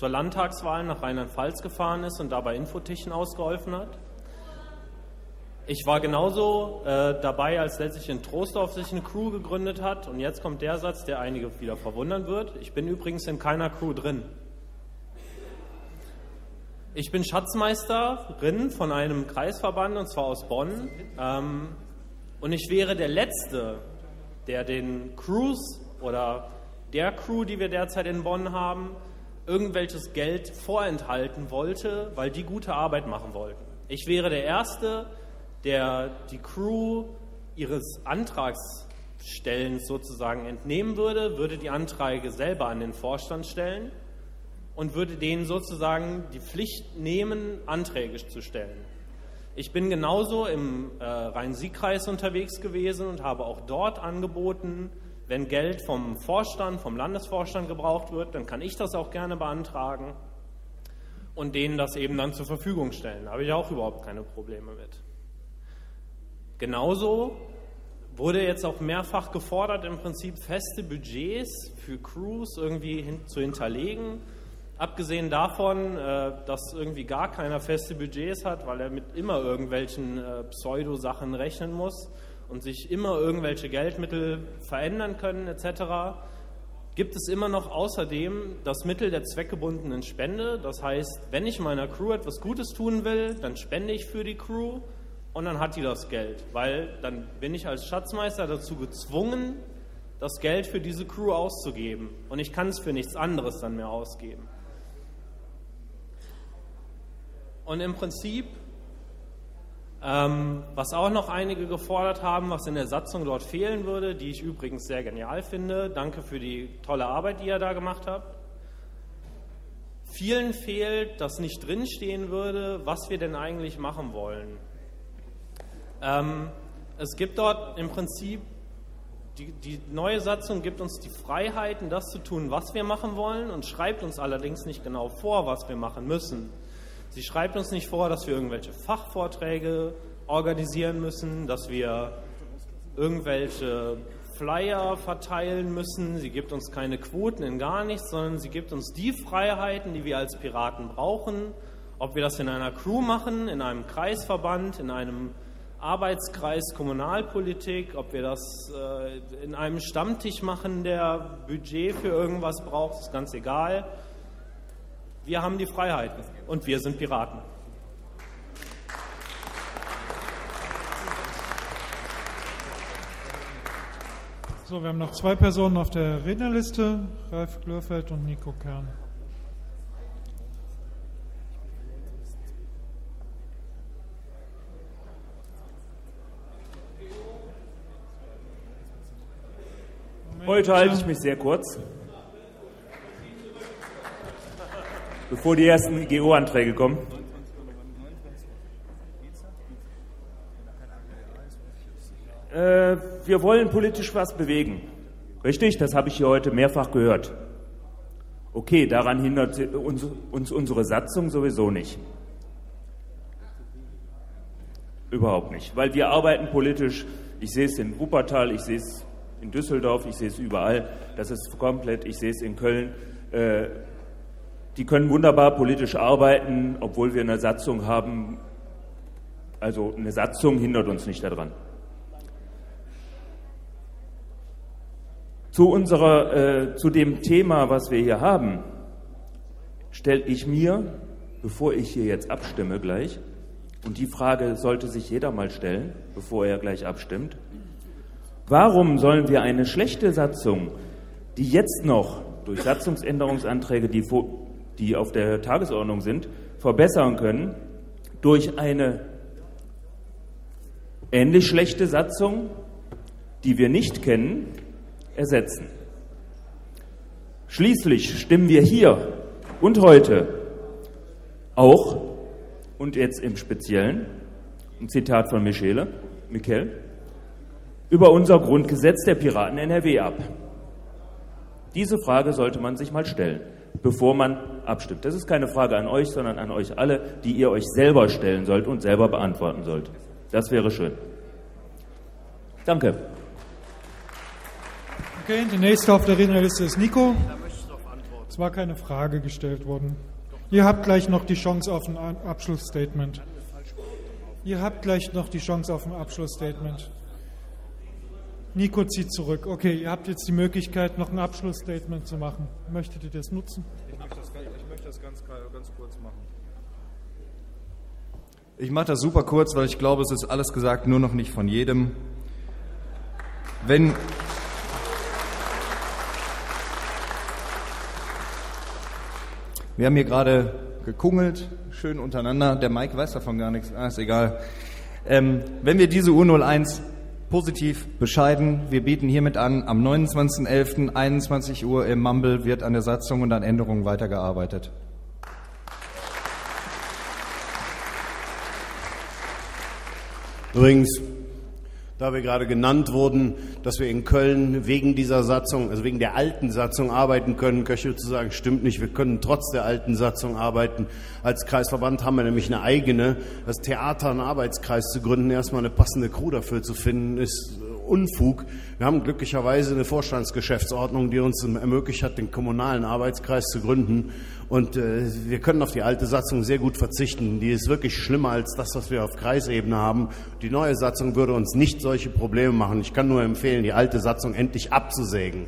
zur Landtagswahl nach Rheinland-Pfalz gefahren ist und dabei Infotischen ausgeholfen hat. Ich war genauso äh, dabei, als letztlich in Trostorf sich eine Crew gegründet hat. Und jetzt kommt der Satz, der einige wieder verwundern wird. Ich bin übrigens in keiner Crew drin. Ich bin Schatzmeisterin von einem Kreisverband, und zwar aus Bonn. Ähm, und ich wäre der Letzte, der den Crews oder der Crew, die wir derzeit in Bonn haben, irgendwelches Geld vorenthalten wollte, weil die gute Arbeit machen wollten. Ich wäre der Erste, der die Crew ihres Antragsstellens sozusagen entnehmen würde, würde die Anträge selber an den Vorstand stellen und würde denen sozusagen die Pflicht nehmen, Anträge zu stellen. Ich bin genauso im äh, Rhein-Sieg-Kreis unterwegs gewesen und habe auch dort angeboten, wenn Geld vom Vorstand, vom Landesvorstand gebraucht wird, dann kann ich das auch gerne beantragen und denen das eben dann zur Verfügung stellen. Da habe ich auch überhaupt keine Probleme mit. Genauso wurde jetzt auch mehrfach gefordert, im Prinzip feste Budgets für Crews irgendwie hin, zu hinterlegen. Abgesehen davon, äh, dass irgendwie gar keiner feste Budgets hat, weil er mit immer irgendwelchen äh, Pseudo-Sachen rechnen muss und sich immer irgendwelche Geldmittel verändern können etc., gibt es immer noch außerdem das Mittel der zweckgebundenen Spende. Das heißt, wenn ich meiner Crew etwas Gutes tun will, dann spende ich für die Crew und dann hat die das Geld, weil dann bin ich als Schatzmeister dazu gezwungen, das Geld für diese Crew auszugeben und ich kann es für nichts anderes dann mehr ausgeben. Und im Prinzip, ähm, was auch noch einige gefordert haben, was in der Satzung dort fehlen würde, die ich übrigens sehr genial finde, danke für die tolle Arbeit, die ihr da gemacht habt. Vielen fehlt, dass nicht drinstehen würde, was wir denn eigentlich machen wollen. Ähm, es gibt dort im Prinzip, die, die neue Satzung gibt uns die Freiheiten, das zu tun, was wir machen wollen und schreibt uns allerdings nicht genau vor, was wir machen müssen. Sie schreibt uns nicht vor, dass wir irgendwelche Fachvorträge organisieren müssen, dass wir irgendwelche Flyer verteilen müssen. Sie gibt uns keine Quoten in gar nichts, sondern sie gibt uns die Freiheiten, die wir als Piraten brauchen. Ob wir das in einer Crew machen, in einem Kreisverband, in einem Arbeitskreis Kommunalpolitik, ob wir das äh, in einem Stammtisch machen, der Budget für irgendwas braucht, ist ganz egal. Wir haben die Freiheiten und wir sind Piraten. So, wir haben noch zwei Personen auf der Rednerliste, Ralf Glörfeld und Nico Kern. Heute halte ich mich sehr kurz. Bevor die ersten GO-Anträge kommen. Äh, wir wollen politisch was bewegen. Richtig, das habe ich hier heute mehrfach gehört. Okay, daran hindert uns, uns unsere Satzung sowieso nicht. Überhaupt nicht, weil wir arbeiten politisch. Ich sehe es in Wuppertal, ich sehe es in Düsseldorf, ich sehe es überall. Das ist komplett, ich sehe es in Köln. Äh, die können wunderbar politisch arbeiten, obwohl wir eine Satzung haben. Also eine Satzung hindert uns nicht daran. Zu, unserer, äh, zu dem Thema, was wir hier haben, stelle ich mir, bevor ich hier jetzt abstimme gleich, und die Frage sollte sich jeder mal stellen, bevor er gleich abstimmt, warum sollen wir eine schlechte Satzung, die jetzt noch durch Satzungsänderungsanträge, die, die auf der Tagesordnung sind, verbessern können, durch eine ähnlich schlechte Satzung, die wir nicht kennen, ersetzen. Schließlich stimmen wir hier und heute auch, und jetzt im Speziellen, ein Zitat von Michele, Michael, über unser Grundgesetz der Piraten NRW ab. Diese Frage sollte man sich mal stellen, bevor man abstimmt. Das ist keine Frage an euch, sondern an euch alle, die ihr euch selber stellen sollt und selber beantworten sollt. Das wäre schön. Danke. Okay, der nächste auf der Rednerliste ist Nico. Es war keine Frage gestellt worden. Ihr habt gleich noch die Chance auf ein Abschlussstatement. Ihr habt gleich noch die Chance auf ein Abschlussstatement. Nico zieht zurück. Okay, ihr habt jetzt die Möglichkeit, noch ein Abschlussstatement zu machen. Möchtet ihr das nutzen? Ich das, ganz, ganz kurz machen. Ich mache das super kurz, weil ich glaube, es ist alles gesagt, nur noch nicht von jedem. Wenn. Wir haben hier gerade gekungelt, schön untereinander. Der Mike weiß davon gar nichts, ah, ist egal. Ähm, wenn wir diese U01 positiv bescheiden, wir bieten hiermit an, am 29.11. 21 Uhr im Mumble wird an der Satzung und an Änderungen weitergearbeitet. Übrigens, da wir gerade genannt wurden, dass wir in Köln wegen dieser Satzung, also wegen der alten Satzung arbeiten können, ich zu sagen, stimmt nicht. Wir können trotz der alten Satzung arbeiten. Als Kreisverband haben wir nämlich eine eigene. Das Theater, einen Arbeitskreis zu gründen, erstmal eine passende Crew dafür zu finden, ist Unfug. Wir haben glücklicherweise eine Vorstandsgeschäftsordnung, die uns ermöglicht hat, den kommunalen Arbeitskreis zu gründen. Und äh, wir können auf die alte Satzung sehr gut verzichten. Die ist wirklich schlimmer als das, was wir auf Kreisebene haben. Die neue Satzung würde uns nicht solche Probleme machen. Ich kann nur empfehlen, die alte Satzung endlich abzusägen.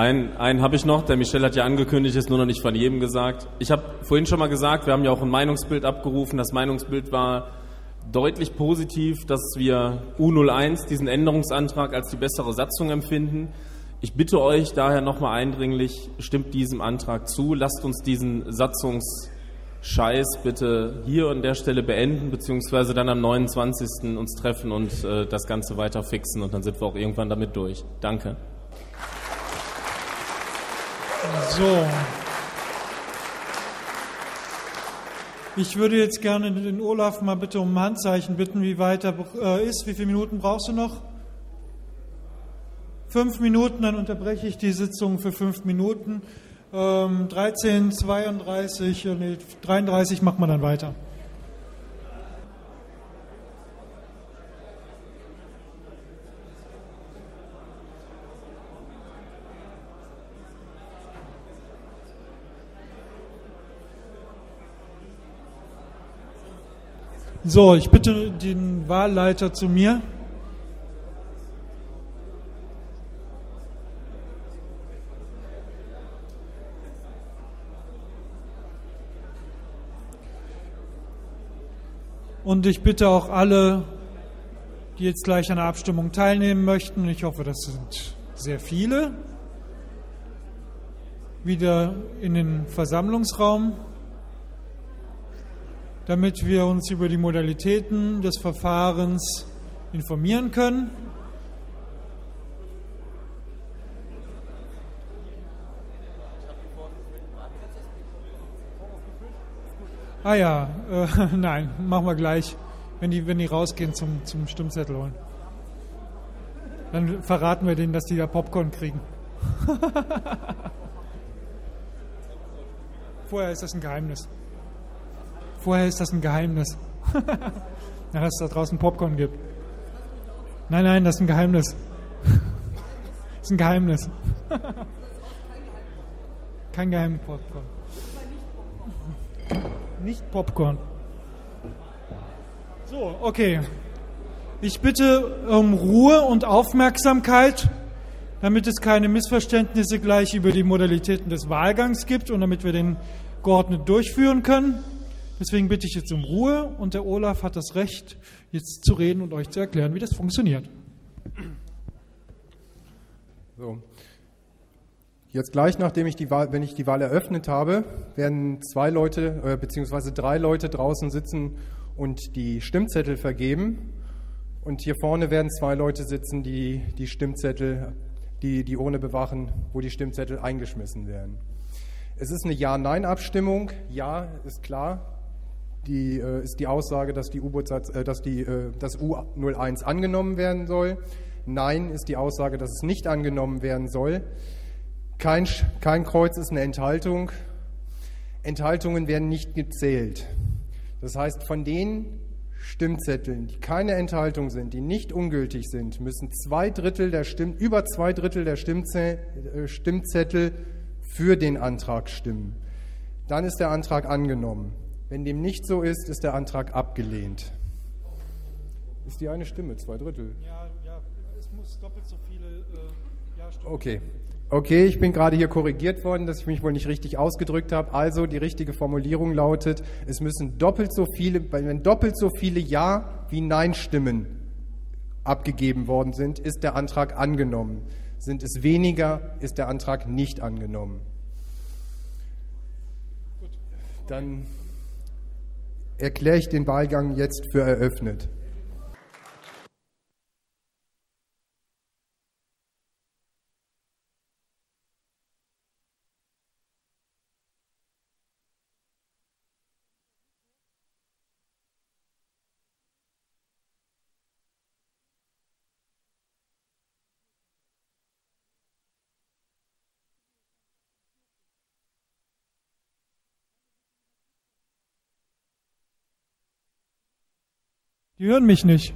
Einen, einen habe ich noch, der Michel hat ja angekündigt, ist nur noch nicht von jedem gesagt. Ich habe vorhin schon mal gesagt, wir haben ja auch ein Meinungsbild abgerufen. Das Meinungsbild war deutlich positiv, dass wir U01, diesen Änderungsantrag, als die bessere Satzung empfinden. Ich bitte euch daher nochmal eindringlich, stimmt diesem Antrag zu, lasst uns diesen Satzungsscheiß bitte hier an der Stelle beenden, beziehungsweise dann am 29. uns treffen und äh, das Ganze weiter fixen und dann sind wir auch irgendwann damit durch. Danke. So. Ich würde jetzt gerne den Olaf mal bitte um ein Handzeichen bitten, wie weit er äh, ist. Wie viele Minuten brauchst du noch? Fünf Minuten, dann unterbreche ich die Sitzung für fünf Minuten. Ähm, 13, 32, äh, nee, 33 machen wir dann weiter. So, ich bitte den Wahlleiter zu mir. Und ich bitte auch alle, die jetzt gleich an der Abstimmung teilnehmen möchten, ich hoffe, das sind sehr viele, wieder in den Versammlungsraum damit wir uns über die Modalitäten des Verfahrens informieren können. Ah ja, äh, *laughs* nein, machen wir gleich, wenn die, wenn die rausgehen zum, zum Stimmzettel holen. Dann verraten wir denen, dass die da Popcorn kriegen. *laughs* Vorher ist das ein Geheimnis. Vorher ist das ein Geheimnis. *laughs* ja, dass es da draußen Popcorn gibt. Nein, nein, das ist ein Geheimnis. das *laughs* ist ein Geheimnis. *laughs* Kein Geheimnis Popcorn. Nicht Popcorn. So, okay. Ich bitte um Ruhe und Aufmerksamkeit, damit es keine Missverständnisse gleich über die Modalitäten des Wahlgangs gibt und damit wir den geordnet durchführen können. Deswegen bitte ich jetzt um Ruhe und der Olaf hat das Recht, jetzt zu reden und euch zu erklären, wie das funktioniert. So. Jetzt gleich, nachdem ich die Wahl, wenn ich die Wahl eröffnet habe, werden zwei Leute äh, bzw. drei Leute draußen sitzen und die Stimmzettel vergeben. Und hier vorne werden zwei Leute sitzen, die die Stimmzettel, die die Urne bewachen, wo die Stimmzettel eingeschmissen werden. Es ist eine Ja-Nein-Abstimmung. Ja ist klar, die, äh, ist die Aussage, dass, die äh, dass die, äh, das U01 angenommen werden soll. Nein ist die Aussage, dass es nicht angenommen werden soll. Kein, kein Kreuz ist eine Enthaltung. Enthaltungen werden nicht gezählt. Das heißt, von den Stimmzetteln, die keine Enthaltung sind, die nicht ungültig sind, müssen zwei Drittel der Stimm, über zwei Drittel der äh, Stimmzettel für den Antrag stimmen. Dann ist der Antrag angenommen. Wenn dem nicht so ist, ist der Antrag abgelehnt. Ist die eine Stimme, zwei Drittel? Ja, ja, es muss doppelt so viele äh, Ja-Stimmen. Okay. Okay, ich bin gerade hier korrigiert worden, dass ich mich wohl nicht richtig ausgedrückt habe. Also die richtige Formulierung lautet, es müssen doppelt so viele, wenn doppelt so viele Ja wie Nein-Stimmen abgegeben worden sind, ist der Antrag angenommen. Sind es weniger, ist der Antrag nicht angenommen. Dann erkläre ich den Wahlgang jetzt für eröffnet. Die hören mich nicht.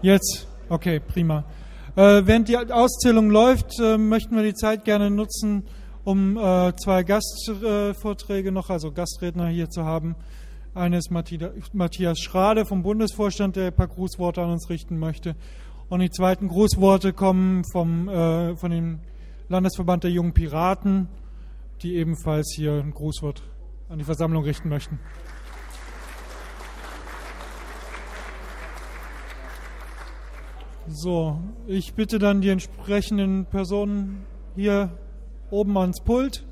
Jetzt? Okay, prima. Äh, während die Auszählung läuft, äh, möchten wir die Zeit gerne nutzen, um äh, zwei Gastvorträge noch, also Gastredner hier zu haben. Eines Matthias Schrade vom Bundesvorstand, der ein paar Grußworte an uns richten möchte. Und die zweiten Grußworte kommen vom, äh, von dem Landesverband der jungen Piraten, die ebenfalls hier ein Grußwort an die Versammlung richten möchten. So, ich bitte dann die entsprechenden Personen hier oben ans Pult.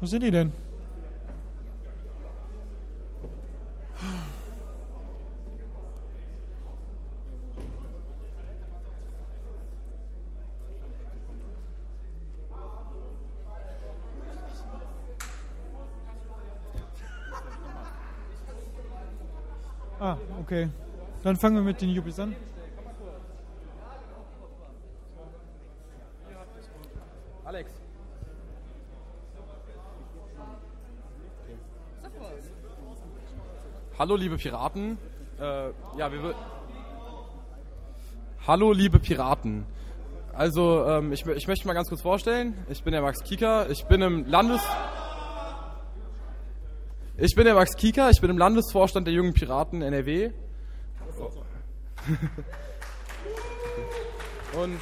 Wo sind die denn? Ah, okay. Dann fangen wir mit den Juppies an. Alex. Hallo liebe Piraten. Äh, ja, wir Hallo liebe Piraten. Also ähm, ich, ich möchte mal ganz kurz vorstellen. Ich bin der Max Kieker. Ich bin im Landes Ich bin der Max Kieker. Ich bin im Landesvorstand der jungen Piraten NRW. *laughs* Und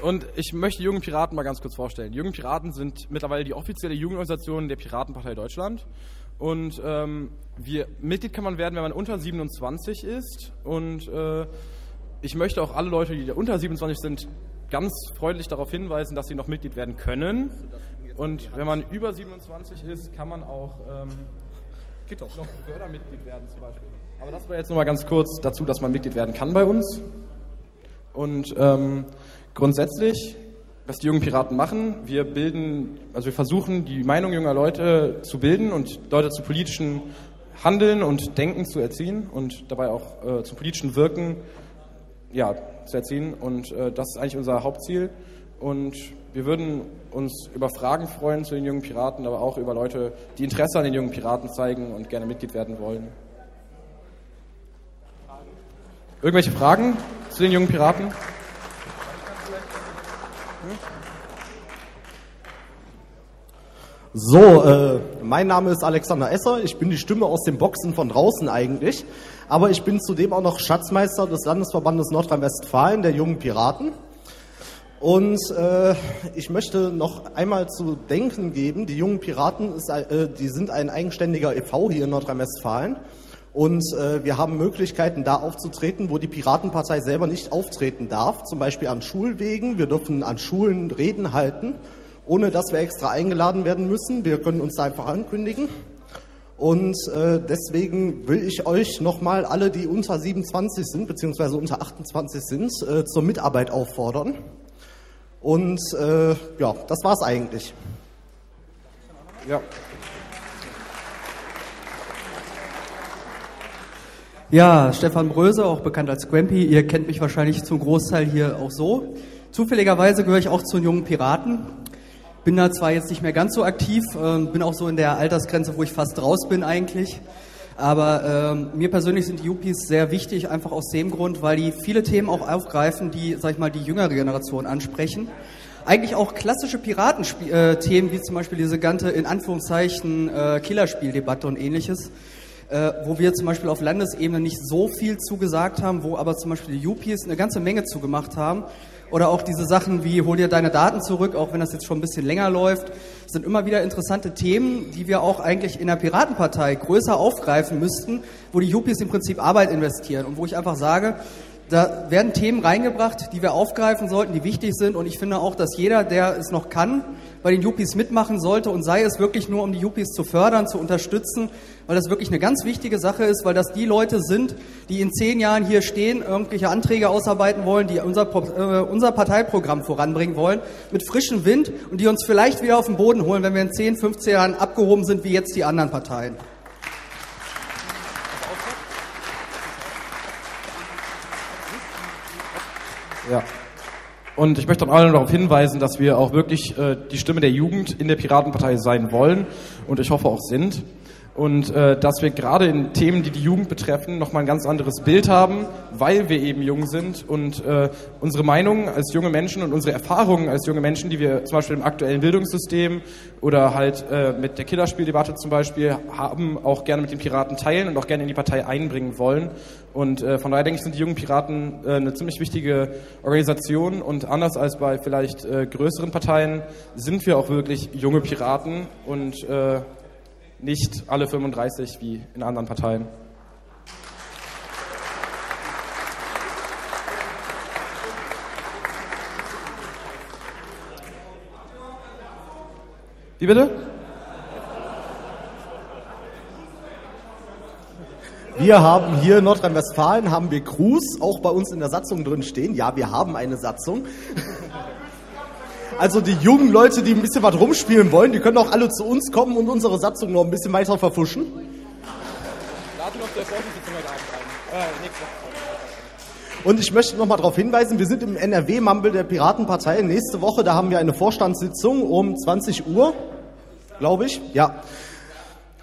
und ich möchte Jungen Piraten mal ganz kurz vorstellen. Die Jungen Piraten sind mittlerweile die offizielle Jugendorganisation der Piratenpartei Deutschland. Und ähm, wir, Mitglied kann man werden, wenn man unter 27 ist. Und äh, ich möchte auch alle Leute, die unter 27 sind, ganz freundlich darauf hinweisen, dass sie noch Mitglied werden können. Und wenn man über 27 ist, kann man auch ähm, noch Fördermitglied werden zum Beispiel. Aber das war jetzt nochmal ganz kurz dazu, dass man Mitglied werden kann bei uns. Und ähm, grundsätzlich, was die jungen Piraten machen, wir bilden, also wir versuchen, die Meinung junger Leute zu bilden und Leute zu politischen Handeln und Denken zu erziehen und dabei auch äh, zum politischen Wirken ja, zu erziehen. Und äh, das ist eigentlich unser Hauptziel. Und wir würden uns über Fragen freuen zu den jungen Piraten, aber auch über Leute, die Interesse an den jungen Piraten zeigen und gerne Mitglied werden wollen. Irgendwelche Fragen zu den jungen Piraten? So, äh, mein Name ist Alexander Esser. Ich bin die Stimme aus den Boxen von draußen eigentlich. Aber ich bin zudem auch noch Schatzmeister des Landesverbandes Nordrhein-Westfalen der jungen Piraten. Und äh, ich möchte noch einmal zu denken geben, die jungen Piraten ist, äh, die sind ein eigenständiger e.V. hier in Nordrhein-Westfalen. Und äh, wir haben Möglichkeiten, da aufzutreten, wo die Piratenpartei selber nicht auftreten darf. Zum Beispiel an Schulwegen. Wir dürfen an Schulen Reden halten, ohne dass wir extra eingeladen werden müssen. Wir können uns da einfach ankündigen. Und äh, deswegen will ich euch nochmal alle, die unter 27 sind, beziehungsweise unter 28 sind, äh, zur Mitarbeit auffordern. Und äh, ja, das war's eigentlich. Ja. Ja, Stefan Bröse, auch bekannt als Grampy. Ihr kennt mich wahrscheinlich zum Großteil hier auch so. Zufälligerweise gehöre ich auch zu den jungen Piraten. Bin da zwar jetzt nicht mehr ganz so aktiv, ähm, bin auch so in der Altersgrenze, wo ich fast raus bin eigentlich. Aber ähm, mir persönlich sind die Yuppies sehr wichtig, einfach aus dem Grund, weil die viele Themen auch aufgreifen, die, sag ich mal, die jüngere Generation ansprechen. Eigentlich auch klassische Piratenthemen, wie zum Beispiel diese ganze, in Anführungszeichen, äh, Killerspieldebatte und ähnliches äh, wo wir zum Beispiel auf Landesebene nicht so viel zugesagt haben, wo aber zum Beispiel die Yuppies eine ganze Menge zugemacht haben. Oder auch diese Sachen wie hol dir deine Daten zurück, auch wenn das jetzt schon ein bisschen länger läuft, sind immer wieder interessante Themen, die wir auch eigentlich in der Piratenpartei größer aufgreifen müssten, wo die Yuppies im Prinzip Arbeit investieren und wo ich einfach sage, da werden Themen reingebracht, die wir aufgreifen sollten, die wichtig sind. Und ich finde auch, dass jeder, der es noch kann, bei den Yuppies mitmachen sollte. Und sei es wirklich nur, um die Yuppies zu fördern, zu unterstützen, weil das wirklich eine ganz wichtige Sache ist, weil das die Leute sind, die in zehn Jahren hier stehen, irgendwelche Anträge ausarbeiten wollen, die unser, äh, unser Parteiprogramm voranbringen wollen, mit frischem Wind und die uns vielleicht wieder auf den Boden holen, wenn wir in 10, 15 Jahren abgehoben sind, wie jetzt die anderen Parteien. Ja. Und ich möchte auch allen darauf hinweisen, dass wir auch wirklich äh, die Stimme der Jugend in der Piratenpartei sein wollen und ich hoffe auch sind. Und äh, dass wir gerade in Themen, die die Jugend betreffen, nochmal ein ganz anderes Bild haben, weil wir eben jung sind. Und äh, unsere Meinungen als junge Menschen und unsere Erfahrungen als junge Menschen, die wir zum Beispiel im aktuellen Bildungssystem oder halt äh, mit der Killerspieldebatte zum Beispiel haben, auch gerne mit den Piraten teilen und auch gerne in die Partei einbringen wollen. Und äh, von daher denke ich, sind die jungen Piraten äh, eine ziemlich wichtige Organisation. Und anders als bei vielleicht äh, größeren Parteien sind wir auch wirklich junge Piraten. Und äh, nicht alle 35 wie in anderen Parteien. Wie bitte? Wir haben hier in Nordrhein-Westfalen haben wir Cruz auch bei uns in der Satzung drin stehen. Ja, wir haben eine Satzung. Also die jungen Leute, die ein bisschen was rumspielen wollen, die können auch alle zu uns kommen und unsere Satzung noch ein bisschen weiter verfuschen. Und ich möchte noch mal darauf hinweisen, wir sind im NRW-Mumble der Piratenpartei. Nächste Woche, da haben wir eine Vorstandssitzung um 20 Uhr, glaube ich. Ja.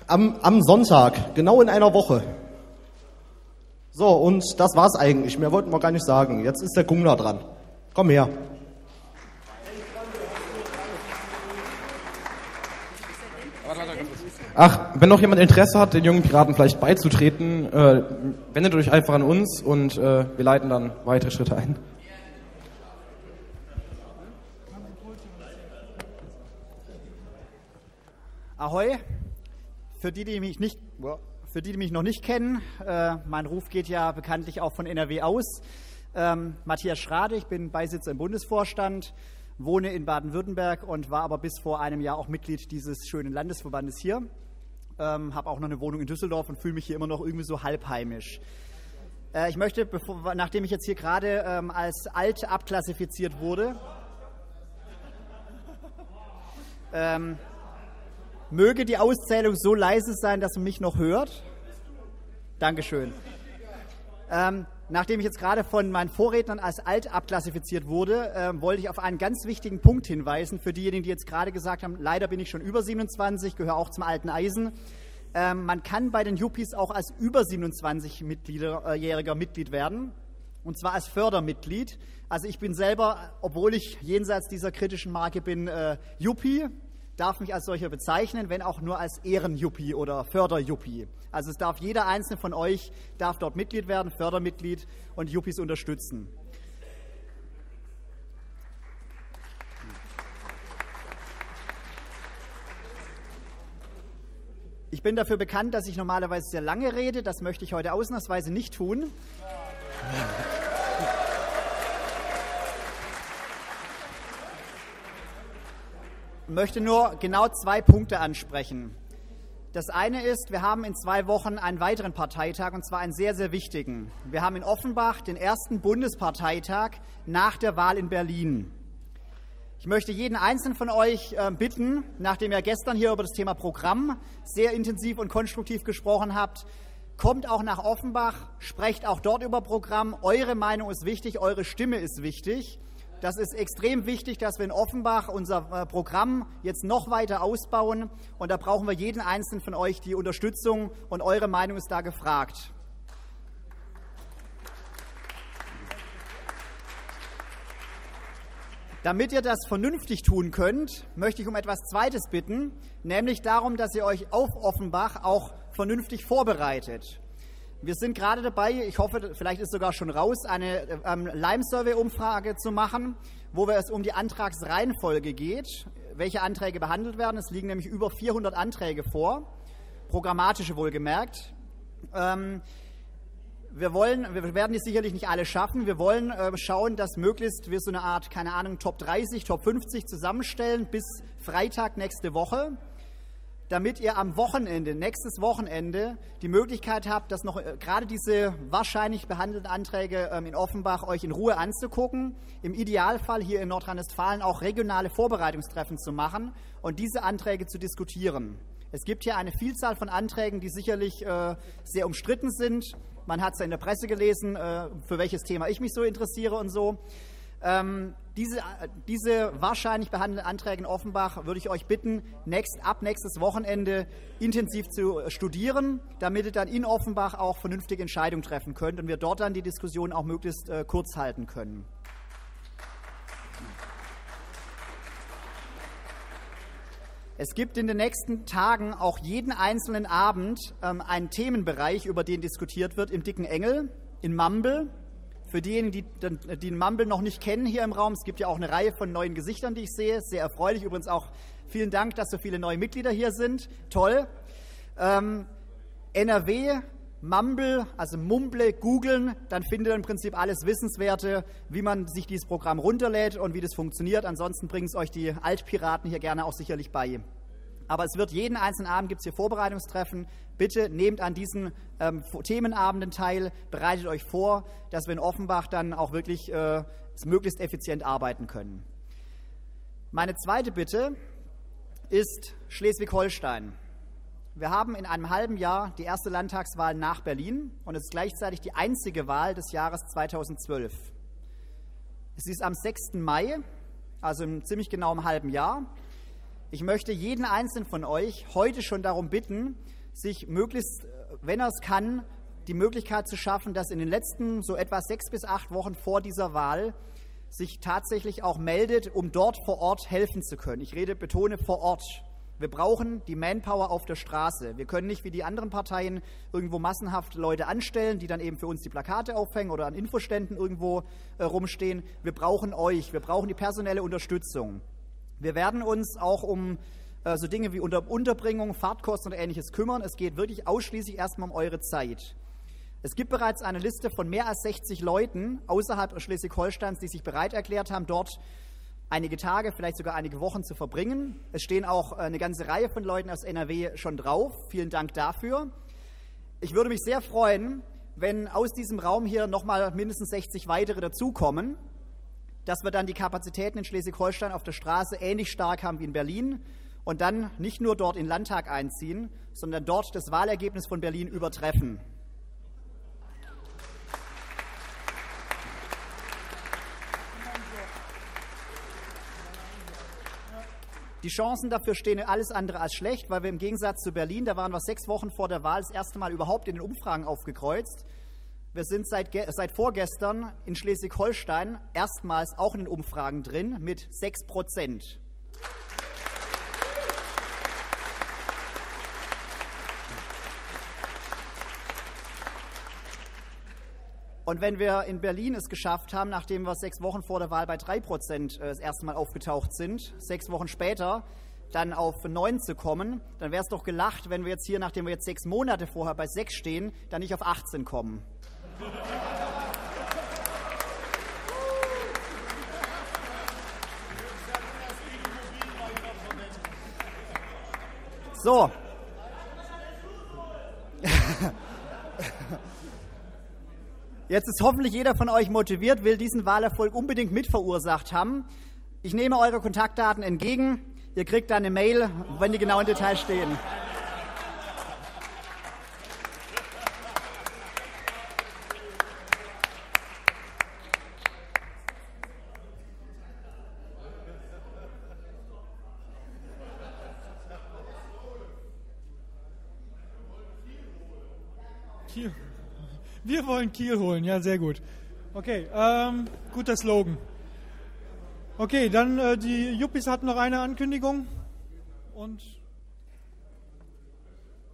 Am, am Sonntag, genau in einer Woche. So, und das war's eigentlich. Mehr wollten wir gar nicht sagen. Jetzt ist der Kungler dran. Komm her. Ach, wenn noch jemand Interesse hat, den jungen Piraten vielleicht beizutreten, äh, wendet euch einfach an uns und äh, wir leiten dann weitere Schritte ein. Ahoi. Für die, die mich nicht, für die, die mich noch nicht kennen, äh, mein Ruf geht ja bekanntlich auch von NRW aus. Ähm, Matthias Schrade, ich bin Beisitzer im Bundesvorstand, wohne in Baden-Württemberg und war aber bis vor einem Jahr auch Mitglied dieses schönen Landesverbandes hier. Ähm, habe auch noch eine Wohnung in Düsseldorf und fühle mich hier immer noch irgendwie so halbheimisch. Äh, ich möchte, bevor, nachdem ich jetzt hier gerade ähm, als alt abklassifiziert wurde, ähm, möge die Auszählung so leise sein, dass man mich noch hört. Dankeschön. Ähm, Nachdem ich jetzt gerade von meinen Vorrednern als alt abklassifiziert wurde, äh, wollte ich auf einen ganz wichtigen Punkt hinweisen für diejenigen, die jetzt gerade gesagt haben, leider bin ich schon über 27, gehöre auch zum alten Eisen. Ähm, man kann bei den Yuppies auch als über 27-jähriger äh, Mitglied werden, und zwar als Fördermitglied. Also ich bin selber, obwohl ich jenseits dieser kritischen Marke bin, äh, Yuppie, darf mich als solcher bezeichnen, wenn auch nur als Ehrenjuppie oder Förderjuppie. Also es darf jeder einzelne von euch darf dort Mitglied werden, Fördermitglied und Juppies unterstützen. Ich bin dafür bekannt, dass ich normalerweise sehr lange rede. Das möchte ich heute ausnahmsweise nicht tun. Möchte nur genau zwei Punkte ansprechen. Das eine ist, wir haben in zwei Wochen einen weiteren Parteitag und zwar einen sehr, sehr wichtigen. Wir haben in Offenbach den ersten Bundesparteitag nach der Wahl in Berlin. Ich möchte jeden Einzelnen von euch äh, bitten, nachdem ihr gestern hier über das Thema Programm sehr intensiv und konstruktiv gesprochen habt, kommt auch nach Offenbach, sprecht auch dort über Programm. Eure Meinung ist wichtig, eure Stimme ist wichtig. Das ist extrem wichtig, dass wir in Offenbach unser äh, Programm jetzt noch weiter ausbauen. Und da brauchen wir jeden Einzelnen von euch die Unterstützung und eure Meinung ist da gefragt. Damit ihr das vernünftig tun könnt, möchte ich um etwas Zweites bitten, nämlich darum, dass ihr euch auf Offenbach auch vernünftig vorbereitet. Wir sind gerade dabei, ich hoffe, vielleicht ist sogar schon raus, eine ähm, Lime-Survey-Umfrage zu machen, wo es um die Antragsreihenfolge geht, welche Anträge behandelt werden. Es liegen nämlich über 400 Anträge vor, programmatische wohlgemerkt. Ähm, wir wollen, wir werden die sicherlich nicht alle schaffen. Wir wollen äh, schauen, dass möglichst wir so eine Art, keine Ahnung, Top 30, Top 50 zusammenstellen bis Freitag nächste Woche damit ihr am Wochenende, nächstes Wochenende, die Möglichkeit habt, dass noch äh, gerade diese wahrscheinlich behandelten Anträge ähm, in Offenbach euch in Ruhe anzugucken. Im Idealfall hier in Nordrhein-Westfalen auch regionale Vorbereitungstreffen zu machen und diese Anträge zu diskutieren. Es gibt hier eine Vielzahl von Anträgen, die sicherlich äh, sehr umstritten sind. Man hat es ja in der Presse gelesen, äh, für welches Thema ich mich so interessiere und so. Ähm, diese, äh, diese wahrscheinlich behandelten Anträge in Offenbach würde ich euch bitten, nächst, ab nächstes Wochenende intensiv zu äh, studieren, damit ihr dann in Offenbach auch vernünftige Entscheidungen treffen könnt und wir dort dann die Diskussion auch möglichst äh, kurz halten können. Es gibt in den nächsten Tagen auch jeden einzelnen Abend ähm, einen Themenbereich, über den diskutiert wird, im Dicken Engel, in Mumble. Für diejenigen, die, die Mumble noch nicht kennen hier im Raum, es gibt ja auch eine Reihe von neuen Gesichtern, die ich sehe. Sehr erfreulich. Übrigens auch vielen Dank, dass so viele neue Mitglieder hier sind. Toll. Ähm, NRW, Mumble, also Mumble, googeln, dann findet ihr im Prinzip alles Wissenswerte, wie man sich dieses Programm runterlädt und wie das funktioniert. Ansonsten bringen es euch die Altpiraten hier gerne auch sicherlich bei. Aber es wird jeden einzelnen Abend gibt es hier Vorbereitungstreffen. Bitte nehmt an diesen ähm, Themenabenden teil, bereitet euch vor, dass wir in Offenbach dann auch wirklich äh, möglichst effizient arbeiten können. Meine zweite Bitte ist Schleswig-Holstein. Wir haben in einem halben Jahr die erste Landtagswahl nach Berlin und es ist gleichzeitig die einzige Wahl des Jahres 2012. Es ist am 6. Mai, also im ziemlich genau einem halben Jahr. Ich möchte jeden einzelnen von euch heute schon darum bitten, sich möglichst, wenn er es kann, die Möglichkeit zu schaffen, dass in den letzten so etwa sechs bis acht Wochen vor dieser Wahl sich tatsächlich auch meldet, um dort vor Ort helfen zu können. Ich rede, betone vor Ort. Wir brauchen die Manpower auf der Straße. Wir können nicht wie die anderen Parteien irgendwo massenhaft Leute anstellen, die dann eben für uns die Plakate aufhängen oder an Infoständen irgendwo äh, rumstehen. Wir brauchen euch. Wir brauchen die personelle Unterstützung. Wir werden uns auch um äh, so Dinge wie Unter Unterbringung, Fahrtkosten und ähnliches kümmern. Es geht wirklich ausschließlich erstmal um eure Zeit. Es gibt bereits eine Liste von mehr als 60 Leuten außerhalb Schleswig-Holsteins, die sich bereit erklärt haben, dort einige Tage, vielleicht sogar einige Wochen zu verbringen. Es stehen auch äh, eine ganze Reihe von Leuten aus NRW schon drauf. Vielen Dank dafür. Ich würde mich sehr freuen, wenn aus diesem Raum hier nochmal mindestens 60 weitere dazukommen dass wir dann die Kapazitäten in Schleswig-Holstein auf der Straße ähnlich stark haben wie in Berlin und dann nicht nur dort in den Landtag einziehen, sondern dort das Wahlergebnis von Berlin übertreffen. Die Chancen dafür stehen alles andere als schlecht, weil wir im Gegensatz zu Berlin, da waren wir sechs Wochen vor der Wahl das erste Mal überhaupt in den Umfragen aufgekreuzt. Wir sind seit, seit vorgestern in Schleswig-Holstein erstmals auch in den Umfragen drin mit 6 Prozent. Und wenn wir in Berlin es geschafft haben, nachdem wir sechs Wochen vor der Wahl bei 3 Prozent äh, das erste Mal aufgetaucht sind, sechs Wochen später dann auf 9 zu kommen, dann wäre es doch gelacht, wenn wir jetzt hier, nachdem wir jetzt sechs Monate vorher bei 6 stehen, dann nicht auf 18 kommen. So. Jetzt ist hoffentlich jeder von euch motiviert, will diesen Wahlerfolg unbedingt mitverursacht haben. Ich nehme eure Kontaktdaten entgegen. Ihr kriegt dann eine Mail, wenn die genauen Details stehen. Kiel. Wir wollen Kiel holen, ja, sehr gut. Okay, ähm, guter Slogan. Okay, dann äh, die Yuppies hatten noch eine Ankündigung und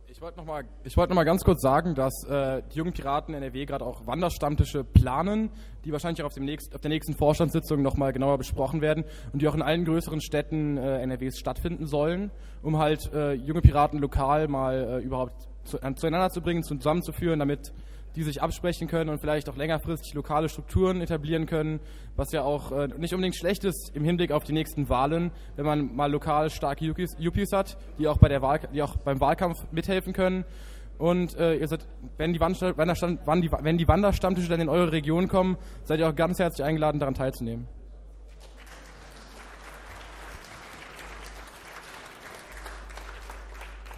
ich wollte noch, mal, wollt noch mal ganz kurz sagen, dass äh, die jungen Piraten NRW gerade auch Wanderstammtische planen, die wahrscheinlich auch auf, dem nächst, auf der nächsten Vorstandssitzung noch mal genauer besprochen werden und die auch in allen größeren Städten äh, NRWs stattfinden sollen, um halt äh, junge Piraten lokal mal äh, überhaupt zu, zueinander zu bringen, zusammenzuführen, damit die sich absprechen können und vielleicht auch längerfristig lokale Strukturen etablieren können, was ja auch äh, nicht unbedingt schlecht ist im Hinblick auf die nächsten Wahlen, wenn man mal lokal starke Yuppies hat, die auch, bei der Wahl, die auch beim Wahlkampf mithelfen können. Und äh, ihr seid, wenn die, Wanderstamm, wenn die Wanderstammtische dann in eure Region kommen, seid ihr auch ganz herzlich eingeladen, daran teilzunehmen.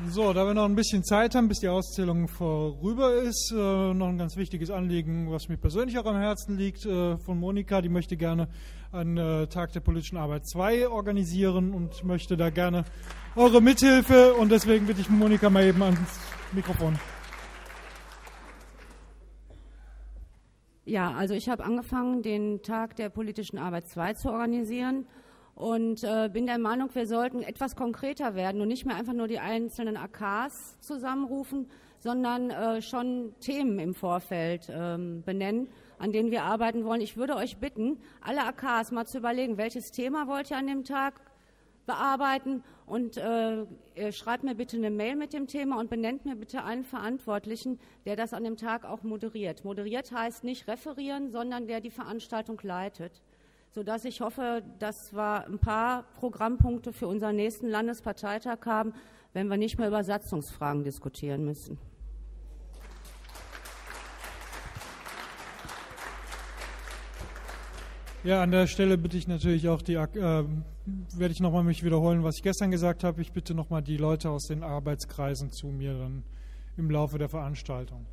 So, da wir noch ein bisschen Zeit haben, bis die Auszählung vorüber ist, äh, noch ein ganz wichtiges Anliegen, was mir persönlich auch am Herzen liegt, äh, von Monika. Die möchte gerne einen äh, Tag der politischen Arbeit 2 organisieren und möchte da gerne eure Mithilfe. Und deswegen bitte ich Monika mal eben ans Mikrofon. Ja, also ich habe angefangen, den Tag der politischen Arbeit 2 zu organisieren und äh, bin der Meinung, wir sollten etwas konkreter werden und nicht mehr einfach nur die einzelnen AKs zusammenrufen, sondern äh, schon Themen im Vorfeld ähm, benennen, an denen wir arbeiten wollen. Ich würde euch bitten, alle AKs mal zu überlegen, welches Thema wollt ihr an dem Tag bearbeiten und äh, schreibt mir bitte eine Mail mit dem Thema und benennt mir bitte einen Verantwortlichen, der das an dem Tag auch moderiert. Moderiert heißt nicht referieren, sondern der die Veranstaltung leitet sodass ich hoffe, dass wir ein paar Programmpunkte für unseren nächsten Landesparteitag haben, wenn wir nicht mehr über Satzungsfragen diskutieren müssen. Ja, an der Stelle bitte ich natürlich auch die, äh, werde ich nochmal mich wiederholen, was ich gestern gesagt habe. Ich bitte nochmal die Leute aus den Arbeitskreisen zu mir dann im Laufe der Veranstaltung.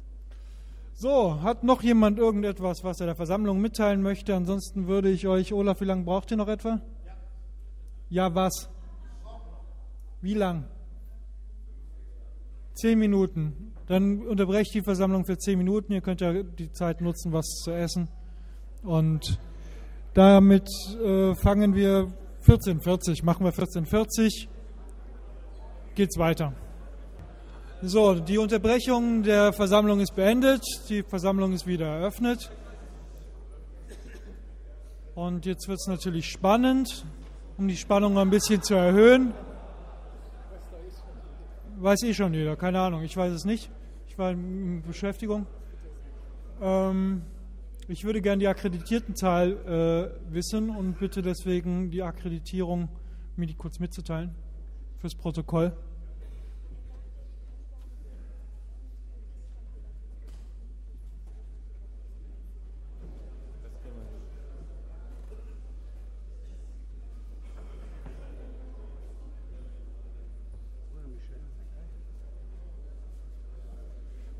So, hat noch jemand irgendetwas, was er der Versammlung mitteilen möchte? Ansonsten würde ich euch, Olaf, wie lange braucht ihr noch etwa? Ja, ja was? Wie lang? Zehn Minuten. Dann unterbreche ich die Versammlung für zehn Minuten. Ihr könnt ja die Zeit nutzen, was zu essen. Und damit äh, fangen wir 14.40. Machen wir 14.40. Geht's weiter. So, die Unterbrechung der Versammlung ist beendet. Die Versammlung ist wieder eröffnet. Und jetzt wird es natürlich spannend, um die Spannung ein bisschen zu erhöhen. Weiß eh schon jeder, keine Ahnung, ich weiß es nicht. Ich war in Beschäftigung. Ähm, ich würde gerne die Akkreditiertenzahl äh, wissen und bitte deswegen die Akkreditierung mir die kurz mitzuteilen fürs Protokoll.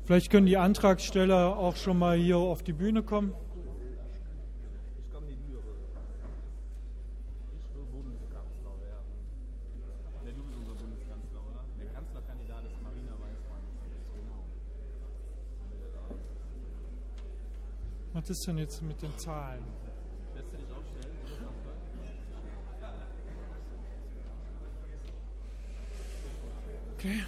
Vielleicht können die Antragsteller auch schon mal hier auf die Bühne kommen. Was ist denn jetzt mit den Zahlen? Okay.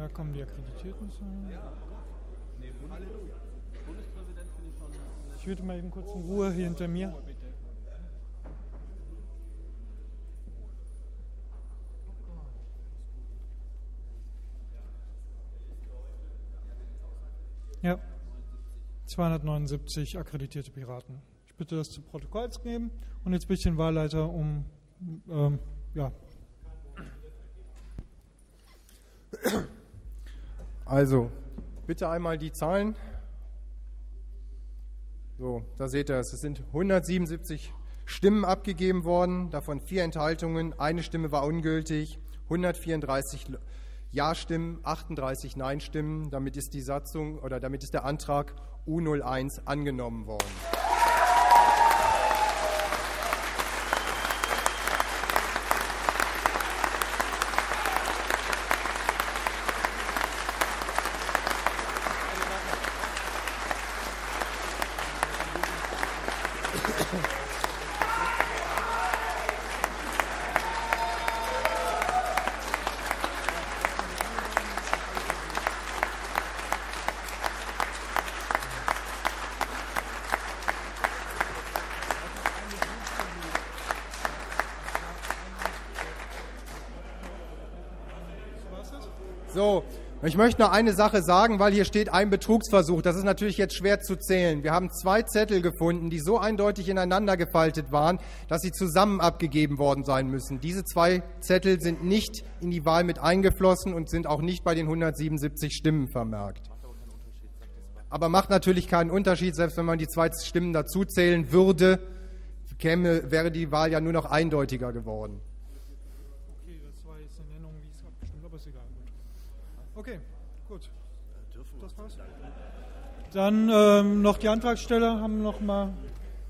Da kommen die Akkreditierten zu. Ich würde mal eben kurz in Ruhe hier hinter mir. Ja, 279 akkreditierte Piraten. Ich bitte das zu Protokoll zu geben und jetzt bitte den Wahlleiter um ähm, ja, Also, bitte einmal die Zahlen. So, da seht ihr es. Es sind 177 Stimmen abgegeben worden, davon vier Enthaltungen, eine Stimme war ungültig, 134 Ja-Stimmen, 38 Nein-Stimmen. Damit ist die Satzung oder damit ist der Antrag U01 angenommen worden. So, ich möchte noch eine Sache sagen, weil hier steht ein Betrugsversuch. Das ist natürlich jetzt schwer zu zählen. Wir haben zwei Zettel gefunden, die so eindeutig ineinander gefaltet waren, dass sie zusammen abgegeben worden sein müssen. Diese zwei Zettel sind nicht in die Wahl mit eingeflossen und sind auch nicht bei den 177 Stimmen vermerkt. Aber macht natürlich keinen Unterschied, selbst wenn man die zwei Stimmen dazuzählen würde, käme, wäre die Wahl ja nur noch eindeutiger geworden. Okay, das war jetzt eine Nennung, wie es abgestimmt, aber ist egal. Okay, gut. Das war's. Dann ähm, noch die Antragsteller haben noch mal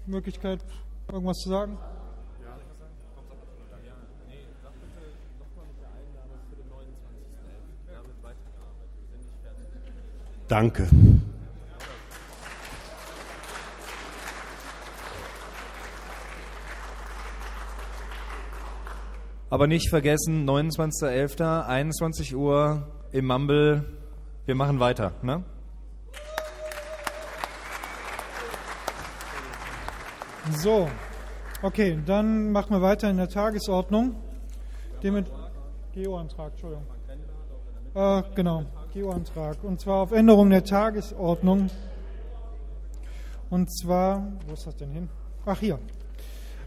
Möglichkeit, irgendwas zu sagen. Danke. Aber nicht vergessen, 29.11., 21 Uhr im Mumble. Wir machen weiter, ne? So, okay, dann machen wir weiter in der Tagesordnung. Geo-Antrag, Entschuldigung. Äh, genau, Geo-Antrag. Und zwar auf Änderung der Tagesordnung. Und zwar, wo ist das denn hin? Ach, hier.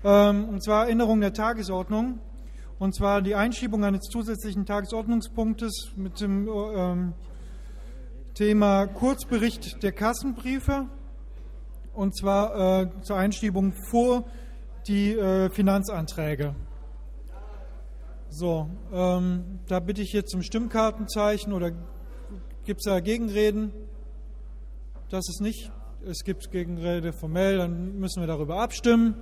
Ähm, und zwar Änderung der Tagesordnung. Und zwar die Einschiebung eines zusätzlichen Tagesordnungspunktes mit dem ähm, Thema Kurzbericht der Kassenbriefe. Und zwar äh, zur Einschiebung vor die äh, Finanzanträge. So, ähm, da bitte ich jetzt zum Stimmkartenzeichen oder gibt es da Gegenreden? Das ist nicht. Es gibt Gegenrede formell, dann müssen wir darüber abstimmen.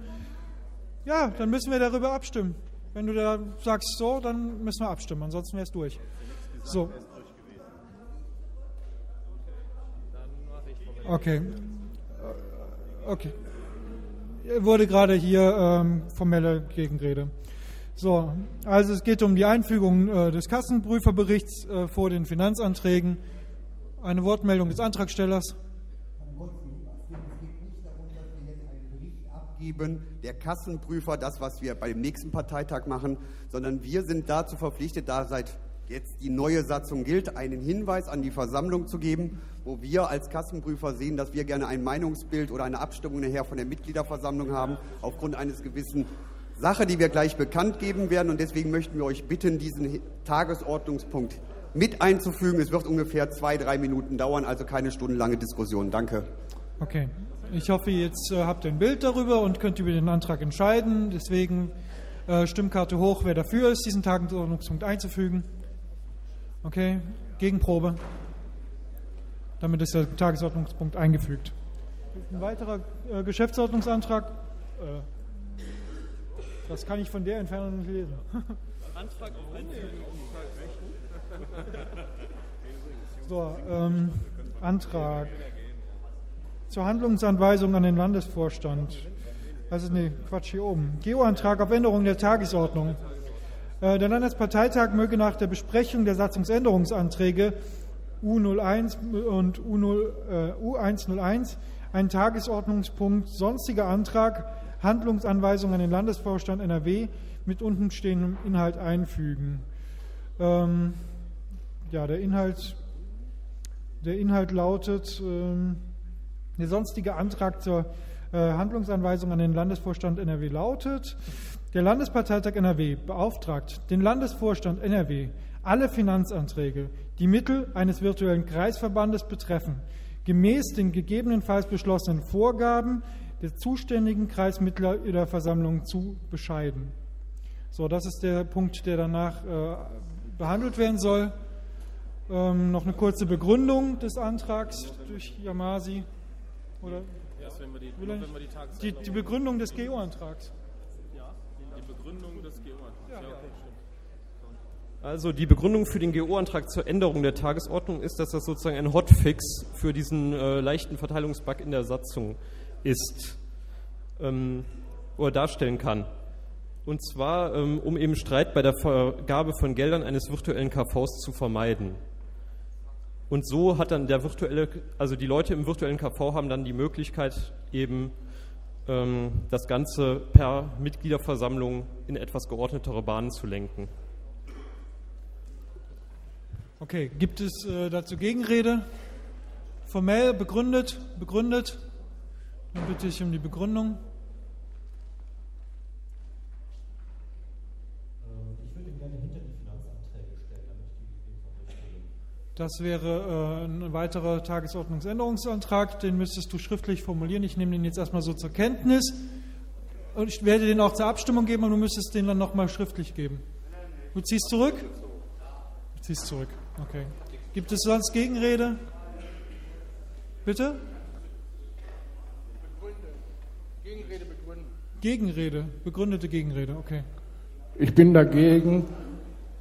Ja, dann müssen wir darüber abstimmen. Wenn du da sagst so, dann müssen wir abstimmen, ansonsten wäre es durch. So. Okay. Okay. Wurde gerade hier ähm, formelle Gegenrede. So, also es geht um die Einfügung äh, des Kassenprüferberichts äh, vor den Finanzanträgen. Eine Wortmeldung des Antragstellers. der Kassenprüfer, das, was wir bei dem nächsten Parteitag machen, sondern wir sind dazu verpflichtet, da seit jetzt die neue Satzung gilt, einen Hinweis an die Versammlung zu geben, wo wir als Kassenprüfer sehen, dass wir gerne ein Meinungsbild oder eine Abstimmung nachher von der Mitgliederversammlung haben, aufgrund eines gewissen Sache, die wir gleich bekannt geben werden. Und deswegen möchten wir euch bitten, diesen Tagesordnungspunkt mit einzufügen. Es wird ungefähr zwei, drei Minuten dauern, also keine stundenlange Diskussion. Danke. Okay. Ich hoffe, jetzt äh, habt ihr ein Bild darüber und könnt über den Antrag entscheiden. Deswegen äh, Stimmkarte hoch, wer dafür ist, diesen Tagesordnungspunkt einzufügen. Okay, Gegenprobe. Damit ist der Tagesordnungspunkt eingefügt. Ein weiterer äh, Geschäftsordnungsantrag. Äh, das kann ich von der Entfernung nicht lesen. Antrag auf So, ähm, Antrag zur Handlungsanweisung an den Landesvorstand. Also, nee, Quatsch hier oben. Geo-Antrag auf Änderung der Tagesordnung. Äh, der Landesparteitag möge nach der Besprechung der Satzungsänderungsanträge U01 und U0, äh, U101 einen Tagesordnungspunkt sonstiger Antrag Handlungsanweisung an den Landesvorstand NRW mit untenstehendem Inhalt einfügen. Ähm, ja, der Inhalt, der Inhalt lautet, ähm, der sonstige Antrag zur äh, Handlungsanweisung an den Landesvorstand NRW lautet, der Landesparteitag NRW beauftragt den Landesvorstand NRW, alle Finanzanträge, die Mittel eines virtuellen Kreisverbandes betreffen, gemäß den gegebenenfalls beschlossenen Vorgaben der zuständigen Kreismitgliederversammlung zu bescheiden. So, das ist der Punkt, der danach äh, behandelt werden soll. Ähm, noch eine kurze Begründung des Antrags durch Yamasi. Oder? Erst wenn wir die, die, die Begründung des GO-Antrags. Ja, Begründung des GO-Antrags. Ja, okay, stimmt. Also die Begründung für den GO-Antrag zur Änderung der Tagesordnung ist, dass das sozusagen ein Hotfix für diesen äh, leichten Verteilungsbug in der Satzung ist ähm, oder darstellen kann. Und zwar, ähm, um eben Streit bei der Vergabe von Geldern eines virtuellen KVs zu vermeiden. Und so hat dann der virtuelle, also die Leute im virtuellen KV haben dann die Möglichkeit, eben das Ganze per Mitgliederversammlung in etwas geordnetere Bahnen zu lenken. Okay, gibt es äh, dazu Gegenrede? Formell begründet? Begründet? Dann bitte ich um die Begründung. Ich würde ihn gerne hinter die Finanzanträge stellen, damit die ebenfalls Das wäre äh, ein weiterer Tagesordnungsänderungsantrag. Den müsstest du schriftlich formulieren. Ich nehme den jetzt erstmal so zur Kenntnis. Und ich werde den auch zur Abstimmung geben und du müsstest den dann nochmal schriftlich geben. Du ziehst zurück? Du ziehst zurück, okay. Gibt es sonst Gegenrede? Bitte? Gegenrede begründen. Gegenrede, begründete Gegenrede, okay. Ich bin dagegen,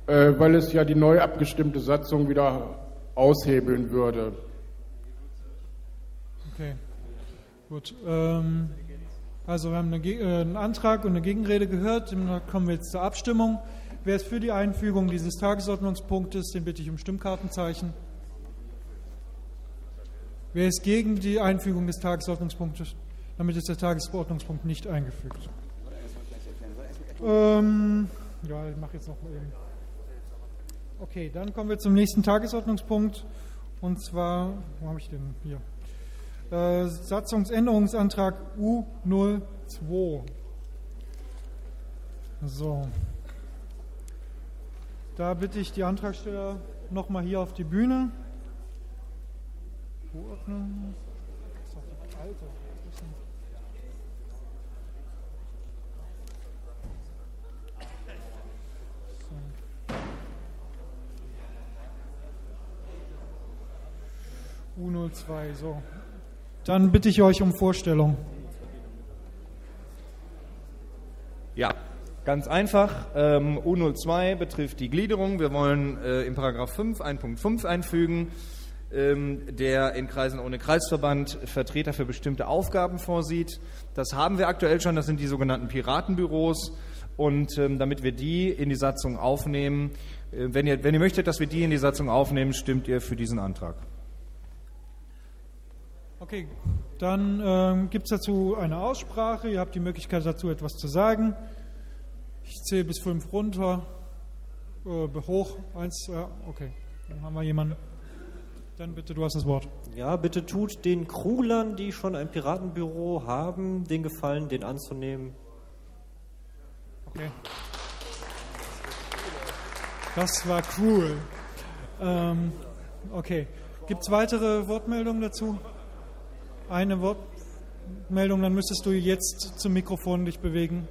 äh, weil es ja die neu abgestimmte Satzung wieder aushebeln würde. Okay, gut. Ähm, also wir haben eine, äh, einen Antrag und eine Gegenrede gehört. Dann kommen wir jetzt zur Abstimmung. Wer ist für die Einfügung dieses Tagesordnungspunktes, den bitte ich um Stimmkartenzeichen. Wer ist gegen die Einfügung des Tagesordnungspunktes? Damit ist der Tagesordnungspunkt nicht eingefügt. Ähm, ja, ich mache jetzt noch mal eben. Okay, dann kommen wir zum nächsten Tagesordnungspunkt. Und zwar, wo habe ich den hier? Äh, Satzungsänderungsantrag U02. So. Da bitte ich die Antragsteller nochmal hier auf die Bühne. Zuordnen. Das ist doch die alte. Was ist denn- So. U02, so. Dann bitte ich euch um Vorstellung. Ja, ganz einfach. Ähm, U02 betrifft die Gliederung. Wir wollen äh, im Paragraph 5 1.5 einfügen, ähm, der in Kreisen ohne Kreisverband Vertreter für bestimmte Aufgaben vorsieht. Das haben wir aktuell schon, das sind die sogenannten Piratenbüros. Und ähm, damit wir die in die Satzung aufnehmen, äh, wenn, ihr, wenn ihr möchtet, dass wir die in die Satzung aufnehmen, stimmt ihr für diesen Antrag. Okay, dann ähm, gibt es dazu eine Aussprache. Ihr habt die Möglichkeit dazu etwas zu sagen. Ich zähle bis fünf runter. Äh, hoch, eins, ja, okay. Dann haben wir jemanden. Dann bitte, du hast das Wort. Ja, bitte tut den Krulern, die schon ein Piratenbüro haben, den Gefallen, den anzunehmen. Okay. Das war cool. Ähm, okay. Gibt es weitere Wortmeldungen dazu? Eine Wortmeldung, dann müsstest du jetzt zum Mikrofon dich bewegen.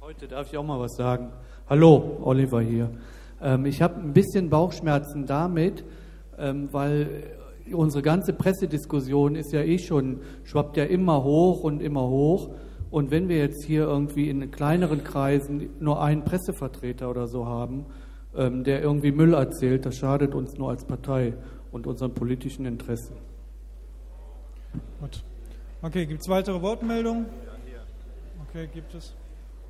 Heute darf ich auch mal was sagen. Hallo, Oliver hier. Ähm, ich habe ein bisschen Bauchschmerzen damit, ähm, weil unsere ganze Pressediskussion ist ja eh schon, schwappt ja immer hoch und immer hoch. Und wenn wir jetzt hier irgendwie in kleineren Kreisen nur einen Pressevertreter oder so haben, ähm, der irgendwie Müll erzählt, das schadet uns nur als Partei und unseren politischen Interessen. Gut. Okay, gibt es weitere Wortmeldungen? Okay, gibt es.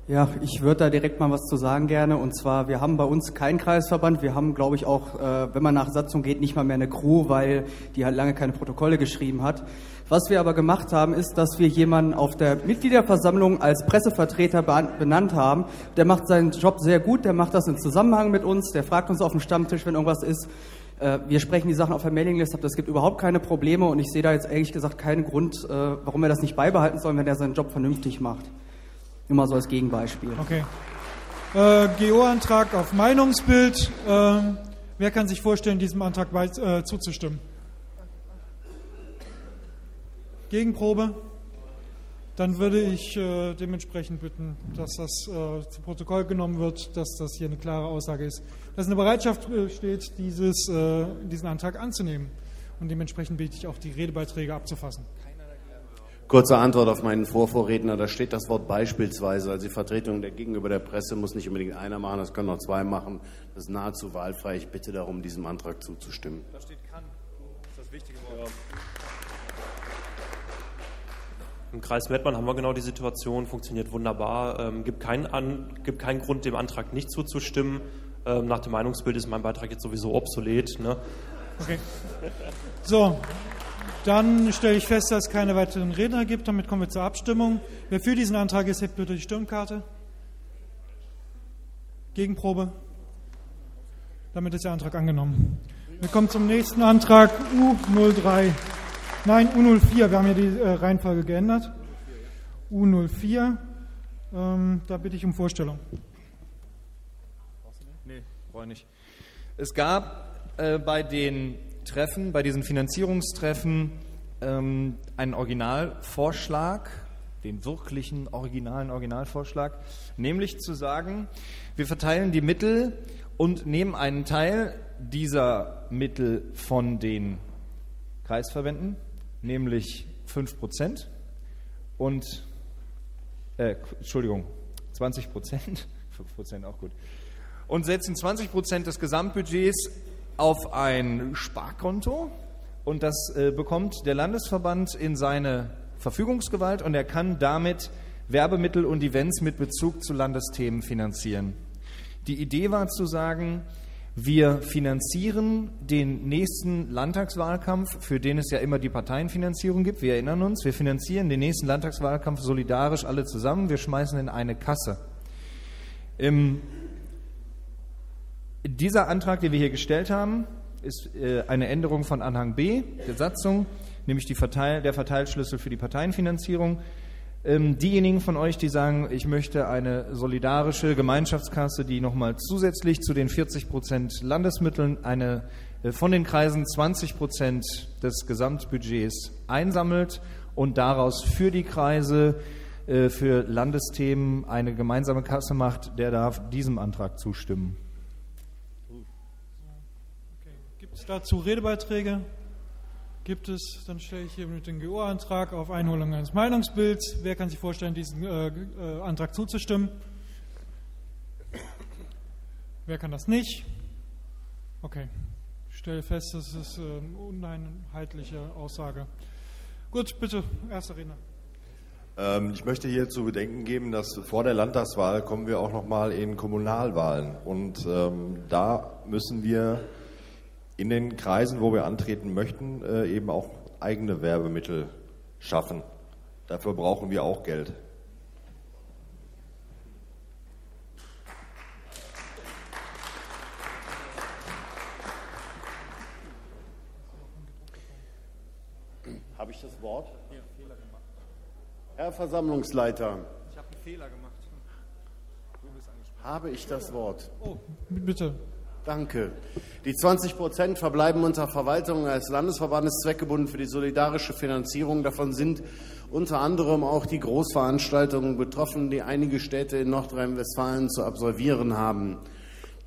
Ja, ich würde da direkt mal was zu sagen gerne. Und zwar, wir haben bei uns keinen Kreisverband. Wir haben, glaube ich, auch, äh, wenn man nach Satzung geht, nicht mal mehr eine Crew, weil die halt lange keine Protokolle geschrieben hat. Was wir aber gemacht haben, ist, dass wir jemanden auf der Mitgliederversammlung als Pressevertreter benannt haben. Der macht seinen Job sehr gut, der macht das im Zusammenhang mit uns, der fragt uns auf dem Stammtisch, wenn irgendwas ist. Äh, Wir sprechen die Sachen auf der Mailingliste ab, das gibt überhaupt keine Probleme und ich sehe da jetzt ehrlich gesagt keinen Grund, äh, warum wir das nicht beibehalten sollen, wenn er seinen Job vernünftig macht. Mal so als Gegenbeispiel. Okay. Äh, GO-Antrag auf Meinungsbild. Ähm, wer kann sich vorstellen, diesem Antrag äh, zuzustimmen? Gegenprobe? Dann würde ich äh, dementsprechend bitten, dass das äh, zu Protokoll genommen wird, dass das hier eine klare Aussage ist, dass eine Bereitschaft äh, steht, dieses, äh, diesen Antrag anzunehmen. Und dementsprechend bitte ich auch, die Redebeiträge abzufassen. Kurze Antwort auf meinen Vorvorredner. Da steht das Wort beispielsweise. Also die Vertretung der gegenüber der Presse muss nicht unbedingt einer machen, das können auch zwei machen. Das ist nahezu wahlfrei. Ich bitte darum, diesem Antrag zuzustimmen. Da steht kann. Das ist das wichtige Wort. Im Kreis Mettmann haben wir genau die Situation, funktioniert wunderbar, ähm, gibt, keinen An, gibt keinen Grund, dem Antrag nicht zuzustimmen. Ähm, nach dem Meinungsbild ist mein Beitrag jetzt sowieso obsolet. Ne? Okay. So, dann stelle ich fest, dass es keine weiteren Redner gibt. Damit kommen wir zur Abstimmung. Wer für diesen Antrag ist, hebt bitte die Stimmkarte. Gegenprobe. Damit ist der Antrag angenommen. Wir kommen zum nächsten Antrag U03. Nein, U04. Wir haben ja die äh, Reihenfolge geändert. U04. Ähm, da bitte ich um Vorstellung. Nee, ich nicht. Es gab äh, bei den Treffen, bei diesen Finanzierungstreffen ähm, einen Originalvorschlag, den wirklichen originalen Originalvorschlag, nämlich zu sagen, wir verteilen die Mittel und nehmen einen Teil dieser Mittel von den Kreisverbänden, nämlich 5 Prozent und, äh, Entschuldigung, 20 Prozent, *laughs* 5 Prozent auch gut, und setzen 20 Prozent des Gesamtbudgets auf ein Sparkonto und das äh, bekommt der Landesverband in seine Verfügungsgewalt und er kann damit Werbemittel und Events mit Bezug zu Landesthemen finanzieren. Die Idee war zu sagen, wir finanzieren den nächsten Landtagswahlkampf, für den es ja immer die Parteienfinanzierung gibt. Wir erinnern uns, wir finanzieren den nächsten Landtagswahlkampf solidarisch alle zusammen. Wir schmeißen in eine Kasse. Ähm, dieser Antrag, den wir hier gestellt haben, ist äh, eine Änderung von Anhang B der Satzung, nämlich Verteil, der Verteilschlüssel für die Parteienfinanzierung. Ähm, diejenigen von euch, die sagen, ich möchte eine solidarische Gemeinschaftskasse, die nochmal zusätzlich zu den 40 Prozent Landesmitteln eine äh, von den Kreisen 20 Prozent des Gesamtbudgets einsammelt und daraus für die Kreise, äh, für Landesthemen eine gemeinsame Kasse macht, der darf diesem Antrag zustimmen. Gibt es dazu Redebeiträge? Gibt es, dann stelle ich hier mit dem GO-Antrag auf Einholung eines Meinungsbilds. Wer kann sich vorstellen, diesem äh, äh, Antrag zuzustimmen? Wer kann das nicht? Okay, ich stelle fest, das ist eine äh, uneinheitliche Aussage. Gut, bitte, erster Redner. Ähm, ich möchte hier zu bedenken geben, dass vor der Landtagswahl kommen wir auch noch mal in Kommunalwahlen und ähm, da müssen wir in den Kreisen, wo wir antreten möchten, äh, eben auch eigene Werbemittel schaffen. Dafür brauchen wir auch Geld. Habe ich das Wort? Herr Versammlungsleiter. Ich habe einen Fehler gemacht. Habe ich das Wort? Oh, bitte. Danke. Die 20 Prozent verbleiben unter Verwaltung als Landesverbandes zweckgebunden für die solidarische Finanzierung. Davon sind unter anderem auch die Großveranstaltungen betroffen, die einige Städte in Nordrhein-Westfalen zu absolvieren haben.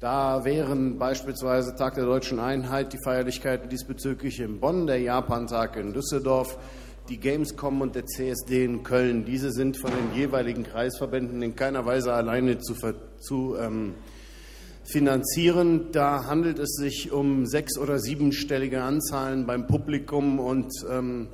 Da wären beispielsweise Tag der deutschen Einheit die Feierlichkeiten diesbezüglich in Bonn, der Japantag in Düsseldorf, die Gamescom und der CSD in Köln. Diese sind von den jeweiligen Kreisverbänden in keiner Weise alleine zu, zu ähm, finanzieren. Da handelt es sich um sechs- oder siebenstellige Anzahlen beim Publikum und ähm,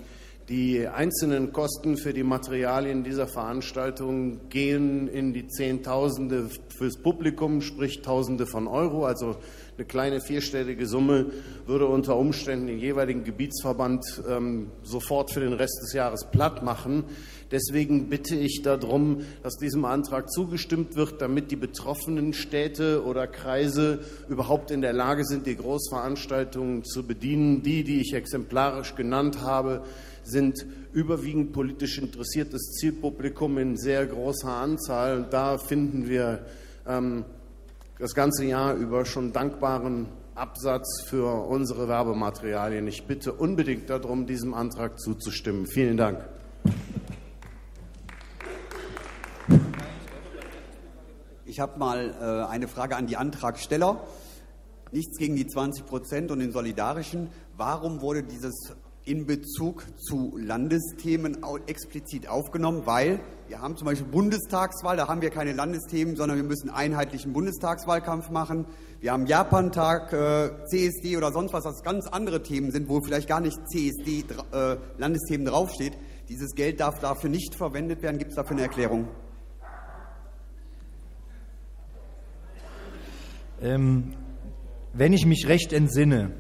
die einzelnen Kosten für die Materialien dieser Veranstaltung gehen in die Zehntausende fürs Publikum, sprich Tausende von Euro. Also eine kleine vierstellige Summe würde unter Umständen den jeweiligen Gebietsverband ähm, sofort für den Rest des Jahres platt machen. Deswegen bitte ich darum, dass diesem Antrag zugestimmt wird, damit die betroffenen Städte oder Kreise überhaupt in der Lage sind, die Großveranstaltungen zu bedienen. Die, die ich exemplarisch genannt habe, sind überwiegend politisch interessiertes Zielpublikum in sehr großer Anzahl. Und da finden wir ähm, das ganze Jahr über schon dankbaren Absatz für unsere Werbematerialien. Ich bitte unbedingt darum, diesem Antrag zuzustimmen. Vielen Dank. Ich habe mal äh, eine Frage an die Antragsteller. Nichts gegen die 20 Prozent und den Solidarischen. Warum wurde dieses in Bezug zu Landesthemen explizit aufgenommen? Weil wir haben zum Beispiel Bundestagswahl, da haben wir keine Landesthemen, sondern wir müssen einheitlichen Bundestagswahlkampf machen. Wir haben Japantag, äh, CSD oder sonst was, was ganz andere Themen sind, wo vielleicht gar nicht CSD äh, draufsteht. Dieses Geld darf dafür nicht verwendet werden. Gibt es dafür eine Erklärung? Ähm, wenn ich mich recht entsinne,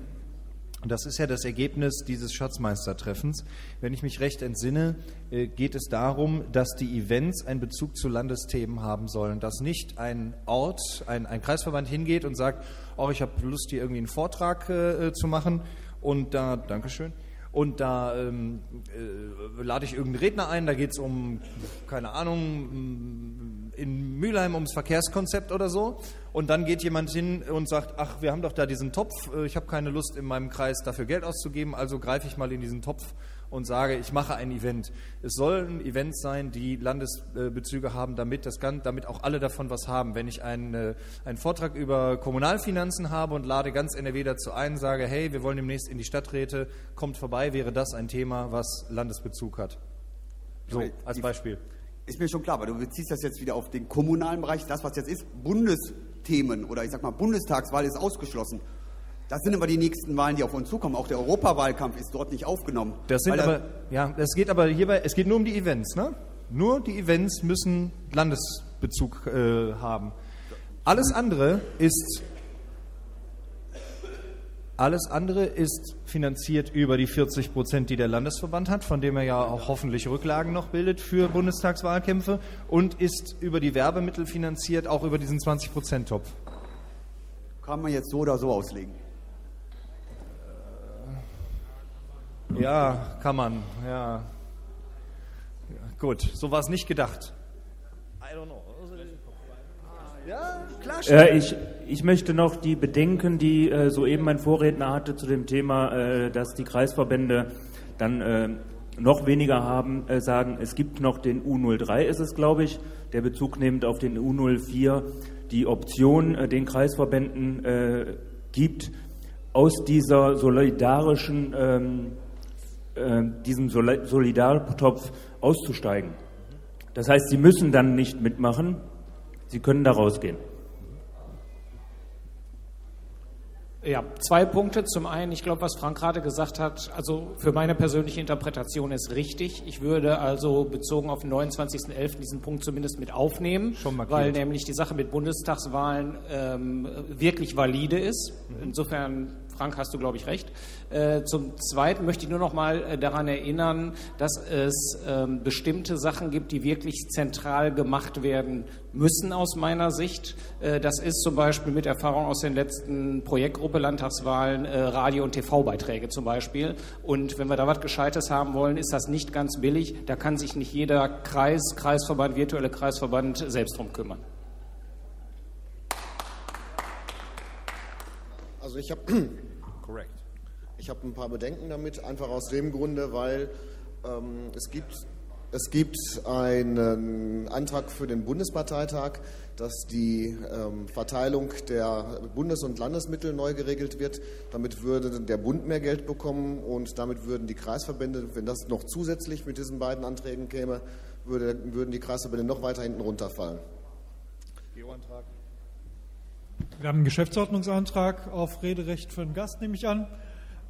und das ist ja das Ergebnis dieses Schatzmeistertreffens, wenn ich mich recht entsinne, äh, geht es darum, dass die Events einen Bezug zu Landesthemen haben sollen, dass nicht ein Ort, ein, ein Kreisverband hingeht und sagt, oh, ich habe Lust, hier irgendwie einen Vortrag äh, zu machen und da, Dankeschön, und da ähm, äh, lade ich irgendeinen Redner ein, da geht es um, keine Ahnung, in Mülheim ums Verkehrskonzept oder so. Und dann geht jemand hin und sagt, ach, wir haben doch da diesen Topf, äh, ich habe keine Lust in meinem Kreis dafür Geld auszugeben, also greife ich mal in diesen Topf und sage, ich mache ein Event. Es sollen Events sein, die Landesbezüge haben, damit, das, damit auch alle davon was haben. Wenn ich einen, äh, einen Vortrag über Kommunalfinanzen habe und lade ganz NRW dazu ein, sage, hey, wir wollen demnächst in die Stadträte, kommt vorbei, wäre das ein Thema, was Landesbezug hat. So, als Beispiel. Ist mir schon klar, aber du beziehst das jetzt wieder auf den kommunalen Bereich. Das, was jetzt ist, Bundesthemen oder ich sag mal, Bundestagswahl ist ausgeschlossen. Das sind aber die nächsten Wahlen, die auf uns zukommen. Auch der Europawahlkampf ist dort nicht aufgenommen. Das sind aber, ja, es geht aber hierbei, es geht nur um die Events, ne? Nur die Events müssen Landesbezug äh, haben. Alles andere ist alles andere ist finanziert über die 40 Prozent, die der Landesverband hat, von dem er ja auch hoffentlich Rücklagen noch bildet für Bundestagswahlkämpfe und ist über die Werbemittel finanziert, auch über diesen 20 Prozent Topf. Kann man jetzt so oder so auslegen? Ja, kann man, ja. Gut, so war es nicht gedacht. I don't know. Ja, klar. Äh, ich, ich möchte noch die Bedenken, die äh, soeben mein Vorredner hatte zu dem Thema, äh, dass die Kreisverbände dann äh, noch weniger haben, äh, sagen. Es gibt noch den U03, ist es, glaube ich, der Bezug nehmend auf den U04 die Option äh, den Kreisverbänden gibt, aus dieser solidarischen ähm, äh, diesem Solidartopf auszusteigen. Das heißt, sie müssen dann nicht mitmachen, sie können da rausgehen. Ja, zwei Punkte. Zum einen, ich glaube, was Frank gerade gesagt hat, also für meine persönliche Interpretation ist richtig. Ich würde also bezogen auf den 29.11. diesen Punkt zumindest mit aufnehmen, weil nämlich die Sache mit Bundestagswahlen ähm, wirklich valide ist. Mhm. Insofern Frank, hast du, glaube ich, recht. Äh, zum Zweiten möchte ich nur noch mal äh, daran erinnern, dass es ähm, bestimmte Sachen gibt, die wirklich zentral gemacht werden müssen aus meiner Sicht. Äh, das ist zum Beispiel mit Erfahrung aus den letzten Projektgruppe Landtagswahlen Radio- und TV-Beiträge zum Beispiel. Und wenn wir da was Gescheites haben wollen, ist das nicht ganz billig. Da kann sich nicht jeder Kreis, Kreisverband, virtuelle Kreisverband selbst drum kümmern. Also ich habe ich habe ein paar Bedenken damit, einfach aus dem Grunde, weil ähm, es, gibt, es gibt einen Antrag für den Bundesparteitag, dass die ähm, Verteilung der Bundes- und Landesmittel neu geregelt wird. Damit würde der Bund mehr Geld bekommen und damit würden die Kreisverbände, wenn das noch zusätzlich mit diesen beiden Anträgen käme, würde, würden die Kreisverbände noch weiter hinten runterfallen. Wir haben einen Geschäftsordnungsantrag auf Rederecht für den Gast, nehme ich an.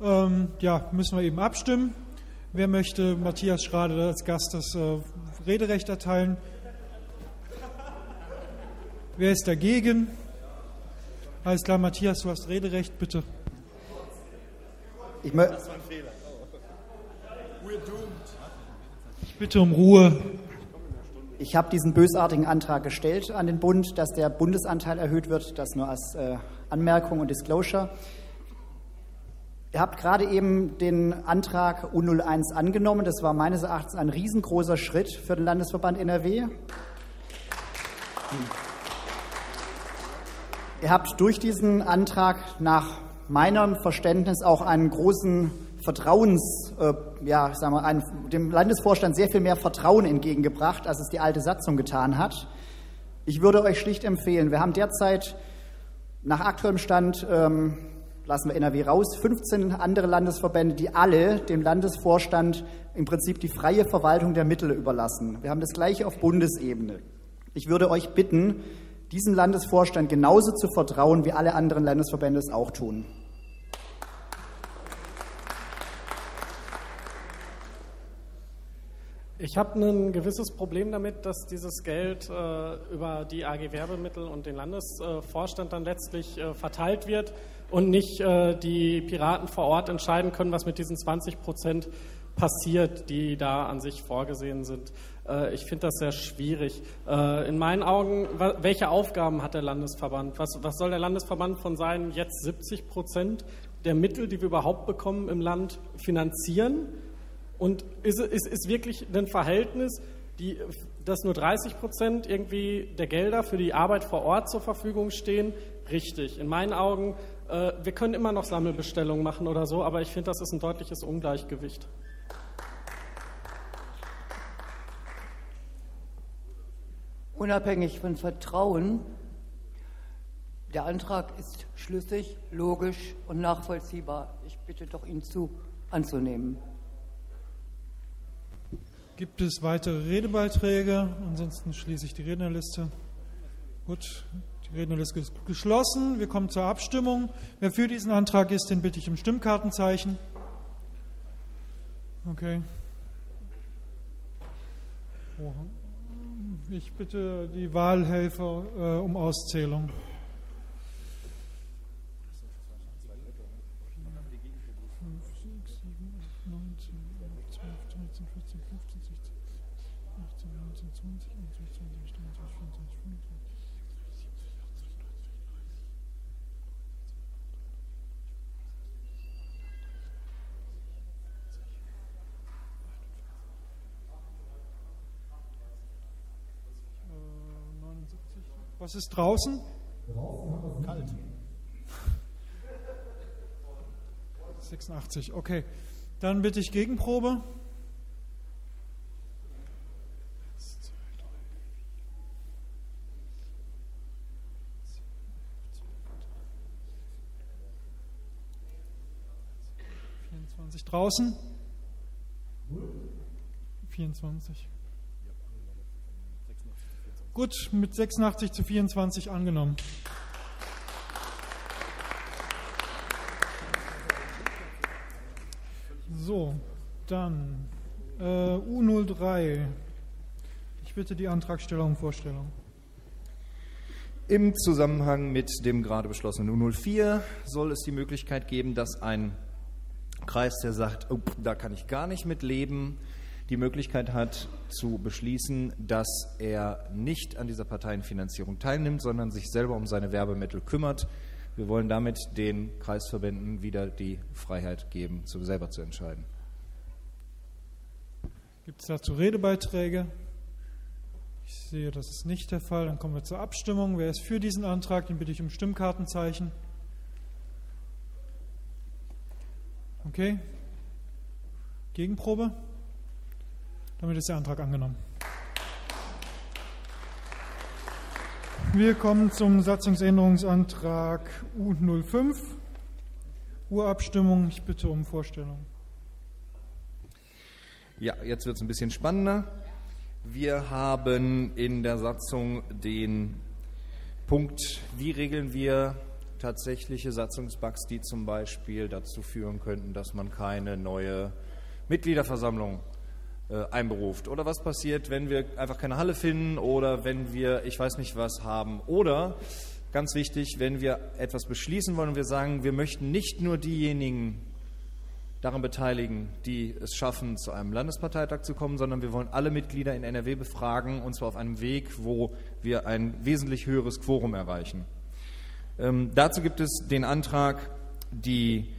Ähm, ja, müssen wir eben abstimmen. Wer möchte Matthias Schrade als Gast das äh, Rederecht erteilen? Wer ist dagegen? Alles klar, Matthias, du hast Rederecht, bitte. Ich das war ein Fehler. Ich bitte um Ruhe. Ich habe diesen bösartigen Antrag gestellt an den Bund, dass der Bundesanteil erhöht wird. Das nur als äh, Anmerkung und Disclosure. Ihr habt gerade eben den Antrag U01 angenommen. Das war meines Erachtens ein riesengroßer Schritt für den Landesverband NRW. Ihr habt durch diesen Antrag nach meinem Verständnis auch einen großen Vertrauens, äh, ja, sagen wir, einen, dem Landesvorstand sehr viel mehr Vertrauen entgegengebracht, als es die alte Satzung getan hat. Ich würde euch schlicht empfehlen, wir haben derzeit nach aktuellem Stand ähm, lassen wir NRW raus, 15 andere Landesverbände, die alle dem Landesvorstand im Prinzip die freie Verwaltung der Mittel überlassen. Wir haben das Gleiche auf Bundesebene. Ich würde euch bitten, diesem Landesvorstand genauso zu vertrauen, wie alle anderen Landesverbände es auch tun. Ich habe ein gewisses Problem damit, dass dieses Geld äh, über die AG Werbemittel und den Landesvorstand dann letztlich äh, verteilt wird und nicht äh, die Piraten vor Ort entscheiden können, was mit diesen 20 Prozent passiert, die da an sich vorgesehen sind. Äh, ich finde das sehr schwierig. Äh, in meinen Augen, welche Aufgaben hat der Landesverband? Was, was soll der Landesverband von seinen jetzt 70 Prozent der Mittel, die wir überhaupt bekommen im Land, finanzieren? Und ist, ist, ist wirklich ein Verhältnis, die, dass nur 30 Prozent irgendwie der Gelder für die Arbeit vor Ort zur Verfügung stehen? Richtig. In meinen Augen äh, wir können immer noch Sammelbestellungen machen oder so, aber ich finde, das ist ein deutliches Ungleichgewicht. Unabhängig von Vertrauen, der Antrag ist schlüssig, logisch und nachvollziehbar. Ich bitte doch, ihn zu anzunehmen. Gibt es weitere Redebeiträge? Ansonsten schließe ich die Rednerliste. Gut, die Rednerliste ist geschlossen. Wir kommen zur Abstimmung. Wer für diesen Antrag ist, den bitte ich um Stimmkartenzeichen. Okay. Ich bitte die Wahlhelfer äh, um Auszählung. Was ist draußen? Kalt. 86, okay. Dann bitte ich Gegenprobe. draußen? 24. Gut, mit 86 zu 24 angenommen. So, dann äh, U03. Ich bitte die Antragsteller um Vorstellung. Im Zusammenhang mit dem gerade beschlossenen U04 soll es die Möglichkeit geben, dass ein Kreis, der sagt, oh, da kann ich gar nicht mit leben, die Möglichkeit hat zu beschließen, dass er nicht an dieser Parteienfinanzierung teilnimmt, sondern sich selber um seine Werbemittel kümmert. Wir wollen damit den Kreisverbänden wieder die Freiheit geben, selber zu entscheiden. Gibt es dazu Redebeiträge? Ich sehe, das ist nicht der Fall. Dann kommen wir zur Abstimmung. Wer ist für diesen Antrag? Den bitte ich um Stimmkartenzeichen. Okay. Gegenprobe? Damit ist der Antrag angenommen. Wir kommen zum Satzungsänderungsantrag U05. Urabstimmung. Ich bitte um Vorstellung. Ja, jetzt wird es ein bisschen spannender. Wir haben in der Satzung den Punkt, wie regeln wir tatsächliche Satzungsbugs, die zum Beispiel dazu führen könnten, dass man keine neue Mitgliederversammlung einberuft. Oder was passiert, wenn wir einfach keine Halle finden oder wenn wir, ich weiß nicht was, haben. Oder, ganz wichtig, wenn wir etwas beschließen wollen und wir sagen, wir möchten nicht nur diejenigen daran beteiligen, die es schaffen, zu einem Landesparteitag zu kommen, sondern wir wollen alle Mitglieder in NRW befragen, und zwar auf einem Weg, wo wir ein wesentlich höheres Quorum erreichen. Ähm, dazu gibt es den Antrag, die äh,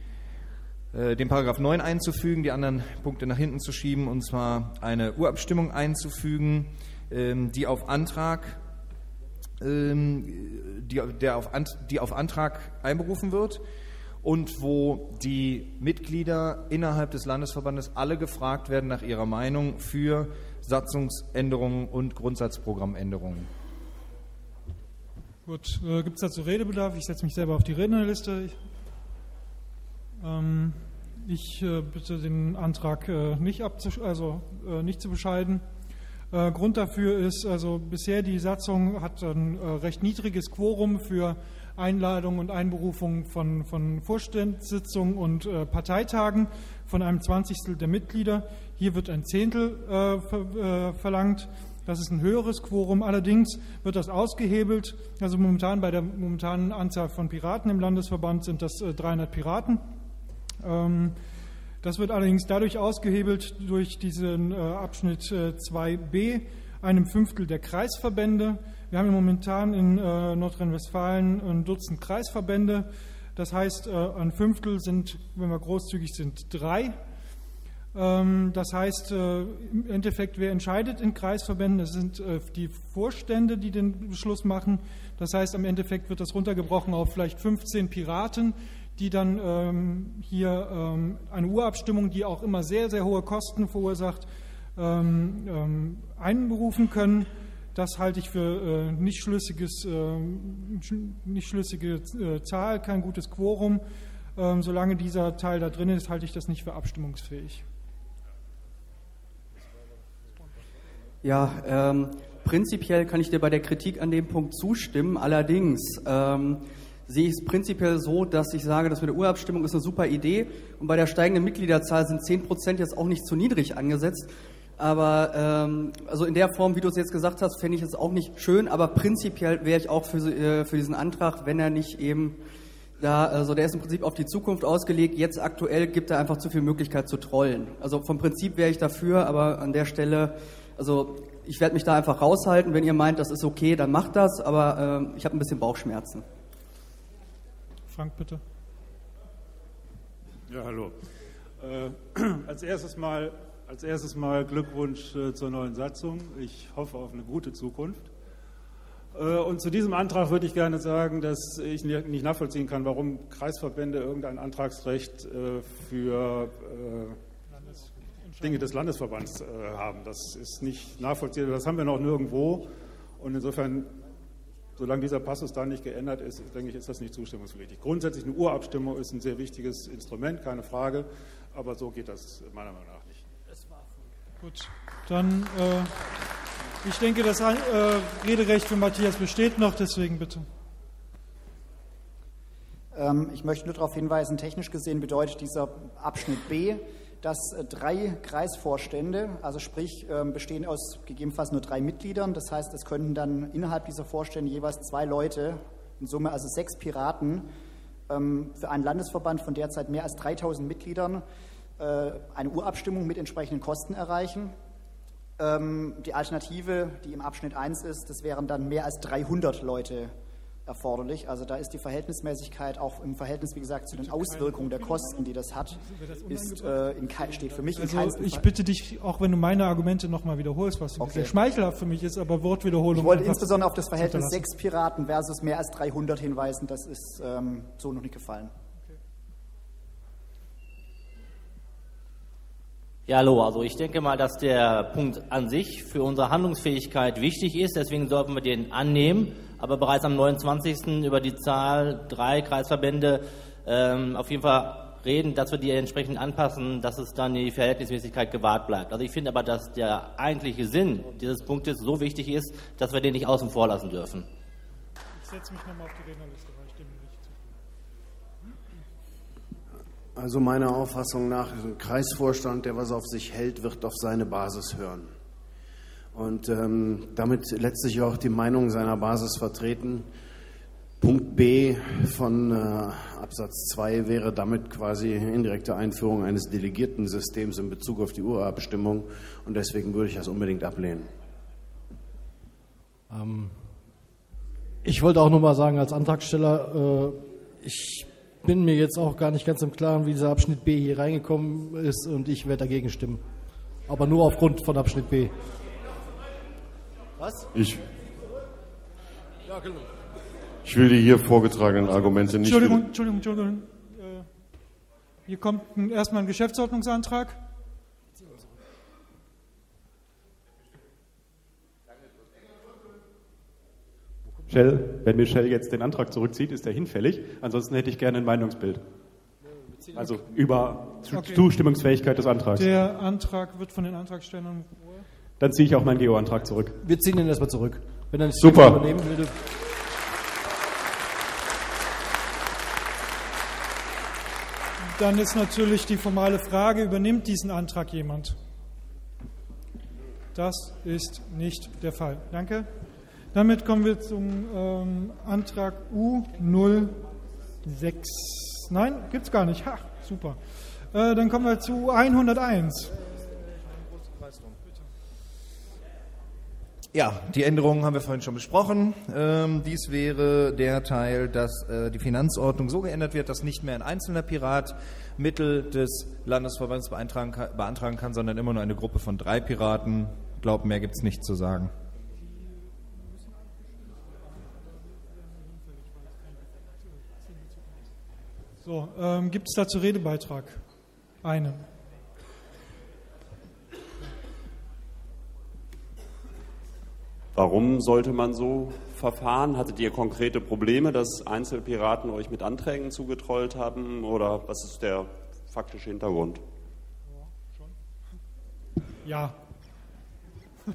den Paragraph 9 einzufügen, die anderen Punkte nach hinten zu schieben, und zwar eine Urabstimmung einzufügen, ähm, die auf Antrag, ähm, die, der auf, die auf Antrag einberufen wird und wo die Mitglieder innerhalb des Landesverbandes alle gefragt werden nach ihrer Meinung für Satzungsänderungen und Grundsatzprogrammänderungen. Gut, äh, gibt es dazu Redebedarf? Ich setze mich selber auf die Rednerliste. Ich ähm, ich äh, bitte den Antrag äh, nicht, also, äh, nicht zu bescheiden. Grund dafür ist, also bisher die Satzung hat ein recht niedriges Quorum für Einladungen und Einberufungen von, von Vorstandssitzungen und äh, Parteitagen von einem Zwanzigstel der Mitglieder. Hier wird ein Zehntel äh, ver, äh, verlangt. Das ist ein höheres Quorum. Allerdings wird das ausgehebelt. Also momentan bei der momentanen Anzahl von Piraten im Landesverband sind das 300 Piraten. Ähm, das wird allerdings dadurch ausgehebelt durch diesen äh, Abschnitt 2b, äh, einem Fünftel der Kreisverbände. Wir haben momentan in äh, Nordrhein-Westfalen ein Dutzend Kreisverbände. Das heißt, ein Fünftel sind, wenn wir großzügig sind, drei. Ähm, das heißt, im Endeffekt, wer entscheidet in Kreisverbänden? Das sind die Vorstände, die den Beschluss machen. Das heißt, am Endeffekt wird das runtergebrochen auf vielleicht 15 Piraten, die dann ähm, hier ähm, eine Urabstimmung, die auch immer sehr, sehr hohe Kosten verursacht, ähm, ähm, einberufen können. Das halte ich für äh, nicht, schlüssiges, äh, nicht schlüssige äh, Zahl, kein gutes Quorum. Ähm, solange dieser Teil da drin ist, halte ich das nicht für abstimmungsfähig. Ja, ähm, prinzipiell kann ich dir bei der Kritik an dem Punkt zustimmen. Allerdings sehe ich es prinzipiell so, dass ich sage, das mit der Urabstimmung ist eine super Idee. Und bei der steigenden Mitgliederzahl sind 10 Prozent jetzt auch nicht zu niedrig angesetzt. Aber ähm, also in der Form, wie du es jetzt gesagt hast, fände ich es auch nicht schön. Aber prinzipiell wäre ich auch für, äh, für diesen Antrag, wenn er nicht eben da, also der ist im Prinzip auf die Zukunft ausgelegt. Jetzt aktuell gibt er einfach zu viel Möglichkeit zu trollen. Also vom Prinzip wäre ich dafür, aber an der Stelle, also ich werde mich da einfach raushalten. Wenn ihr meint, das ist okay, dann macht das. Aber äh, ich habe ein bisschen Bauchschmerzen. Frank, bitte. Ja, hallo. Äh, *clears throat* als erstes mal als erstes mal Glückwunsch äh, zur neuen Satzung. Ich hoffe auf eine gute Zukunft. Äh, und zu diesem Antrag würde ich gerne sagen, dass ich nicht nachvollziehen kann, warum Kreisverbände irgendein Antragsrecht äh, für Dinge des Landesverbands haben. Das ist nicht nachvollziehbar. Das haben wir noch nirgendwo. Und insofern, solange dieser Passus da nicht geändert ist, denke ich, ist das nicht zustimmungspflichtig. Grundsätzlich eine Urabstimmung ist ein sehr wichtiges Instrument, keine Frage. Aber so geht das meiner Meinung nach. Gut, dann, äh, ich denke, das äh, Rederecht für Matthias besteht noch, deswegen bitte. Ähm, ich möchte nur darauf hinweisen, technisch gesehen bedeutet dieser Abschnitt B, dass äh, drei Kreisvorstände, also sprich ähm, bestehen aus gegebenenfalls nur drei Mitgliedern. Das heißt, es könnten dann innerhalb dieser Vorstände jeweils zwei Leute, in Summe also sechs Piraten, ähm, für einen Landesverband von derzeit mehr als 3000 Mitgliedern äh, eine Urabstimmung mit entsprechenden Kosten erreichen. Ähm, die Alternative, die im Abschnitt 1 ist, das wären dann mehr als 300 Leute erforderlich. Also da ist die Verhältnismäßigkeit auch im Verhältnis, wie gesagt, zu den Auswirkungen der Kosten, die das hat, ist, äh, in, steht für mich also in Ich bitte dich, auch wenn du meine Argumente nochmal wiederholst, was okay. sehr schmeichelhaft für mich ist, aber Wortwiederholung. Ich wollte insbesondere auf das Verhältnis sechs Piraten versus mehr als 300 hinweisen. Das ist ähm, so noch nicht gefallen. Ja, hallo. Also ich denke mal, dass der Punkt an sich für unsere Handlungsfähigkeit wichtig ist. Deswegen sollten wir den annehmen. Aber bereits am 29. über die Zahl drei Kreisverbände ähm, auf jeden Fall reden, dass wir die entsprechend anpassen, dass es dann die Verhältnismäßigkeit gewahrt bleibt. Also ich finde aber, dass der eigentliche Sinn dieses Punktes so wichtig ist, dass wir den nicht außen vor lassen dürfen. Ich setze mich nochmal auf die Rednerliste. Also meiner Auffassung nach, ein Kreisvorstand, der was auf sich hält, wird auf seine Basis hören. Und ähm, damit letztlich auch die Meinung seiner Basis vertreten. Punkt B von äh, Absatz 2 wäre damit quasi indirekte Einführung eines delegierten Systems in Bezug auf die Urabstimmung. Und deswegen würde ich das unbedingt ablehnen. Ähm, ich wollte auch nochmal sagen, als Antragsteller, äh, ich bin mir jetzt auch gar nicht ganz im Klaren, wie dieser Abschnitt B hier reingekommen ist und ich werde dagegen stimmen. Aber nur aufgrund von Abschnitt B. Was? Ich. Genau. Ich will die hier vorgetragenen Argumente nicht. Entschuldigung, Entschuldigung, Entschuldigung. Äh, hier kommt erstmal ein Geschäftsordnungsantrag. Shell, wenn Michelle jetzt den Antrag zurückzieht, ist er hinfällig. Ansonsten hätte ich gerne ein Meinungsbild. Also über okay. Zustimmungsfähigkeit des Antrags. Der Antrag wird von den Antragstellern. Dann ziehe ich auch meinen Geo-Antrag zurück. Wir ziehen ihn erstmal zurück. Wenn er nicht Super. übernehmen will. Dann ist natürlich die formale Frage, übernimmt diesen Antrag jemand? Das ist nicht der Fall. Danke. Damit kommen wir zum ähm, Antrag U06. Nein, gibt es gar nicht. Ha, super. Äh, dann kommen wir zu 101. Ja, die Änderungen haben wir vorhin schon besprochen. Ähm, dies wäre der Teil, dass äh, die Finanzordnung so geändert wird, dass nicht mehr ein einzelner Pirat Mittel des Landesverbands beantragen kann, beantragen kann sondern immer nur eine Gruppe von drei Piraten. Ich glaube, mehr gibt es nicht zu sagen. So, ähm, gibt es dazu Redebeitrag? Einen. Warum sollte man so verfahren? Hattet ihr konkrete Probleme, dass Einzelpiraten euch mit Anträgen zugetrollt haben oder was ist der faktische Hintergrund? Ja. *laughs*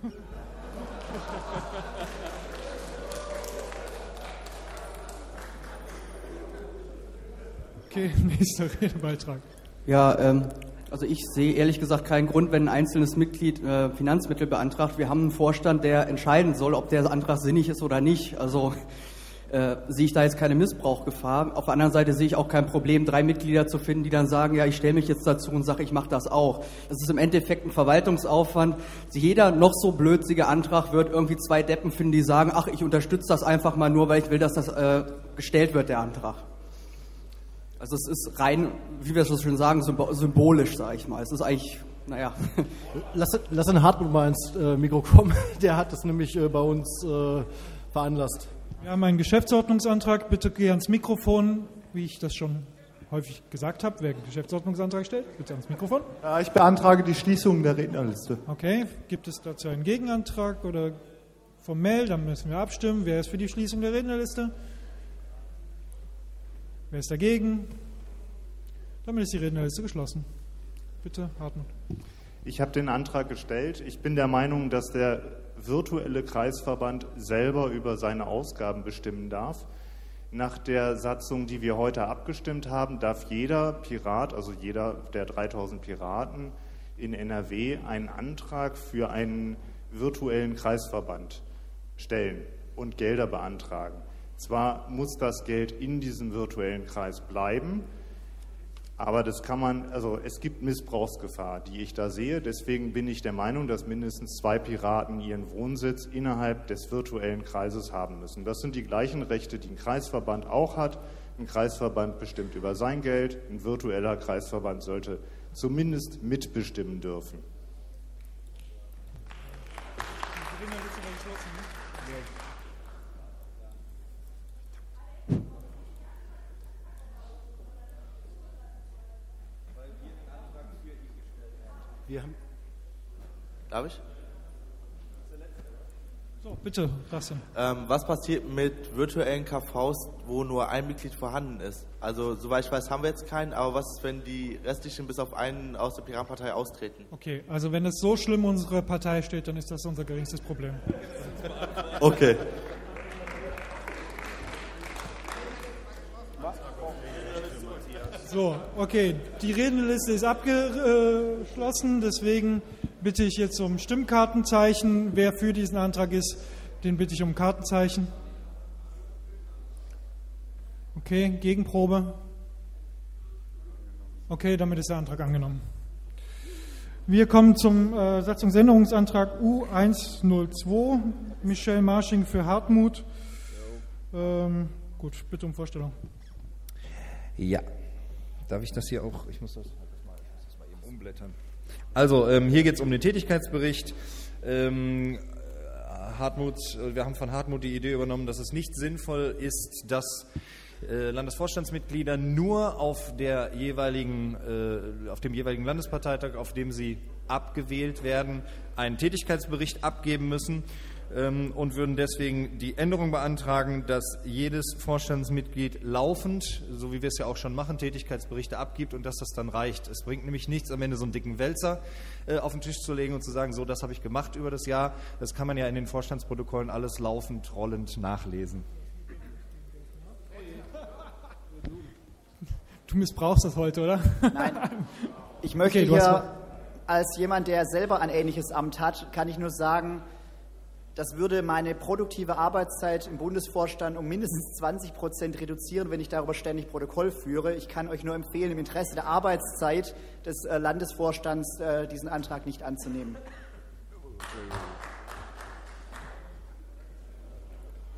okay, nächster Redebeitrag. Ja, ähm, also ich sehe ehrlich gesagt keinen Grund, wenn ein einzelnes Mitglied äh, Finanzmittel beantragt. Wir haben einen Vorstand, der entscheiden soll, ob der Antrag sinnig ist oder nicht. Also äh, sehe ich da jetzt keine Missbrauchgefahr. Auf der anderen Seite sehe ich auch kein Problem, drei Mitglieder zu finden, die dann sagen, ja, ich stelle mich jetzt dazu und sage, ich mache das auch. Das ist im Endeffekt ein Verwaltungsaufwand. Jeder noch so blödsige Antrag wird irgendwie zwei Deppen finden, die sagen, ach, ich unterstütze das einfach mal nur, weil ich will, dass das äh, gestellt wird, der Antrag. Also es ist rein, wie wir es so schön sagen, symbolisch, sage ich mal. Es ist eigentlich, naja. *laughs* Lass, lass den Hartmut mal ins äh, Mikro kommen. *laughs* Der hat das nämlich äh, bei uns äh, veranlasst. Wir haben einen Geschäftsordnungsantrag. Bitte geh ans Mikrofon, wie ich das schon häufig gesagt habe. Wer einen Geschäftsordnungsantrag stellt, bitte ans Mikrofon. Ja, ich beantrage die Schließung der Rednerliste. Okay, gibt es dazu einen Gegenantrag oder formell? Dann müssen wir abstimmen. Wer ist für die Schließung der Rednerliste? Wer ist dagegen? Damit ist die Rednerliste geschlossen. Bitte, Hartmut. Ich habe den Antrag gestellt. Ich bin der Meinung, dass der virtuelle Kreisverband selber über seine Ausgaben bestimmen darf. Nach der Satzung, die wir heute abgestimmt haben, darf jeder Pirat, also jeder der 3000 Piraten in NRW, einen Antrag für einen virtuellen Kreisverband stellen und Gelder beantragen. Zwar muss das Geld in diesem virtuellen Kreis bleiben, aber das kann man, also es gibt Missbrauchsgefahr, die ich da sehe. Deswegen bin ich der Meinung, dass mindestens zwei Piraten ihren Wohnsitz innerhalb des virtuellen Kreises haben müssen. Das sind die gleichen Rechte, die ein Kreisverband auch hat. Ein Kreisverband bestimmt über sein Geld, ein virtueller Kreisverband sollte zumindest mitbestimmen dürfen. Wir haben. Darf ich? So, bitte, Rassim. Ähm, was passiert mit virtuellen KVs, wo nur ein Mitglied vorhanden ist? Also, soweit ich weiß, haben wir jetzt keinen, aber was ist, wenn die restlichen bis auf einen aus der Piratenpartei austreten? Okay, also wenn es so schlimm unsere Partei steht, dann ist das unser geringstes Problem. okay. So, okay, die Rednerliste ist abgeschlossen, deswegen bitte ich jetzt um Stimmkartenzeichen. Wer für diesen Antrag ist, den bitte ich um Kartenzeichen. Okay, Gegenprobe. Okay, damit ist der Antrag angenommen. Wir kommen zum äh, Satzungsänderungsantrag U102. Michelle Marsching für Hartmut. Ähm, gut, bitte um Vorstellung. Ja, Darf ich das hier auch? Ich muss das, ich muss das mal eben umblättern. Also, ähm, hier geht es um den Tätigkeitsbericht. Ähm, Hartmut, wir haben von Hartmut die Idee übernommen, dass es nicht sinnvoll ist, dass äh, Landesvorstandsmitglieder nur auf, der jeweiligen, äh, auf dem jeweiligen Landesparteitag, auf dem sie abgewählt werden, einen Tätigkeitsbericht abgeben müssen, und würden deswegen die Änderung beantragen, dass jedes Vorstandsmitglied laufend, so wie wir es ja auch schon machen, Tätigkeitsberichte abgibt und dass das dann reicht. Es bringt nämlich nichts, am Ende so einen dicken Wälzer äh, auf den Tisch zu legen und zu sagen, so, das habe ich gemacht über das Jahr. Das kann man ja in den Vorstandsprotokollen alles laufend, rollend nachlesen. Du missbrauchst das heute, oder? Nein. Ich möchte okay, hier als jemand, der selber ein ähnliches Amt hat, kann ich nur sagen, das würde meine produktive Arbeitszeit im Bundesvorstand um mindestens 20 Prozent reduzieren, wenn ich darüber ständig Protokoll führe. Ich kann euch nur empfehlen, im Interesse der Arbeitszeit des äh, Landesvorstands äh, diesen Antrag nicht anzunehmen.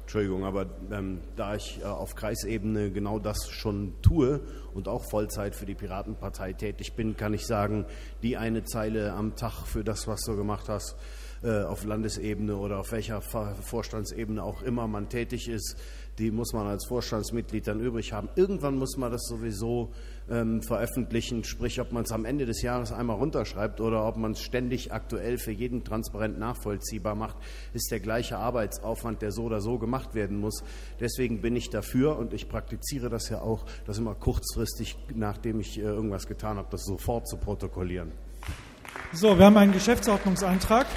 Entschuldigung, aber ähm, da ich äh, auf Kreisebene genau das schon tue und auch Vollzeit für die Piratenpartei tätig bin, kann ich sagen, die eine Zeile am Tag für das, was du gemacht hast, auf Landesebene oder auf welcher Vorstandsebene auch immer man tätig ist, die muss man als Vorstandsmitglied dann übrig haben. Irgendwann muss man das sowieso ähm, veröffentlichen, sprich, ob man es am Ende des Jahres einmal runterschreibt oder ob man es ständig aktuell für jeden transparent nachvollziehbar macht, ist der gleiche Arbeitsaufwand, der so oder so gemacht werden muss. Deswegen bin ich dafür und ich praktiziere das ja auch, das immer kurzfristig, nachdem ich äh, irgendwas getan habe, das sofort zu protokollieren. So, wir haben einen Geschäftsordnungsantrag.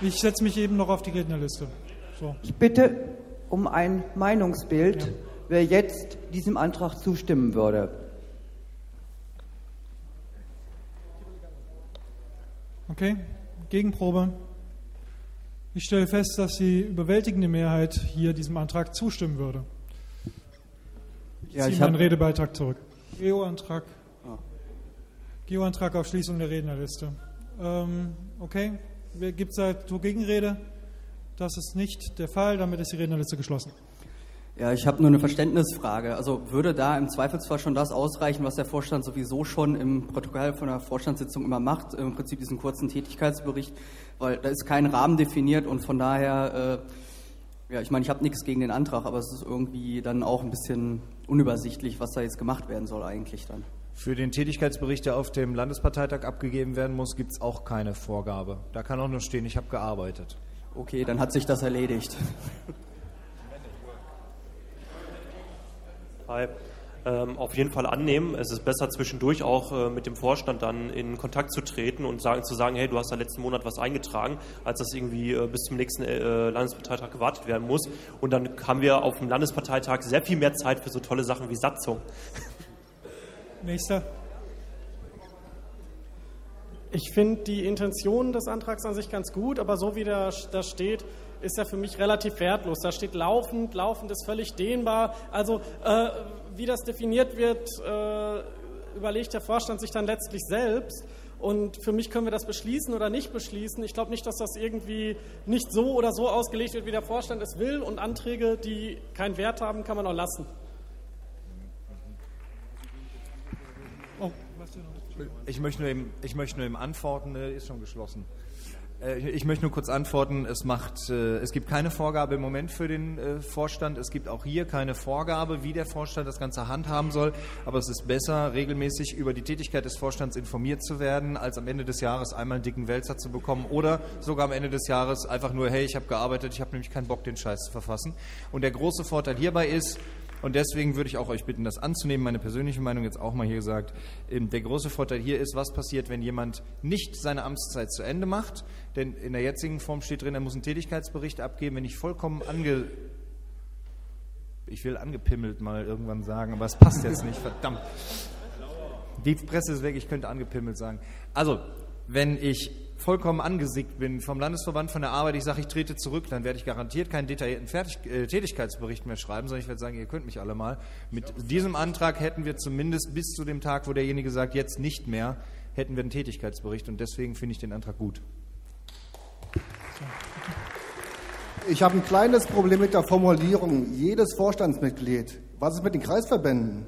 Ich setze mich eben noch auf die Rednerliste. So. Ich bitte um ein Meinungsbild, ja. wer jetzt diesem Antrag zustimmen würde. Okay, Gegenprobe. Ich stelle fest, dass die überwältigende Mehrheit hier diesem Antrag zustimmen würde. Ich ja, ziehe meinen Redebeitrag zurück. Geo-Antrag. Ah. Geo-Antrag auf Schließung der Rednerliste. Ähm, okay, gibt es da zur Gegenrede? Das ist nicht der Fall, damit ist die Rednerliste geschlossen. Ja, ich habe nur eine Verständnisfrage. Also würde da im Zweifelsfall schon das ausreichen, was der Vorstand sowieso schon im Protokoll von der Vorstandssitzung immer macht, im Prinzip diesen kurzen Tätigkeitsbericht, weil da ist kein Rahmen definiert und von daher, äh, ja, ich meine, ich habe nichts gegen den Antrag, aber es ist irgendwie dann auch ein bisschen unübersichtlich, was da jetzt gemacht werden soll eigentlich dann. Für den Tätigkeitsbericht, der auf dem Landesparteitag abgegeben werden muss, gibt es auch keine Vorgabe. Da kann auch nur stehen, ich habe gearbeitet. Okay, dann hat sich das erledigt. Hi. Ähm, auf jeden Fall annehmen. Es ist besser zwischendurch auch äh, mit dem Vorstand dann in Kontakt zu treten und sagen, zu sagen, hey, du hast da letzten Monat was eingetragen, als das irgendwie äh, bis zum nächsten äh, Landesparteitag gewartet werden muss. Und dann haben wir auf dem Landesparteitag sehr viel mehr Zeit für so tolle Sachen wie Satzung. Nächster. Ich finde die Intention des Antrags an sich ganz gut, aber so wie da, da steht, ist er für mich relativ wertlos. Da steht laufend, laufend ist völlig dehnbar. Also äh, wie das definiert wird, äh, überlegt der Vorstand sich dann letztlich selbst. Und für mich können wir das beschließen oder nicht beschließen. Ich glaube nicht, dass das irgendwie nicht so oder so ausgelegt wird, wie der Vorstand es will. Und Anträge, die keinen Wert haben, kann man auch lassen. Ich möchte nur eben, ich möchte nur eben antworten, äh, ist schon geschlossen. Äh, ich möchte nur kurz antworten, es, macht, äh, es gibt keine Vorgabe im Moment für den Vorstand. Es gibt auch hier keine Vorgabe, wie der Vorstand das Ganze handhaben soll. Aber es ist besser, regelmäßig über die Tätigkeit des Vorstands informiert zu werden, als am Ende des Jahres einmal einen dicken Wälzer zu bekommen oder sogar am Ende des Jahres einfach nur, hey, ich habe gearbeitet, ich habe nämlich keinen Bock, den Scheiß zu verfassen. Und der große Vorteil hierbei ist, und deswegen würde ich auch euch bitten, das anzunehmen. Meine persönliche Meinung jetzt auch mal hier gesagt. Ähm, der große Vorteil hier ist, was passiert, wenn jemand nicht seine Amtszeit zu Ende macht. Denn in der jetzigen Form steht drin, er muss einen Tätigkeitsbericht abgeben. Wenn ich vollkommen ange ich will angepimmelt mal irgendwann sagen, aber es passt jetzt nicht, verdammt. Die Presse ist weg, ich könnte angepimmelt sagen. Also, wenn ich vollkommen angesickt bin vom Landesverband von der Arbeit, ich sage, ich trete zurück, dann werde ich garantiert keinen detaillierten Fertig äh, Tätigkeitsbericht mehr schreiben, sondern ich werde sagen, ihr könnt mich alle mal. Mit diesem Antrag hätten wir zumindest bis zu dem Tag, wo derjenige sagt, jetzt nicht mehr, hätten wir einen Tätigkeitsbericht und deswegen finde ich den Antrag gut. Ich habe ein kleines Problem mit der Formulierung. Jedes Vorstandsmitglied. Was ist mit den Kreisverbänden?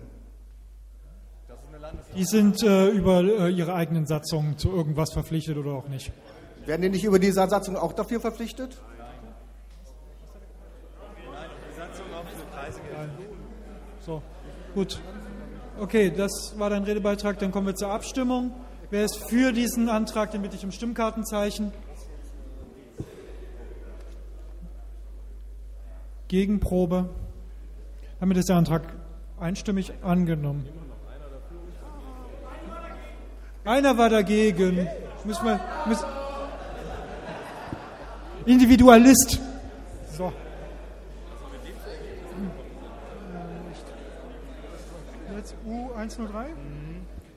Die sind äh, über äh, ihre eigenen Satzungen zu irgendwas verpflichtet oder auch nicht. Werden die nicht über diese Satzung auch dafür verpflichtet? So, gut. Okay, das war dein Redebeitrag. Dann kommen wir zur Abstimmung. Wer ist für diesen Antrag, den bitte ich um Stimmkartenzeichen. Gegenprobe. Damit ist der Antrag einstimmig angenommen. Einer war dagegen. Müssen wir, müssen Individualist. So. Jetzt U103.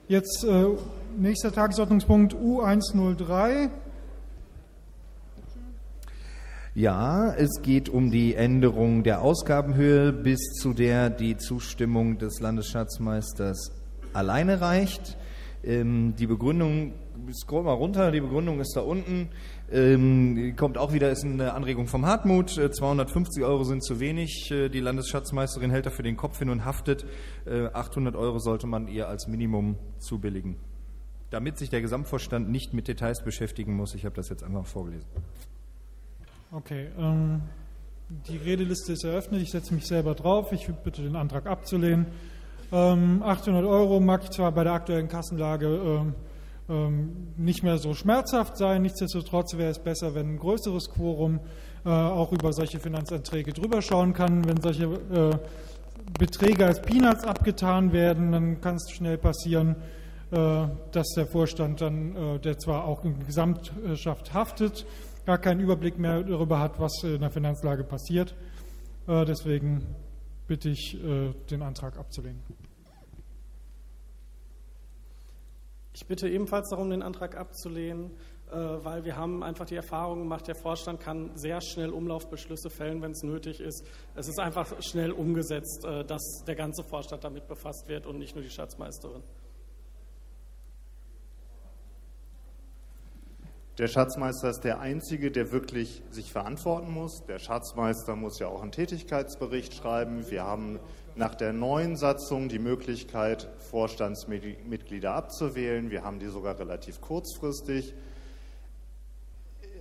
Jetzt äh, nächster Tagesordnungspunkt U103. Ja, es geht um die Änderung der Ausgabenhöhe, bis zu der die Zustimmung des Landesschatzmeisters alleine reicht. Ähm, die Begründung, scroll mal runter, die Begründung ist da unten. Ähm, kommt auch wieder, ist eine Anregung vom Hartmut. 250 äh, Euro sind zu wenig. Äh, die Landesschatzmeisterin hält dafür den Kopf hin und haftet. Äh, 800 Euro sollte man ihr als Minimum zubilligen. damit sich der Gesamtvorstand nicht mit Details beschäftigen muss. Ich habe das jetzt einfach vorgelesen. Okay, ähm, die Redeliste ist eröffnet. Ich setze mich selber drauf. Ich bitte den Antrag abzulehnen. Ähm, 800 Euro mag zwar bei der aktuellen Kassenlage ähm, ähm, nicht mehr so schmerzhaft sein. Nichtsdestotrotz wäre es besser, wenn ein größeres Quorum äh, auch über solche Finanzanträge drüber schauen kann. Wenn solche äh, Beträge als Peanuts abgetan werden, dann kann es schnell passieren, äh, dass der Vorstand dann, der zwar auch in Gesamtschaft haftet, gar keinen Überblick mehr darüber hat, was in der Finanzlage passiert. Deswegen bitte ich, den Antrag abzulehnen. Ich bitte ebenfalls darum, den Antrag abzulehnen, weil wir haben einfach die Erfahrung gemacht, der Vorstand kann sehr schnell Umlaufbeschlüsse fällen, wenn es nötig ist. Es ist einfach schnell umgesetzt, dass der ganze Vorstand damit befasst wird und nicht nur die Schatzmeisterin. Der Schatzmeister ist der Einzige, der wirklich sich verantworten muss. Der Schatzmeister muss ja auch einen Tätigkeitsbericht schreiben. Wir haben nach der neuen Satzung die Möglichkeit, Vorstandsmitglieder abzuwählen. Wir haben die sogar relativ kurzfristig.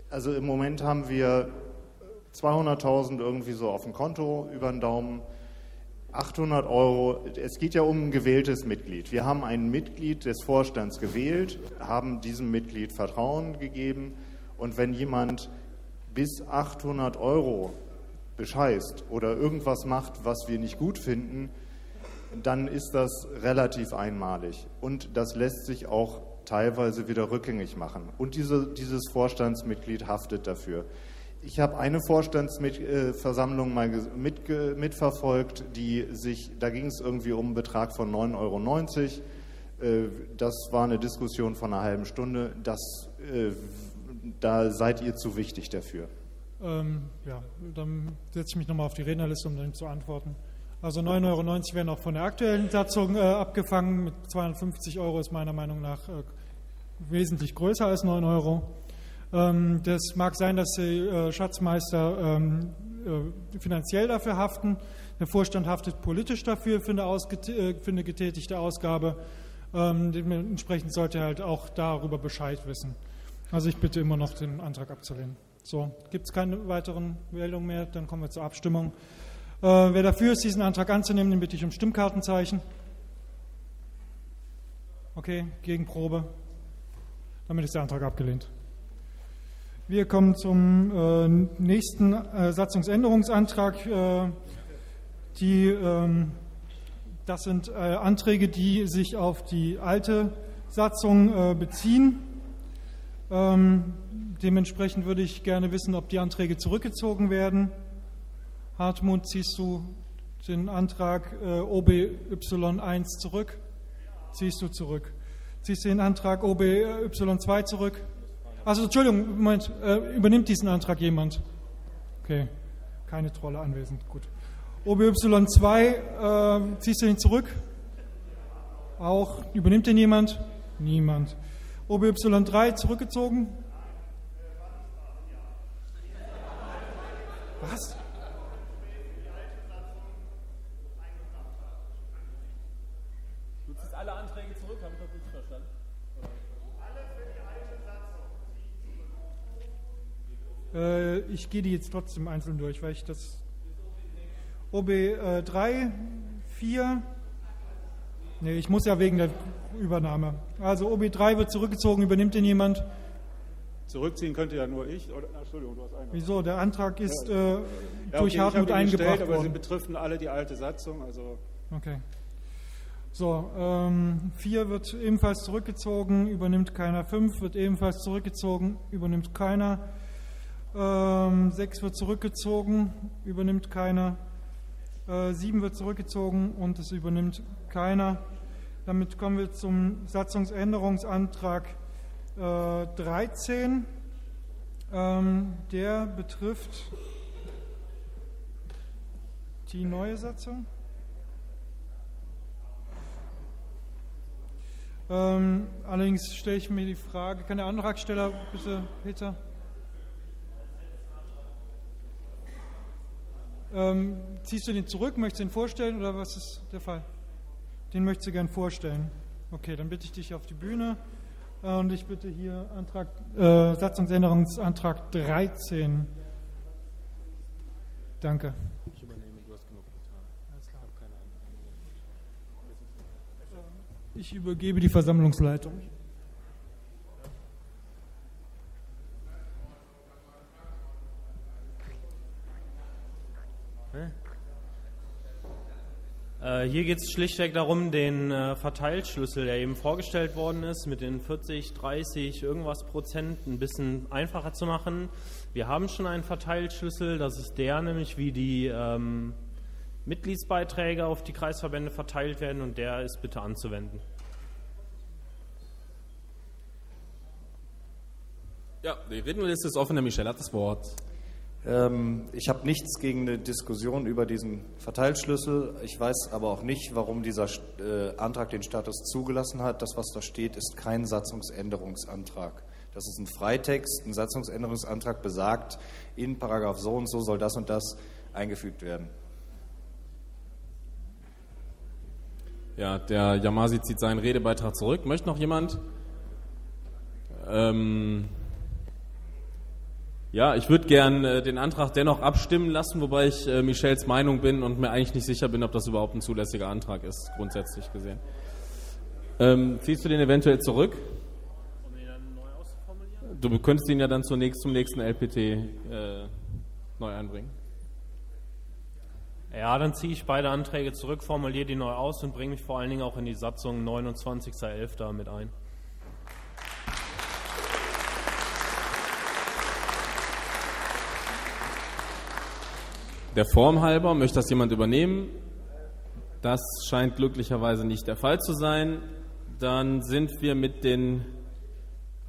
Also im Moment haben wir 200.000 irgendwie so auf dem Konto über den Daumen. 800 Euro, es geht ja um ein gewähltes Mitglied. Wir haben ein Mitglied des Vorstands gewählt, haben diesem Mitglied Vertrauen gegeben und wenn jemand bis 800 Euro bescheißt oder irgendwas macht, was wir nicht gut finden, dann ist das relativ einmalig und das lässt sich auch teilweise wieder rückgängig machen. Und diese, dieses Vorstandsmitglied haftet dafür. Ich habe eine Vorstandsversammlung mal mit, mitverfolgt, die sich, da ging es irgendwie um einen Betrag von 9,90 Euro. Äh, das war eine Diskussion von einer halben Stunde. Das, äh, da seid ihr zu wichtig dafür. Ähm, ja, dann setze ich mich nochmal auf die Rednerliste, um dann zu antworten. Also 9,90 Euro werden auch von der aktuellen Satzung äh, abgefangen. Mit 250 Euro ist meiner Meinung nach äh, wesentlich größer als 9 Euro. Ähm, das mag sein, dass die äh, Schatzmeister ähm, äh, finanziell dafür haften. Der Vorstand haftet politisch dafür für eine, äh, für eine getätigte Ausgabe. Ähm, dementsprechend sollte er halt auch darüber Bescheid wissen. Also ich bitte immer noch, den Antrag abzulehnen. So, gibt es keine weiteren Meldungen mehr? Dann kommen wir zur Abstimmung. wer dafür ist, diesen Antrag anzunehmen, den bitte ich um Stimmkartenzeichen. Okay, Gegenprobe. Damit ist der Antrag abgelehnt. Wir kommen zum äh, nächsten äh, Satzungsänderungsantrag. Äh, die, ähm, das sind äh, Anträge, die sich auf die alte Satzung äh, beziehen. Ähm, dementsprechend würde ich gerne wissen, ob die Anträge zurückgezogen werden. Hartmut, ziehst du den Antrag äh, OBY1 zurück? Ziehst du zurück. Ziehst du den Antrag OBY2 zurück? Also Entschuldigung, Moment, äh, übernimmt diesen Antrag jemand? Okay, keine Trolle anwesend, gut. OBY2, äh, ziehst du ihn zurück? Auch, übernimmt den jemand? Niemand. OBY3 zurückgezogen? Was? Äh, ich gehe die jetzt trotzdem einzeln durch, weil ich das OB äh, 3, 4, nee, ich muss ja wegen der Übernahme. Also OB 3 wird zurückgezogen, übernimmt den jemand? Zurückziehen könnte ja nur ich. Oder, Entschuldigung, du hast einen. Wieso? Der Antrag ist ja. äh, ja, durch okay, Hartmut eingebracht gestellt, aber worden. sie betreffen alle die alte Satzung. Also okay. So, ähm, 4 wird ebenfalls zurückgezogen, übernimmt keiner. 5 wird ebenfalls zurückgezogen, übernimmt keiner. Ähm, 6 wird zurückgezogen, übernimmt keiner. Äh, 7 wird zurückgezogen und es übernimmt keiner. Damit kommen wir zum Satzungsänderungsantrag äh, 13. Ähm, der betrifft die neue Satzung. Ähm, allerdings stelle ich mir die Frage, kann der Antragsteller bitte, Peter? Ähm, ziehst du den zurück, möchtest du ihn vorstellen oder was ist der Fall? Den möchtest du gern vorstellen. Okay, dann bitte ich dich auf die Bühne. Und ich bitte hier Antrag, äh, Satzungsänderungsantrag 13. Danke. Ich übernehme, du hast genug getan. Ich übergebe die Versammlungsleitung. Äh, Hier geht es schlichtweg darum, den äh, Verteilschlüssel, der eben vorgestellt worden ist, mit den 40, 30, irgendwas Prozent ein bisschen einfacher zu machen. Wir haben schon einen Verteilschlüssel, das ist der nämlich, wie die ähm, Mitgliedsbeiträge auf die Kreisverbände verteilt werden und der ist bitte anzuwenden. Ja, die Rednerliste ist offen. Der Michel hat das Wort. Ähm, ich habe nichts gegen eine Diskussion über diesen Verteilschlüssel. Ich weiß aber auch nicht, warum dieser äh, Antrag den Status zugelassen hat. Das, was da steht, ist kein Satzungsänderungsantrag. Das ist ein Freitext. Ein Satzungsänderungsantrag besagt, in Paragraph so und so soll das und das eingefügt werden. Ja, der Yamasi zieht seinen Redebeitrag zurück. Möchte noch jemand? Ähm, ja, ich würde gern äh, den Antrag dennoch abstimmen lassen, wobei ich äh, Michels Meinung bin und mir eigentlich nicht sicher bin, ob das überhaupt ein zulässiger Antrag ist, grundsätzlich gesehen. Ähm, ziehst du den eventuell zurück? Du könntest ihn ja dann zunächst zum nächsten LPT äh, neu einbringen. Ja, dann ziehe ich beide Anträge zurück, formuliere die neu aus und bringe mich vor allen Dingen auch in die Satzung 29.11. mit ein. Der Form halber möchte das jemand übernehmen. Das scheint glücklicherweise nicht der Fall zu sein. Dann sind wir mit den,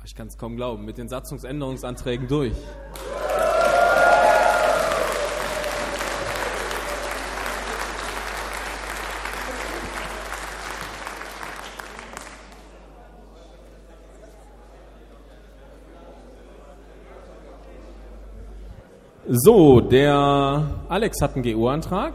ich kann es kaum glauben, mit den Satzungsänderungsanträgen durch. So, der Alex hat einen GU-Antrag.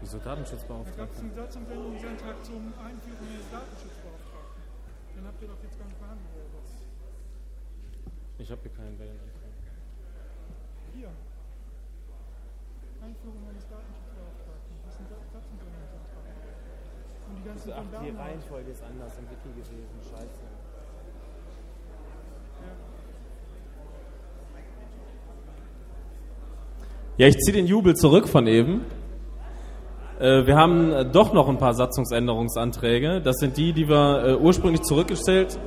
Wieso Da gab Datenschutzbeauftragter? es einen Satzungsänderungsantrag zum Einführen eines Datenschutzbeauftragten. Den habt ihr doch jetzt gar nicht behandelt, oder was? Ich habe hier keinen Wellenantrag. Hier. Einführung eines Datenschutzbeauftragten. Das ist ein Sa- Satzungsänderungsantrag. Und die ganzen Ach, die. Reihenfolge ist anders im Wiki gewesen. Scheiße. Ja, ich ziehe den Jubel zurück von eben. Äh, wir haben äh, doch noch ein paar Satzungsänderungsanträge. Das sind die, die wir äh, ursprünglich zurückgestellt,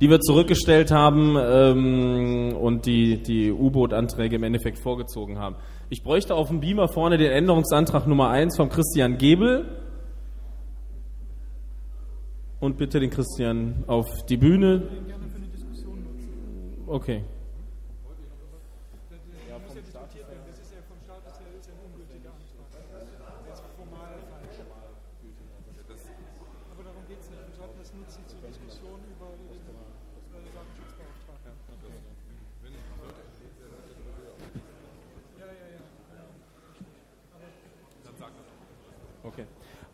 die wir zurückgestellt haben ähm, und die die U-Boot-Anträge im Endeffekt vorgezogen haben. Ich bräuchte auf dem Beamer vorne den Änderungsantrag Nummer 1 von Christian Gebel. Und bitte den Christian auf die Bühne. Okay.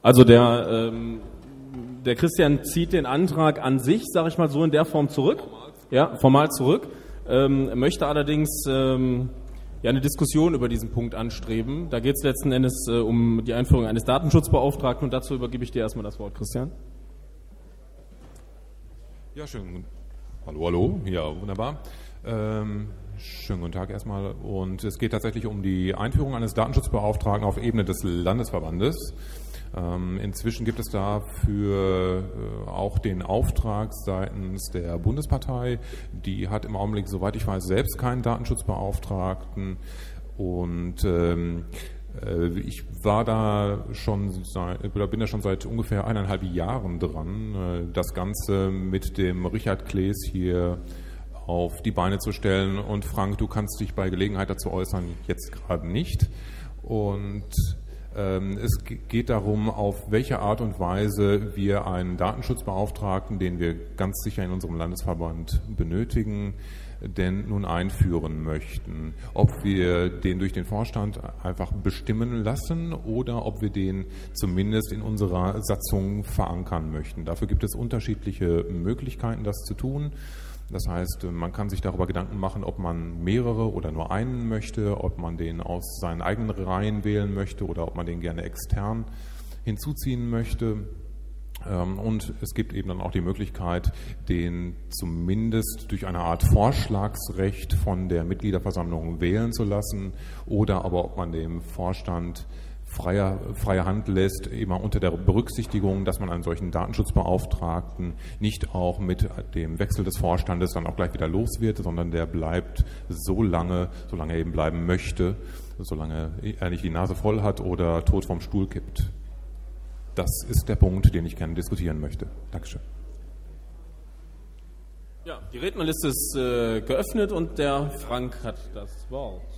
Also der, ähm, der Christian zieht den Antrag an sich, sage ich mal so in der Form zurück. Ja, formal zurück. Ähm, möchte allerdings ähm, ja eine Diskussion über diesen Punkt anstreben. Da geht es letzten Endes äh, um die Einführung eines Datenschutzbeauftragten und dazu übergebe ich dir erstmal das Wort, Christian. Ja, schön. Hallo, hallo. Ja, wunderbar. Ähm, schönen guten Tag erstmal. Und es geht tatsächlich um die Einführung eines Datenschutzbeauftragten auf Ebene des Landesverbandes. Ähm, inzwischen gibt es dafür äh, auch den Auftrag seitens der Bundespartei. Die hat im Augenblick, soweit ich weiß, selbst keinen Datenschutzbeauftragten. Und ähm, äh, ich war da schon seit, oder bin da schon seit ungefähr eineinhalb Jahren dran, äh, das Ganze mit dem Richard Klees hier auf die Beine zu stellen. Und Frank, du kannst dich bei Gelegenheit dazu äußern, jetzt gerade nicht. Und es geht darum, auf welche Art und Weise wir einen Datenschutzbeauftragten, den wir ganz sicher in unserem Landesverband benötigen, denn nun einführen möchten. Ob wir den durch den Vorstand einfach bestimmen lassen oder ob wir den zumindest in unserer Satzung verankern möchten. Dafür gibt es unterschiedliche Möglichkeiten, das zu tun. Das heißt, man kann sich darüber Gedanken machen, ob man mehrere oder nur einen möchte, ob man den aus seinen eigenen Reihen wählen möchte oder ob man den gerne extern hinzuziehen möchte. Ähm, und es gibt eben dann auch die Möglichkeit, den zumindest durch eine Art Vorschlagsrecht von der Mitgliederversammlung wählen zu lassen oder aber ob man dem Vorstand freie, freie Hand lässt, immer unter der Berücksichtigung, dass man einen solchen Datenschutzbeauftragten nicht auch mit dem Wechsel des Vorstandes dann auch gleich wieder los wird, sondern der bleibt so lange, solange er eben bleiben möchte, solange er nicht die Nase voll hat oder tot vom Stuhl kippt. Das ist der Punkt, den ich gerne diskutieren möchte. Dankeschön. Ja, die Rednerliste ist äh, geöffnet und der Frank hat das Wort.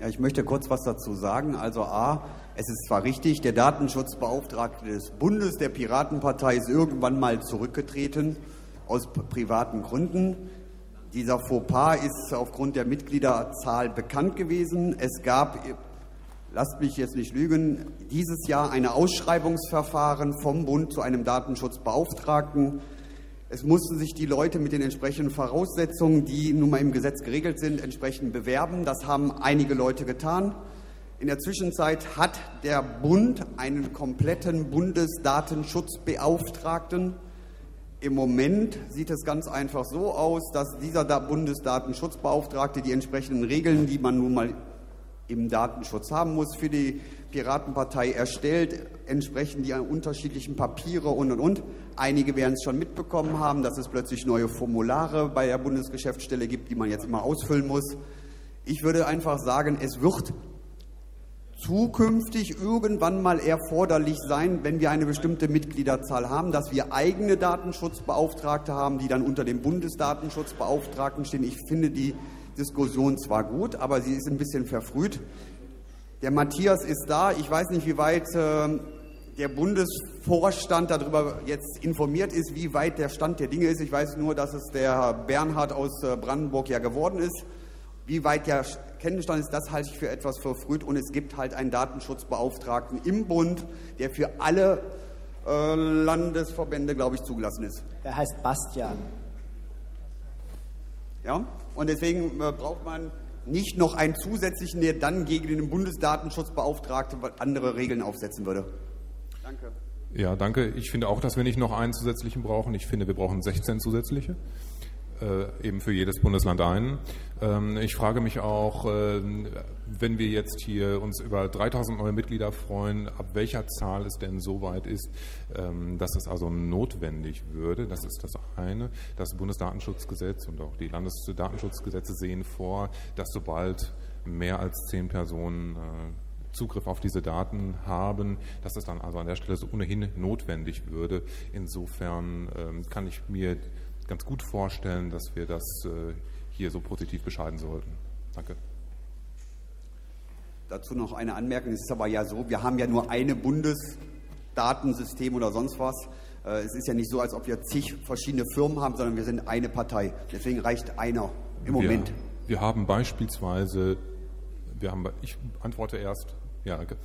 Ja, ich möchte kurz was dazu sagen. Also A, es ist zwar richtig, der Datenschutzbeauftragte des Bundes der Piratenpartei ist irgendwann mal zurückgetreten aus privaten Gründen. Dieser Fauxpas ist aufgrund der Mitgliederzahl bekannt gewesen. Es gab, lasst mich jetzt nicht lügen, dieses Jahr ein Ausschreibungsverfahren vom Bund zu einem Datenschutzbeauftragten. Es mussten sich die Leute mit den entsprechenden Voraussetzungen, die nun mal im Gesetz geregelt sind, entsprechend bewerben. Das haben einige Leute getan. In der Zwischenzeit hat der Bund einen kompletten Bundesdatenschutzbeauftragten. Im Moment sieht es ganz einfach so aus, dass dieser Bundesdatenschutzbeauftragte die entsprechenden Regeln, die man nun mal im Datenschutz haben muss, für die Piratenpartei erstellt, entsprechend die unterschiedlichen Papiere und und und. Einige werden es schon mitbekommen haben, dass es plötzlich neue Formulare bei der Bundesgeschäftsstelle gibt, die man jetzt immer ausfüllen muss. Ich würde einfach sagen, es wird zukünftig irgendwann mal erforderlich sein, wenn wir eine bestimmte Mitgliederzahl haben, dass wir eigene Datenschutzbeauftragte haben, die dann unter dem Bundesdatenschutzbeauftragten stehen. Ich finde die Diskussion zwar gut, aber sie ist ein bisschen verfrüht. Der Matthias ist da. Ich weiß nicht, wie weit äh, der Bundesvorstand darüber jetzt informiert ist, wie weit der Stand der Dinge ist. Ich weiß nur, dass es der Bernhard aus äh, Brandenburg ja geworden ist. Wie weit der Kenntnisstand ist, das halte ich für etwas verfrüht. Und es gibt halt einen Datenschutzbeauftragten im Bund, der für alle äh, Landesverbände, glaube ich, zugelassen ist. Er heißt Bastian. Ja, und deswegen äh, braucht man nicht noch einen zusätzlichen, der dann gegen den Bundesdatenschutzbeauftragten andere Regeln aufsetzen würde. Danke. Ja, danke. Ich finde auch, dass wir nicht noch einen zusätzlichen brauchen. Ich finde, wir brauchen 16 zusätzliche. Äh, eben für jedes Bundesland einen. Ähm, ich frage mich auch, äh, wenn wir jetzt hier uns über 3000 neue Mitglieder freuen, ab welcher Zahl es denn so weit ist, ähm, dass es also notwendig würde. Das ist das eine. Das Bundesdatenschutzgesetz und auch die Landesdatenschutzgesetze sehen vor, dass sobald mehr als zehn Personen äh, Zugriff auf diese Daten haben, dass es dann also an der Stelle so ohnehin notwendig würde. Insofern ähm, kann ich mir ganz gut vorstellen, dass wir das äh, hier so positiv bescheiden sollten. Danke. Dazu noch eine Anmerkung. Es ist aber ja so, wir haben ja nur eine Bundesdatensystem oder sonst was. Äh, es ist ja nicht so, als ob wir zig verschiedene Firmen haben, sondern wir sind eine Partei. Deswegen reicht einer im Moment. Wir, wir haben beispielsweise, wir haben, ich antworte erst, ja, danke. Ähm,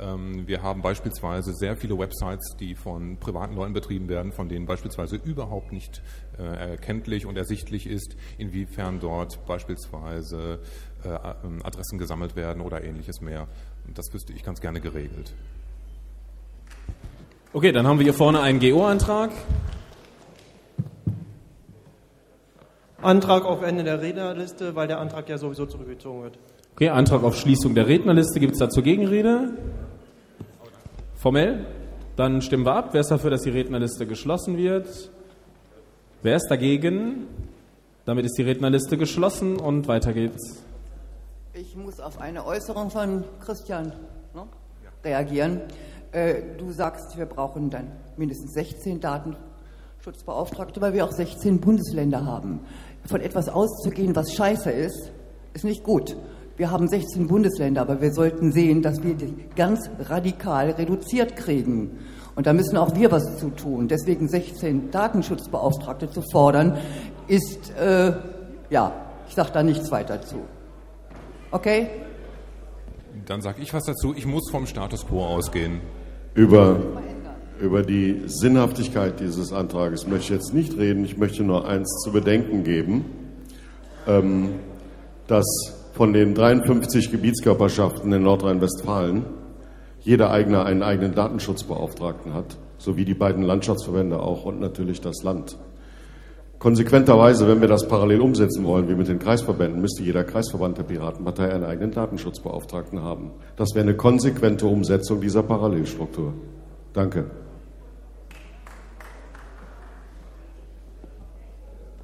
wir haben beispielsweise sehr viele Websites, die von privaten Leuten betrieben werden, von denen beispielsweise überhaupt nicht äh, erkenntlich und ersichtlich ist, inwiefern dort beispielsweise äh, ähm, Adressen gesammelt werden oder ähnliches mehr. Und das wüsste ich ganz gerne geregelt. Okay, dann haben wir hier vorne einen GO-Antrag. Antrag auf Ende der Rednerliste, weil der Antrag ja sowieso zurückgezogen wird. Okay, Antrag auf Schließung der Rednerliste. Gibt es dazu Gegenrede? Formell? Dann stimmen wir ab. Wer ist dafür, dass die Rednerliste geschlossen wird? Wer ist dagegen? Damit ist die Rednerliste geschlossen und weiter geht's. Ich muss auf eine Äußerung von Christian ne, reagieren. Äh, du sagst, wir brauchen dann mindestens 16 Datenschutzbeauftragte, weil wir auch 16 Bundesländer haben. Von etwas auszugehen, was scheiße ist, ist nicht gut. Wir haben 16 Bundesländer, aber wir sollten sehen, dass wir die ganz radikal reduziert kriegen. Und da müssen auch wir was zu tun. Deswegen 16 Datenschutzbeauftragte zu fordern, ist, äh, ja, ich sage da nichts weiter zu. Okay? Dann sage ich was dazu. Ich muss vom Status quo ausgehen. Über, über die Sinnhaftigkeit dieses Antrages möchte ich jetzt nicht reden. Ich möchte nur eins zu bedenken geben, ähm, dass von den 53 Gebietskörperschaften in Nordrhein-Westfalen jeder eigene einen eigenen Datenschutzbeauftragten hat, sowie die beiden Landschaftsverbände auch und natürlich das Land. Konsequenterweise, wenn wir das parallel umsetzen wollen, wie mit den Kreisverbänden, müsste jeder Kreisverband der Piratenpartei einen eigenen Datenschutzbeauftragten haben. Das wäre eine konsequente Umsetzung dieser Parallelstruktur. Danke.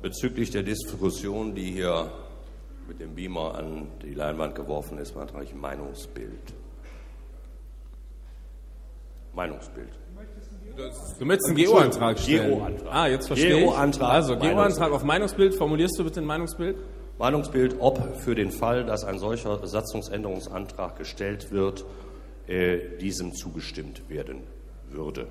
Bezüglich der Diskussion, die hier mit dem Beamer an die Leinwand geworfen ist, war natürlich ein Meinungsbild. Meinungsbild. Du möchtest einen GO-Antrag stellen. GO-Antrag. Ah, jetzt verstehe ich. GO-Antrag. Also, GO-Antrag auf Meinungsbild. Formulierst du bitte ein Meinungsbild? Meinungsbild, ob für den Fall, dass ein solcher Satzungsänderungsantrag gestellt wird, äh, diesem zugestimmt werden würde.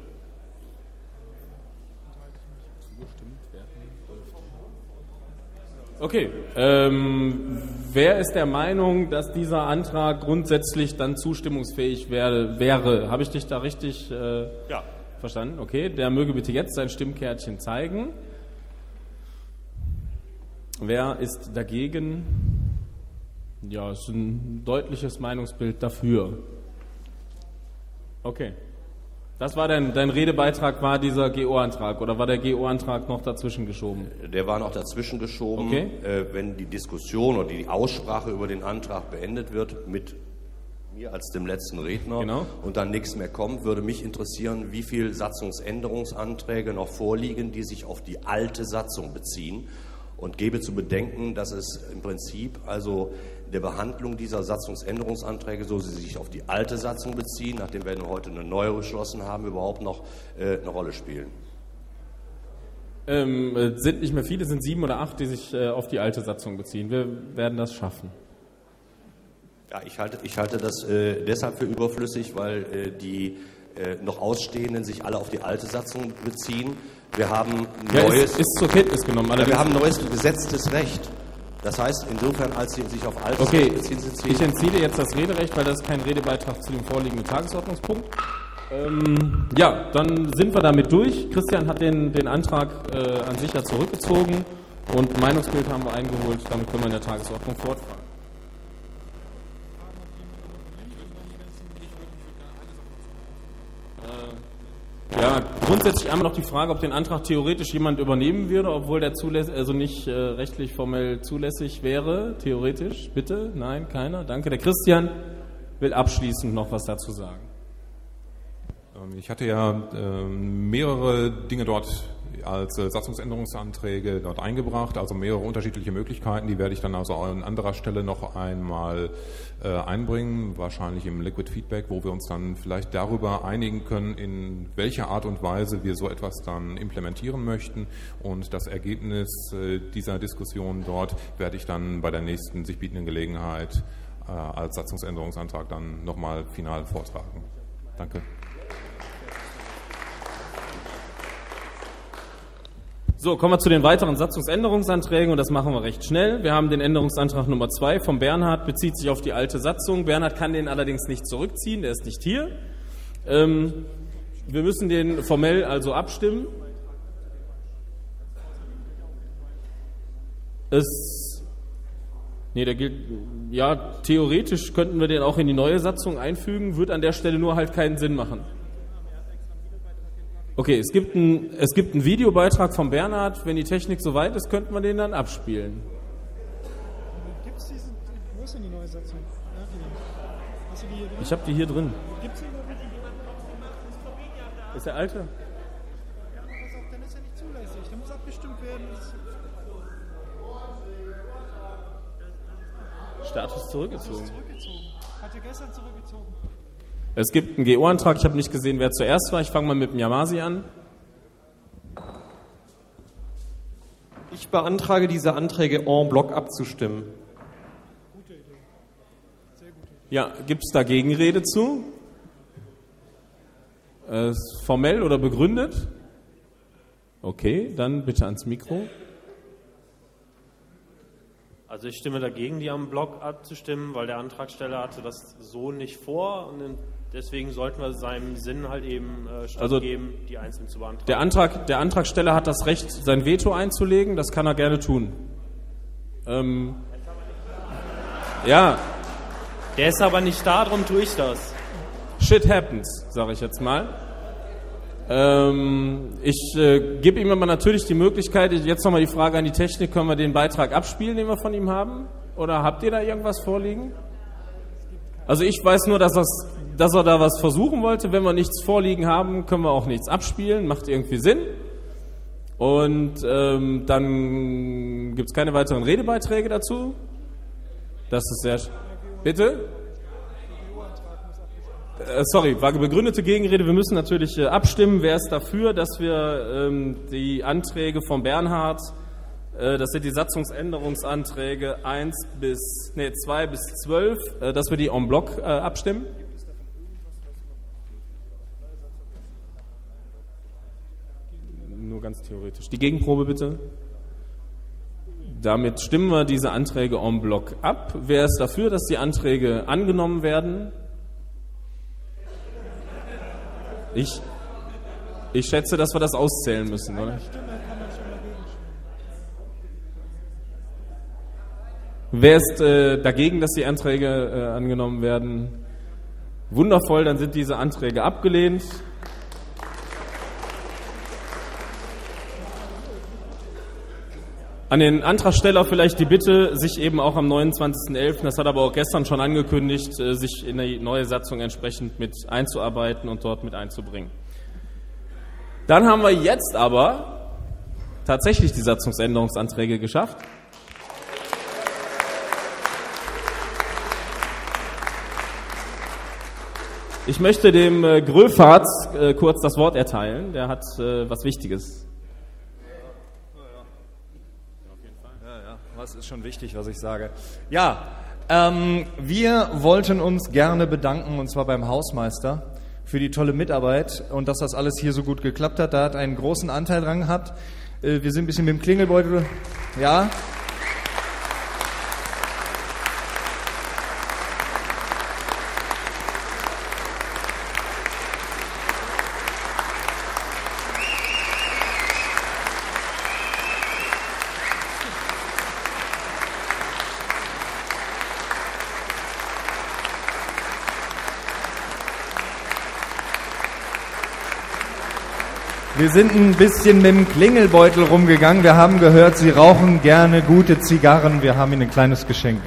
Okay. Ähm, wer ist der Meinung, dass dieser Antrag grundsätzlich dann zustimmungsfähig wäre? wäre? Habe ich dich da richtig äh, Ja. verstanden? Okay. Der möge bitte jetzt sein Stimmkärtchen zeigen. Wer ist dagegen? Ja, es ist ein deutliches Meinungsbild dafür. Okay. Das war dein, dein Redebeitrag, war dieser GO-Antrag oder war der GO-Antrag noch dazwischen geschoben? Der war noch dazwischen geschoben. Okay. Äh, wenn die Diskussion oder die Aussprache über den Antrag beendet wird mit mir als dem letzten Redner Genau. und dann nichts mehr kommt, würde mich interessieren, wie viele Satzungsänderungsanträge noch vorliegen, die sich auf die alte Satzung beziehen und gebe zu bedenken, dass es im Prinzip also der Behandlung dieser Satzungsänderungsanträge, so sie sich auf die alte Satzung beziehen, nachdem wir heute eine neue beschlossen haben, überhaupt noch äh, eine Rolle spielen. Ähm, äh, sind nicht mehr viele, sind sieben oder acht, die sich äh, auf die alte Satzung beziehen. Wir werden das schaffen. Ja, ich halte, ich halte das äh, deshalb für überflüssig, weil äh, die äh, noch Ausstehenden sich alle auf die alte Satzung beziehen. Wir haben Ja, ist- neues, ist zur Kenntnis genommen, Ja, wir haben neues gesetztes Recht. Das heißt, insofern, als sie sich auf altes Okay, beziehen, sind sie ich entziehe jetzt das Rederecht, weil das ist kein Redebeitrag zu dem vorliegenden Tagesordnungspunkt. Ähm, ja, dann sind wir damit durch. Christian hat den, den Antrag äh, an sich ja zurückgezogen und Meinungsbild haben wir eingeholt. Damit können wir in der Tagesordnung fortfahren. Ja, grundsätzlich einmal noch die Frage, ob den Antrag theoretisch jemand übernehmen würde, obwohl der zuläss also nicht äh, rechtlich formell zulässig wäre. Theoretisch, bitte? Nein, keiner. Danke. Der Christian will abschließend noch was dazu sagen. Ähm, Ich hatte ja ähm, mehrere Dinge dort als äh, Satzungsänderungsanträge dort eingebracht, also mehrere unterschiedliche Möglichkeiten. Die werde ich dann also an anderer Stelle noch einmal äh, einbringen, wahrscheinlich im Liquid Feedback, wo wir uns dann vielleicht darüber einigen können, in welcher Art und Weise wir so etwas dann implementieren möchten. Und das Ergebnis äh, dieser Diskussion dort werde ich dann bei der nächsten sich bietenden Gelegenheit als Satzungsänderungsantrag dann nochmal final vortragen. Danke. So, kommen wir zu den weiteren Satzungsänderungsanträgen und das machen wir recht schnell. Wir haben den Änderungsantrag Nummer 2 vom Bernhard, bezieht sich auf die alte Satzung. Bernhard kann den allerdings nicht zurückziehen, der ist nicht hier. Ähm, wir müssen den formell also abstimmen. Es, nee, der gilt, ja, theoretisch könnten wir den auch in die neue Satzung einfügen, wird an der Stelle nur halt keinen Sinn machen. Okay, es gibt, ein, es gibt einen Videobeitrag von Bernhard. Wenn die Technik soweit ist, könnten wir den dann abspielen. Gibt's diesen, wo ist denn die neue Satzung? Hast du die hier drin? Ich habe die hier drin. Gibt's die noch? Ist der alte? Ja, aber pass auf, dann ist er nicht zulässig. Dann muss abgestimmt werden. Status zurückgezogen. Zurückgezogen. Hat er gestern zurückgezogen. Es gibt einen GO-Antrag. Ich habe nicht gesehen, wer zuerst war. Ich fange mal mit dem Yamasi an. Ich beantrage, diese Anträge en bloc abzustimmen. Ja, gibt es da Gegenrede zu? Äh, formell oder begründet? Okay, dann bitte ans Mikro. Also ich stimme dagegen, die am Block abzustimmen, weil der Antragsteller hatte das so nicht vor und deswegen sollten wir seinem Sinn halt eben äh, stattgeben, also die einzeln zu beantragen. Der, Antrag, der Antragsteller hat das Recht, sein Veto einzulegen, das kann er gerne tun. Ähm, ja. Der ist aber nicht da, darum tue ich das. Shit happens, sage ich jetzt mal. Ähm, ich äh, gebe ihm aber natürlich die Möglichkeit, jetzt nochmal die Frage an die Technik, können wir den Beitrag abspielen, den wir von ihm haben? Oder habt ihr da irgendwas vorliegen? Also ich weiß nur, dass, das, dass er da was versuchen wollte. Wenn wir nichts vorliegen haben, können wir auch nichts abspielen. Macht irgendwie Sinn. Und ähm, dann gibt es keine weiteren Redebeiträge dazu. Das ist sehr... Bitte? Äh, sorry, war begründete Gegenrede. Wir müssen natürlich äh, abstimmen. Wer ist dafür, dass wir ähm, die Anträge von Bernhard, das sind die Satzungsänderungsanträge 1 bis, nee, 2 bis 12, äh, dass wir die en bloc äh, abstimmen? Nur ganz theoretisch. Die Gegenprobe bitte. Damit stimmen wir diese Anträge en bloc ab. Wer ist dafür, dass die Anträge angenommen werden? Ich, ich schätze, dass wir das auszählen müssen, oder? Wer ist äh, dagegen, dass die Anträge äh, angenommen werden? Wundervoll, dann sind diese Anträge abgelehnt. An den Antragsteller vielleicht die Bitte, sich eben auch am 29.11., das hat aber auch gestern schon angekündigt, äh, sich in die neue Satzung entsprechend mit einzuarbeiten und dort mit einzubringen. Dann haben wir jetzt aber tatsächlich die Satzungsänderungsanträge geschafft. Ich möchte dem äh, Gröfahrt äh, kurz das Wort erteilen. Der hat äh, was Wichtiges was ist schon wichtig, was ich sage. Ja, ähm, wir wollten uns gerne bedanken, und zwar beim Hausmeister, für die tolle Mitarbeit und dass das alles hier so gut geklappt hat. Da hat einen großen Anteil dran gehabt. Äh, wir sind ein bisschen mit dem Klingelbeutel, ja, Wir sind ein bisschen mit dem Klingelbeutel rumgegangen. Wir haben gehört, Sie rauchen gerne gute Zigarren. Wir haben Ihnen ein kleines Geschenk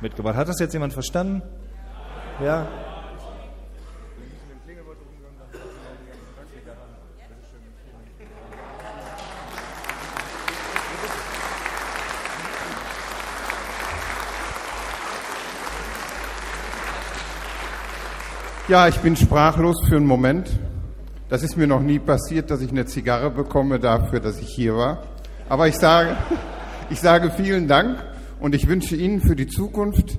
mitgebracht. Hat das jetzt jemand verstanden? Ja? Ja, ich bin sprachlos für einen Moment. Das ist mir noch nie passiert, dass ich eine Zigarre bekomme dafür, dass ich hier war. Aber ich sage, *laughs* ich sage vielen Dank und ich wünsche Ihnen für die Zukunft,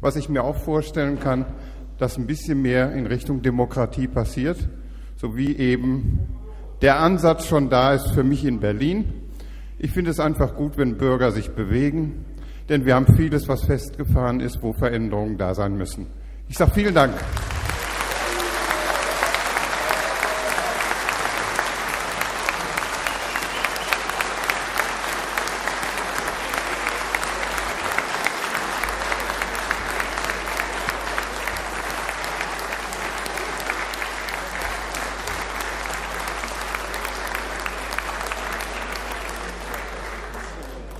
was ich mir auch vorstellen kann, dass ein bisschen mehr in Richtung Demokratie passiert, so wie eben der Ansatz schon da ist für mich in Berlin. Ich finde es einfach gut, wenn Bürger sich bewegen, denn wir haben vieles, was festgefahren ist, wo Veränderungen da sein müssen. Ich sage vielen Dank.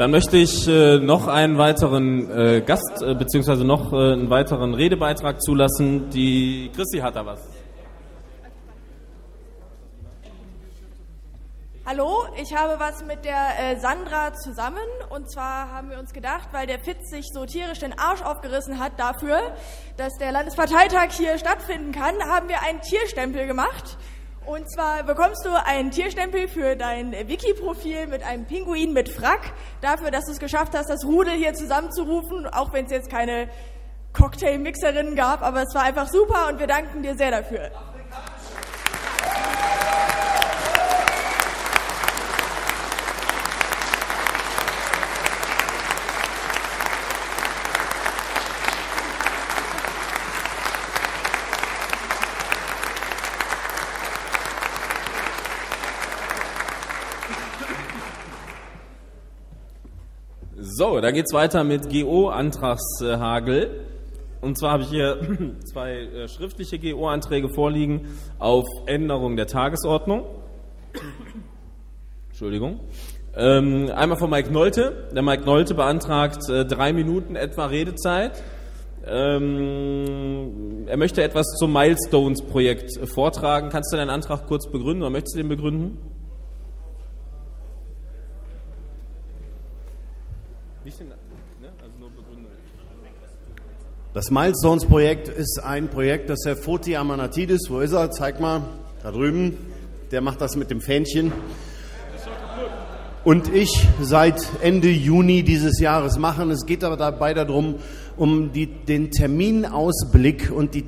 Dann möchte ich äh, noch einen weiteren äh, Gast äh, beziehungsweise noch äh, einen weiteren Redebeitrag zulassen. Die Chrissy hat da was. Hallo, ich habe was mit der äh, Sandra zusammen. Und zwar haben wir uns gedacht, weil der Fitz sich so tierisch den Arsch aufgerissen hat dafür, dass der Landesparteitag hier stattfinden kann, haben wir einen Tierstempel gemacht. Und zwar bekommst du einen Tierstempel für dein Wiki-Profil mit einem Pinguin mit Frack, dafür, dass du es geschafft hast, das Rudel hier zusammenzurufen, auch wenn es jetzt keine Cocktailmixerinnen gab, aber es war einfach super und wir danken dir sehr dafür. So, dann geht's weiter mit GO-Antragshagel. Und zwar habe ich hier *clears throat* zwei äh, schriftliche GO-Anträge vorliegen auf Änderung der Tagesordnung. Entschuldigung. Ähm, einmal von Mike Nolte. Der Mike Nolte beantragt äh, drei Minuten etwa Redezeit. Ähm, er möchte etwas zum Milestones-Projekt äh, vortragen. Kannst du deinen Antrag kurz begründen oder möchtest du den begründen? Nicht den, ne? Also nur begründen. Das Milestones-Projekt ist ein Projekt, das Herr Foti Amanatidis, wo ist er? Zeig mal, da drüben. Der macht das mit dem Fähnchen. Und ich seit Ende Juni dieses Jahres machen. Es geht aber dabei darum, um die, den Terminausblick und die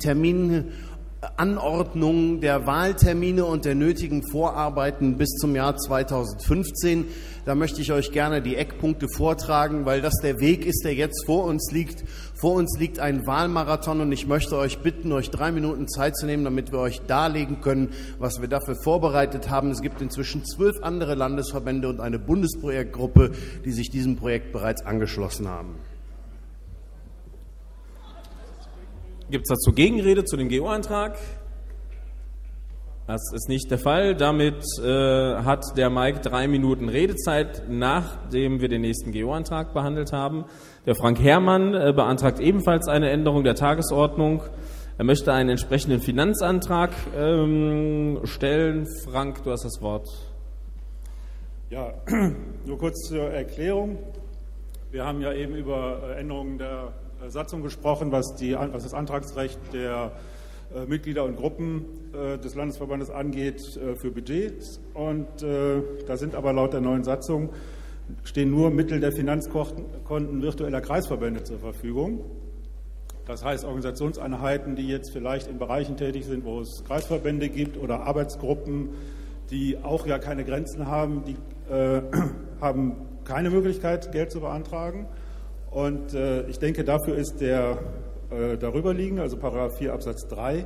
Terminanordnung der Wahltermine und der nötigen Vorarbeiten bis zum Jahr 2015. Da möchte ich euch gerne die Eckpunkte vortragen, weil das der Weg ist, der jetzt vor uns liegt. Vor uns liegt ein Wahlmarathon und ich möchte euch bitten, euch drei Minuten Zeit zu nehmen, damit wir euch darlegen können, was wir dafür vorbereitet haben. Es gibt inzwischen zwölf andere Landesverbände und eine Bundesprojektgruppe, die sich diesem Projekt bereits angeschlossen haben. Gibt es dazu Gegenrede zu dem GO-Antrag? Das ist nicht der Fall. Damit äh, hat der Mike drei Minuten Redezeit, nachdem wir den nächsten GO-Antrag behandelt haben. Der Frank Herrmann äh, beantragt ebenfalls eine Änderung der Tagesordnung. Er möchte einen entsprechenden Finanzantrag ähm, stellen. Frank, du hast das Wort. Ja, *clears throat* nur kurz zur Erklärung. Wir haben ja eben über äh, Änderungen der Satzung gesprochen, was, die, was das Antragsrecht der äh, Mitglieder und Gruppen äh, des Landesverbandes angeht äh, für Budgets. Und da sind aber laut der neuen Satzung stehen nur Mittel der Finanzkonten virtueller Kreisverbände zur Verfügung. Das heißt, Organisationseinheiten, die jetzt vielleicht in Bereichen tätig sind, wo es Kreisverbände gibt oder Arbeitsgruppen, die auch ja keine Grenzen haben, die äh, *clears throat* haben keine Möglichkeit, Geld zu beantragen. Und äh, ich denke, dafür ist der äh, darüber liegen, also Paragraph 4 Absatz 3,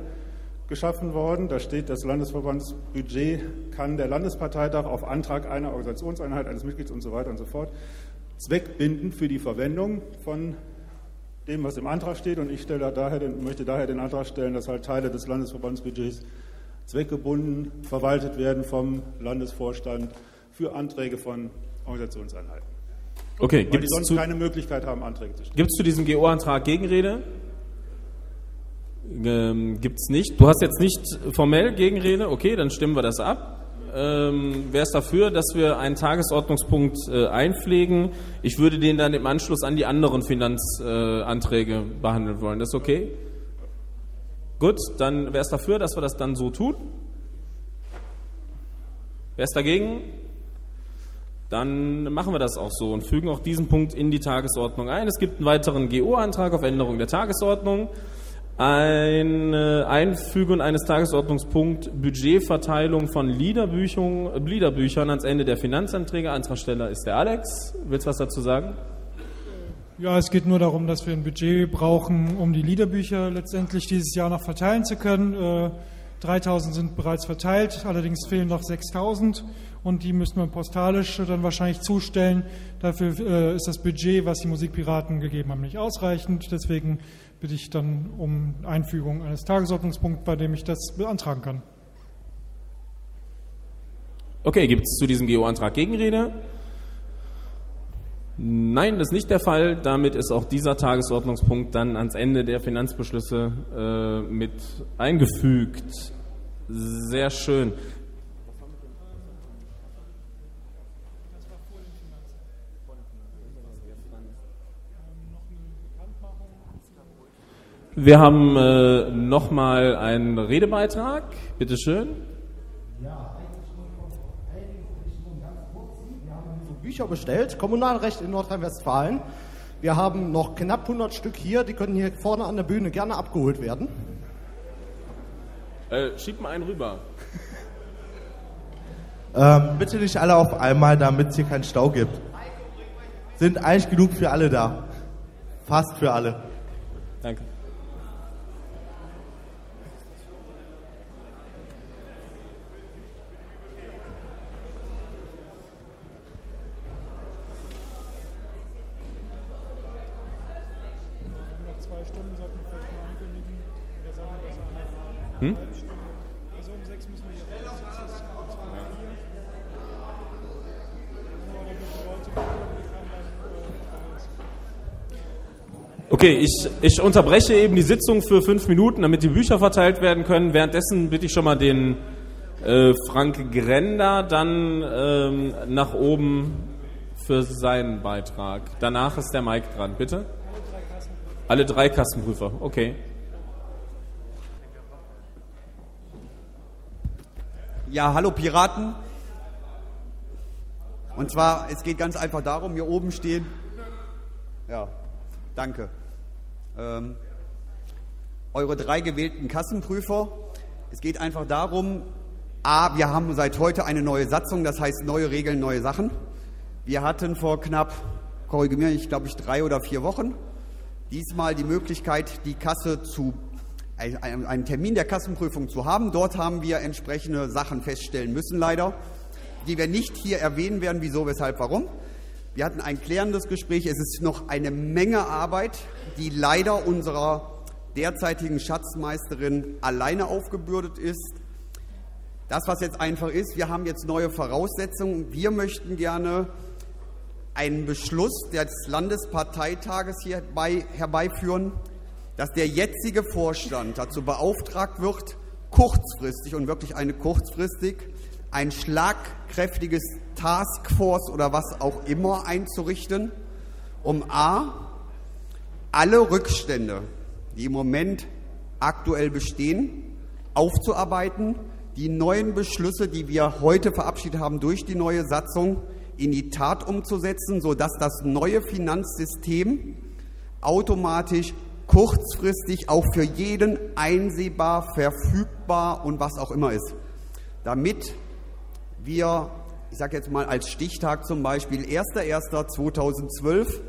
geschaffen worden. Da steht, das Landesverbandsbudget kann der Landesparteitag auf Antrag einer Organisationseinheit, eines Mitglieds und so weiter und so fort zweckbindend für die Verwendung von dem, was im Antrag steht. Und ich stelle daher den, möchte daher den Antrag stellen, dass halt Teile des Landesverbandsbudgets zweckgebunden verwaltet werden vom Landesvorstand für Anträge von Organisationseinheiten. Okay, Weil die sonst keine Möglichkeit haben, Anträge zu stellen. Gibt es zu diesem GO-Antrag Gegenrede? Ähm, Gibt es nicht. Du hast jetzt nicht formell Gegenrede? Okay, dann stimmen wir das ab. Ähm, Wer ist dafür, dass wir einen Tagesordnungspunkt äh, einpflegen? Ich würde den dann im Anschluss an die anderen Finanzanträge äh, behandeln wollen. Das ist okay? Gut, dann wer ist dafür, dass wir das dann so tun? Wer ist dagegen? Dann machen wir das auch so und fügen auch diesen Punkt in die Tagesordnung ein. Es gibt einen weiteren GO-Antrag auf Änderung der Tagesordnung. Eine Einfügung eines Tagesordnungspunkts Budgetverteilung von Liederbüchern, ans Ende der Finanzanträge. Antragsteller ist der Alex. Willst du was dazu sagen? Ja, es geht nur darum, dass wir ein Budget brauchen, um die Liederbücher letztendlich dieses Jahr noch verteilen zu können. Äh, 3000 sind bereits verteilt, allerdings fehlen noch 6000 und die müssen wir postalisch dann wahrscheinlich zustellen. Dafür äh, ist das Budget, was die Musikpiraten gegeben haben, nicht ausreichend. Deswegen bitte ich dann um Einfügung eines Tagesordnungspunkts, bei dem ich das beantragen kann. Okay, gibt es zu diesem GO-Antrag Gegenrede? Nein, das ist nicht der Fall. Damit ist auch dieser Tagesordnungspunkt dann ans Ende der Finanzbeschlüsse äh, mit eingefügt. Sehr schön. Wir haben äh, nochmal einen Redebeitrag. Bitte schön. Bücher bestellt, Kommunalrecht in Nordrhein-Westfalen. Wir haben noch knapp 100 Stück hier, die können hier vorne an der Bühne gerne abgeholt werden. Äh, schieb mal einen rüber. *laughs* Ähm, bitte nicht alle auf einmal, damit es hier keinen Stau gibt. Sind eigentlich genug für alle da. Fast für alle. Danke. Nach zwei Stunden sollten wir vielleicht mal ankündigen. Wir sagen, dass wir eine Hm? halbe Stunde. Also um sechs müssen wir hier raus. Es ist kurz vor vier. Nur damit die Leute kommen, die kann dann äh, Okay, ich, ich unterbreche eben die Sitzung für fünf Minuten, damit die Bücher verteilt werden können. Währenddessen bitte ich schon mal den äh, Frank Grender dann ähm, nach oben für seinen Beitrag. Danach ist der Mike dran, bitte. Alle drei Kassenprüfer, okay. Ja, hallo Piraten. Und zwar, es geht ganz einfach darum, hier oben stehen. Ja, danke. Ähm, eure drei gewählten Kassenprüfer. Es geht einfach darum, A, wir haben seit heute eine neue Satzung, das heißt neue Regeln, neue Sachen. Wir hatten vor knapp, korrigiere mich, glaube ich, drei oder vier Wochen diesmal die Möglichkeit, die Kasse zu einen Termin der Kassenprüfung zu haben. Dort haben wir entsprechende Sachen feststellen müssen, leider, die wir nicht hier erwähnen werden, wieso, weshalb, warum. Wir hatten ein klärendes Gespräch. Es ist noch eine Menge Arbeit, die leider unserer derzeitigen Schatzmeisterin alleine aufgebürdet ist. Das, was jetzt einfach ist, wir haben jetzt neue Voraussetzungen. Wir möchten gerne einen Beschluss des Landesparteitages hierbei herbeiführen, dass der jetzige Vorstand dazu beauftragt wird, kurzfristig und wirklich eine kurzfristig ein schlagkräftiges Taskforce oder was auch immer einzurichten, um a alle Rückstände, die im Moment aktuell bestehen, aufzuarbeiten, die neuen Beschlüsse, die wir heute verabschiedet haben durch die neue Satzung, in die Tat umzusetzen, sodass das neue Finanzsystem automatisch kurzfristig auch für jeden einsehbar, verfügbar und was auch immer ist. Damit wir, ich sage jetzt mal als Stichtag zum Beispiel 1.1.2012,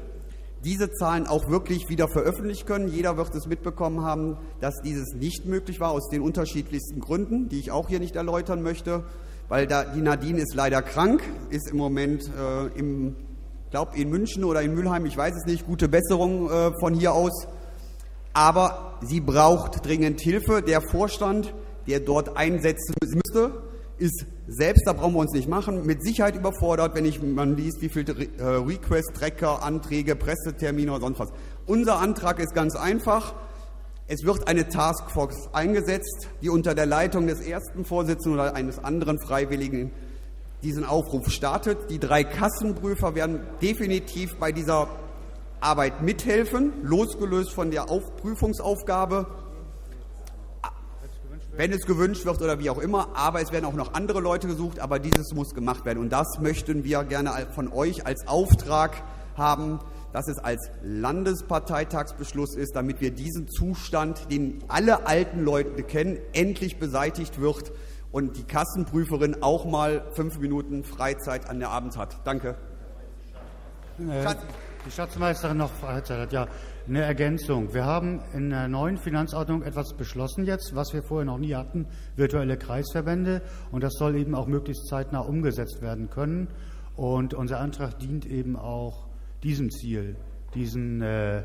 diese Zahlen auch wirklich wieder veröffentlichen können. Jeder wird es mitbekommen haben, dass dieses nicht möglich war, aus den unterschiedlichsten Gründen, die ich auch hier nicht erläutern möchte, weil da, die Nadine ist leider krank, ist im Moment äh, im, glaube in München oder in Mülheim, ich weiß es nicht, gute Besserung äh, von hier aus. Aber sie braucht dringend Hilfe. Der Vorstand, der dort einsetzen müsste, ist selbst, da brauchen wir uns nicht machen, mit Sicherheit überfordert, wenn ich, man liest, wie viele äh, Request, Tracker, Anträge, Pressetermine oder sonst was. Unser Antrag ist ganz einfach. Es wird eine Taskforce eingesetzt, die unter der Leitung des ersten Vorsitzenden oder eines anderen Freiwilligen diesen Aufruf startet. Die drei Kassenprüfer werden definitiv bei dieser Arbeit mithelfen, losgelöst von der Aufprüfungsaufgabe wenn es gewünscht wird oder wie auch immer. Aber es werden auch noch andere Leute gesucht, aber dieses muss gemacht werden. Und das möchten wir gerne von euch als Auftrag haben, dass es als Landesparteitagsbeschluss ist, damit wir diesen Zustand, den alle alten Leute kennen, endlich beseitigt wird und die Kassenprüferin auch mal fünf Minuten Freizeit an der Abend hat. Danke. Äh, Die Schatzmeisterin noch hat. Ja, eine Ergänzung. Wir haben in der neuen Finanzordnung etwas beschlossen jetzt, was wir vorher noch nie hatten, virtuelle Kreisverbände. Und das soll eben auch möglichst zeitnah umgesetzt werden können. Und unser Antrag dient eben auch diesem Ziel, diesen äh,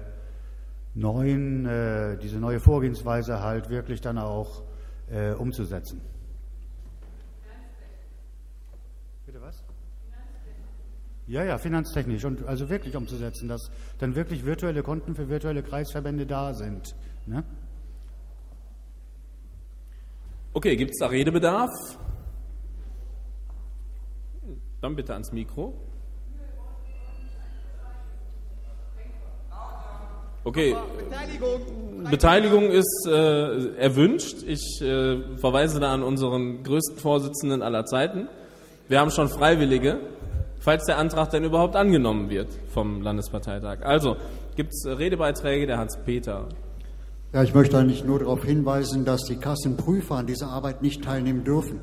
neuen, äh, diese neue Vorgehensweise halt wirklich dann auch äh, umzusetzen. Bitte was? Ja, ja, finanztechnisch und also wirklich umzusetzen, dass dann wirklich virtuelle Konten für virtuelle Kreisverbände da sind. Ne? Okay, gibt es da Redebedarf? Dann bitte ans Mikro. Okay, Beteiligung. Beteiligung ist äh, erwünscht. Ich äh, verweise da an unseren größten Vorsitzenden aller Zeiten. Wir haben schon Freiwillige falls der Antrag denn überhaupt angenommen wird vom Landesparteitag. Also, gibt es Redebeiträge der Hans-Peter? Ja, ich möchte eigentlich nur darauf hinweisen, dass die Kassenprüfer an dieser Arbeit nicht teilnehmen dürfen.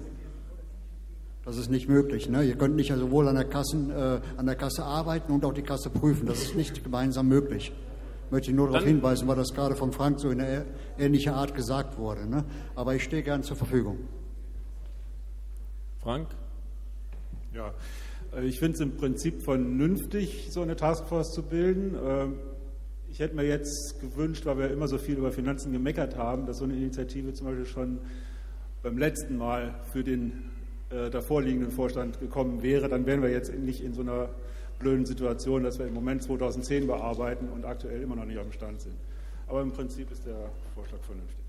Das ist nicht möglich. Ne? Ihr könnt nicht sowohl an der, Kassen, äh, an der Kasse arbeiten und auch die Kasse prüfen. Das ist nicht gemeinsam möglich. Möchte ich nur darauf hinweisen, weil das gerade von Frank so in einer ähnlicher Art gesagt wurde. Ne? Aber ich stehe gern zur Verfügung. Frank? Ja, ich finde es im Prinzip vernünftig, so eine Taskforce zu bilden. Ähm, Ich hätte mir jetzt gewünscht, weil wir immer so viel über Finanzen gemeckert haben, dass so eine Initiative zum Beispiel schon beim letzten Mal für den äh, davorliegenden Vorstand gekommen wäre. Dann wären wir jetzt nicht in so einer blöden Situation, dass wir im Moment 2010 bearbeiten und aktuell immer noch nicht auf dem Stand sind. Aber im Prinzip ist der Vorschlag vernünftig.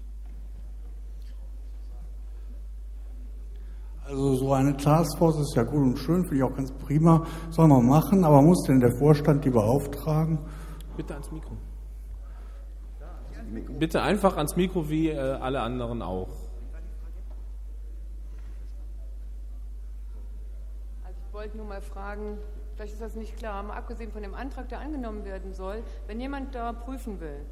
Also so eine Taskforce ist ja gut und schön, finde ich auch ganz prima, soll man machen, aber muss denn der Vorstand die beauftragen? Bitte ans Mikro. Bitte einfach ans Mikro wie äh, alle anderen auch. Also ich wollte nur mal fragen, vielleicht ist das nicht klar, mal abgesehen von dem Antrag, der angenommen werden soll, wenn jemand da prüfen will.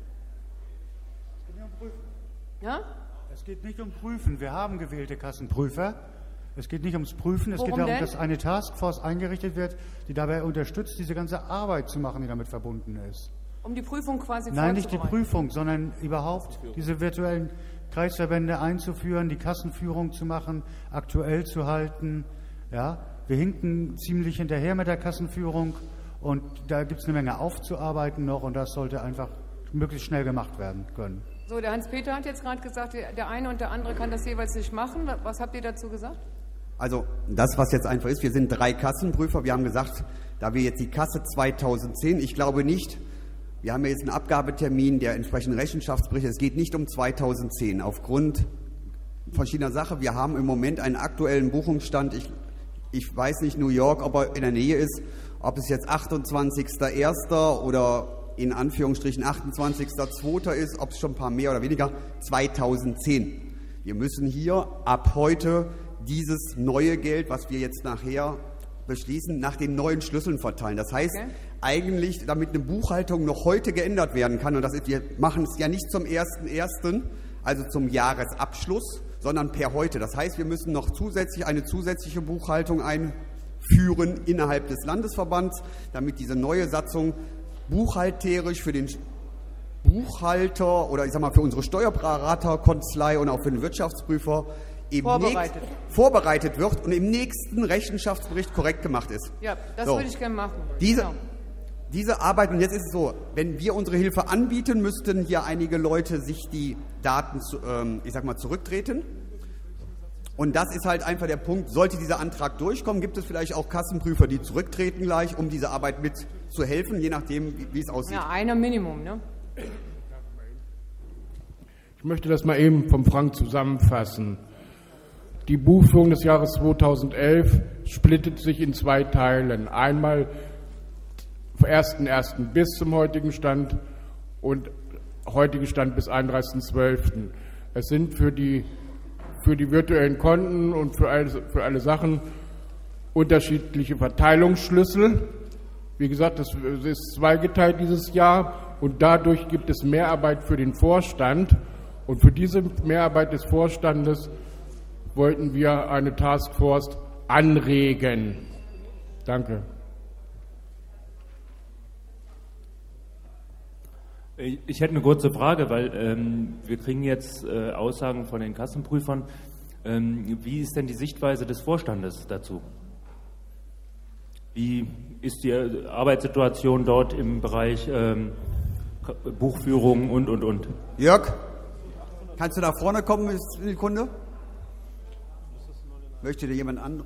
Ja? Es geht nicht um Prüfen. Wir haben gewählte Kassenprüfer. Es geht nicht ums Prüfen. Es Worum geht darum, denn? dass eine Taskforce eingerichtet wird, die dabei unterstützt, diese ganze Arbeit zu machen, die damit verbunden ist. Um die Prüfung quasi Nein, nicht die. Prüfung, sondern überhaupt diese virtuellen Kreisverbände einzuführen, die Kassenführung zu machen, aktuell zu halten. Ja, wir hinken ziemlich hinterher mit der Kassenführung und da gibt es eine Menge aufzuarbeiten noch und das sollte einfach möglichst schnell gemacht werden können. So, der Hans-Peter hat jetzt gerade gesagt, der eine und der andere kann das jeweils nicht machen. Was habt ihr dazu gesagt? Also das, was jetzt einfach ist, wir sind drei Kassenprüfer. Wir haben gesagt, da wir jetzt die Kasse 2010, ich glaube nicht, wir haben jetzt einen Abgabetermin der entsprechenden Rechenschaftsberichte. Es geht nicht um 2010 aufgrund verschiedener Sachen. Wir haben im Moment einen aktuellen Buchungsstand. Ich, ich weiß nicht New York, ob er in der Nähe ist, ob es jetzt 28.01. oder in Anführungsstrichen 28.02. ist, ob es schon ein paar mehr oder weniger, 2010. Wir müssen hier ab heute dieses neue Geld, was wir jetzt nachher beschließen, nach den neuen Schlüsseln verteilen. Das heißt, Okay. eigentlich, damit eine Buchhaltung noch heute geändert werden kann, und das ist, wir machen es ja nicht zum 1.1., also zum Jahresabschluss, sondern per heute. Das heißt, wir müssen noch zusätzlich eine zusätzliche Buchhaltung einführen innerhalb des Landesverbands, damit diese neue Satzung buchhalterisch für den Buchhalter oder ich sag mal für unsere Steuerberaterkanzlei und auch für den Wirtschaftsprüfer eben Vorbereitet. nächst- vorbereitet wird und im nächsten Rechenschaftsbericht korrekt gemacht ist. Ja, das So. würde ich gerne machen. Diese, Genau. diese Arbeit, und jetzt ist es so, wenn wir unsere Hilfe anbieten, müssten hier einige Leute sich die Daten, zu, ähm, ich sag mal, zurücktreten. Und das ist halt einfach der Punkt, sollte dieser Antrag durchkommen, gibt es vielleicht auch Kassenprüfer, die zurücktreten gleich, um diese Arbeit mit zu helfen, je nachdem, wie, wie es aussieht. Ja, einer Minimum, ne? Ich möchte das mal eben vom Frank zusammenfassen. Die Buchführung des Jahres 2011 splittet sich in zwei Teilen. Einmal vom 1.1. bis zum heutigen Stand und heutigen Stand bis 31.12. Es sind für die, für die virtuellen Konten und für alle, für alle Sachen unterschiedliche Verteilungsschlüssel. Wie gesagt, das ist zweigeteilt dieses Jahr und dadurch gibt es Mehrarbeit für den Vorstand. Und für diese Mehrarbeit des Vorstandes wollten wir eine Taskforce anregen. Danke. Ich hätte eine kurze Frage, weil ähm, wir kriegen jetzt äh, Aussagen von den Kassenprüfern. Ähm, wie ist denn die Sichtweise des Vorstandes dazu? Wie ist die Arbeitssituation dort im Bereich ähm, Buchführung und, und, und? Jörg, kannst du da vorne kommen, Sekunde? Möchte dir jemand an?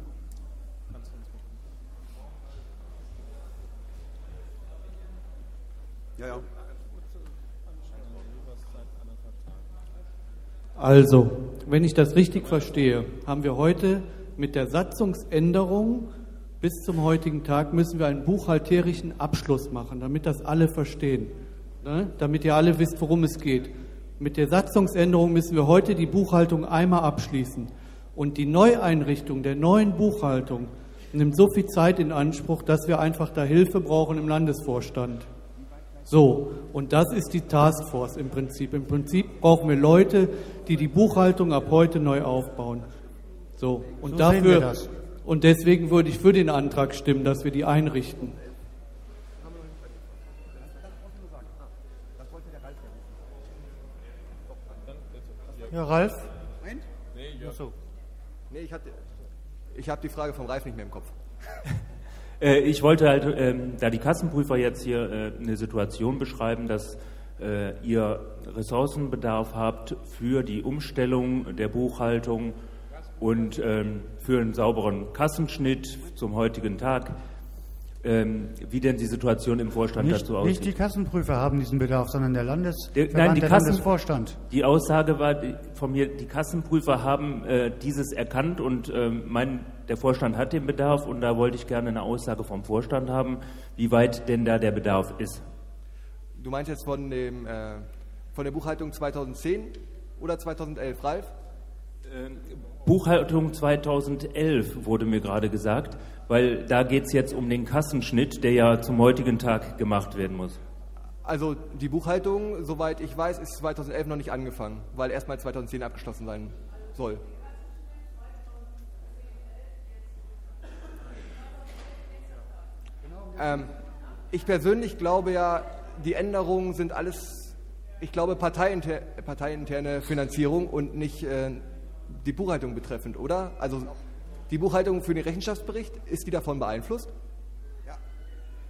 Ja, ja. Also, wenn ich das richtig verstehe, haben wir heute mit der Satzungsänderung bis zum heutigen Tag müssen wir einen buchhalterischen Abschluss machen, damit das alle verstehen, ne? damit ihr alle wisst, worum es geht. Mit der Satzungsänderung müssen wir heute die Buchhaltung einmal abschließen. Und die Neueinrichtung der neuen Buchhaltung nimmt so viel Zeit in Anspruch, dass wir einfach da Hilfe brauchen im Landesvorstand. So, und das ist die Taskforce im Prinzip. Im Prinzip brauchen wir Leute, die die Buchhaltung ab heute neu aufbauen. So, und So dafür und deswegen würde ich für den Antrag stimmen, dass wir die einrichten. Ja, Ralf? Nee, ich, hatte, ich habe die Frage vom Ralf nicht mehr im Kopf. *laughs* Äh, ich wollte halt, ähm, da die Kassenprüfer jetzt hier äh, eine Situation beschreiben, dass äh, ihr Ressourcenbedarf habt für die Umstellung der Buchhaltung und ähm, für einen sauberen Kassenschnitt zum heutigen Tag, ähm, wie denn die Situation im Vorstand Nicht, dazu aussieht. nicht die Kassenprüfer haben diesen Bedarf, sondern der Landesverband, Nein, die der Kassen, Landesvorstand. Die Aussage war die- von mir, die Kassenprüfer haben äh, dieses erkannt und ähm, mein, der Vorstand hat den Bedarf und da wollte ich gerne eine Aussage vom Vorstand haben, wie weit denn da der Bedarf ist. Du meinst jetzt von, dem, äh, von der Buchhaltung 2010 oder 2011, Ralf? Buchhaltung 2011 wurde mir gerade gesagt, weil da geht es jetzt um den Kassenschnitt, der ja zum heutigen Tag gemacht werden muss. Also die Buchhaltung, soweit ich weiß, ist 2011 noch nicht angefangen, weil erstmal 2010 abgeschlossen sein soll. Ähm, ich persönlich glaube ja, die Änderungen sind alles, ich glaube, parteiinter, parteiinterne Finanzierung und nicht äh, die Buchhaltung betreffend, oder? Also die Buchhaltung für den Rechenschaftsbericht, ist die davon beeinflusst? Ja.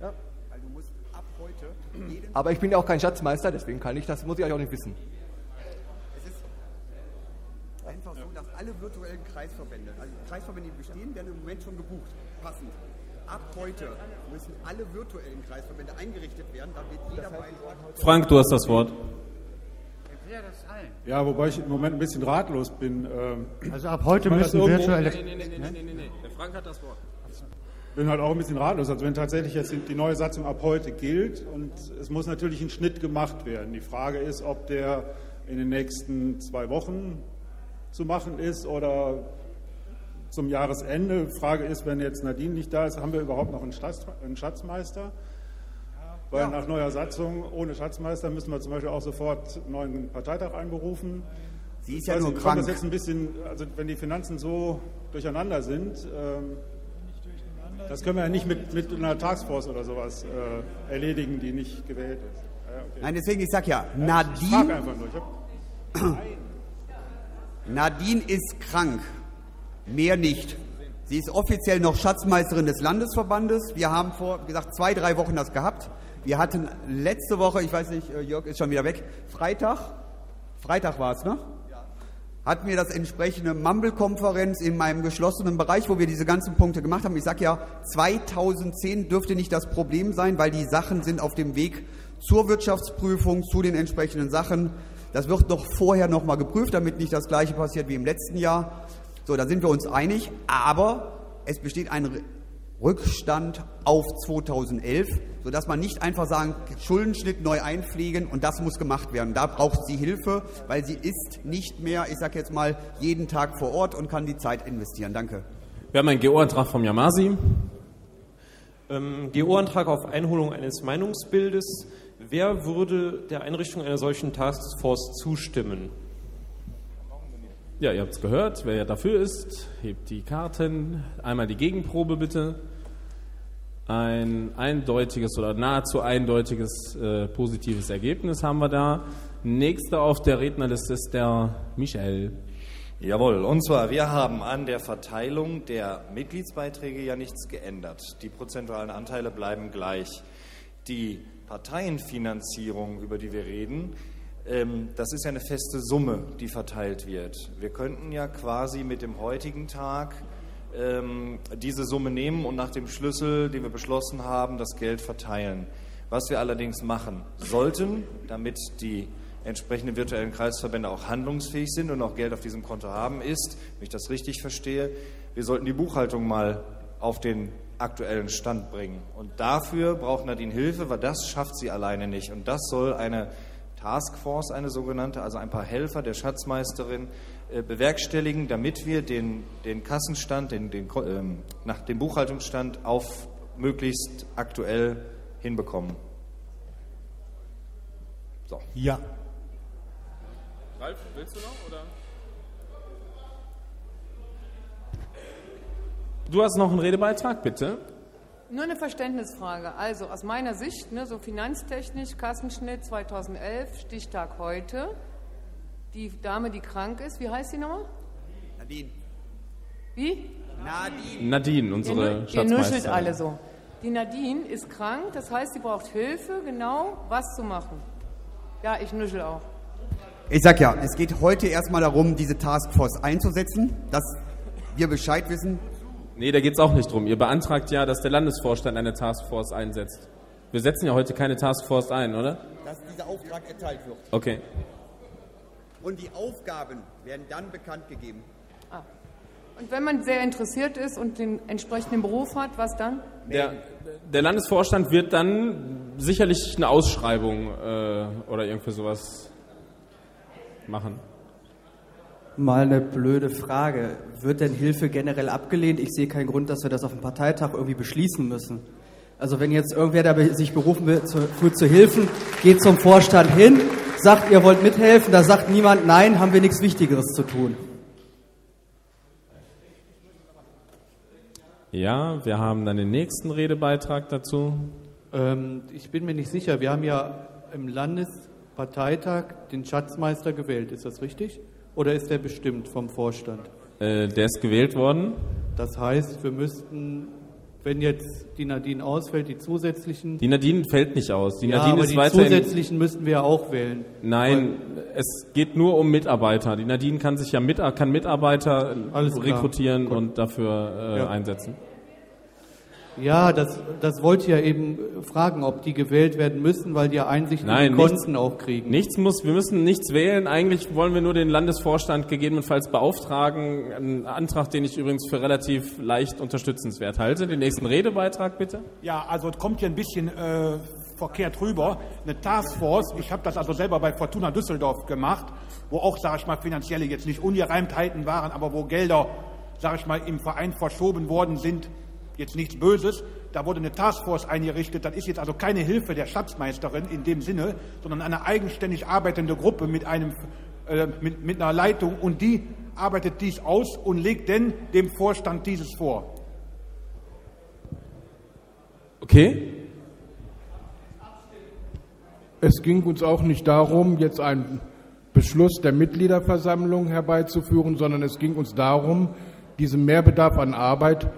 Ja. Weil du musst ab heute jeden Aber ich bin ja auch kein Schatzmeister, deswegen kann ich das, muss ich euch auch nicht wissen. Es ist einfach so, dass alle virtuellen Kreisverbände, also Kreisverbände, die bestehen, werden im Moment schon gebucht. Passend. Ab heute müssen alle virtuellen Kreisverbände eingerichtet werden, damit jeder Beitrag. Frank, du hast das Wort. Ja, wobei ich im Moment ein bisschen ratlos bin. ähm, Also ab heute müssen das irgendwo- virtuelle- Nee, nee, nee, nee, nee, nee. Der Frank hat das Wort. bin halt auch ein bisschen ratlos. Also wenn tatsächlich jetzt die neue Satzung ab heute gilt und es muss natürlich ein Schnitt gemacht werden. Die Frage ist, ob der in den nächsten zwei Wochen zu machen ist oder zum Jahresende. Frage ist, wenn jetzt Nadine nicht da ist, haben wir überhaupt noch einen, Schatz, einen Schatzmeister? Weil nach neuer Satzung ohne Schatzmeister müssen wir zum Beispiel auch sofort einen neuen Parteitag einberufen. Sie ist Ich ja nur nicht, kommt das krank. jetzt ein bisschen, also wenn die Finanzen so durcheinander sind, ähm, das können wir ja nicht mit, mit einer Taskforce oder sowas äh, erledigen, die nicht gewählt ist. Ja, okay. Nein, deswegen, ich sag ja, Ich frage Nadine, einfach nur. Ich hab, Nadine ist krank. Mehr nicht. Sie ist offiziell noch Schatzmeisterin des Landesverbandes. Wir haben vor, wie gesagt, zwei, drei Wochen das gehabt. Wir hatten letzte Woche, ich weiß nicht, äh, Jörg ist schon wieder weg, Freitag, Freitag war es, ne? hatten wir das entsprechende Mumble-Konferenz in meinem geschlossenen Bereich, wo wir diese ganzen Punkte gemacht haben. Ich sage ja, 2010 dürfte nicht das Problem sein, weil die Sachen sind auf dem Weg zur Wirtschaftsprüfung, zu den entsprechenden Sachen. Das wird noch vorher nochmal geprüft, damit nicht das gleiche passiert wie im letzten Jahr. So, da sind wir uns einig, aber es besteht ein Rückstand auf 2011, sodass man nicht einfach sagen, Schuldenschnitt neu einpflegen und das muss gemacht werden. Da braucht sie Hilfe, weil sie ist nicht mehr, ich sage jetzt mal, jeden Tag vor Ort und kann die Zeit investieren. Danke. Wir haben einen GO-Antrag vom Yamasi. Ähm, GO-Antrag auf Einholung eines Meinungsbildes. Wer würde der Einrichtung einer solchen Taskforce zustimmen? Ja, ihr habt es gehört. Wer dafür ist, hebt die Karten. Einmal die Gegenprobe bitte. Ein eindeutiges oder nahezu eindeutiges äh, positives Ergebnis haben wir da. Nächster auf der Rednerliste ist der Michael. Jawohl, und zwar, wir haben an der Verteilung der Mitgliedsbeiträge ja nichts geändert. Die prozentualen Anteile bleiben gleich. Die Parteienfinanzierung, über die wir reden, das ist ja eine feste Summe, die verteilt wird. Wir könnten ja quasi mit dem heutigen Tag ähm, diese Summe nehmen und nach dem Schlüssel, den wir beschlossen haben, das Geld verteilen. Was wir allerdings machen sollten, damit die entsprechenden virtuellen Kreisverbände auch handlungsfähig sind und auch Geld auf diesem Konto haben, ist, wenn ich das richtig verstehe, wir sollten die Buchhaltung mal auf den aktuellen Stand bringen. Und dafür braucht Nadine Hilfe, weil das schafft sie alleine nicht. Und das soll eine Taskforce, eine sogenannte, also ein paar Helfer der Schatzmeisterin, äh, bewerkstelligen, damit wir den, den Kassenstand, den, den, ähm, nach dem Buchhaltungsstand auf möglichst aktuell hinbekommen. So. Ja. Ralf, willst du noch? Oder? Du hast noch einen Redebeitrag, bitte. Nur eine Verständnisfrage. Also aus meiner Sicht, ne, so finanztechnisch, Kassenschnitt 2011, Stichtag heute. Die Dame, die krank ist, wie heißt sie nochmal? Nadine. Wie? Nadine. Nadine, unsere ihr, nu- ihr nuschelt alle so. Die Nadine ist krank, das heißt, sie braucht Hilfe, genau was zu machen. Ja, ich nuschel auch. Ich sag ja, es geht heute erstmal darum, diese Taskforce einzusetzen, dass wir Bescheid wissen. Nee, da geht's auch nicht drum. Ihr beantragt ja, dass der Landesvorstand eine Taskforce einsetzt. Wir setzen ja heute keine Taskforce ein, oder? Dass dieser Auftrag erteilt wird. Okay. Und die Aufgaben werden dann bekannt gegeben. Ah. Und wenn man sehr interessiert ist und den entsprechenden Beruf hat, was dann? Der, der Landesvorstand wird dann sicherlich eine Ausschreibung äh, oder irgendwie sowas machen. Mal eine blöde Frage. Wird denn Hilfe generell abgelehnt? Ich sehe keinen Grund, dass wir das auf dem Parteitag irgendwie beschließen müssen. Also wenn jetzt irgendwer da sich berufen wird, zu, zu helfen, geht zum Vorstand hin, sagt, ihr wollt mithelfen, da sagt niemand, nein, haben wir nichts Wichtigeres zu tun. Ja, wir haben dann den nächsten Redebeitrag dazu. Ähm, ich bin mir nicht sicher. Wir haben ja im Landesparteitag den Schatzmeister gewählt. Ist das richtig? Oder ist der bestimmt vom Vorstand? Äh, der ist gewählt worden. Das heißt, wir müssten, wenn jetzt die Nadine ausfällt, die zusätzlichen. Die Nadine fällt nicht aus. Die ja, Nadine aber ist die weiterhin. zusätzlichen müssten wir ja auch wählen. Nein, es geht nur um Mitarbeiter. Die Nadine kann sich ja mit, kann Mitarbeiter rekrutieren und dafür äh, Ja. einsetzen. Ja, das, das wollte ich ja eben fragen, ob die gewählt werden müssen, weil die ja Einsicht in Nein, die nichts, Konten auch kriegen. nichts muss, wir müssen nichts wählen. Eigentlich wollen wir nur den Landesvorstand gegebenenfalls beauftragen. Ein Antrag, den ich übrigens für relativ leicht unterstützenswert halte. Den nächsten Redebeitrag bitte. Ja, also es kommt hier ein bisschen äh, verkehrt rüber. Eine Taskforce, ich habe das also selber bei Fortuna Düsseldorf gemacht, wo auch, sage ich mal, finanzielle jetzt nicht Ungereimtheiten waren, aber wo Gelder, sage ich mal, im Verein verschoben worden sind, jetzt nichts Böses. Da wurde eine Taskforce eingerichtet. Das ist jetzt also keine Hilfe der Schatzmeisterin in dem Sinne, sondern eine eigenständig arbeitende Gruppe mit, einem, äh, mit, mit einer Leitung und die arbeitet dies aus und legt dann dem Vorstand dieses vor. Okay. Es ging uns auch nicht darum, jetzt einen Beschluss der Mitgliederversammlung herbeizuführen, sondern es ging uns darum, diesen Mehrbedarf an Arbeit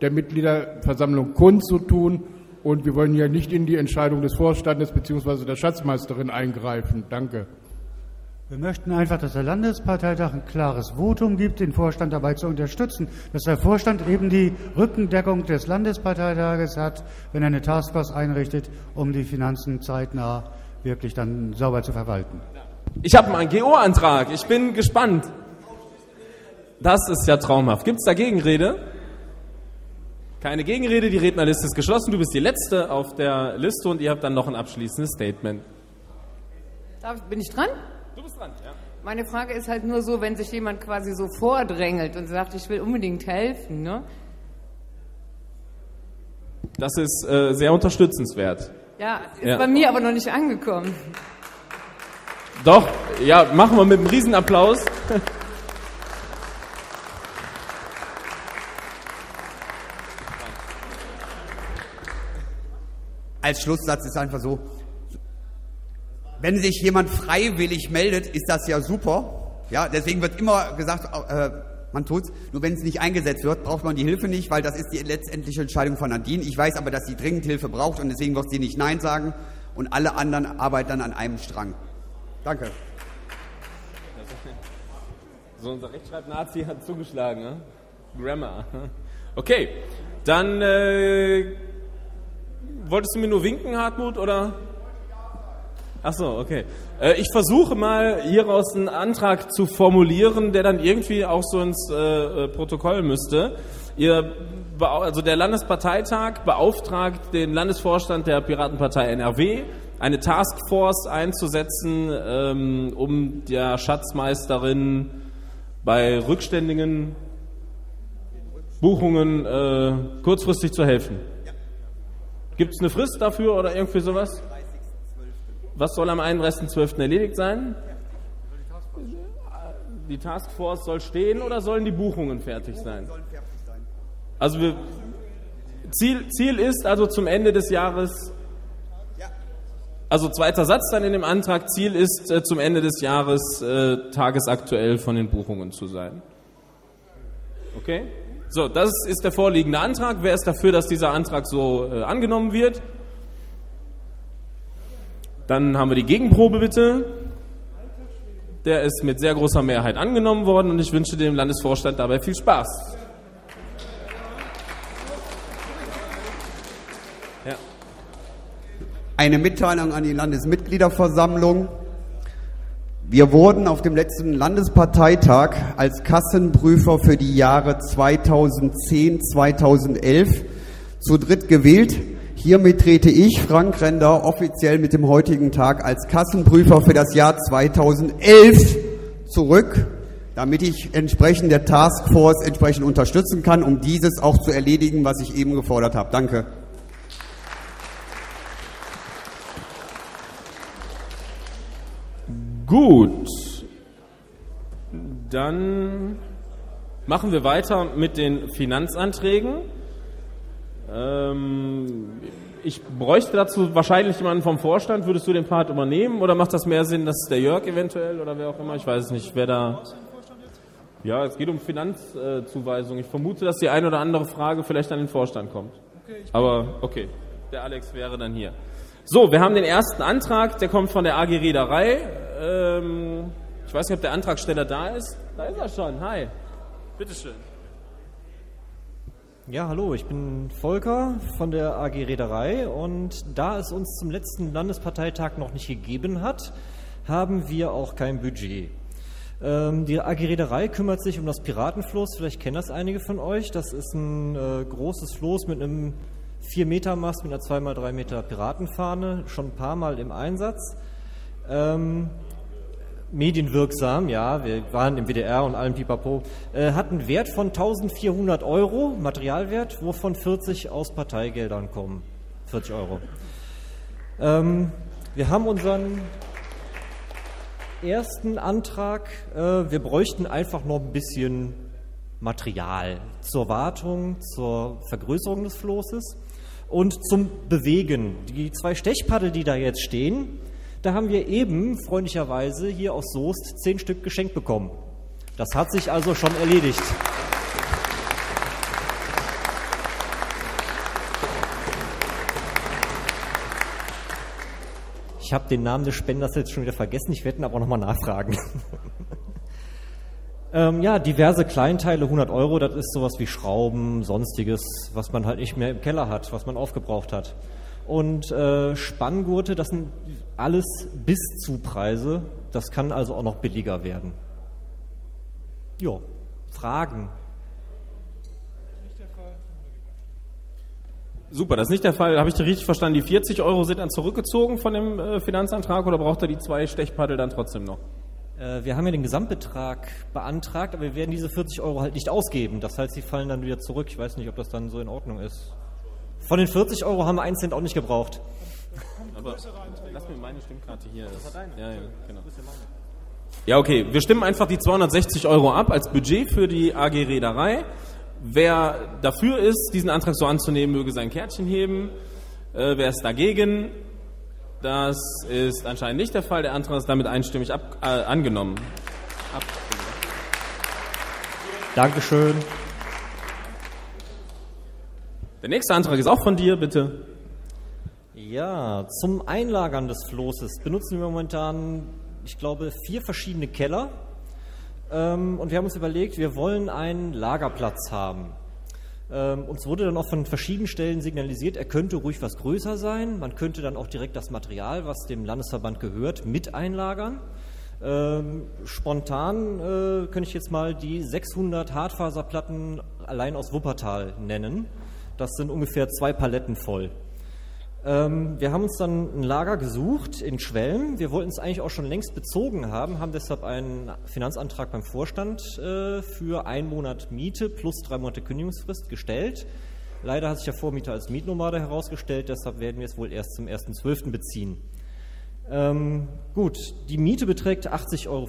der Mitgliederversammlung kundzutun. Und wir wollen ja nicht in die Entscheidung des Vorstandes bzw. der Schatzmeisterin eingreifen. Danke. Wir möchten einfach, dass der Landesparteitag ein klares Votum gibt, den Vorstand dabei zu unterstützen, dass der Vorstand eben die Rückendeckung des Landesparteitages hat, wenn er eine Taskforce einrichtet, um die Finanzen zeitnah wirklich dann sauber zu verwalten. Ich habe einen GO-Antrag. Ich bin gespannt. Das ist ja traumhaft. Gibt es da Gegenrede? Keine Gegenrede, die Rednerliste ist geschlossen. Du bist die Letzte auf der Liste und ihr habt dann noch ein abschließendes Statement. Darf, bin ich dran? Du bist dran, ja. Meine Frage ist halt nur so, wenn sich jemand quasi so vordrängelt und sagt, ich will unbedingt helfen, ne? Das ist äh, sehr unterstützenswert. Ja, ist Ja. bei mir aber noch nicht angekommen. Doch, ja, machen wir mit einem Riesenapplaus. *laughs* Als Schlusssatz ist einfach so, wenn sich jemand freiwillig meldet, ist das ja super. Ja, deswegen wird immer gesagt, äh, man tut's. Nur wenn es nicht eingesetzt wird, braucht man die Hilfe nicht, weil das ist die letztendliche Entscheidung von Nadine. Ich weiß aber, dass sie dringend Hilfe braucht und deswegen wird sie nicht Nein sagen und alle anderen arbeiten dann an einem Strang. Danke. So unser Rechtschreib-Nazi hat zugeschlagen, ne? Grammar. Okay, dann äh, wolltest du mir nur winken, Hartmut, oder? Ach so, okay. Äh, ich versuche mal hieraus einen Antrag zu formulieren, der dann irgendwie auch so ins äh, äh, Protokoll müsste. Ihr, also der Landesparteitag beauftragt den Landesvorstand der Piratenpartei NRW, eine Taskforce einzusetzen, ähm, um der Schatzmeisterin bei rückständigen Buchungen kurzfristig zu helfen. Gibt es eine Frist dafür oder irgendwie sowas? Was soll am 31.12. erledigt sein? Die Taskforce soll stehen oder sollen die Buchungen fertig sein? Also wir, Ziel, Ziel ist also zum Ende des Jahres, also zweiter Satz dann in dem Antrag, Ziel ist äh, zum Ende des Jahres äh, tagesaktuell von den Buchungen zu sein. Okay? So, das ist der vorliegende Antrag. Wer ist dafür, dass dieser Antrag so äh, angenommen wird? Dann haben wir die Gegenprobe bitte. Der ist mit sehr großer Mehrheit angenommen worden und ich wünsche dem Landesvorstand dabei viel Spaß. Ja. Eine Mitteilung an die Landesmitgliederversammlung. Wir wurden auf dem letzten Landesparteitag als Kassenprüfer für die Jahre 2010-2011 zu dritt gewählt. Hiermit trete ich, Frank Render, offiziell mit dem heutigen Tag als Kassenprüfer für das Jahr 2011 zurück, damit ich entsprechend der Taskforce entsprechend unterstützen kann, um dieses auch zu erledigen, was ich eben gefordert habe. Danke. Gut. Dann machen wir weiter mit den Finanzanträgen. Ähm, ich bräuchte dazu wahrscheinlich jemanden vom Vorstand. Würdest du den Part übernehmen oder macht das mehr Sinn, dass der Jörg eventuell oder wer auch immer? Ich weiß es nicht, wer da. Ja, es geht um Finanzzuweisung. Ich vermute, dass die eine oder andere Frage vielleicht an den Vorstand kommt. Aber okay, der Alex wäre dann hier. So, wir haben den ersten Antrag, der kommt von der AG Reederei. Ähm, ich weiß nicht, ob der Antragsteller da ist. Da ist er schon. Hi. Bitteschön. Ja, hallo, ich bin Volker von der AG Reederei und da es uns zum letzten Landesparteitag noch nicht gegeben hat, haben wir auch kein Budget. Ähm, die AG Reederei kümmert sich um das Piratenfloß, vielleicht kennen das einige von euch. Das ist ein äh, großes Floß mit einem 4 Meter Mast mit einer 2x3 Meter Piratenfahne, schon ein paar Mal im Einsatz. Ähm, medienwirksam, ja, wir waren im WDR und allem Pipapo, äh, hat einen Wert von 1400 Euro, Materialwert, wovon 40 aus Parteigeldern kommen. 40 Euro. Ähm, wir haben unseren ersten Antrag, äh, wir bräuchten einfach noch ein bisschen Material zur Wartung, zur Vergrößerung des Floßes und zum Bewegen. Die zwei Stechpaddel, die da jetzt stehen, da haben wir eben freundlicherweise hier aus Soest zehn Stück geschenkt bekommen. Das hat sich also schon erledigt. Ich habe den Namen des Spenders jetzt schon wieder vergessen, ich werde ihn aber nochmal nachfragen. *laughs* ähm, ja, diverse Kleinteile, 100 Euro, das ist sowas wie Schrauben, sonstiges, was man halt nicht mehr im Keller hat, was man aufgebraucht hat. Und äh, Spanngurte, das sind alles bis zu Preise, das kann also auch noch billiger werden. Ja, Fragen? Super, das ist nicht der Fall. Habe ich das richtig verstanden? Die 40 Euro sind dann zurückgezogen von dem äh, Finanzantrag oder braucht er die zwei Stechpaddel dann trotzdem noch? Äh, wir haben ja den Gesamtbetrag beantragt, aber wir werden diese 40 Euro halt nicht ausgeben. Das heißt, sie fallen dann wieder zurück. Ich weiß nicht, ob das dann so in Ordnung ist. Von den 40 Euro haben wir 1 Cent auch nicht gebraucht. Aber mir meine Stimmkarte hier. Das ja, ja, genau. Ja, okay. Wir stimmen einfach die 260 Euro ab als Budget für die AG Reederei. Wer dafür ist, diesen Antrag so anzunehmen, möge sein Kärtchen heben. Äh, wer ist dagegen? Das ist anscheinend nicht der Fall. Der Antrag ist damit einstimmig ab, äh, angenommen. Ab Dankeschön. Der nächste Antrag ist auch von dir, bitte. Ja, zum Einlagern des Floßes benutzen wir momentan, ich glaube, vier verschiedene Keller. Ähm, und wir haben uns überlegt, wir wollen einen Lagerplatz haben. Ähm, uns wurde dann auch von verschiedenen Stellen signalisiert, er könnte ruhig was größer sein. Man könnte dann auch direkt das Material, was dem Landesverband gehört, mit einlagern. Ähm, spontan äh, könnte ich jetzt mal die 600 Hartfaserplatten allein aus Wuppertal nennen. Das sind ungefähr zwei Paletten voll. Ähm, wir haben uns dann ein Lager gesucht in Schwelm. Wir wollten es eigentlich auch schon längst bezogen haben, haben deshalb einen Finanzantrag beim Vorstand äh, für einen Monat Miete plus drei Monate Kündigungsfrist gestellt. Leider hat sich der Vormieter als Mietnomade herausgestellt, deshalb werden wir es wohl erst zum 1.12. beziehen. Ähm, gut, die Miete beträgt 80,50 Euro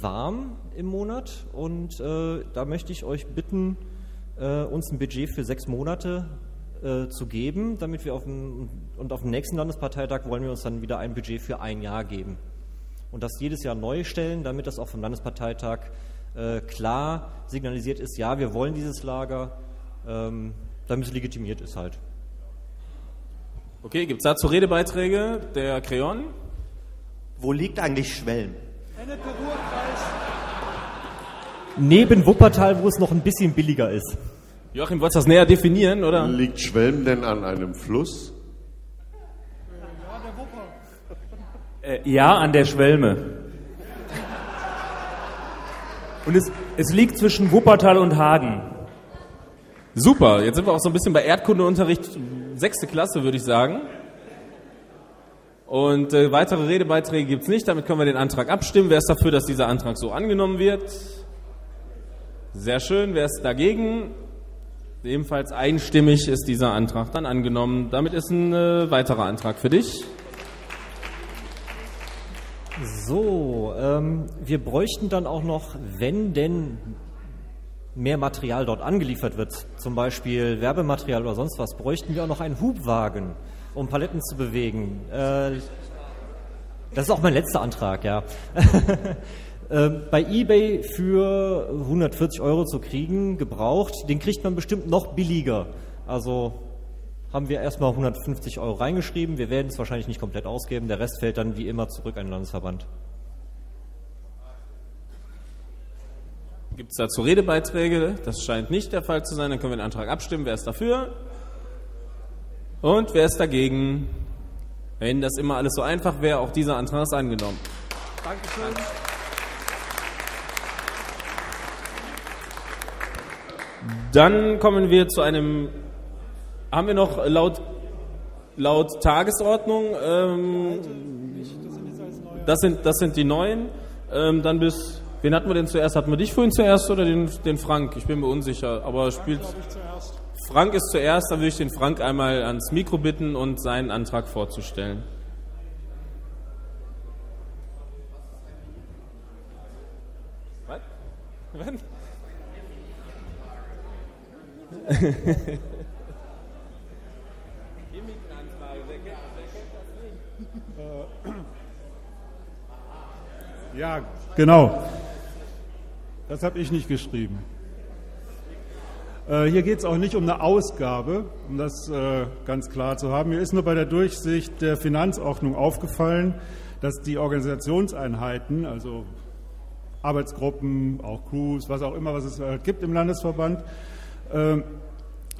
warm im Monat und äh, da möchte ich euch bitten, äh, uns ein Budget für sechs Monate äh, zu geben, damit wir auf dem, und auf dem nächsten Landesparteitag wollen wir uns dann wieder ein Budget für ein Jahr geben. Und das jedes Jahr neu stellen, damit das auch vom Landesparteitag äh, klar signalisiert ist, ja, wir wollen dieses Lager, ähm, damit es legitimiert ist halt. Okay, gibt es dazu Redebeiträge? Der Kreon? Wo liegt eigentlich Schwelm? Neben Wuppertal, wo es noch ein bisschen billiger ist. Joachim, wolltest du das näher definieren, oder? Liegt Schwelm denn an einem Fluss? Äh, ja, an der Schwelme. Und es, es liegt zwischen Wuppertal und Hagen. Super, jetzt sind wir auch so ein bisschen bei Erdkundeunterricht, sechste Klasse, würde ich sagen. Und äh, weitere Redebeiträge gibt es nicht, damit können wir den Antrag abstimmen. Wer ist dafür, dass dieser Antrag so angenommen wird? Sehr schön. Wer ist dagegen? Ebenfalls einstimmig ist dieser Antrag dann angenommen. Damit ist ein äh, weiterer Antrag für dich. So, ähm, wir bräuchten dann auch noch, wenn denn mehr Material dort angeliefert wird, zum Beispiel Werbematerial oder sonst was, bräuchten wir auch noch einen Hubwagen, um Paletten zu bewegen. Äh, das ist auch mein letzter Antrag, ja. *laughs* äh, bei eBay für 140 Euro zu kriegen, gebraucht, den kriegt man bestimmt noch billiger. Also haben wir erstmal 150 Euro reingeschrieben. Wir werden es wahrscheinlich nicht komplett ausgeben. Der Rest fällt dann wie immer zurück an den Landesverband. Gibt es dazu Redebeiträge? Das scheint nicht der Fall zu sein. Dann können wir den Antrag abstimmen. Wer ist dafür? Und wer ist dagegen? Wenn das immer alles so einfach wäre, auch dieser Antrag ist angenommen. Dankeschön. Dann kommen wir zu einem. Haben wir noch laut, laut Tagesordnung? Ähm, das, sind, das sind die neuen. Ähm, dann bis. Wen hatten wir denn zuerst? Hatten wir dich vorhin zuerst oder den, den Frank? Ich bin mir unsicher. Aber spielt. Frank ist zuerst, dann würde ich den Frank einmal ans Mikro bitten und seinen Antrag vorzustellen. Was? Ja, genau. Das habe ich nicht geschrieben. Äh, hier geht es auch nicht um eine Ausgabe, um das äh, ganz klar zu haben. Mir ist nur bei der Durchsicht der Finanzordnung aufgefallen, dass die Organisationseinheiten, also Arbeitsgruppen, auch Crews, was auch immer, was es äh, gibt im Landesverband,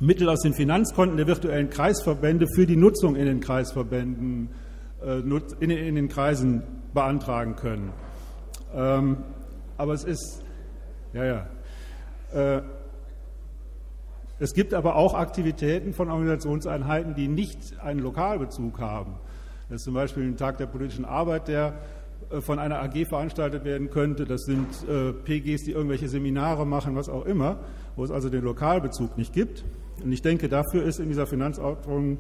Mittel aus den Finanzkonten der virtuellen Kreisverbände für die Nutzung in den Kreisverbänden, äh, in, den Kreisen beantragen können. Ähm, aber es ist, ja, ja. Äh, es gibt aber auch Aktivitäten von Organisationseinheiten, die nicht einen Lokalbezug haben. Das ist zum Beispiel ein Tag der politischen Arbeit, der von einer AG veranstaltet werden könnte. Das sind äh, PGs, die irgendwelche Seminare machen, was auch immer, wo es also den Lokalbezug nicht gibt. Und ich denke, dafür ist in dieser Finanzordnung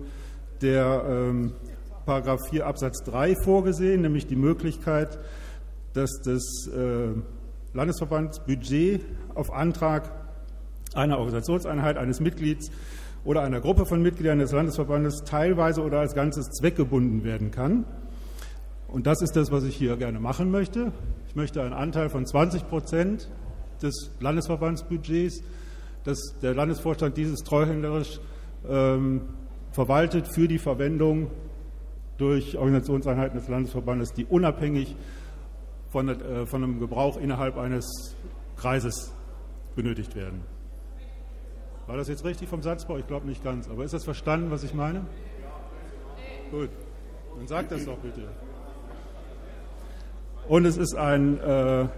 der ähm, Paragraph 4 Absatz 3 vorgesehen, nämlich die Möglichkeit, dass das äh, Landesverbandsbudget auf Antrag einer Organisationseinheit, eines Mitglieds oder einer Gruppe von Mitgliedern des Landesverbandes teilweise oder als Ganzes zweckgebunden werden kann. Und das ist das, was ich hier gerne machen möchte. Ich möchte einen Anteil von 20 Prozent des Landesverbandsbudgets, dass der Landesvorstand dieses treuhänderisch ähm, verwaltet für die Verwendung durch Organisationseinheiten des Landesverbandes, die unabhängig von, äh, von einem Gebrauch innerhalb eines Kreises benötigt werden. War das jetzt richtig vom Satzbau? Ich glaube nicht ganz. Aber ist das verstanden, was ich meine? Gut, dann sagt das doch bitte. Und es ist ein, äh,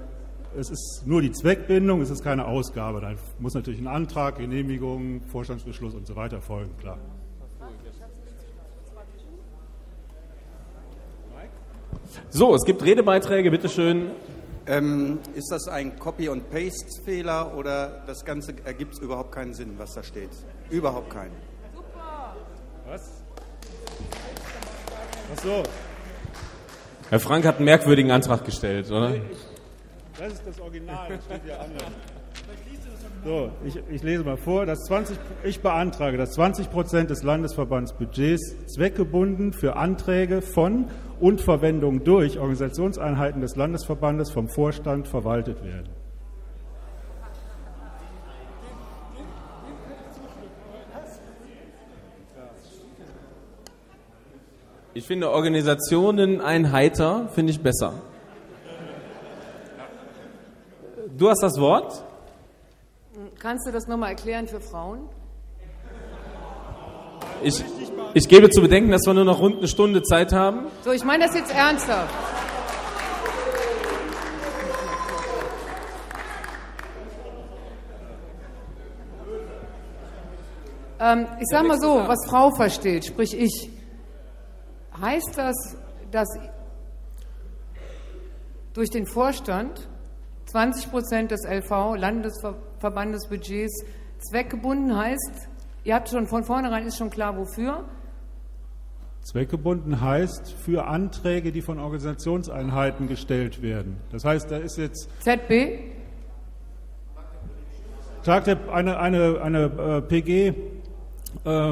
es ist nur die Zweckbindung, es ist keine Ausgabe. Da muss natürlich ein Antrag, Genehmigung, Vorstandsbeschluss und so weiter folgen, klar. So, es gibt Redebeiträge, bitteschön. Ähm, ist das ein Copy- und Paste-Fehler oder das Ganze ergibt überhaupt keinen Sinn, was da steht? Überhaupt keinen. Super! Was? Ach so. Herr Frank hat einen merkwürdigen Antrag gestellt, oder? das ist das Original, das steht ja anders. So, ich, ich lese mal vor. Das 20, ich beantrage, dass 20 Prozent des Landesverbandsbudgets zweckgebunden für Anträge von und Verwendung durch Organisationseinheiten des Landesverbandes vom Vorstand verwaltet werden. Ich finde Organisationen Einheiter finde ich besser. Du hast das Wort? Kannst du das nochmal erklären für Frauen? Ich, ich gebe zu bedenken, dass wir nur noch rund eine Stunde Zeit haben. So, ich meine das jetzt ernsthaft. Ähm, ich sag mal so, was Frau versteht, sprich ich. Heißt das, dass durch den Vorstand 20 Prozent des LV, Landesverbandesbudgets, zweckgebunden heißt, ihr habt schon von vornherein, ist schon klar, wofür? Zweckgebunden heißt für Anträge, die von Organisationseinheiten gestellt werden. Das heißt, da ist jetzt ZB? Tag der, eine, eine, eine äh, PG äh,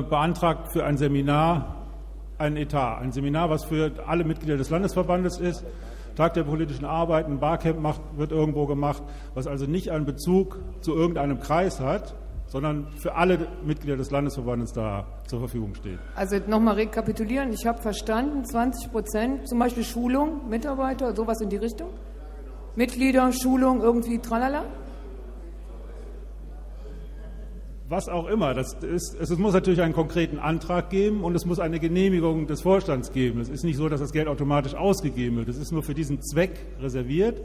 beantragt für ein Seminar einen Etat. Ein Seminar, was für alle Mitglieder des Landesverbandes ist. Tag der politischen Arbeit, ein Barcamp macht, wird irgendwo gemacht, was also nicht einen Bezug zu irgendeinem Kreis hat, sondern für alle Mitglieder des Landesverbandes da zur Verfügung steht. Also nochmal rekapitulieren, ich habe verstanden, 20 Prozent, zum Beispiel Schulung, Mitarbeiter, sowas in die Richtung? Mitglieder, Schulung, irgendwie tralala? Was auch immer. Das ist, es muss natürlich einen konkreten Antrag geben und es muss eine Genehmigung des Vorstands geben. Es ist nicht so, dass das Geld automatisch ausgegeben wird. Es ist nur für diesen Zweck reserviert.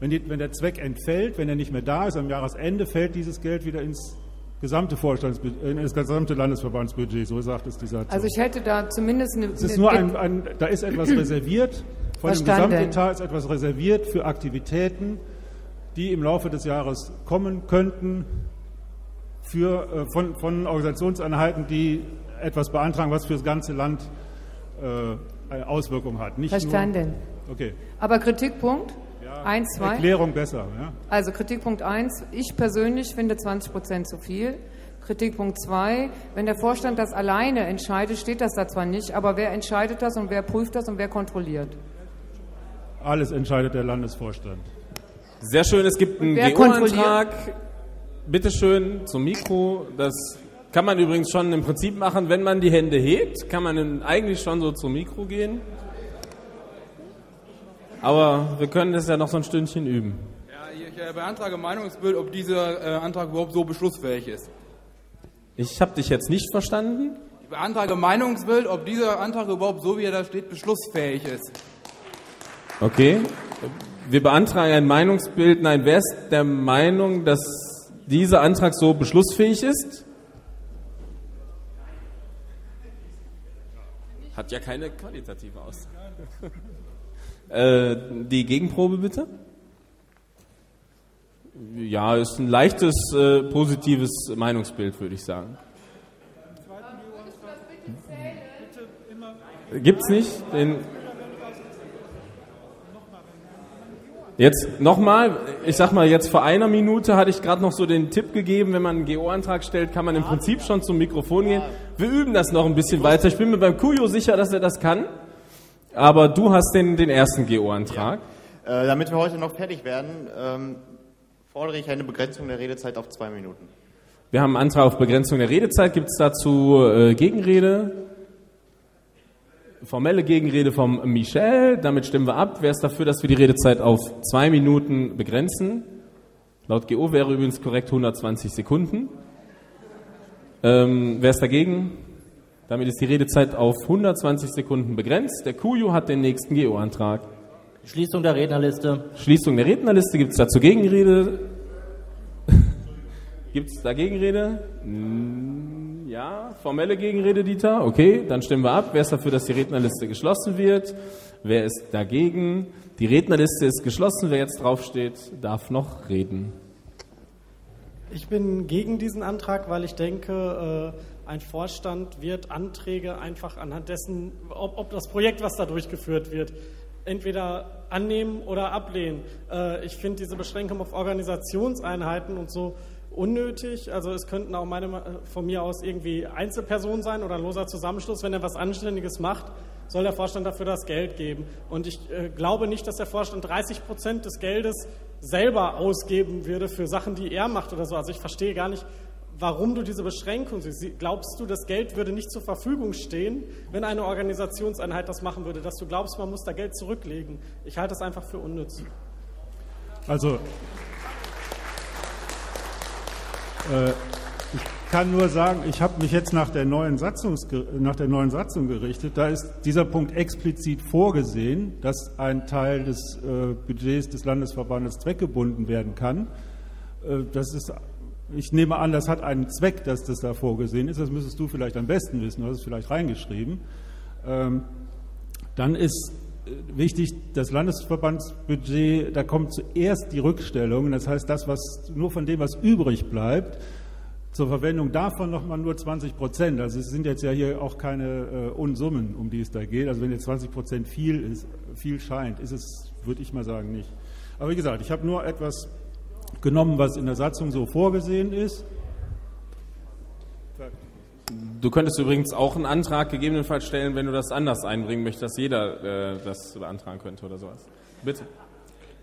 Wenn, die, wenn der Zweck entfällt, wenn er nicht mehr da ist, am Jahresende fällt dieses Geld wieder ins gesamte Vorstands, in das gesamte Landesverbandsbudget. So sagt es die Satzung. Also ich hätte da zumindest eine... Es ist nur ein, ein, da ist etwas *clears throat* reserviert. Von dem Verstanden. Gesamtetat ist etwas reserviert für Aktivitäten, die im Laufe des Jahres kommen könnten, für, äh, von, von Organisationseinheiten, die etwas beantragen, was für das ganze Land äh, eine Auswirkung hat. Nicht Verstanden. Nur, okay. Aber Kritikpunkt? Eins, zwei? Erklärung besser. Ja? Also Kritikpunkt 1, ich persönlich finde 20 Prozent zu viel. Kritikpunkt 2, wenn der Vorstand das alleine entscheidet, steht das da zwar nicht, aber wer entscheidet das und wer prüft das und wer kontrolliert? Alles entscheidet der Landesvorstand. Sehr schön, es gibt einen Wer GO-Antrag. Bitte schön zum Mikro. Das kann man übrigens schon im Prinzip machen, wenn man die Hände hebt, kann man eigentlich schon so zum Mikro gehen. Aber wir können das ja noch so ein Stündchen üben. Ja, ich äh, beantrage Meinungsbild, ob dieser äh, Antrag überhaupt so beschlussfähig ist. Ich habe dich jetzt nicht verstanden. Ich beantrage Meinungsbild, ob dieser Antrag überhaupt so, wie er da steht, beschlussfähig ist. Okay. Wir beantragen ein Meinungsbild. Nein, wer ist der Meinung, dass dieser Antrag so beschlussfähig ist? Hat ja keine qualitative Aussage. *laughs* äh, die Gegenprobe bitte? Ja, ist ein leichtes äh, positives Meinungsbild, würde ich sagen. Gibt's nicht? Den Jetzt nochmal, ich sag mal, jetzt vor einer Minute hatte ich gerade noch so den Tipp gegeben, wenn man einen GO-Antrag stellt, kann man im Prinzip schon zum Mikrofon gehen. Wir üben das noch ein bisschen weiter. Ich bin mir beim Kujo sicher, dass er das kann. Aber du hast den, den ersten GO-Antrag. Äh, damit wir heute noch fertig werden, ähm, fordere ich eine Begrenzung der Redezeit auf zwei Minuten. Wir haben einen Antrag auf Begrenzung der Redezeit. Gibt es dazu äh, Gegenrede? Formelle Gegenrede vom Michel. Damit stimmen wir ab. Wer ist dafür, dass wir die Redezeit auf zwei Minuten begrenzen? Laut GO wäre übrigens korrekt 120 Sekunden. Ähm, wer ist dagegen? Damit ist die Redezeit auf 120 Sekunden begrenzt. Der Kuju hat den nächsten GO-Antrag. Schließung der Rednerliste. Schließung der Rednerliste. Gibt es dazu Gegenrede? *laughs* Gibt es da Gegenrede? Mm, Ja, formelle Gegenrede, Dieter. Okay, dann stimmen wir ab. Wer ist dafür, dass die Rednerliste geschlossen wird? Wer ist dagegen? Die Rednerliste ist geschlossen. Wer jetzt draufsteht, darf noch reden. Ich bin gegen diesen Antrag, weil ich denke, äh, ein Vorstand wird Anträge einfach anhand dessen, ob, ob das Projekt, was da durchgeführt wird, entweder annehmen oder ablehnen. Äh, ich finde diese Beschränkung auf Organisationseinheiten und so unnötig. Also es könnten auch meine, von mir aus irgendwie Einzelpersonen sein oder ein loser Zusammenschluss. Wenn er was Anständiges macht, soll der Vorstand dafür das Geld geben. Und ich äh, glaube nicht, dass der Vorstand 30 Prozent des Geldes selber ausgeben würde für Sachen, die er macht oder so. Also ich verstehe gar nicht, warum du diese Beschränkung siehst. Glaubst du, das Geld würde nicht zur Verfügung stehen, wenn eine Organisationseinheit das machen würde? Dass du glaubst, man muss da Geld zurücklegen? Ich halte das einfach für unnütz. Also, äh, ich kann nur sagen, ich habe mich jetzt nach der, neuen Satzungs nach der neuen Satzung gerichtet. Da ist dieser Punkt explizit vorgesehen, dass ein Teil des äh, Budgets des Landesverbandes zweckgebunden werden kann. Äh, das ist, ich nehme an, das hat einen Zweck, dass das da vorgesehen ist. Das müsstest du vielleicht am besten wissen, du hast es vielleicht reingeschrieben. Ähm, dann ist wichtig, das Landesverbandsbudget, da kommt zuerst die Rückstellung, das heißt das, was nur von dem, was übrig bleibt, zur Verwendung davon nochmal nur 20 Prozent. Also es sind jetzt ja hier auch keine äh, Unsummen, um die es da geht. Also wenn jetzt 20 Prozent viel viel scheint, ist es, würde ich mal sagen, nicht. Aber wie gesagt, ich habe nur etwas genommen, was in der Satzung so vorgesehen ist. Du könntest übrigens auch einen Antrag gegebenenfalls stellen, wenn du das anders einbringen möchtest, dass jeder äh, das beantragen könnte oder sowas. Bitte.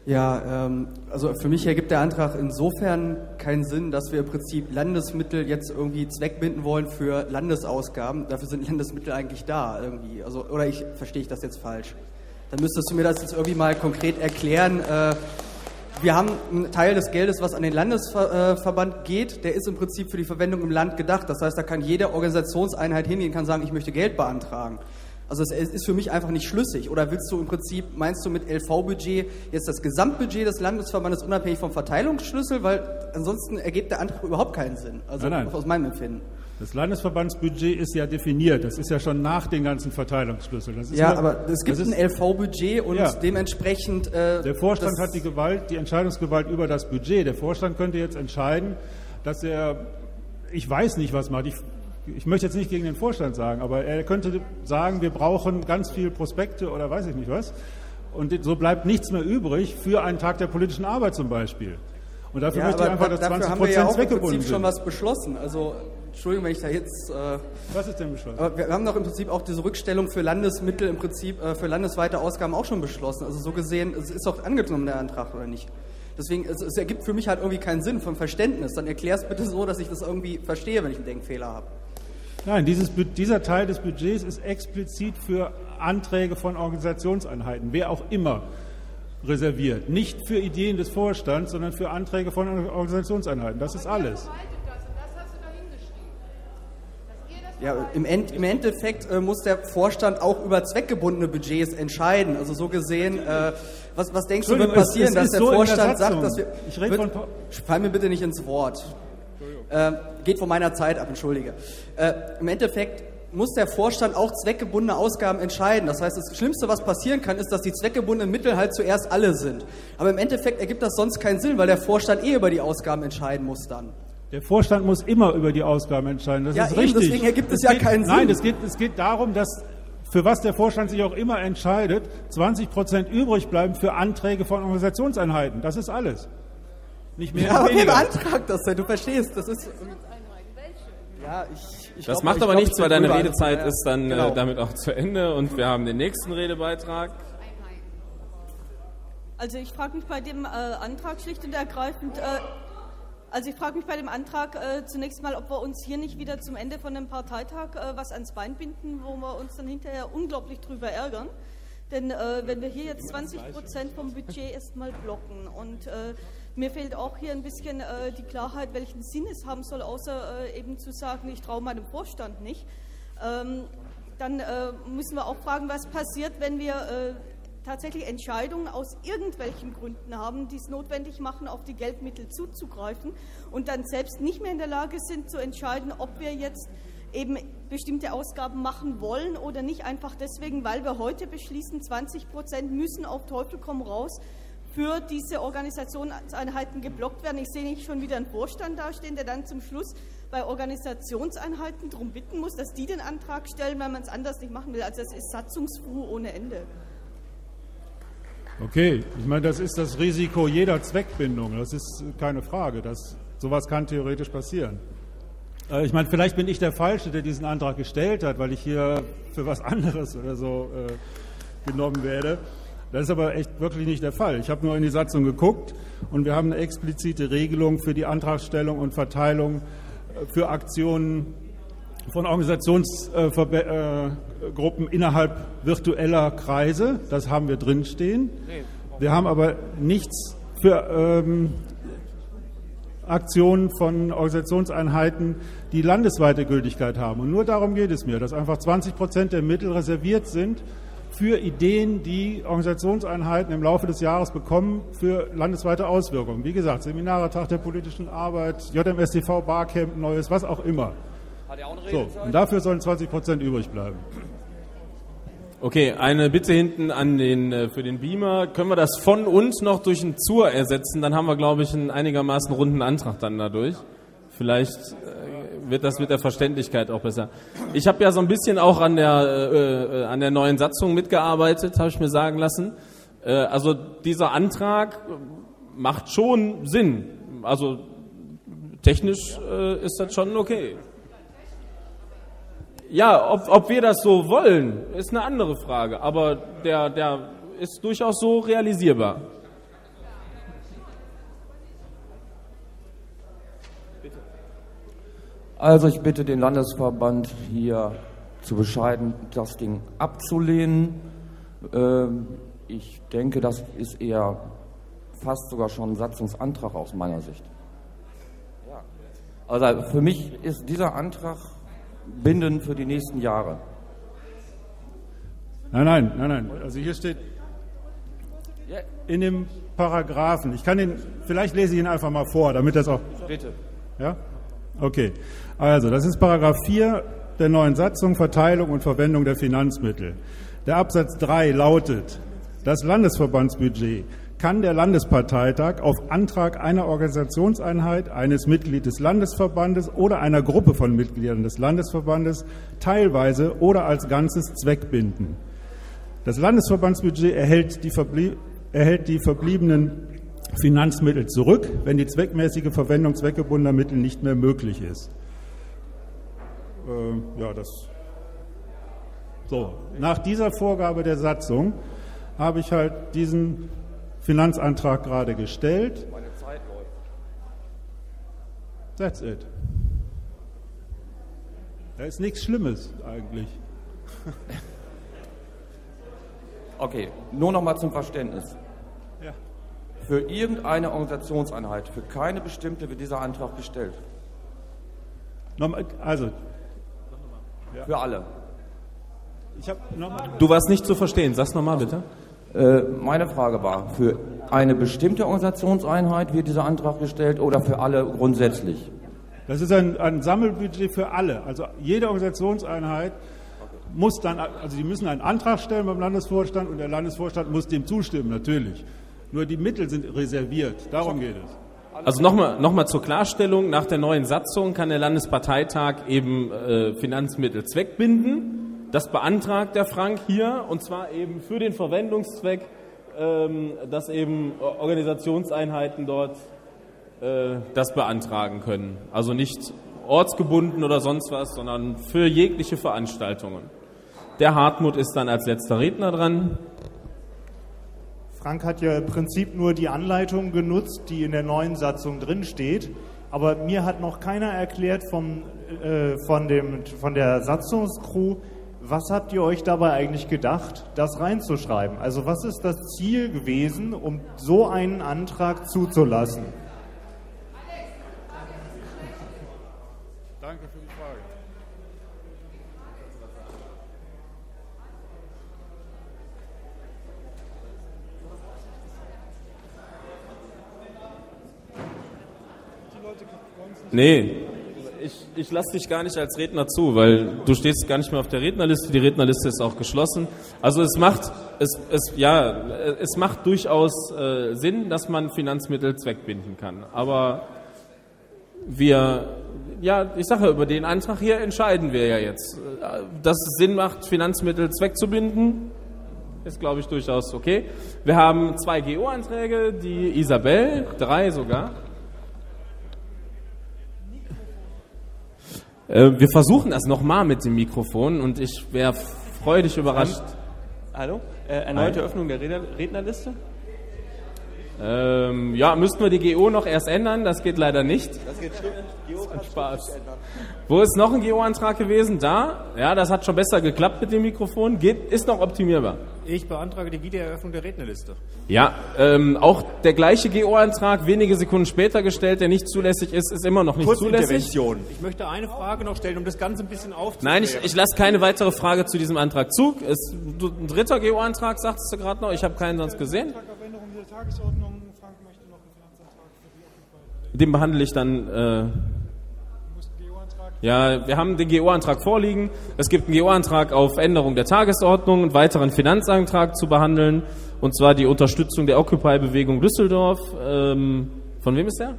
Ja, ähm, also für mich ergibt der Antrag insofern keinen Sinn, dass wir im Prinzip Landesmittel jetzt irgendwie zweckbinden wollen für Landesausgaben. Dafür sind Landesmittel eigentlich da irgendwie. Also, oder ich verstehe ich das jetzt falsch? Dann müsstest du mir das jetzt irgendwie mal konkret erklären. Äh, wir haben einen Teil des Geldes, was an den Landesverband geht, der ist im Prinzip für die Verwendung im Land gedacht. Das heißt, da kann jede Organisationseinheit hingehen, kann sagen, ich möchte Geld beantragen. Also es ist für mich einfach nicht schlüssig. Oder willst du im Prinzip, meinst du mit LV-Budget jetzt das Gesamtbudget des Landesverbandes unabhängig vom Verteilungsschlüssel? Weil ansonsten ergibt der Antrag überhaupt keinen Sinn. Also nein, nein. aus meinem Empfinden. Das Landesverbandsbudget ist ja definiert. Das ist ja schon nach den ganzen Verteilungsschlüsseln. ja, nur, aber es gibt ein LV-Budget und ja. dementsprechend. Äh, der Vorstand hat die Gewalt, die Entscheidungsgewalt über das Budget. Der Vorstand könnte jetzt entscheiden, dass er, ich weiß nicht, was macht. Ich ich möchte jetzt nicht gegen den Vorstand sagen, aber er könnte sagen, wir brauchen ganz viele Prospekte oder weiß ich nicht was. Und so bleibt nichts mehr übrig für einen Tag der politischen Arbeit zum Beispiel. Und dafür ja, möchte ich einfach, dass 20 haben Prozent wir ja auch zweckgebunden im Prinzip sind. schon was beschlossen. Also Entschuldigung, wenn ich da jetzt. Äh, was ist denn beschlossen? Aber wir haben doch im Prinzip auch diese Rückstellung für Landesmittel im Prinzip äh, für landesweite Ausgaben auch schon beschlossen. Also so gesehen, es ist doch angenommen der Antrag oder nicht? Deswegen, es, es ergibt für mich halt irgendwie keinen Sinn vom Verständnis. Dann erklär es bitte so, dass ich das irgendwie verstehe, wenn ich einen Denkfehler habe. Nein, dieses, dieser Teil des Budgets ist explizit für Anträge von Organisationseinheiten, wer auch immer, reserviert. Nicht für Ideen des Vorstands, sondern für Anträge von Organisationseinheiten. Das ist alles. Ja, im, End, im Endeffekt äh, muss der Vorstand auch über zweckgebundene Budgets entscheiden. Also so gesehen, äh, was, was denkst du wird passieren, es, es dass der so Vorstand der sagt, dass wir... Ich rede von... Fall mir bitte nicht ins Wort. Äh, geht von meiner Zeit ab, entschuldige. Äh, Im Endeffekt muss der Vorstand auch zweckgebundene Ausgaben entscheiden. Das heißt, das Schlimmste, was passieren kann, ist, dass die zweckgebundenen Mittel halt zuerst alle sind. Aber im Endeffekt ergibt das sonst keinen Sinn, weil der Vorstand eh über die Ausgaben entscheiden muss dann. Der Vorstand muss immer über die Ausgaben entscheiden. Das ja, ist eben, richtig. Deswegen ergibt es, es ja geht, keinen Sinn. Nein, es geht, es geht darum, dass für was der Vorstand sich auch immer entscheidet, 20 Prozent übrig bleiben für Anträge von Organisationseinheiten. Das ist alles. Nicht mehr. Ja, aber weniger. beantragt das denn? Du verstehst, das ist. Ja, ich, ich Das glaub, macht aber glaub, nichts, ich weil deine. Redezeit Ja, ist dann genau. äh, damit auch zu Ende und wir haben den nächsten Redebeitrag. Also ich frage mich bei dem äh, Antrag schlicht und ergreifend, äh, also ich frage mich bei dem Antrag äh, zunächst mal, ob wir uns hier nicht wieder zum Ende von einem Parteitag äh, was ans Bein binden, wo wir uns dann hinterher unglaublich drüber ärgern. Denn äh, wenn wir hier jetzt 20 Prozent vom Budget erstmal blocken und äh, mir fehlt auch hier ein bisschen äh, die Klarheit, welchen Sinn es haben soll, außer äh, eben zu sagen, ich traue meinem Vorstand nicht. Ähm, dann müssen wir auch fragen, was passiert, wenn wir tatsächlich Entscheidungen aus irgendwelchen Gründen haben, die es notwendig machen, auf die Geldmittel zuzugreifen und dann selbst nicht mehr in der Lage sind zu entscheiden, ob wir jetzt eben bestimmte Ausgaben machen wollen oder nicht einfach deswegen, weil wir heute beschließen, 20 Prozent müssen auf Teufel komm raus für diese Organisationseinheiten geblockt werden. Ich sehe nicht schon wieder einen Vorstand dastehen, der dann zum Schluss bei Organisationseinheiten darum bitten muss, dass die den Antrag stellen, weil man es anders nicht machen will. Also das ist Satzungsruhe ohne Ende. Okay, ich meine, das ist das Risiko jeder Zweckbindung. Das ist keine Frage. Das, sowas kann theoretisch passieren. Äh, Ich meine, vielleicht bin ich der Falsche, der diesen Antrag gestellt hat, weil ich hier für was anderes oder so äh, genommen werde. Das ist aber echt wirklich nicht der Fall. Ich habe nur in die Satzung geguckt und wir haben eine explizite Regelung für die Antragstellung und Verteilung äh, für Aktionen von Organisationsgruppen innerhalb virtueller Kreise. Das haben wir drinstehen. Wir haben aber nichts für ähm, Aktionen von Organisationseinheiten, die landesweite Gültigkeit haben. Und nur darum geht es mir, dass einfach 20 Prozent der Mittel reserviert sind für Ideen, die Organisationseinheiten im Laufe des Jahres bekommen für landesweite Auswirkungen. Wie gesagt, Seminare, Tag der politischen Arbeit, JMSTV, Barcamp, Neues, was auch immer. So, und dafür sollen 20 Prozent übrig bleiben. Okay, eine Bitte hinten an den äh, für den Beamer. Können wir das von und noch durch ein zur ersetzen? Dann haben wir, glaube ich, einen einigermaßen runden Antrag dann dadurch. Vielleicht äh, wird das mit der Verständlichkeit auch besser. Ich habe ja so ein bisschen auch an der äh, äh, an der neuen Satzung mitgearbeitet, habe ich mir sagen lassen. Äh, also dieser Antrag macht schon Sinn. Also technisch äh, ist das schon okay. Ja, ob, ob wir das so wollen, ist eine andere Frage. Aber der, der ist durchaus so realisierbar. Also ich bitte den Landesverband hier zu bescheiden, das Ding abzulehnen. Ähm, ich denke, das ist eher fast sogar schon ein Satzungsantrag aus meiner Sicht. Also für mich ist dieser Antrag bindend für die nächsten Jahre. Nein, nein, nein, nein. Also hier steht in dem Paragraphen, ich kann ihn, vielleicht lese ich ihn einfach mal vor, damit das auch. Bitte. Ja? Okay. Also, das ist Paragraph 4 der neuen Satzung, Verteilung und Verwendung der Finanzmittel. Der Absatz 3 lautet, das Landesverbandsbudget kann der Landesparteitag auf Antrag einer Organisationseinheit, eines Mitglied des Landesverbandes oder einer Gruppe von Mitgliedern des Landesverbandes teilweise oder als Ganzes zweckbinden. Das Landesverbandsbudget erhält die, erhält die verbliebenen Finanzmittel zurück, wenn die zweckmäßige Verwendung zweckgebundener Mittel nicht mehr möglich ist. Äh, ja, das. So, nach dieser Vorgabe der Satzung habe ich halt diesen Finanzantrag gerade gestellt. Meine Zeit läuft. That's it. Da ist nichts Schlimmes eigentlich. *laughs* Okay, nur noch mal zum Verständnis. Ja. Für irgendeine Organisationseinheit, für keine bestimmte wird dieser Antrag gestellt. Nochmal, also. Ja. Für alle. Ich habe nochmal. Du warst nicht zu verstehen. Sag's nochmal bitte. Äh, meine Frage war, für eine bestimmte Organisationseinheit wird dieser Antrag gestellt oder für alle grundsätzlich? Das ist ein, ein Sammelbudget für alle. Also jede Organisationseinheit muss dann, also die müssen einen Antrag stellen beim Landesvorstand und der Landesvorstand muss dem zustimmen, natürlich. Nur die Mittel sind reserviert. Darum geht es. Also nochmal noch mal zur Klarstellung, nach der neuen Satzung kann der Landesparteitag eben äh, Finanzmittel zweckbinden. Das beantragt der Frank hier und zwar eben für den Verwendungszweck, ähm, dass eben Organisationseinheiten dort äh, das beantragen können. Also nicht ortsgebunden oder sonst was, sondern für jegliche Veranstaltungen. Der Hartmut ist dann als letzter Redner dran. Frank hat ja im Prinzip nur die Anleitung genutzt, die in der neuen Satzung drin steht. Aber mir hat noch keiner erklärt vom, äh, von, dem, von der Satzungscrew, was habt ihr euch dabei eigentlich gedacht, das reinzuschreiben? Also was ist das Ziel gewesen, um so einen Antrag zuzulassen? Danke für die Frage. Nee, ich, lasse dich gar nicht als Redner zu, weil du stehst gar nicht mehr auf der Rednerliste. Die Rednerliste ist auch geschlossen. Also es macht, es, es, ja, es macht durchaus äh, Sinn, dass man Finanzmittel zweckbinden kann. Aber wir, ja, ich sage, über den Antrag hier entscheiden wir ja jetzt. Dass es Sinn macht, Finanzmittel zweckzubinden, ist, glaube ich, durchaus okay. Wir haben zwei GO-Anträge, die Isabel, drei sogar. Äh, wir versuchen das nochmal mit dem Mikrofon und ich wäre freudig überrascht. Hallo? Äh, erneute Hi. Öffnung der Redner Rednerliste? Ähm, ja, müssten wir die GO noch erst ändern? Das geht leider nicht. Das geht stimmt. Spaß. Wo ist noch ein GO-Antrag gewesen? Da? Ja, das hat schon besser geklappt mit dem Mikrofon. Geht, ist noch optimierbar. Ich beantrage die Wiedereröffnung der Rednerliste. Ja, ähm, auch der gleiche GO-Antrag, wenige Sekunden später gestellt, der nicht zulässig ist, ist immer noch nicht zulässig. Ich möchte eine Frage noch stellen, um das Ganze ein bisschen aufzuklären. Nein, ich, ich lasse keine weitere Frage zu diesem Antrag zu. Es, du, ein dritter GO-Antrag, sagtest du gerade noch. Ich habe keinen sonst gesehen. Den behandle ich dann. Äh, ja, wir haben den GO-Antrag vorliegen. Es gibt einen GO-Antrag auf Änderung der Tagesordnung, einen weiteren Finanzantrag zu behandeln, und zwar die Unterstützung der Occupy-Bewegung Düsseldorf. Ähm, von wem ist der?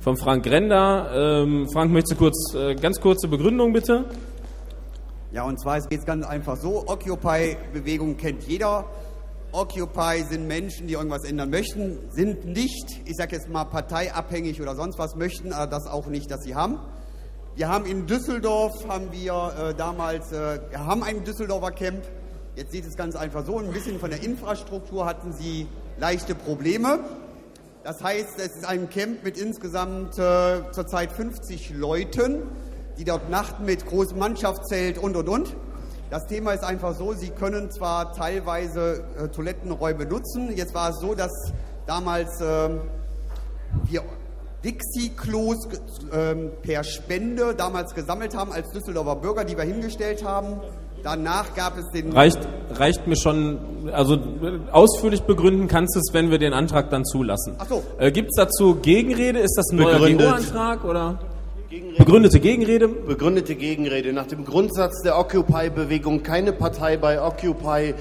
Von Frank Render. Ähm, Frank, möchtest du kurz, äh, ganz kurze Begründung bitte? Ja, und zwar geht es ganz einfach so. Occupy-Bewegung kennt jeder. Occupy sind Menschen, die irgendwas ändern möchten, sind nicht, ich sage jetzt mal, parteiabhängig oder sonst was, möchten aber das auch nicht, dass sie haben. Wir haben in Düsseldorf, haben wir äh, damals, äh, wir haben ein Düsseldorfer Camp. Jetzt sieht es ganz einfach so, ein bisschen von der Infrastruktur hatten sie leichte Probleme. Das heißt, es ist ein Camp mit insgesamt äh, zurzeit 50 Leuten, die dort nachten mit großem Mannschaftszelt und, und, und. Das Thema ist einfach so, sie können zwar teilweise äh, Toilettenräume nutzen. Jetzt war es so, dass damals ähm, wir Dixie-Klos ähm, per Spende damals gesammelt haben als Düsseldorfer Bürger, die wir hingestellt haben. Danach gab es den... Reicht, reicht mir schon, also ausführlich begründen kannst du es, wenn wir den Antrag dann zulassen. Ach so. Äh, Gibt es dazu Gegenrede? Ist das ein neuer Begründet. GO-Antrag oder? Begründete Gegenrede? Begründete Gegenrede. Nach dem Grundsatz der Occupy-Bewegung keine Partei bei Occupy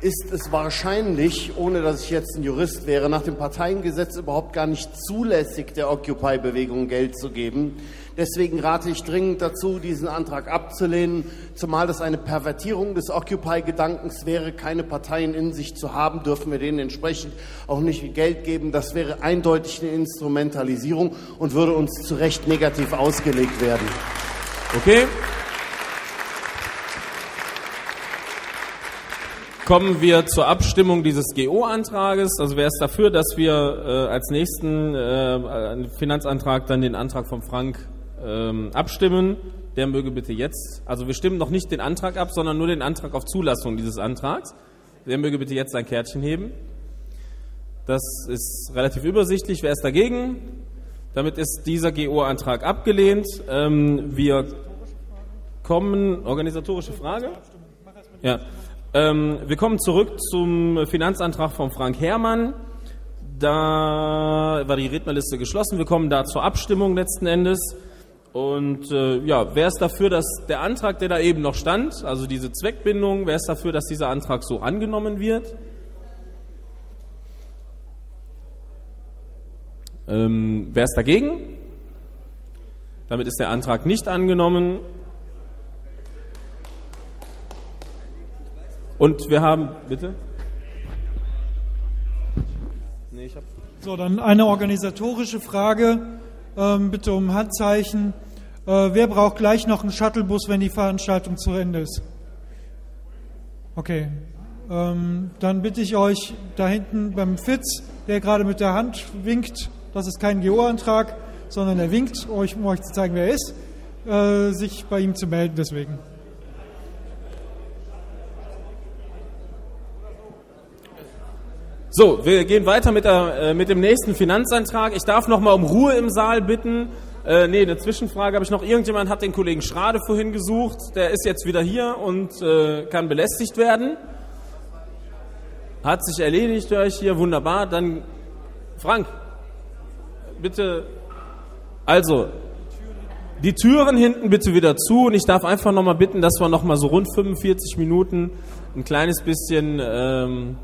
ist es wahrscheinlich, ohne dass ich jetzt ein Jurist wäre, nach dem Parteiengesetz überhaupt gar nicht zulässig, der Occupy-Bewegung Geld zu geben. Deswegen rate ich dringend dazu, diesen Antrag abzulehnen, zumal das eine Pervertierung des Occupy-Gedankens wäre. Keine Parteien in sich zu haben, dürfen wir denen entsprechend auch nicht Geld geben. Das wäre eindeutig eine Instrumentalisierung und würde uns zu Recht negativ ausgelegt werden. Okay. Kommen wir zur Abstimmung dieses GO-Antrages. Also wer ist dafür, dass wir äh, als nächsten äh, Finanzantrag dann den Antrag von Frank ähm, abstimmen? Der möge bitte jetzt, also wir stimmen noch nicht den Antrag ab, sondern nur den Antrag auf Zulassung dieses Antrags. Der möge bitte jetzt sein Kärtchen heben. Das ist relativ übersichtlich. Wer ist dagegen? Damit ist dieser GO-Antrag abgelehnt. Ähm, wir kommen, organisatorische Frage? Ja. Ähm, wir kommen zurück zum Finanzantrag von Frank Herrmann. Da war die Rednerliste geschlossen. Wir kommen da zur Abstimmung letzten Endes. Und äh, ja, wer ist dafür, dass der Antrag, der da eben noch stand, also diese Zweckbindung, wer ist dafür, dass dieser Antrag so angenommen wird? Ähm, wer ist dagegen? Damit ist der Antrag nicht angenommen. Und wir haben, bitte? Nee, so, dann eine organisatorische Frage, ähm, bitte um Handzeichen. Äh, wer braucht gleich noch einen Shuttlebus, wenn die Veranstaltung zu Ende ist? Okay, ähm, dann bitte ich euch da hinten beim Fitz, der gerade mit der Hand winkt, das ist kein GO-Antrag, sondern er winkt, euch, um euch zu zeigen, wer er ist, äh, sich bei ihm zu melden deswegen. So, wir gehen weiter mit, der, äh, mit dem nächsten Finanzantrag. Ich darf noch mal um Ruhe im Saal bitten. Äh, nee, eine Zwischenfrage habe ich noch. Irgendjemand hat den Kollegen Schrade vorhin gesucht. Der ist jetzt wieder hier und äh, kann belästigt werden. Hat sich erledigt, höre ich hier. Wunderbar. Dann, Frank, bitte. Also, Die Türen hinten bitte wieder zu und ich darf einfach nochmal bitten, dass wir nochmal so rund 45 Minuten ein kleines bisschen ähm,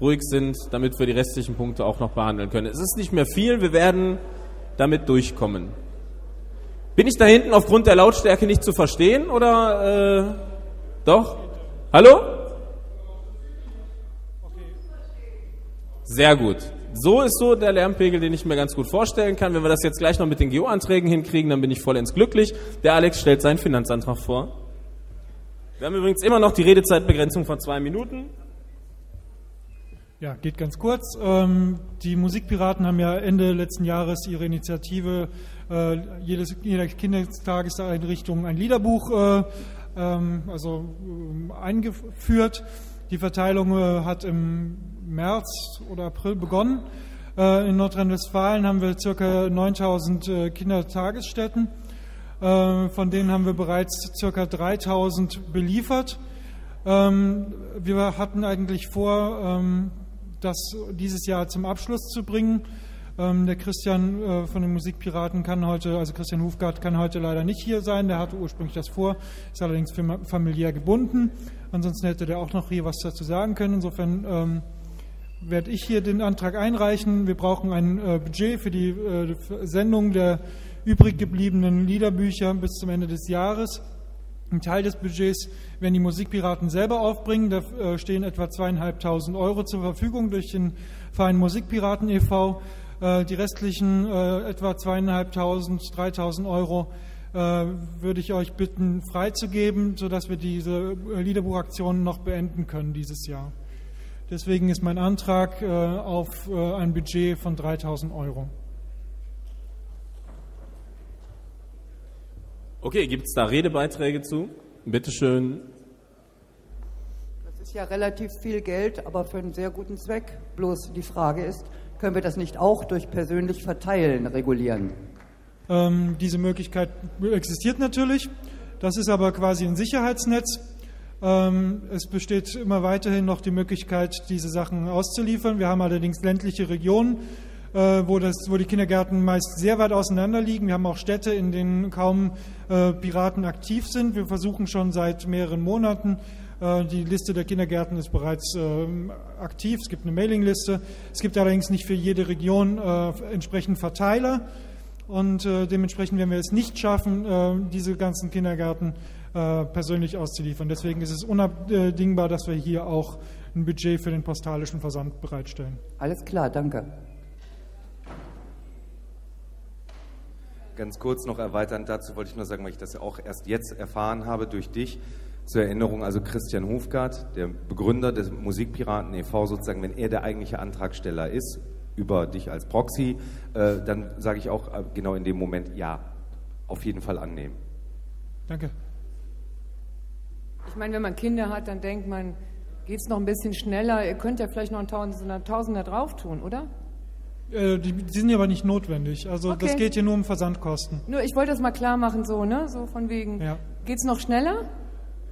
ruhig sind, damit wir die restlichen Punkte auch noch behandeln können. Es ist nicht mehr viel, wir werden damit durchkommen. Bin ich da hinten aufgrund der Lautstärke nicht zu verstehen oder äh, doch? Hallo? Sehr gut. So ist so der Lärmpegel, den ich mir ganz gut vorstellen kann. Wenn wir das jetzt gleich noch mit den Geo-Anträgen hinkriegen, dann bin ich vollends glücklich. Der Alex stellt seinen Finanzantrag vor. Wir haben übrigens immer noch die Redezeitbegrenzung von zwei Minuten. Ja, geht ganz kurz. Ähm, die Musikpiraten haben ja Ende letzten Jahres ihre Initiative äh, jedes, jeder Kindertageseinrichtung ein Liederbuch äh, ähm, also, äh, eingeführt. Die Verteilung äh, hat im März oder April begonnen. In Nordrhein-Westfalen haben wir ca. 9000 äh, Kindertagesstätten. Von denen haben wir bereits ca. 3000 beliefert. Ähm, wir hatten eigentlich vor, ähm, das dieses Jahr zum Abschluss zu bringen. Ähm, der Christian von den Musikpiraten kann heute, also Christian Hufgart kann heute leider nicht hier sein. Der hatte ursprünglich das vor, ist allerdings familiär gebunden. Ansonsten hätte der auch noch hier was dazu sagen können. Insofern werde ich hier den Antrag einreichen. Wir brauchen ein äh, Budget für die äh, Sendung der übrig gebliebenen Liederbücher bis zum Ende des Jahres. Ein Teil des Budgets werden die Musikpiraten selber aufbringen. Da äh, stehen etwa zweieinhalbtausend Euro zur Verfügung durch den Verein Musikpiraten e.V. Äh, die restlichen äh, etwa zweieinhalbtausend, dreitausend Euro würde ich euch bitten freizugeben, sodass wir diese Liederbuchaktionen noch beenden können dieses Jahr. Deswegen ist mein Antrag auf ein Budget von 3000 Euro. Okay, gibt es da Redebeiträge zu? Bitte schön. Das ist ja relativ viel Geld, aber für einen sehr guten Zweck. Bloß die Frage ist, können wir das nicht auch durch persönlich Verteilen regulieren? Ähm, diese Möglichkeit existiert natürlich. Das ist aber quasi ein Sicherheitsnetz. Ähm, es besteht immer weiterhin noch die Möglichkeit, diese Sachen auszuliefern. Wir haben allerdings ländliche Regionen, wo, das, wo die Kindergärten meist sehr weit auseinander liegen. Wir haben auch Städte, in denen kaum äh, Piraten aktiv sind. Wir versuchen schon seit mehreren Monaten, äh, die Liste der Kindergärten ist bereits ähm, aktiv. Es gibt eine Mailingliste. Es gibt allerdings nicht für jede Region entsprechend Verteiler. Und dementsprechend werden wir es nicht schaffen, diese ganzen Kindergärten äh, persönlich auszuliefern. Deswegen ist es unabdingbar, dass wir hier auch ein Budget für den postalischen Versand bereitstellen. Alles klar, danke. Ganz kurz noch erweiternd dazu wollte ich nur sagen, weil ich das ja auch erst jetzt erfahren habe durch dich. Zur Erinnerung, also Christian Hofgart, der Begründer des Musikpiraten e.V., sozusagen, wenn er der eigentliche Antragsteller ist, über dich als Proxy, äh, dann sage ich auch äh, genau in dem Moment ja, auf jeden Fall annehmen. Danke. Ich meine, wenn man Kinder hat, dann denkt man, geht es noch ein bisschen schneller? Ihr könnt ja vielleicht noch einen Tausender, Tausender drauf tun, oder? Äh, die, die, sind aber nicht notwendig. Also okay. das geht hier nur um Versandkosten. Nur, ich wollte das mal klar machen, so, ne? So von wegen. Ja. Geht es noch schneller?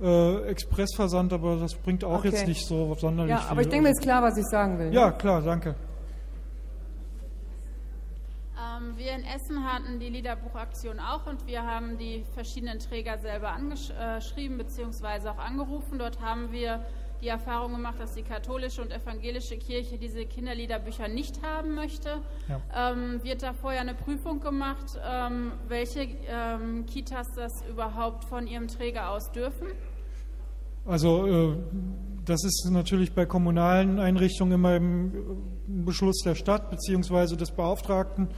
Äh, Expressversand, aber das bringt auch okay. jetzt nicht so sonderlich Ja, aber ich denke mir ist klar, was ich sagen will. Ja, ne? klar, danke. Ähm, wir in Essen hatten die Liederbuchaktion auch und wir haben die verschiedenen Träger selber angeschrieben bzw. auch angerufen. Dort haben wir die Erfahrung gemacht, dass die katholische und evangelische Kirche diese Kinderliederbücher nicht haben möchte. Ja. Ähm, wird da vorher eine Prüfung gemacht, ähm, welche ähm, Kitas das überhaupt von ihrem Träger aus dürfen? Also äh, das ist natürlich bei kommunalen Einrichtungen immer im Beschluss der Stadt bzw. des Beauftragten.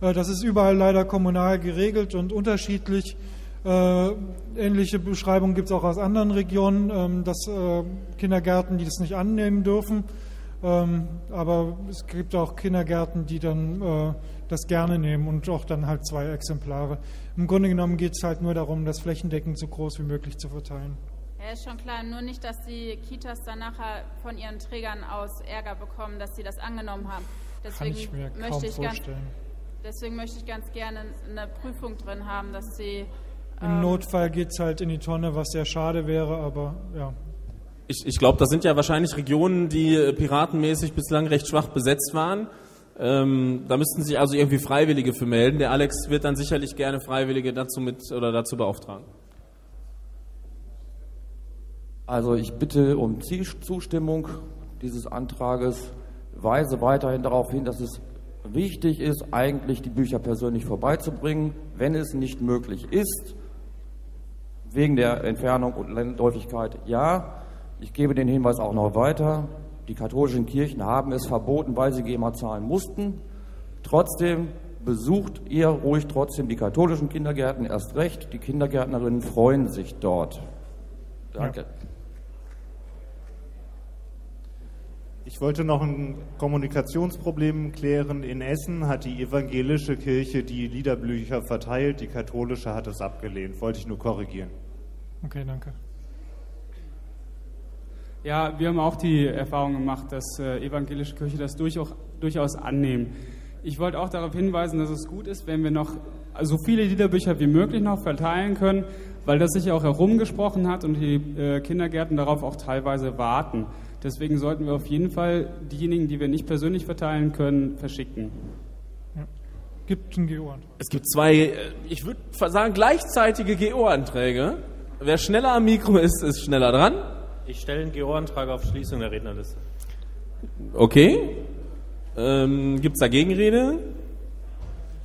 Äh, das ist überall leider kommunal geregelt und unterschiedlich. Äh, ähnliche Beschreibungen gibt es auch aus anderen Regionen, ähm, dass äh, Kindergärten, die das nicht annehmen dürfen. Ähm, aber es gibt auch Kindergärten, die dann das gerne nehmen und auch dann halt zwei Exemplare. Im Grunde genommen geht es halt nur darum, das flächendeckend so groß wie möglich zu verteilen. Ja, ist schon klar, nur nicht, dass die Kitas dann nachher von ihren Trägern aus Ärger bekommen, dass sie das angenommen haben. Deswegen Kann ich mir möchte kaum ich vorstellen. Ganz, Deswegen möchte ich ganz gerne eine Prüfung drin haben, dass sie. Im ähm, Notfall geht es halt in die Tonne, was sehr schade wäre, aber ja. Ich, ich glaube, das sind ja wahrscheinlich Regionen, die äh, piratenmäßig bislang recht schwach besetzt waren. Ähm, da müssten sich also irgendwie Freiwillige für melden. Der Alex wird dann sicherlich gerne Freiwillige dazu mit oder dazu beauftragen. Also ich bitte um Zustimmung dieses Antrages, weise weiterhin darauf hin, dass es wichtig ist, eigentlich die Bücher persönlich vorbeizubringen, wenn es nicht möglich ist, wegen der Entfernung und Landläufigkeit. Ja, ich gebe den Hinweis auch noch weiter. Die katholischen Kirchen haben es verboten, weil sie GEMA zahlen mussten. Trotzdem besucht ihr ruhig trotzdem die katholischen Kindergärten erst recht. Die Kindergärtnerinnen freuen sich dort. Danke. Ja. Ich wollte noch ein Kommunikationsproblem klären. In Essen hat die evangelische Kirche die Liederbücher verteilt, die katholische hat es abgelehnt. Wollte ich nur korrigieren. Okay, danke. Ja, wir haben auch die Erfahrung gemacht, dass äh, evangelische Kirche das durchaus, durchaus annehmen. Ich wollte auch darauf hinweisen, dass es gut ist, wenn wir noch so viele Liederbücher wie möglich noch verteilen können, weil das sich auch herumgesprochen hat und die äh, Kindergärten darauf auch teilweise warten. Deswegen sollten wir auf jeden Fall diejenigen, die wir nicht persönlich verteilen können, verschicken. Ja. Gibt ein GO-Antrag. Es gibt zwei, äh, ich würde sagen, gleichzeitige GO-Anträge. Wer schneller am Mikro ist, ist schneller dran. Ich stelle einen GO-Antrag auf Schließung der Rednerliste. Okay. Ähm, gibt es da Gegenrede?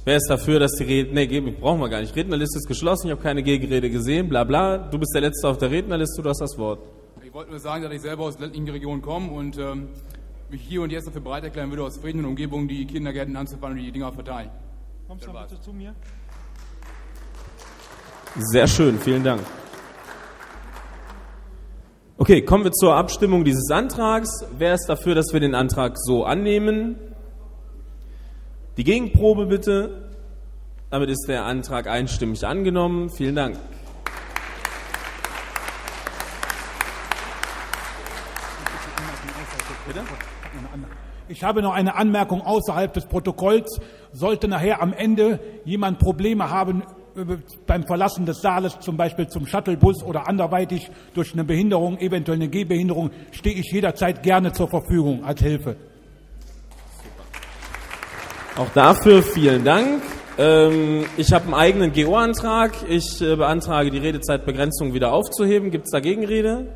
Wer ist dafür, dass die Rede. Nee, brauchen wir gar nicht. Rednerliste ist geschlossen, ich habe keine Gegenrede gesehen, bla bla. Du bist der Letzte auf der Rednerliste, du hast das Wort wollte nur sagen, dass ich selber aus ländlichen Regionen komme und ähm, mich hier und jetzt dafür bereit erklären würde, aus Frieden und Umgebung die Kindergärten anzufangen und die Dinger verteilen. Kommst du bitte zu mir? Sehr schön, vielen Dank. Okay, kommen wir zur Abstimmung dieses Antrags. Wer ist dafür, dass wir den Antrag so annehmen? Die Gegenprobe bitte. Damit ist der Antrag einstimmig angenommen. Vielen Dank. Ich habe noch eine Anmerkung außerhalb des Protokolls. Sollte nachher am Ende jemand Probleme haben beim Verlassen des Saales, zum Beispiel zum Shuttlebus oder anderweitig durch eine Behinderung, eventuell eine Gehbehinderung, stehe ich jederzeit gerne zur Verfügung als Hilfe. Auch dafür vielen Dank. Ähm, ich habe einen eigenen GO-Antrag. Ich äh, beantrage, die Redezeitbegrenzung wieder aufzuheben. Gibt es da Gegenrede?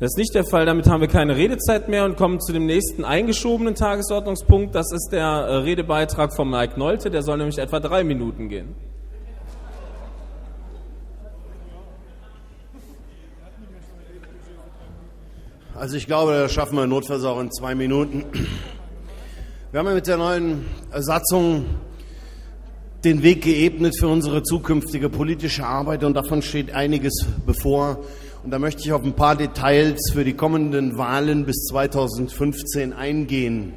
Das ist nicht der Fall. Damit haben wir keine Redezeit mehr und kommen zu dem nächsten eingeschobenen Tagesordnungspunkt. Das ist der äh, Redebeitrag von Mike Nolte. Der soll nämlich etwa drei Minuten gehen. Also ich glaube, das schaffen wir notfalls auch in zwei Minuten. Wir haben ja mit der neuen Satzung den Weg geebnet für unsere zukünftige politische Arbeit und davon steht einiges bevor. Und da möchte ich auf ein paar Details für die kommenden Wahlen bis 2015 eingehen.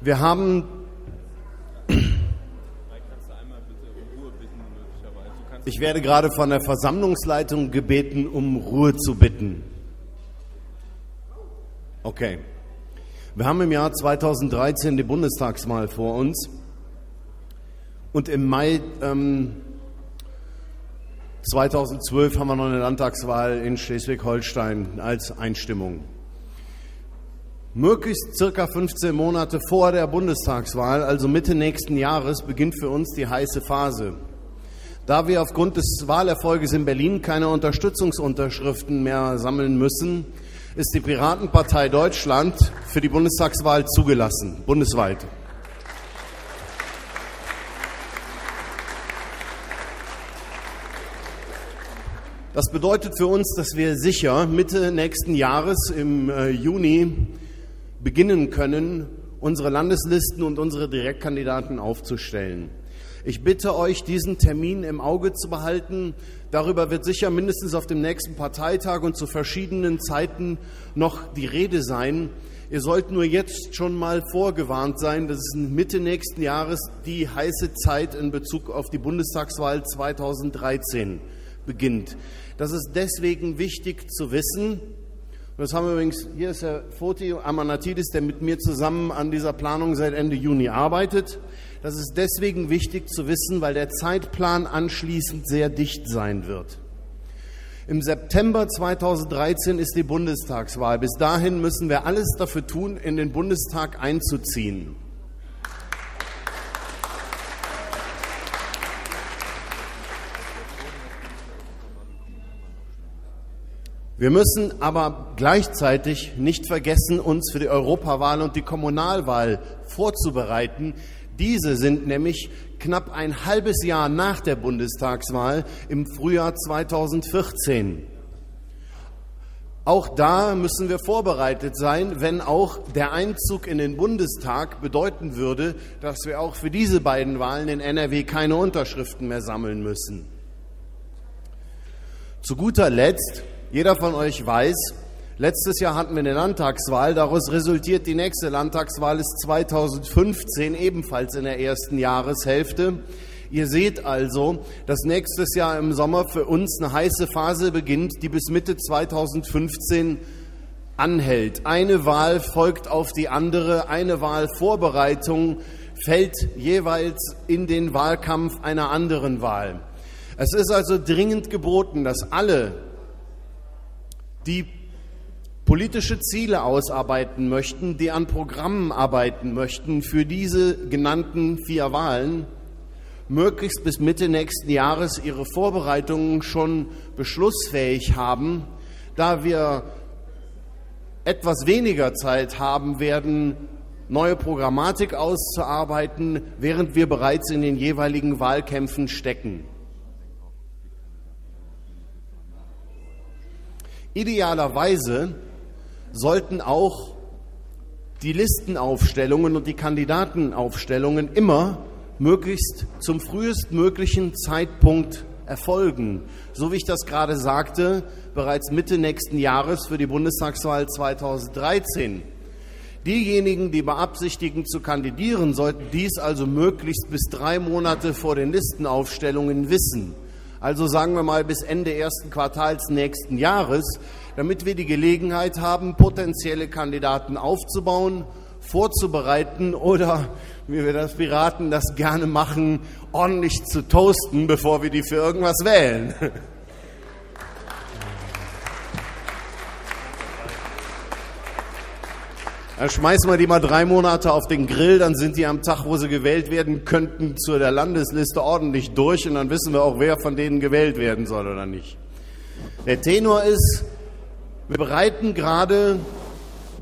Wir haben Ich werde gerade von der Versammlungsleitung gebeten, um Ruhe zu bitten. Okay. Wir haben im Jahr 2013 die Bundestagswahl vor uns und im Mai ähm, 2012 haben wir noch eine Landtagswahl in Schleswig-Holstein als Einstimmung. Möglichst circa 15 Monate vor der Bundestagswahl, also Mitte nächsten Jahres, beginnt für uns die heiße Phase. Da wir aufgrund des Wahlerfolges in Berlin keine Unterstützungsunterschriften mehr sammeln müssen, ist die Piratenpartei Deutschland für die Bundestagswahl zugelassen, bundesweit. Das bedeutet für uns, dass wir sicher Mitte nächsten Jahres im äh, Juni beginnen können, unsere Landeslisten und unsere Direktkandidaten aufzustellen. Ich bitte euch, diesen Termin im Auge zu behalten. Darüber wird sicher mindestens auf dem nächsten Parteitag und zu verschiedenen Zeiten noch die Rede sein. Ihr sollt nur jetzt schon mal vorgewarnt sein, dass es Mitte nächsten Jahres die heiße Zeit in Bezug auf die Bundestagswahl 2013 beginnt. Das ist deswegen wichtig zu wissen. Das haben wir übrigens, hier ist Herr Foti Amanatidis, der mit mir zusammen an dieser Planung seit Ende Juni arbeitet. Das ist deswegen wichtig zu wissen, weil der Zeitplan anschließend sehr dicht sein wird. Im September 2013 ist die Bundestagswahl. Bis dahin müssen wir alles dafür tun, in den Bundestag einzuziehen. Wir müssen aber gleichzeitig nicht vergessen, uns für die Europawahl und die Kommunalwahl vorzubereiten, diese sind nämlich knapp ein halbes Jahr nach der Bundestagswahl im Frühjahr 2014. Auch da müssen wir vorbereitet sein, wenn auch der Einzug in den Bundestag bedeuten würde, dass wir auch für diese beiden Wahlen in NRW keine Unterschriften mehr sammeln müssen. Zu guter Letzt, jeder von euch weiß, letztes Jahr hatten wir eine Landtagswahl, daraus resultiert die nächste Landtagswahl ist 2015 ebenfalls in der ersten Jahreshälfte. Ihr seht also, dass nächstes Jahr im Sommer für uns eine heiße Phase beginnt, die bis Mitte 2015 anhält. Eine Wahl folgt auf die andere, eine Wahlvorbereitung fällt jeweils in den Wahlkampf einer anderen Wahl. Es ist also dringend geboten, dass alle, die politische Ziele ausarbeiten möchten, die an Programmen arbeiten möchten für diese genannten vier Wahlen, möglichst bis Mitte nächsten Jahres ihre Vorbereitungen schon beschlussfähig haben, da wir etwas weniger Zeit haben werden, neue Programmatik auszuarbeiten, während wir bereits in den jeweiligen Wahlkämpfen stecken. Idealerweise sollten auch die Listenaufstellungen und die Kandidatenaufstellungen immer möglichst zum frühestmöglichen Zeitpunkt erfolgen. So wie ich das gerade sagte, bereits Mitte nächsten Jahres für die Bundestagswahl 2013. Diejenigen, die beabsichtigen zu kandidieren, sollten dies also möglichst bis drei Monate vor den Listenaufstellungen wissen. Also sagen wir mal bis Ende ersten Quartals nächsten Jahres, damit wir die Gelegenheit haben, potenzielle Kandidaten aufzubauen, vorzubereiten oder, wie wir das Piraten das gerne machen, ordentlich zu toasten, bevor wir die für irgendwas wählen. *laughs* Dann schmeißen wir die mal drei Monate auf den Grill, dann sind die am Tag, wo sie gewählt werden könnten, zu der Landesliste ordentlich durch und dann wissen wir auch, wer von denen gewählt werden soll oder nicht. Der Tenor ist, wir bereiten gerade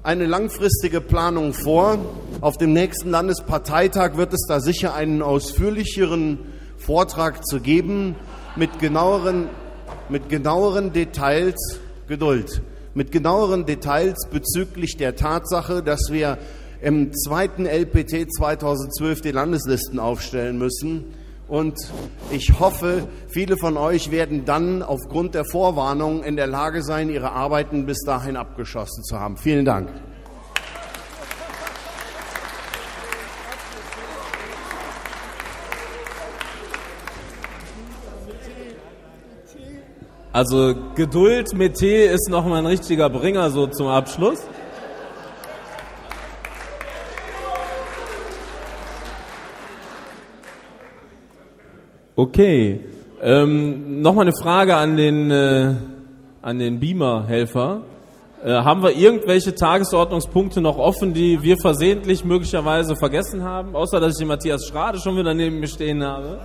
eine langfristige Planung vor. Auf dem nächsten Landesparteitag wird es da sicher einen ausführlicheren Vortrag zu geben mit genaueren, mit genaueren Details. Geduld mit genaueren Details bezüglich der Tatsache, dass wir im zweiten LPT 2012 die Landeslisten aufstellen müssen. Und ich hoffe, viele von euch werden dann aufgrund der Vorwarnung in der Lage sein, ihre Arbeiten bis dahin abgeschlossen zu haben. Vielen Dank. Also Geduld mit Tee ist nochmal ein richtiger Bringer so zum Abschluss. Okay. Ähm, nochmal eine Frage an den, äh, an den Beamer-Helfer. Äh, haben wir irgendwelche Tagesordnungspunkte noch offen, die wir versehentlich möglicherweise vergessen haben? Außer, dass ich den Matthias Schrade schon wieder neben mir stehen habe.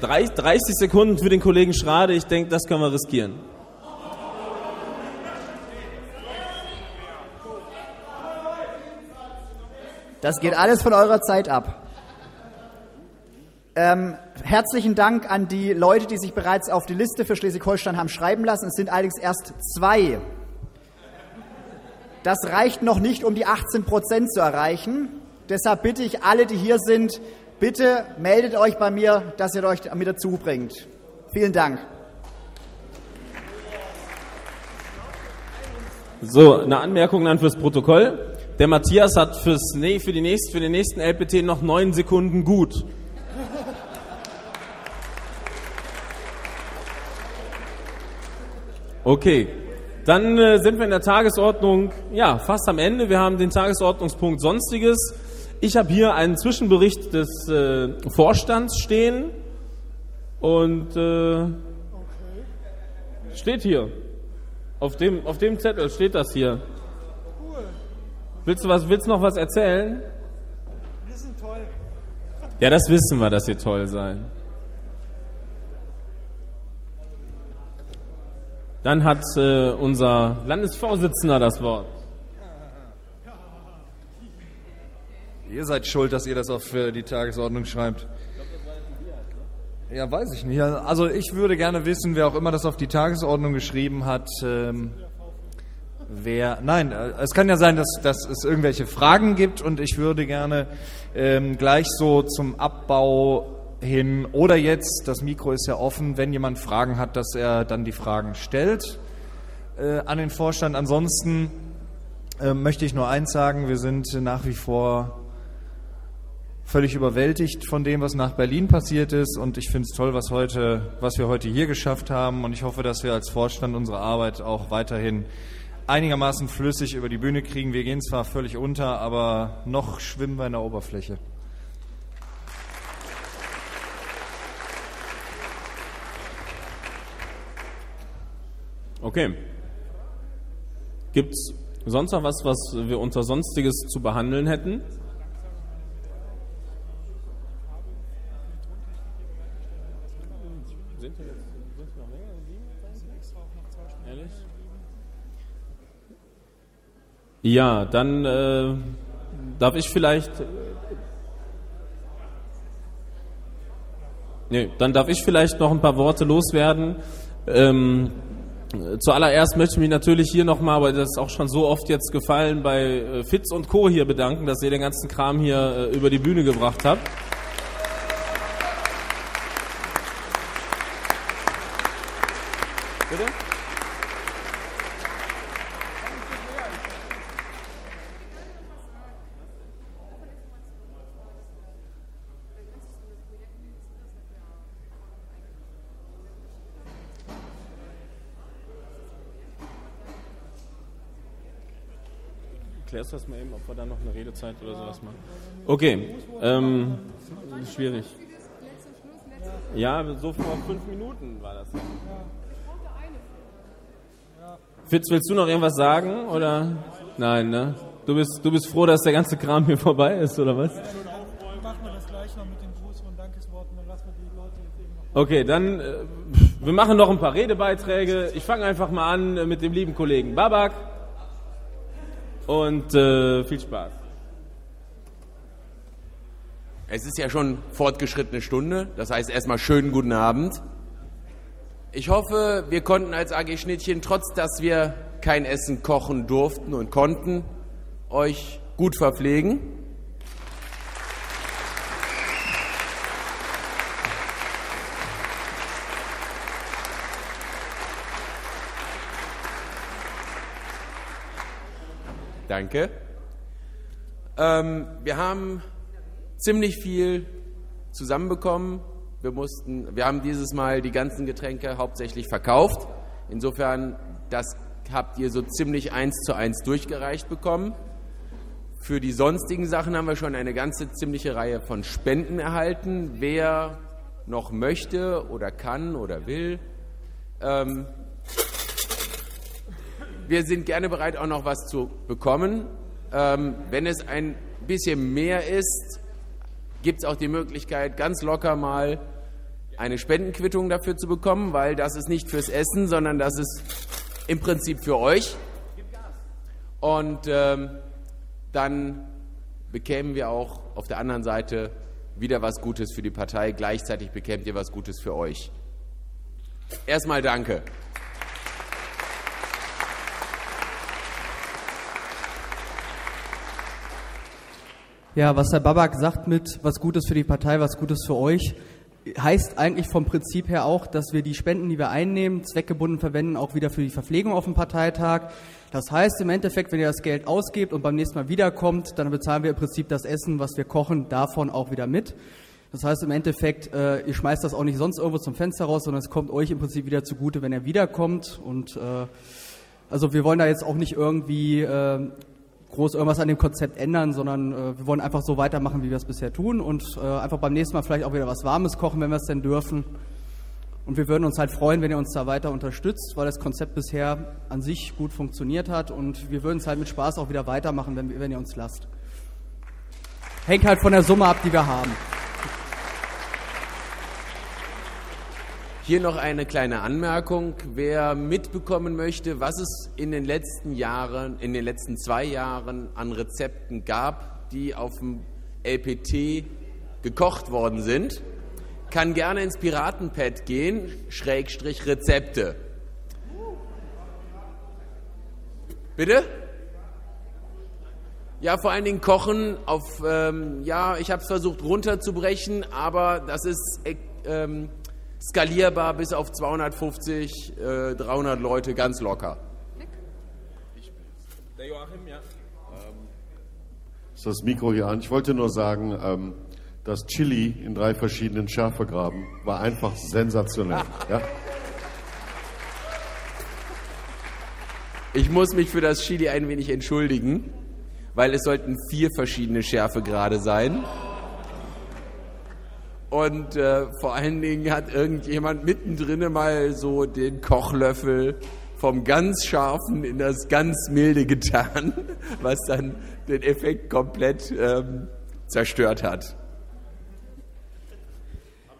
30 Sekunden für den Kollegen Schrade, ich denke, das können wir riskieren. Das geht alles von eurer Zeit ab. Ähm, herzlichen Dank an die Leute, die sich bereits auf die Liste für Schleswig-Holstein haben schreiben lassen. Es sind allerdings erst zwei. Das reicht noch nicht, um die 18 Prozent zu erreichen. Deshalb bitte ich alle, die hier sind, bitte meldet euch bei mir, dass ihr euch mit dazu bringt. Vielen Dank. So, eine Anmerkung dann fürs Protokoll. Der Matthias hat fürs, nee, für, die nächst, für den nächsten LPT noch neun Sekunden gut. Okay, dann äh, sind wir in der Tagesordnung ja fast am Ende. Wir haben den Tagesordnungspunkt Sonstiges. Ich habe hier einen Zwischenbericht des äh, Vorstands stehen und äh, steht hier. Auf dem, auf dem Zettel steht das hier. Willst du was, willst noch was erzählen? Wir sind toll. Ja, das wissen wir, dass ihr toll seid. Dann hat äh, unser Landesvorsitzender das Wort. Ihr seid schuld, dass ihr das auf äh, die Tagesordnung schreibt. Ja, weiß ich nicht. Also ich würde gerne wissen, wer auch immer das auf die Tagesordnung geschrieben hat, ähm, wer. Nein, äh, es kann ja sein, dass, dass es irgendwelche Fragen gibt und ich würde gerne ähm, gleich so zum Abbau hin oder jetzt, das Mikro ist ja offen, wenn jemand Fragen hat, dass er dann die Fragen stellt äh, an den Vorstand. Ansonsten äh, möchte ich nur eins sagen, wir sind nach wie vor völlig überwältigt von dem, was nach Berlin passiert ist. Und ich finde es toll, was, heute, was wir heute hier geschafft haben. Und ich hoffe, dass wir als Vorstand unsere Arbeit auch weiterhin einigermaßen flüssig über die Bühne kriegen. Wir gehen zwar völlig unter, aber noch schwimmen wir in der Oberfläche. Okay. Gibt es sonst noch was, was wir unter Sonstiges zu behandeln hätten? Ja, dann äh, darf ich vielleicht. Nee, dann darf ich vielleicht noch ein paar Worte loswerden. Ähm, zuallererst möchte ich mich natürlich hier nochmal, aber das ist auch schon so oft jetzt gefallen, bei äh, Fitz und Co. hier bedanken, dass ihr den ganzen Kram hier äh, über die Bühne gebracht habt. Das mal eben, ob wir da noch eine Redezeit oder sowas machen? Okay, ähm, schwierig. Ja, so vor fünf Minuten war das. Fitz, willst du noch irgendwas sagen oder? Nein, ne? Du bist, du bist froh, dass der ganze Kram hier *laughs* vorbei ist oder was? Machen wir das gleich noch mit den Gruß- und Dankesworten, dann lassen wir die Leute jetzt eben noch. Okay, dann äh, wir machen noch ein paar Redebeiträge. Ich fange einfach mal an äh, mit dem lieben Kollegen Babak. Und äh, viel Spaß. Es ist ja schon fortgeschrittene Stunde, das heißt erstmal schönen guten Abend. Ich hoffe, wir konnten als AG Schnittchen, trotz dass wir kein Essen kochen durften und konnten, euch gut verpflegen. Danke. Ähm, wir haben ziemlich viel zusammenbekommen. Wir mussten, wir haben dieses Mal die ganzen Getränke hauptsächlich verkauft. Insofern, das habt ihr so ziemlich eins zu eins durchgereicht bekommen. Für die sonstigen Sachen haben wir schon eine ganze ziemliche Reihe von Spenden erhalten. Wer noch möchte oder kann oder will, ähm, wir sind gerne bereit, auch noch was zu bekommen. Ähm, wenn es ein bisschen mehr ist, gibt es auch die Möglichkeit, ganz locker mal eine Spendenquittung dafür zu bekommen, weil das ist nicht fürs Essen, sondern das ist im Prinzip für euch. Und ähm, dann bekämen wir auch auf der anderen Seite wieder was Gutes für die Partei. Gleichzeitig bekämt ihr was Gutes für euch. Erstmal danke. Ja, was Herr Babak sagt mit was Gutes für die Partei, was Gutes für euch, heißt eigentlich vom Prinzip her auch, dass wir die Spenden, die wir einnehmen, zweckgebunden verwenden, auch wieder für die Verpflegung auf dem Parteitag. Das heißt im Endeffekt, wenn ihr das Geld ausgebt und beim nächsten Mal wiederkommt, dann bezahlen wir im Prinzip das Essen, was wir kochen, davon auch wieder mit. Das heißt im Endeffekt, äh, ihr schmeißt das auch nicht sonst irgendwo zum Fenster raus, sondern es kommt euch im Prinzip wieder zugute, wenn er wiederkommt. Und äh, also wir wollen da jetzt auch nicht irgendwie äh, groß irgendwas an dem Konzept ändern, sondern äh, wir wollen einfach so weitermachen, wie wir es bisher tun und äh, einfach beim nächsten Mal vielleicht auch wieder was Warmes kochen, wenn wir es denn dürfen. Und wir würden uns halt freuen, wenn ihr uns da weiter unterstützt, weil das Konzept bisher an sich gut funktioniert hat und wir würden es halt mit Spaß auch wieder weitermachen, wenn, wenn ihr uns lasst. Hängt halt von der Summe ab, die wir haben. Hier noch eine kleine Anmerkung. Wer mitbekommen möchte, was es in den letzten Jahren, in den letzten zwei Jahren an Rezepten gab, die auf dem LPT gekocht worden sind, kann gerne ins Piratenpad gehen, Schrägstrich Rezepte. Bitte? Ja, vor allen Dingen Kochen auf, ähm, ja, ich habe es versucht runterzubrechen, aber das ist äh, ähm, skalierbar bis auf 250, äh, 300 Leute ganz locker. Der Joachim, ja. Ist das Mikro hier an? Ich wollte nur sagen, ähm, das Chili in drei verschiedenen Schärfegraben war einfach sensationell. ja? Ich muss mich für das Chili ein wenig entschuldigen, weil es sollten vier verschiedene Schärfegrade sein. Und äh, vor allen Dingen hat irgendjemand mittendrin mal so den Kochlöffel vom ganz scharfen in das ganz milde getan, *laughs* was dann den Effekt komplett ähm, zerstört hat.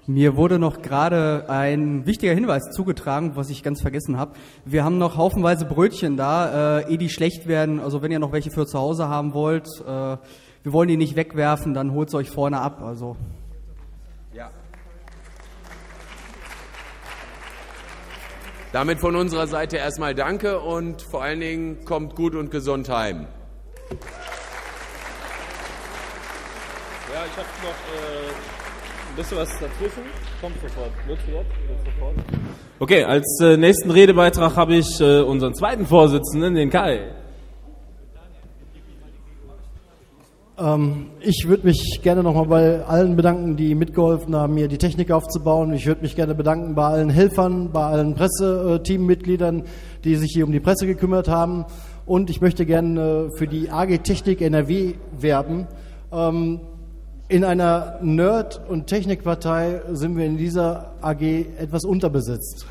Mir wurde noch gerade ein wichtiger Hinweis zugetragen, was ich ganz vergessen habe. Wir haben noch haufenweise Brötchen da, äh, ehe die schlecht werden. Also wenn ihr noch welche für zu Hause haben wollt, äh, wir wollen die nicht wegwerfen, dann holt sie euch vorne ab. Also Ja. Damit von unserer Seite erstmal Danke und vor allen Dingen kommt gut und gesund heim. Ja, ich habe noch äh, ein bisschen was dazwischen. Kommt sofort. Jetzt? Willst du sofort? Okay, als äh, nächsten Redebeitrag habe ich äh, unseren zweiten Vorsitzenden, den Kai. Ähm, ich würde mich gerne nochmal bei allen bedanken, die mitgeholfen haben, mir die Technik aufzubauen. Ich würde mich gerne bedanken bei allen Helfern, bei allen Presseteammitgliedern, die sich hier um die Presse gekümmert haben. Und ich möchte gerne für die AG Technik NRW werben. Ähm, in einer Nerd- und Technikpartei sind wir in dieser AG etwas unterbesetzt.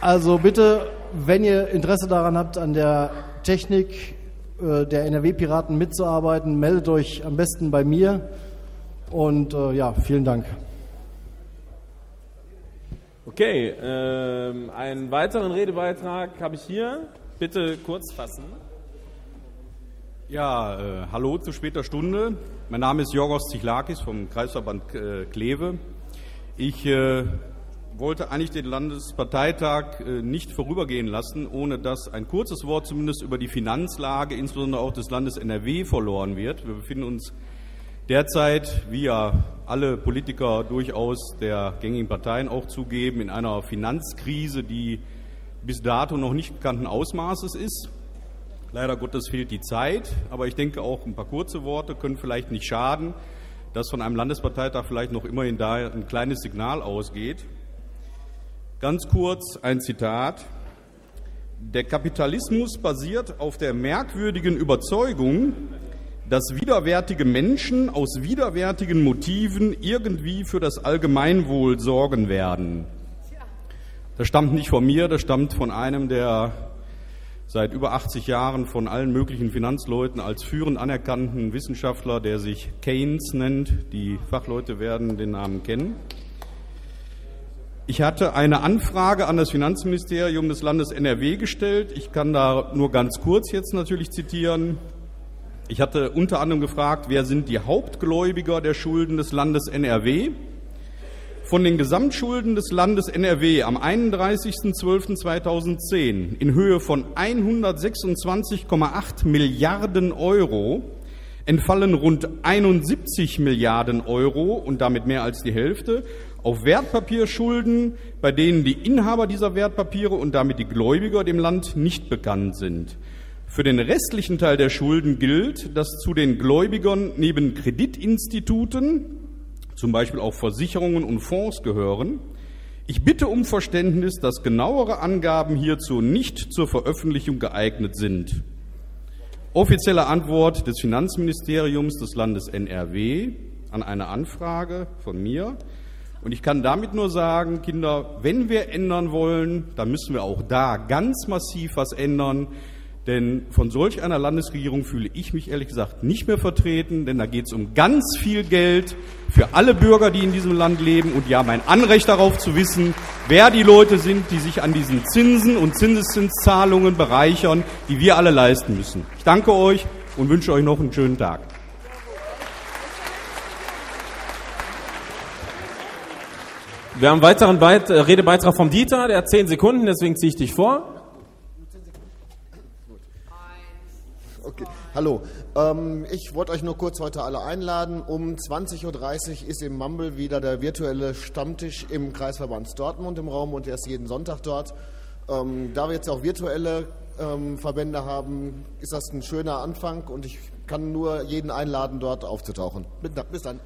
Also bitte, wenn ihr Interesse daran habt, an der Technik äh, der NRW-Piraten mitzuarbeiten, meldet euch am besten bei mir. Und äh, ja, vielen Dank. Okay, ähm, einen weiteren Redebeitrag habe ich hier. Bitte kurz fassen. Ja, äh, hallo zu später Stunde. Mein Name ist Jorgos Zichlakis vom Kreisverband äh, Kleve. Ich äh, wollte eigentlich den Landesparteitag äh, nicht vorübergehen lassen, ohne dass ein kurzes Wort zumindest über die Finanzlage, insbesondere auch des Landes NRW, verloren wird. Wir befinden uns derzeit, wie ja alle Politiker durchaus der gängigen Parteien auch zugeben, in einer Finanzkrise, die bis dato noch nicht bekannten Ausmaßes ist. Leider Gottes fehlt die Zeit, aber ich denke auch ein paar kurze Worte können vielleicht nicht schaden, dass von einem Landesparteitag vielleicht noch immerhin da ein kleines Signal ausgeht. Ganz kurz ein Zitat. Der Kapitalismus basiert auf der merkwürdigen Überzeugung, dass widerwärtige Menschen aus widerwärtigen Motiven irgendwie für das Allgemeinwohl sorgen werden. Das stammt nicht von mir, das stammt von einem, der seit über 80 Jahren von allen möglichen Finanzleuten als führend anerkannten Wissenschaftler, der sich Keynes nennt. Die Fachleute werden den Namen kennen. Ich hatte eine Anfrage an das Finanzministerium des Landes NRW gestellt. Ich kann da nur ganz kurz jetzt natürlich zitieren. Ich hatte unter anderem gefragt, wer sind die Hauptgläubiger der Schulden des Landes NRW? Von den Gesamtschulden des Landes NRW am 31.12.2010 in Höhe von 126,8 Milliarden Euro entfallen rund 71 Milliarden Euro und damit mehr als die Hälfte auf Wertpapierschulden, bei denen die Inhaber dieser Wertpapiere und damit die Gläubiger dem Land nicht bekannt sind. Für den restlichen Teil der Schulden gilt, dass zu den Gläubigern neben Kreditinstituten, zum Beispiel auch Versicherungen und Fonds gehören. Ich bitte um Verständnis, dass genauere Angaben hierzu nicht zur Veröffentlichung geeignet sind. Offizielle Antwort des Finanzministeriums des Landes NRW an eine Anfrage von mir. Und ich kann damit nur sagen, Kinder, wenn wir ändern wollen, dann müssen wir auch da ganz massiv was ändern. Denn von solch einer Landesregierung fühle ich mich ehrlich gesagt nicht mehr vertreten, denn da geht es um ganz viel Geld für alle Bürger, die in diesem Land leben und die haben ein Anrecht darauf zu wissen, wer die Leute sind, die sich an diesen Zinsen und Zinseszinszahlungen bereichern, die wir alle leisten müssen. Ich danke euch und wünsche euch noch einen schönen Tag. Wir haben einen weiteren Beit äh, Redebeitrag vom Dieter, der hat 10 Sekunden, deswegen ziehe ich dich vor. Okay, hallo. Ähm, ich wollte euch nur kurz heute alle einladen. Um 20.30 Uhr ist im Mumble wieder der virtuelle Stammtisch im Kreisverband Dortmund im Raum und der ist jeden Sonntag dort. Ähm, da wir jetzt auch virtuelle ähm, Verbände haben, ist das ein schöner Anfang und ich kann nur jeden einladen, dort aufzutauchen. Bis dann.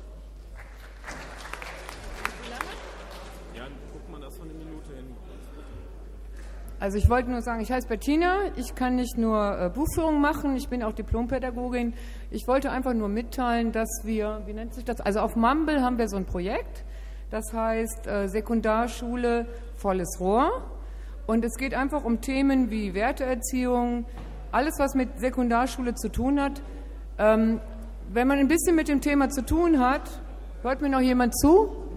Also ich wollte nur sagen, ich heiße Bettina, ich kann nicht nur äh, Buchführung machen, ich bin auch Diplompädagogin. Ich wollte einfach nur mitteilen, dass wir, wie nennt sich das? Also auf Mumble haben wir so ein Projekt, das heißt äh, Sekundarschule volles Rohr. Und es geht einfach um Themen wie Werteerziehung, alles was mit Sekundarschule zu tun hat. Ähm, wenn man ein bisschen mit dem Thema zu tun hat, hört mir noch jemand zu?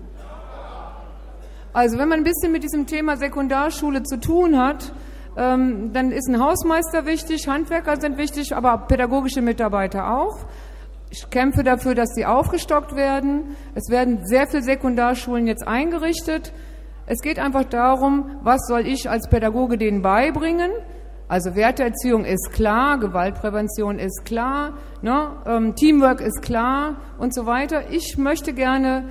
Also wenn man ein bisschen mit diesem Thema Sekundarschule zu tun hat, ähm, dann ist ein Hausmeister wichtig, Handwerker sind wichtig, aber pädagogische Mitarbeiter auch. Ich kämpfe dafür, dass sie aufgestockt werden. Es werden sehr viele Sekundarschulen jetzt eingerichtet. Es geht einfach darum, was soll ich als Pädagoge denen beibringen? Also Werteerziehung ist klar, Gewaltprävention ist klar, ne? ähm, Teamwork ist klar und so weiter. Ich möchte gerne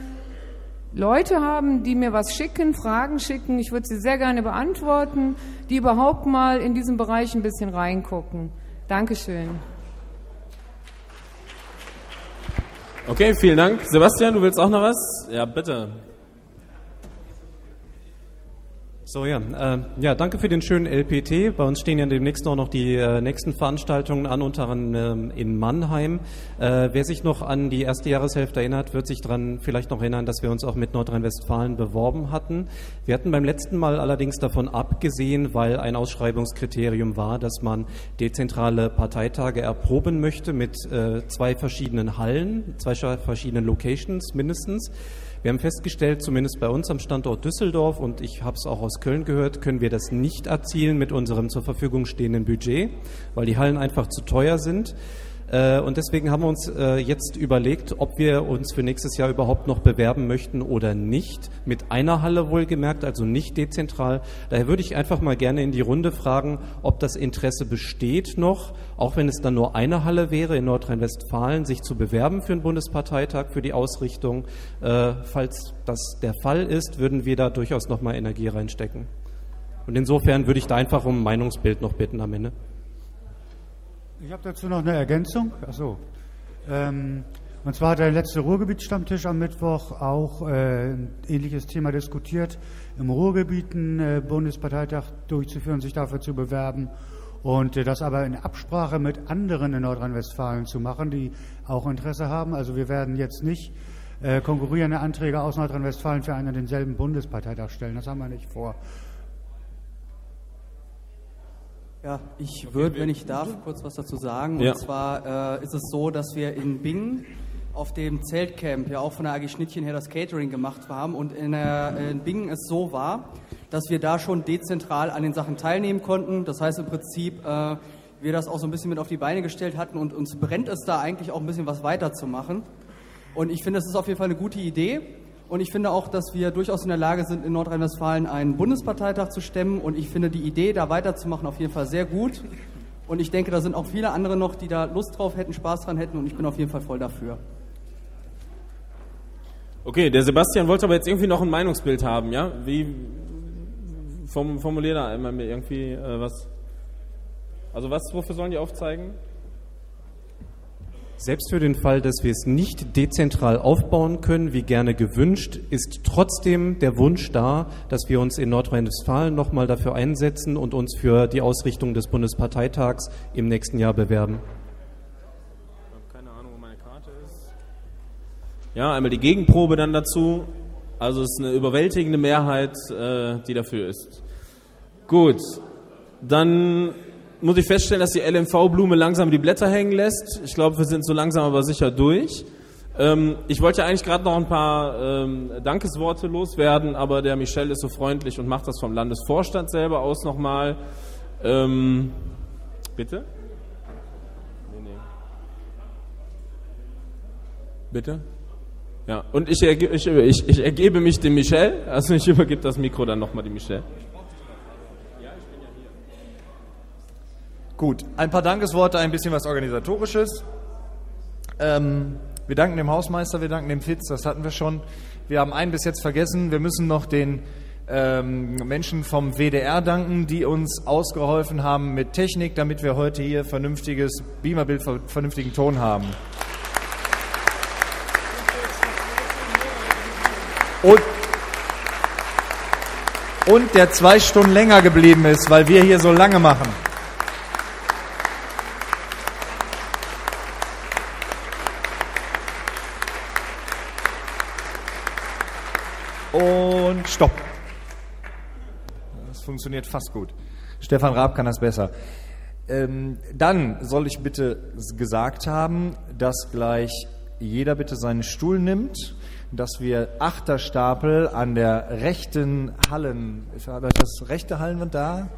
Leute haben, die mir was schicken, Fragen schicken. Ich würde sie sehr gerne beantworten, die überhaupt mal in diesen Bereich ein bisschen reingucken. Dankeschön. Okay, vielen Dank. Sebastian, du willst auch noch was? Ja, bitte. So, ja. Äh, ja, danke für den schönen LPT. Bei uns stehen ja demnächst auch noch die äh, nächsten Veranstaltungen an, unter anderem in Mannheim. Äh, wer sich noch an die erste Jahreshälfte erinnert, wird sich daran vielleicht noch erinnern, dass wir uns auch mit Nordrhein-Westfalen beworben hatten. Wir hatten beim letzten Mal allerdings davon abgesehen, weil ein Ausschreibungskriterium war, dass man dezentrale Parteitage erproben möchte mit äh, zwei verschiedenen Hallen, zwei verschiedenen Locations mindestens. Wir haben festgestellt, zumindest bei uns am Standort Düsseldorf, und ich habe es auch aus Köln gehört, können wir das nicht erzielen mit unserem zur Verfügung stehenden Budget, weil die Hallen einfach zu teuer sind. Äh, und deswegen haben wir uns äh, jetzt überlegt, ob wir uns für nächstes Jahr überhaupt noch bewerben möchten oder nicht. Mit einer Halle wohlgemerkt, also nicht dezentral. Daher würde ich einfach mal gerne in die Runde fragen, ob das Interesse besteht noch, auch wenn es dann nur eine Halle wäre in Nordrhein-Westfalen, sich zu bewerben für einen Bundesparteitag, für die Ausrichtung. Äh, falls das der Fall ist, würden wir da durchaus noch mal Energie reinstecken. Und insofern würde ich da einfach um ein Meinungsbild noch bitten am Ende. Ich habe dazu noch eine Ergänzung. Achso. Ähm, und zwar hat der letzte Ruhrgebietsstammtisch am Mittwoch auch äh, ein ähnliches Thema diskutiert, im Ruhrgebiet einen äh, Bundesparteitag durchzuführen, sich dafür zu bewerben und äh, das aber in Absprache mit anderen in Nordrhein-Westfalen zu machen, die auch Interesse haben. Also wir werden jetzt nicht äh, konkurrierende Anträge aus Nordrhein-Westfalen für einen und denselben Bundesparteitag stellen. Das haben wir nicht vor. Ja, ich würde, wenn ich darf, kurz was dazu sagen. Ja. Und zwar äh, ist es so, dass wir in Bingen auf dem Zeltcamp ja auch von der AG Schnittchen her das Catering gemacht haben und in, der, in Bingen es so war, dass wir da schon dezentral an den Sachen teilnehmen konnten. Das heißt im Prinzip, äh, wir das auch so ein bisschen mit auf die Beine gestellt hatten und uns brennt es da eigentlich auch ein bisschen was weiterzumachen. Und ich finde, das ist auf jeden Fall eine gute Idee. Und ich finde auch, dass wir durchaus in der Lage sind, in Nordrhein-Westfalen einen Bundesparteitag zu stemmen. Und ich finde die Idee, da weiterzumachen, auf jeden Fall sehr gut. Und ich denke, da sind auch viele andere noch, die da Lust drauf hätten, Spaß dran hätten. Und ich bin auf jeden Fall voll dafür. Okay, der Sebastian wollte aber jetzt irgendwie noch ein Meinungsbild haben, ja? Wie form, formulier da einmal irgendwie äh, was. Also was, wofür sollen die aufzeigen? Selbst für den Fall, dass wir es nicht dezentral aufbauen können, wie gerne gewünscht, ist trotzdem der Wunsch da, dass wir uns in Nordrhein-Westfalen nochmal dafür einsetzen und uns für die Ausrichtung des Bundesparteitags im nächsten Jahr bewerben. Keine Ahnung, wo meine Karte ist. Ja, einmal die Gegenprobe dann dazu. Also es ist eine überwältigende Mehrheit, äh, die dafür ist. Gut, dann muss ich feststellen, dass die LMV-Blume langsam die Blätter hängen lässt. Ich glaube, wir sind so langsam aber sicher durch. Ähm, ich wollte eigentlich gerade noch ein paar ähm, Dankesworte loswerden, aber der Michel ist so freundlich und macht das vom Landesvorstand selber aus nochmal. Ähm, bitte? Nee, nee. Bitte? Ja, und ich, erge ich, ich, ich ergebe mich dem Michel, also ich übergebe das Mikro dann nochmal dem Michel. Gut, ein paar Dankesworte, ein bisschen was Organisatorisches. Ähm, wir danken dem Hausmeister, wir danken dem Fitz, das hatten wir schon. Wir haben einen bis jetzt vergessen, wir müssen noch den ähm, Menschen vom WDR danken, die uns ausgeholfen haben mit Technik, damit wir heute hier vernünftiges Beamerbild, vernünftigen Ton haben. Und, und der zwei Stunden länger geblieben ist, weil wir hier so lange machen. Und stopp. Das funktioniert fast gut. Stefan Raab kann das besser. Ähm, dann soll ich bitte gesagt haben, dass gleich jeder bitte seinen Stuhl nimmt, dass wir Achterstapel an der rechten Hallen, ist das rechte Hallenwand da?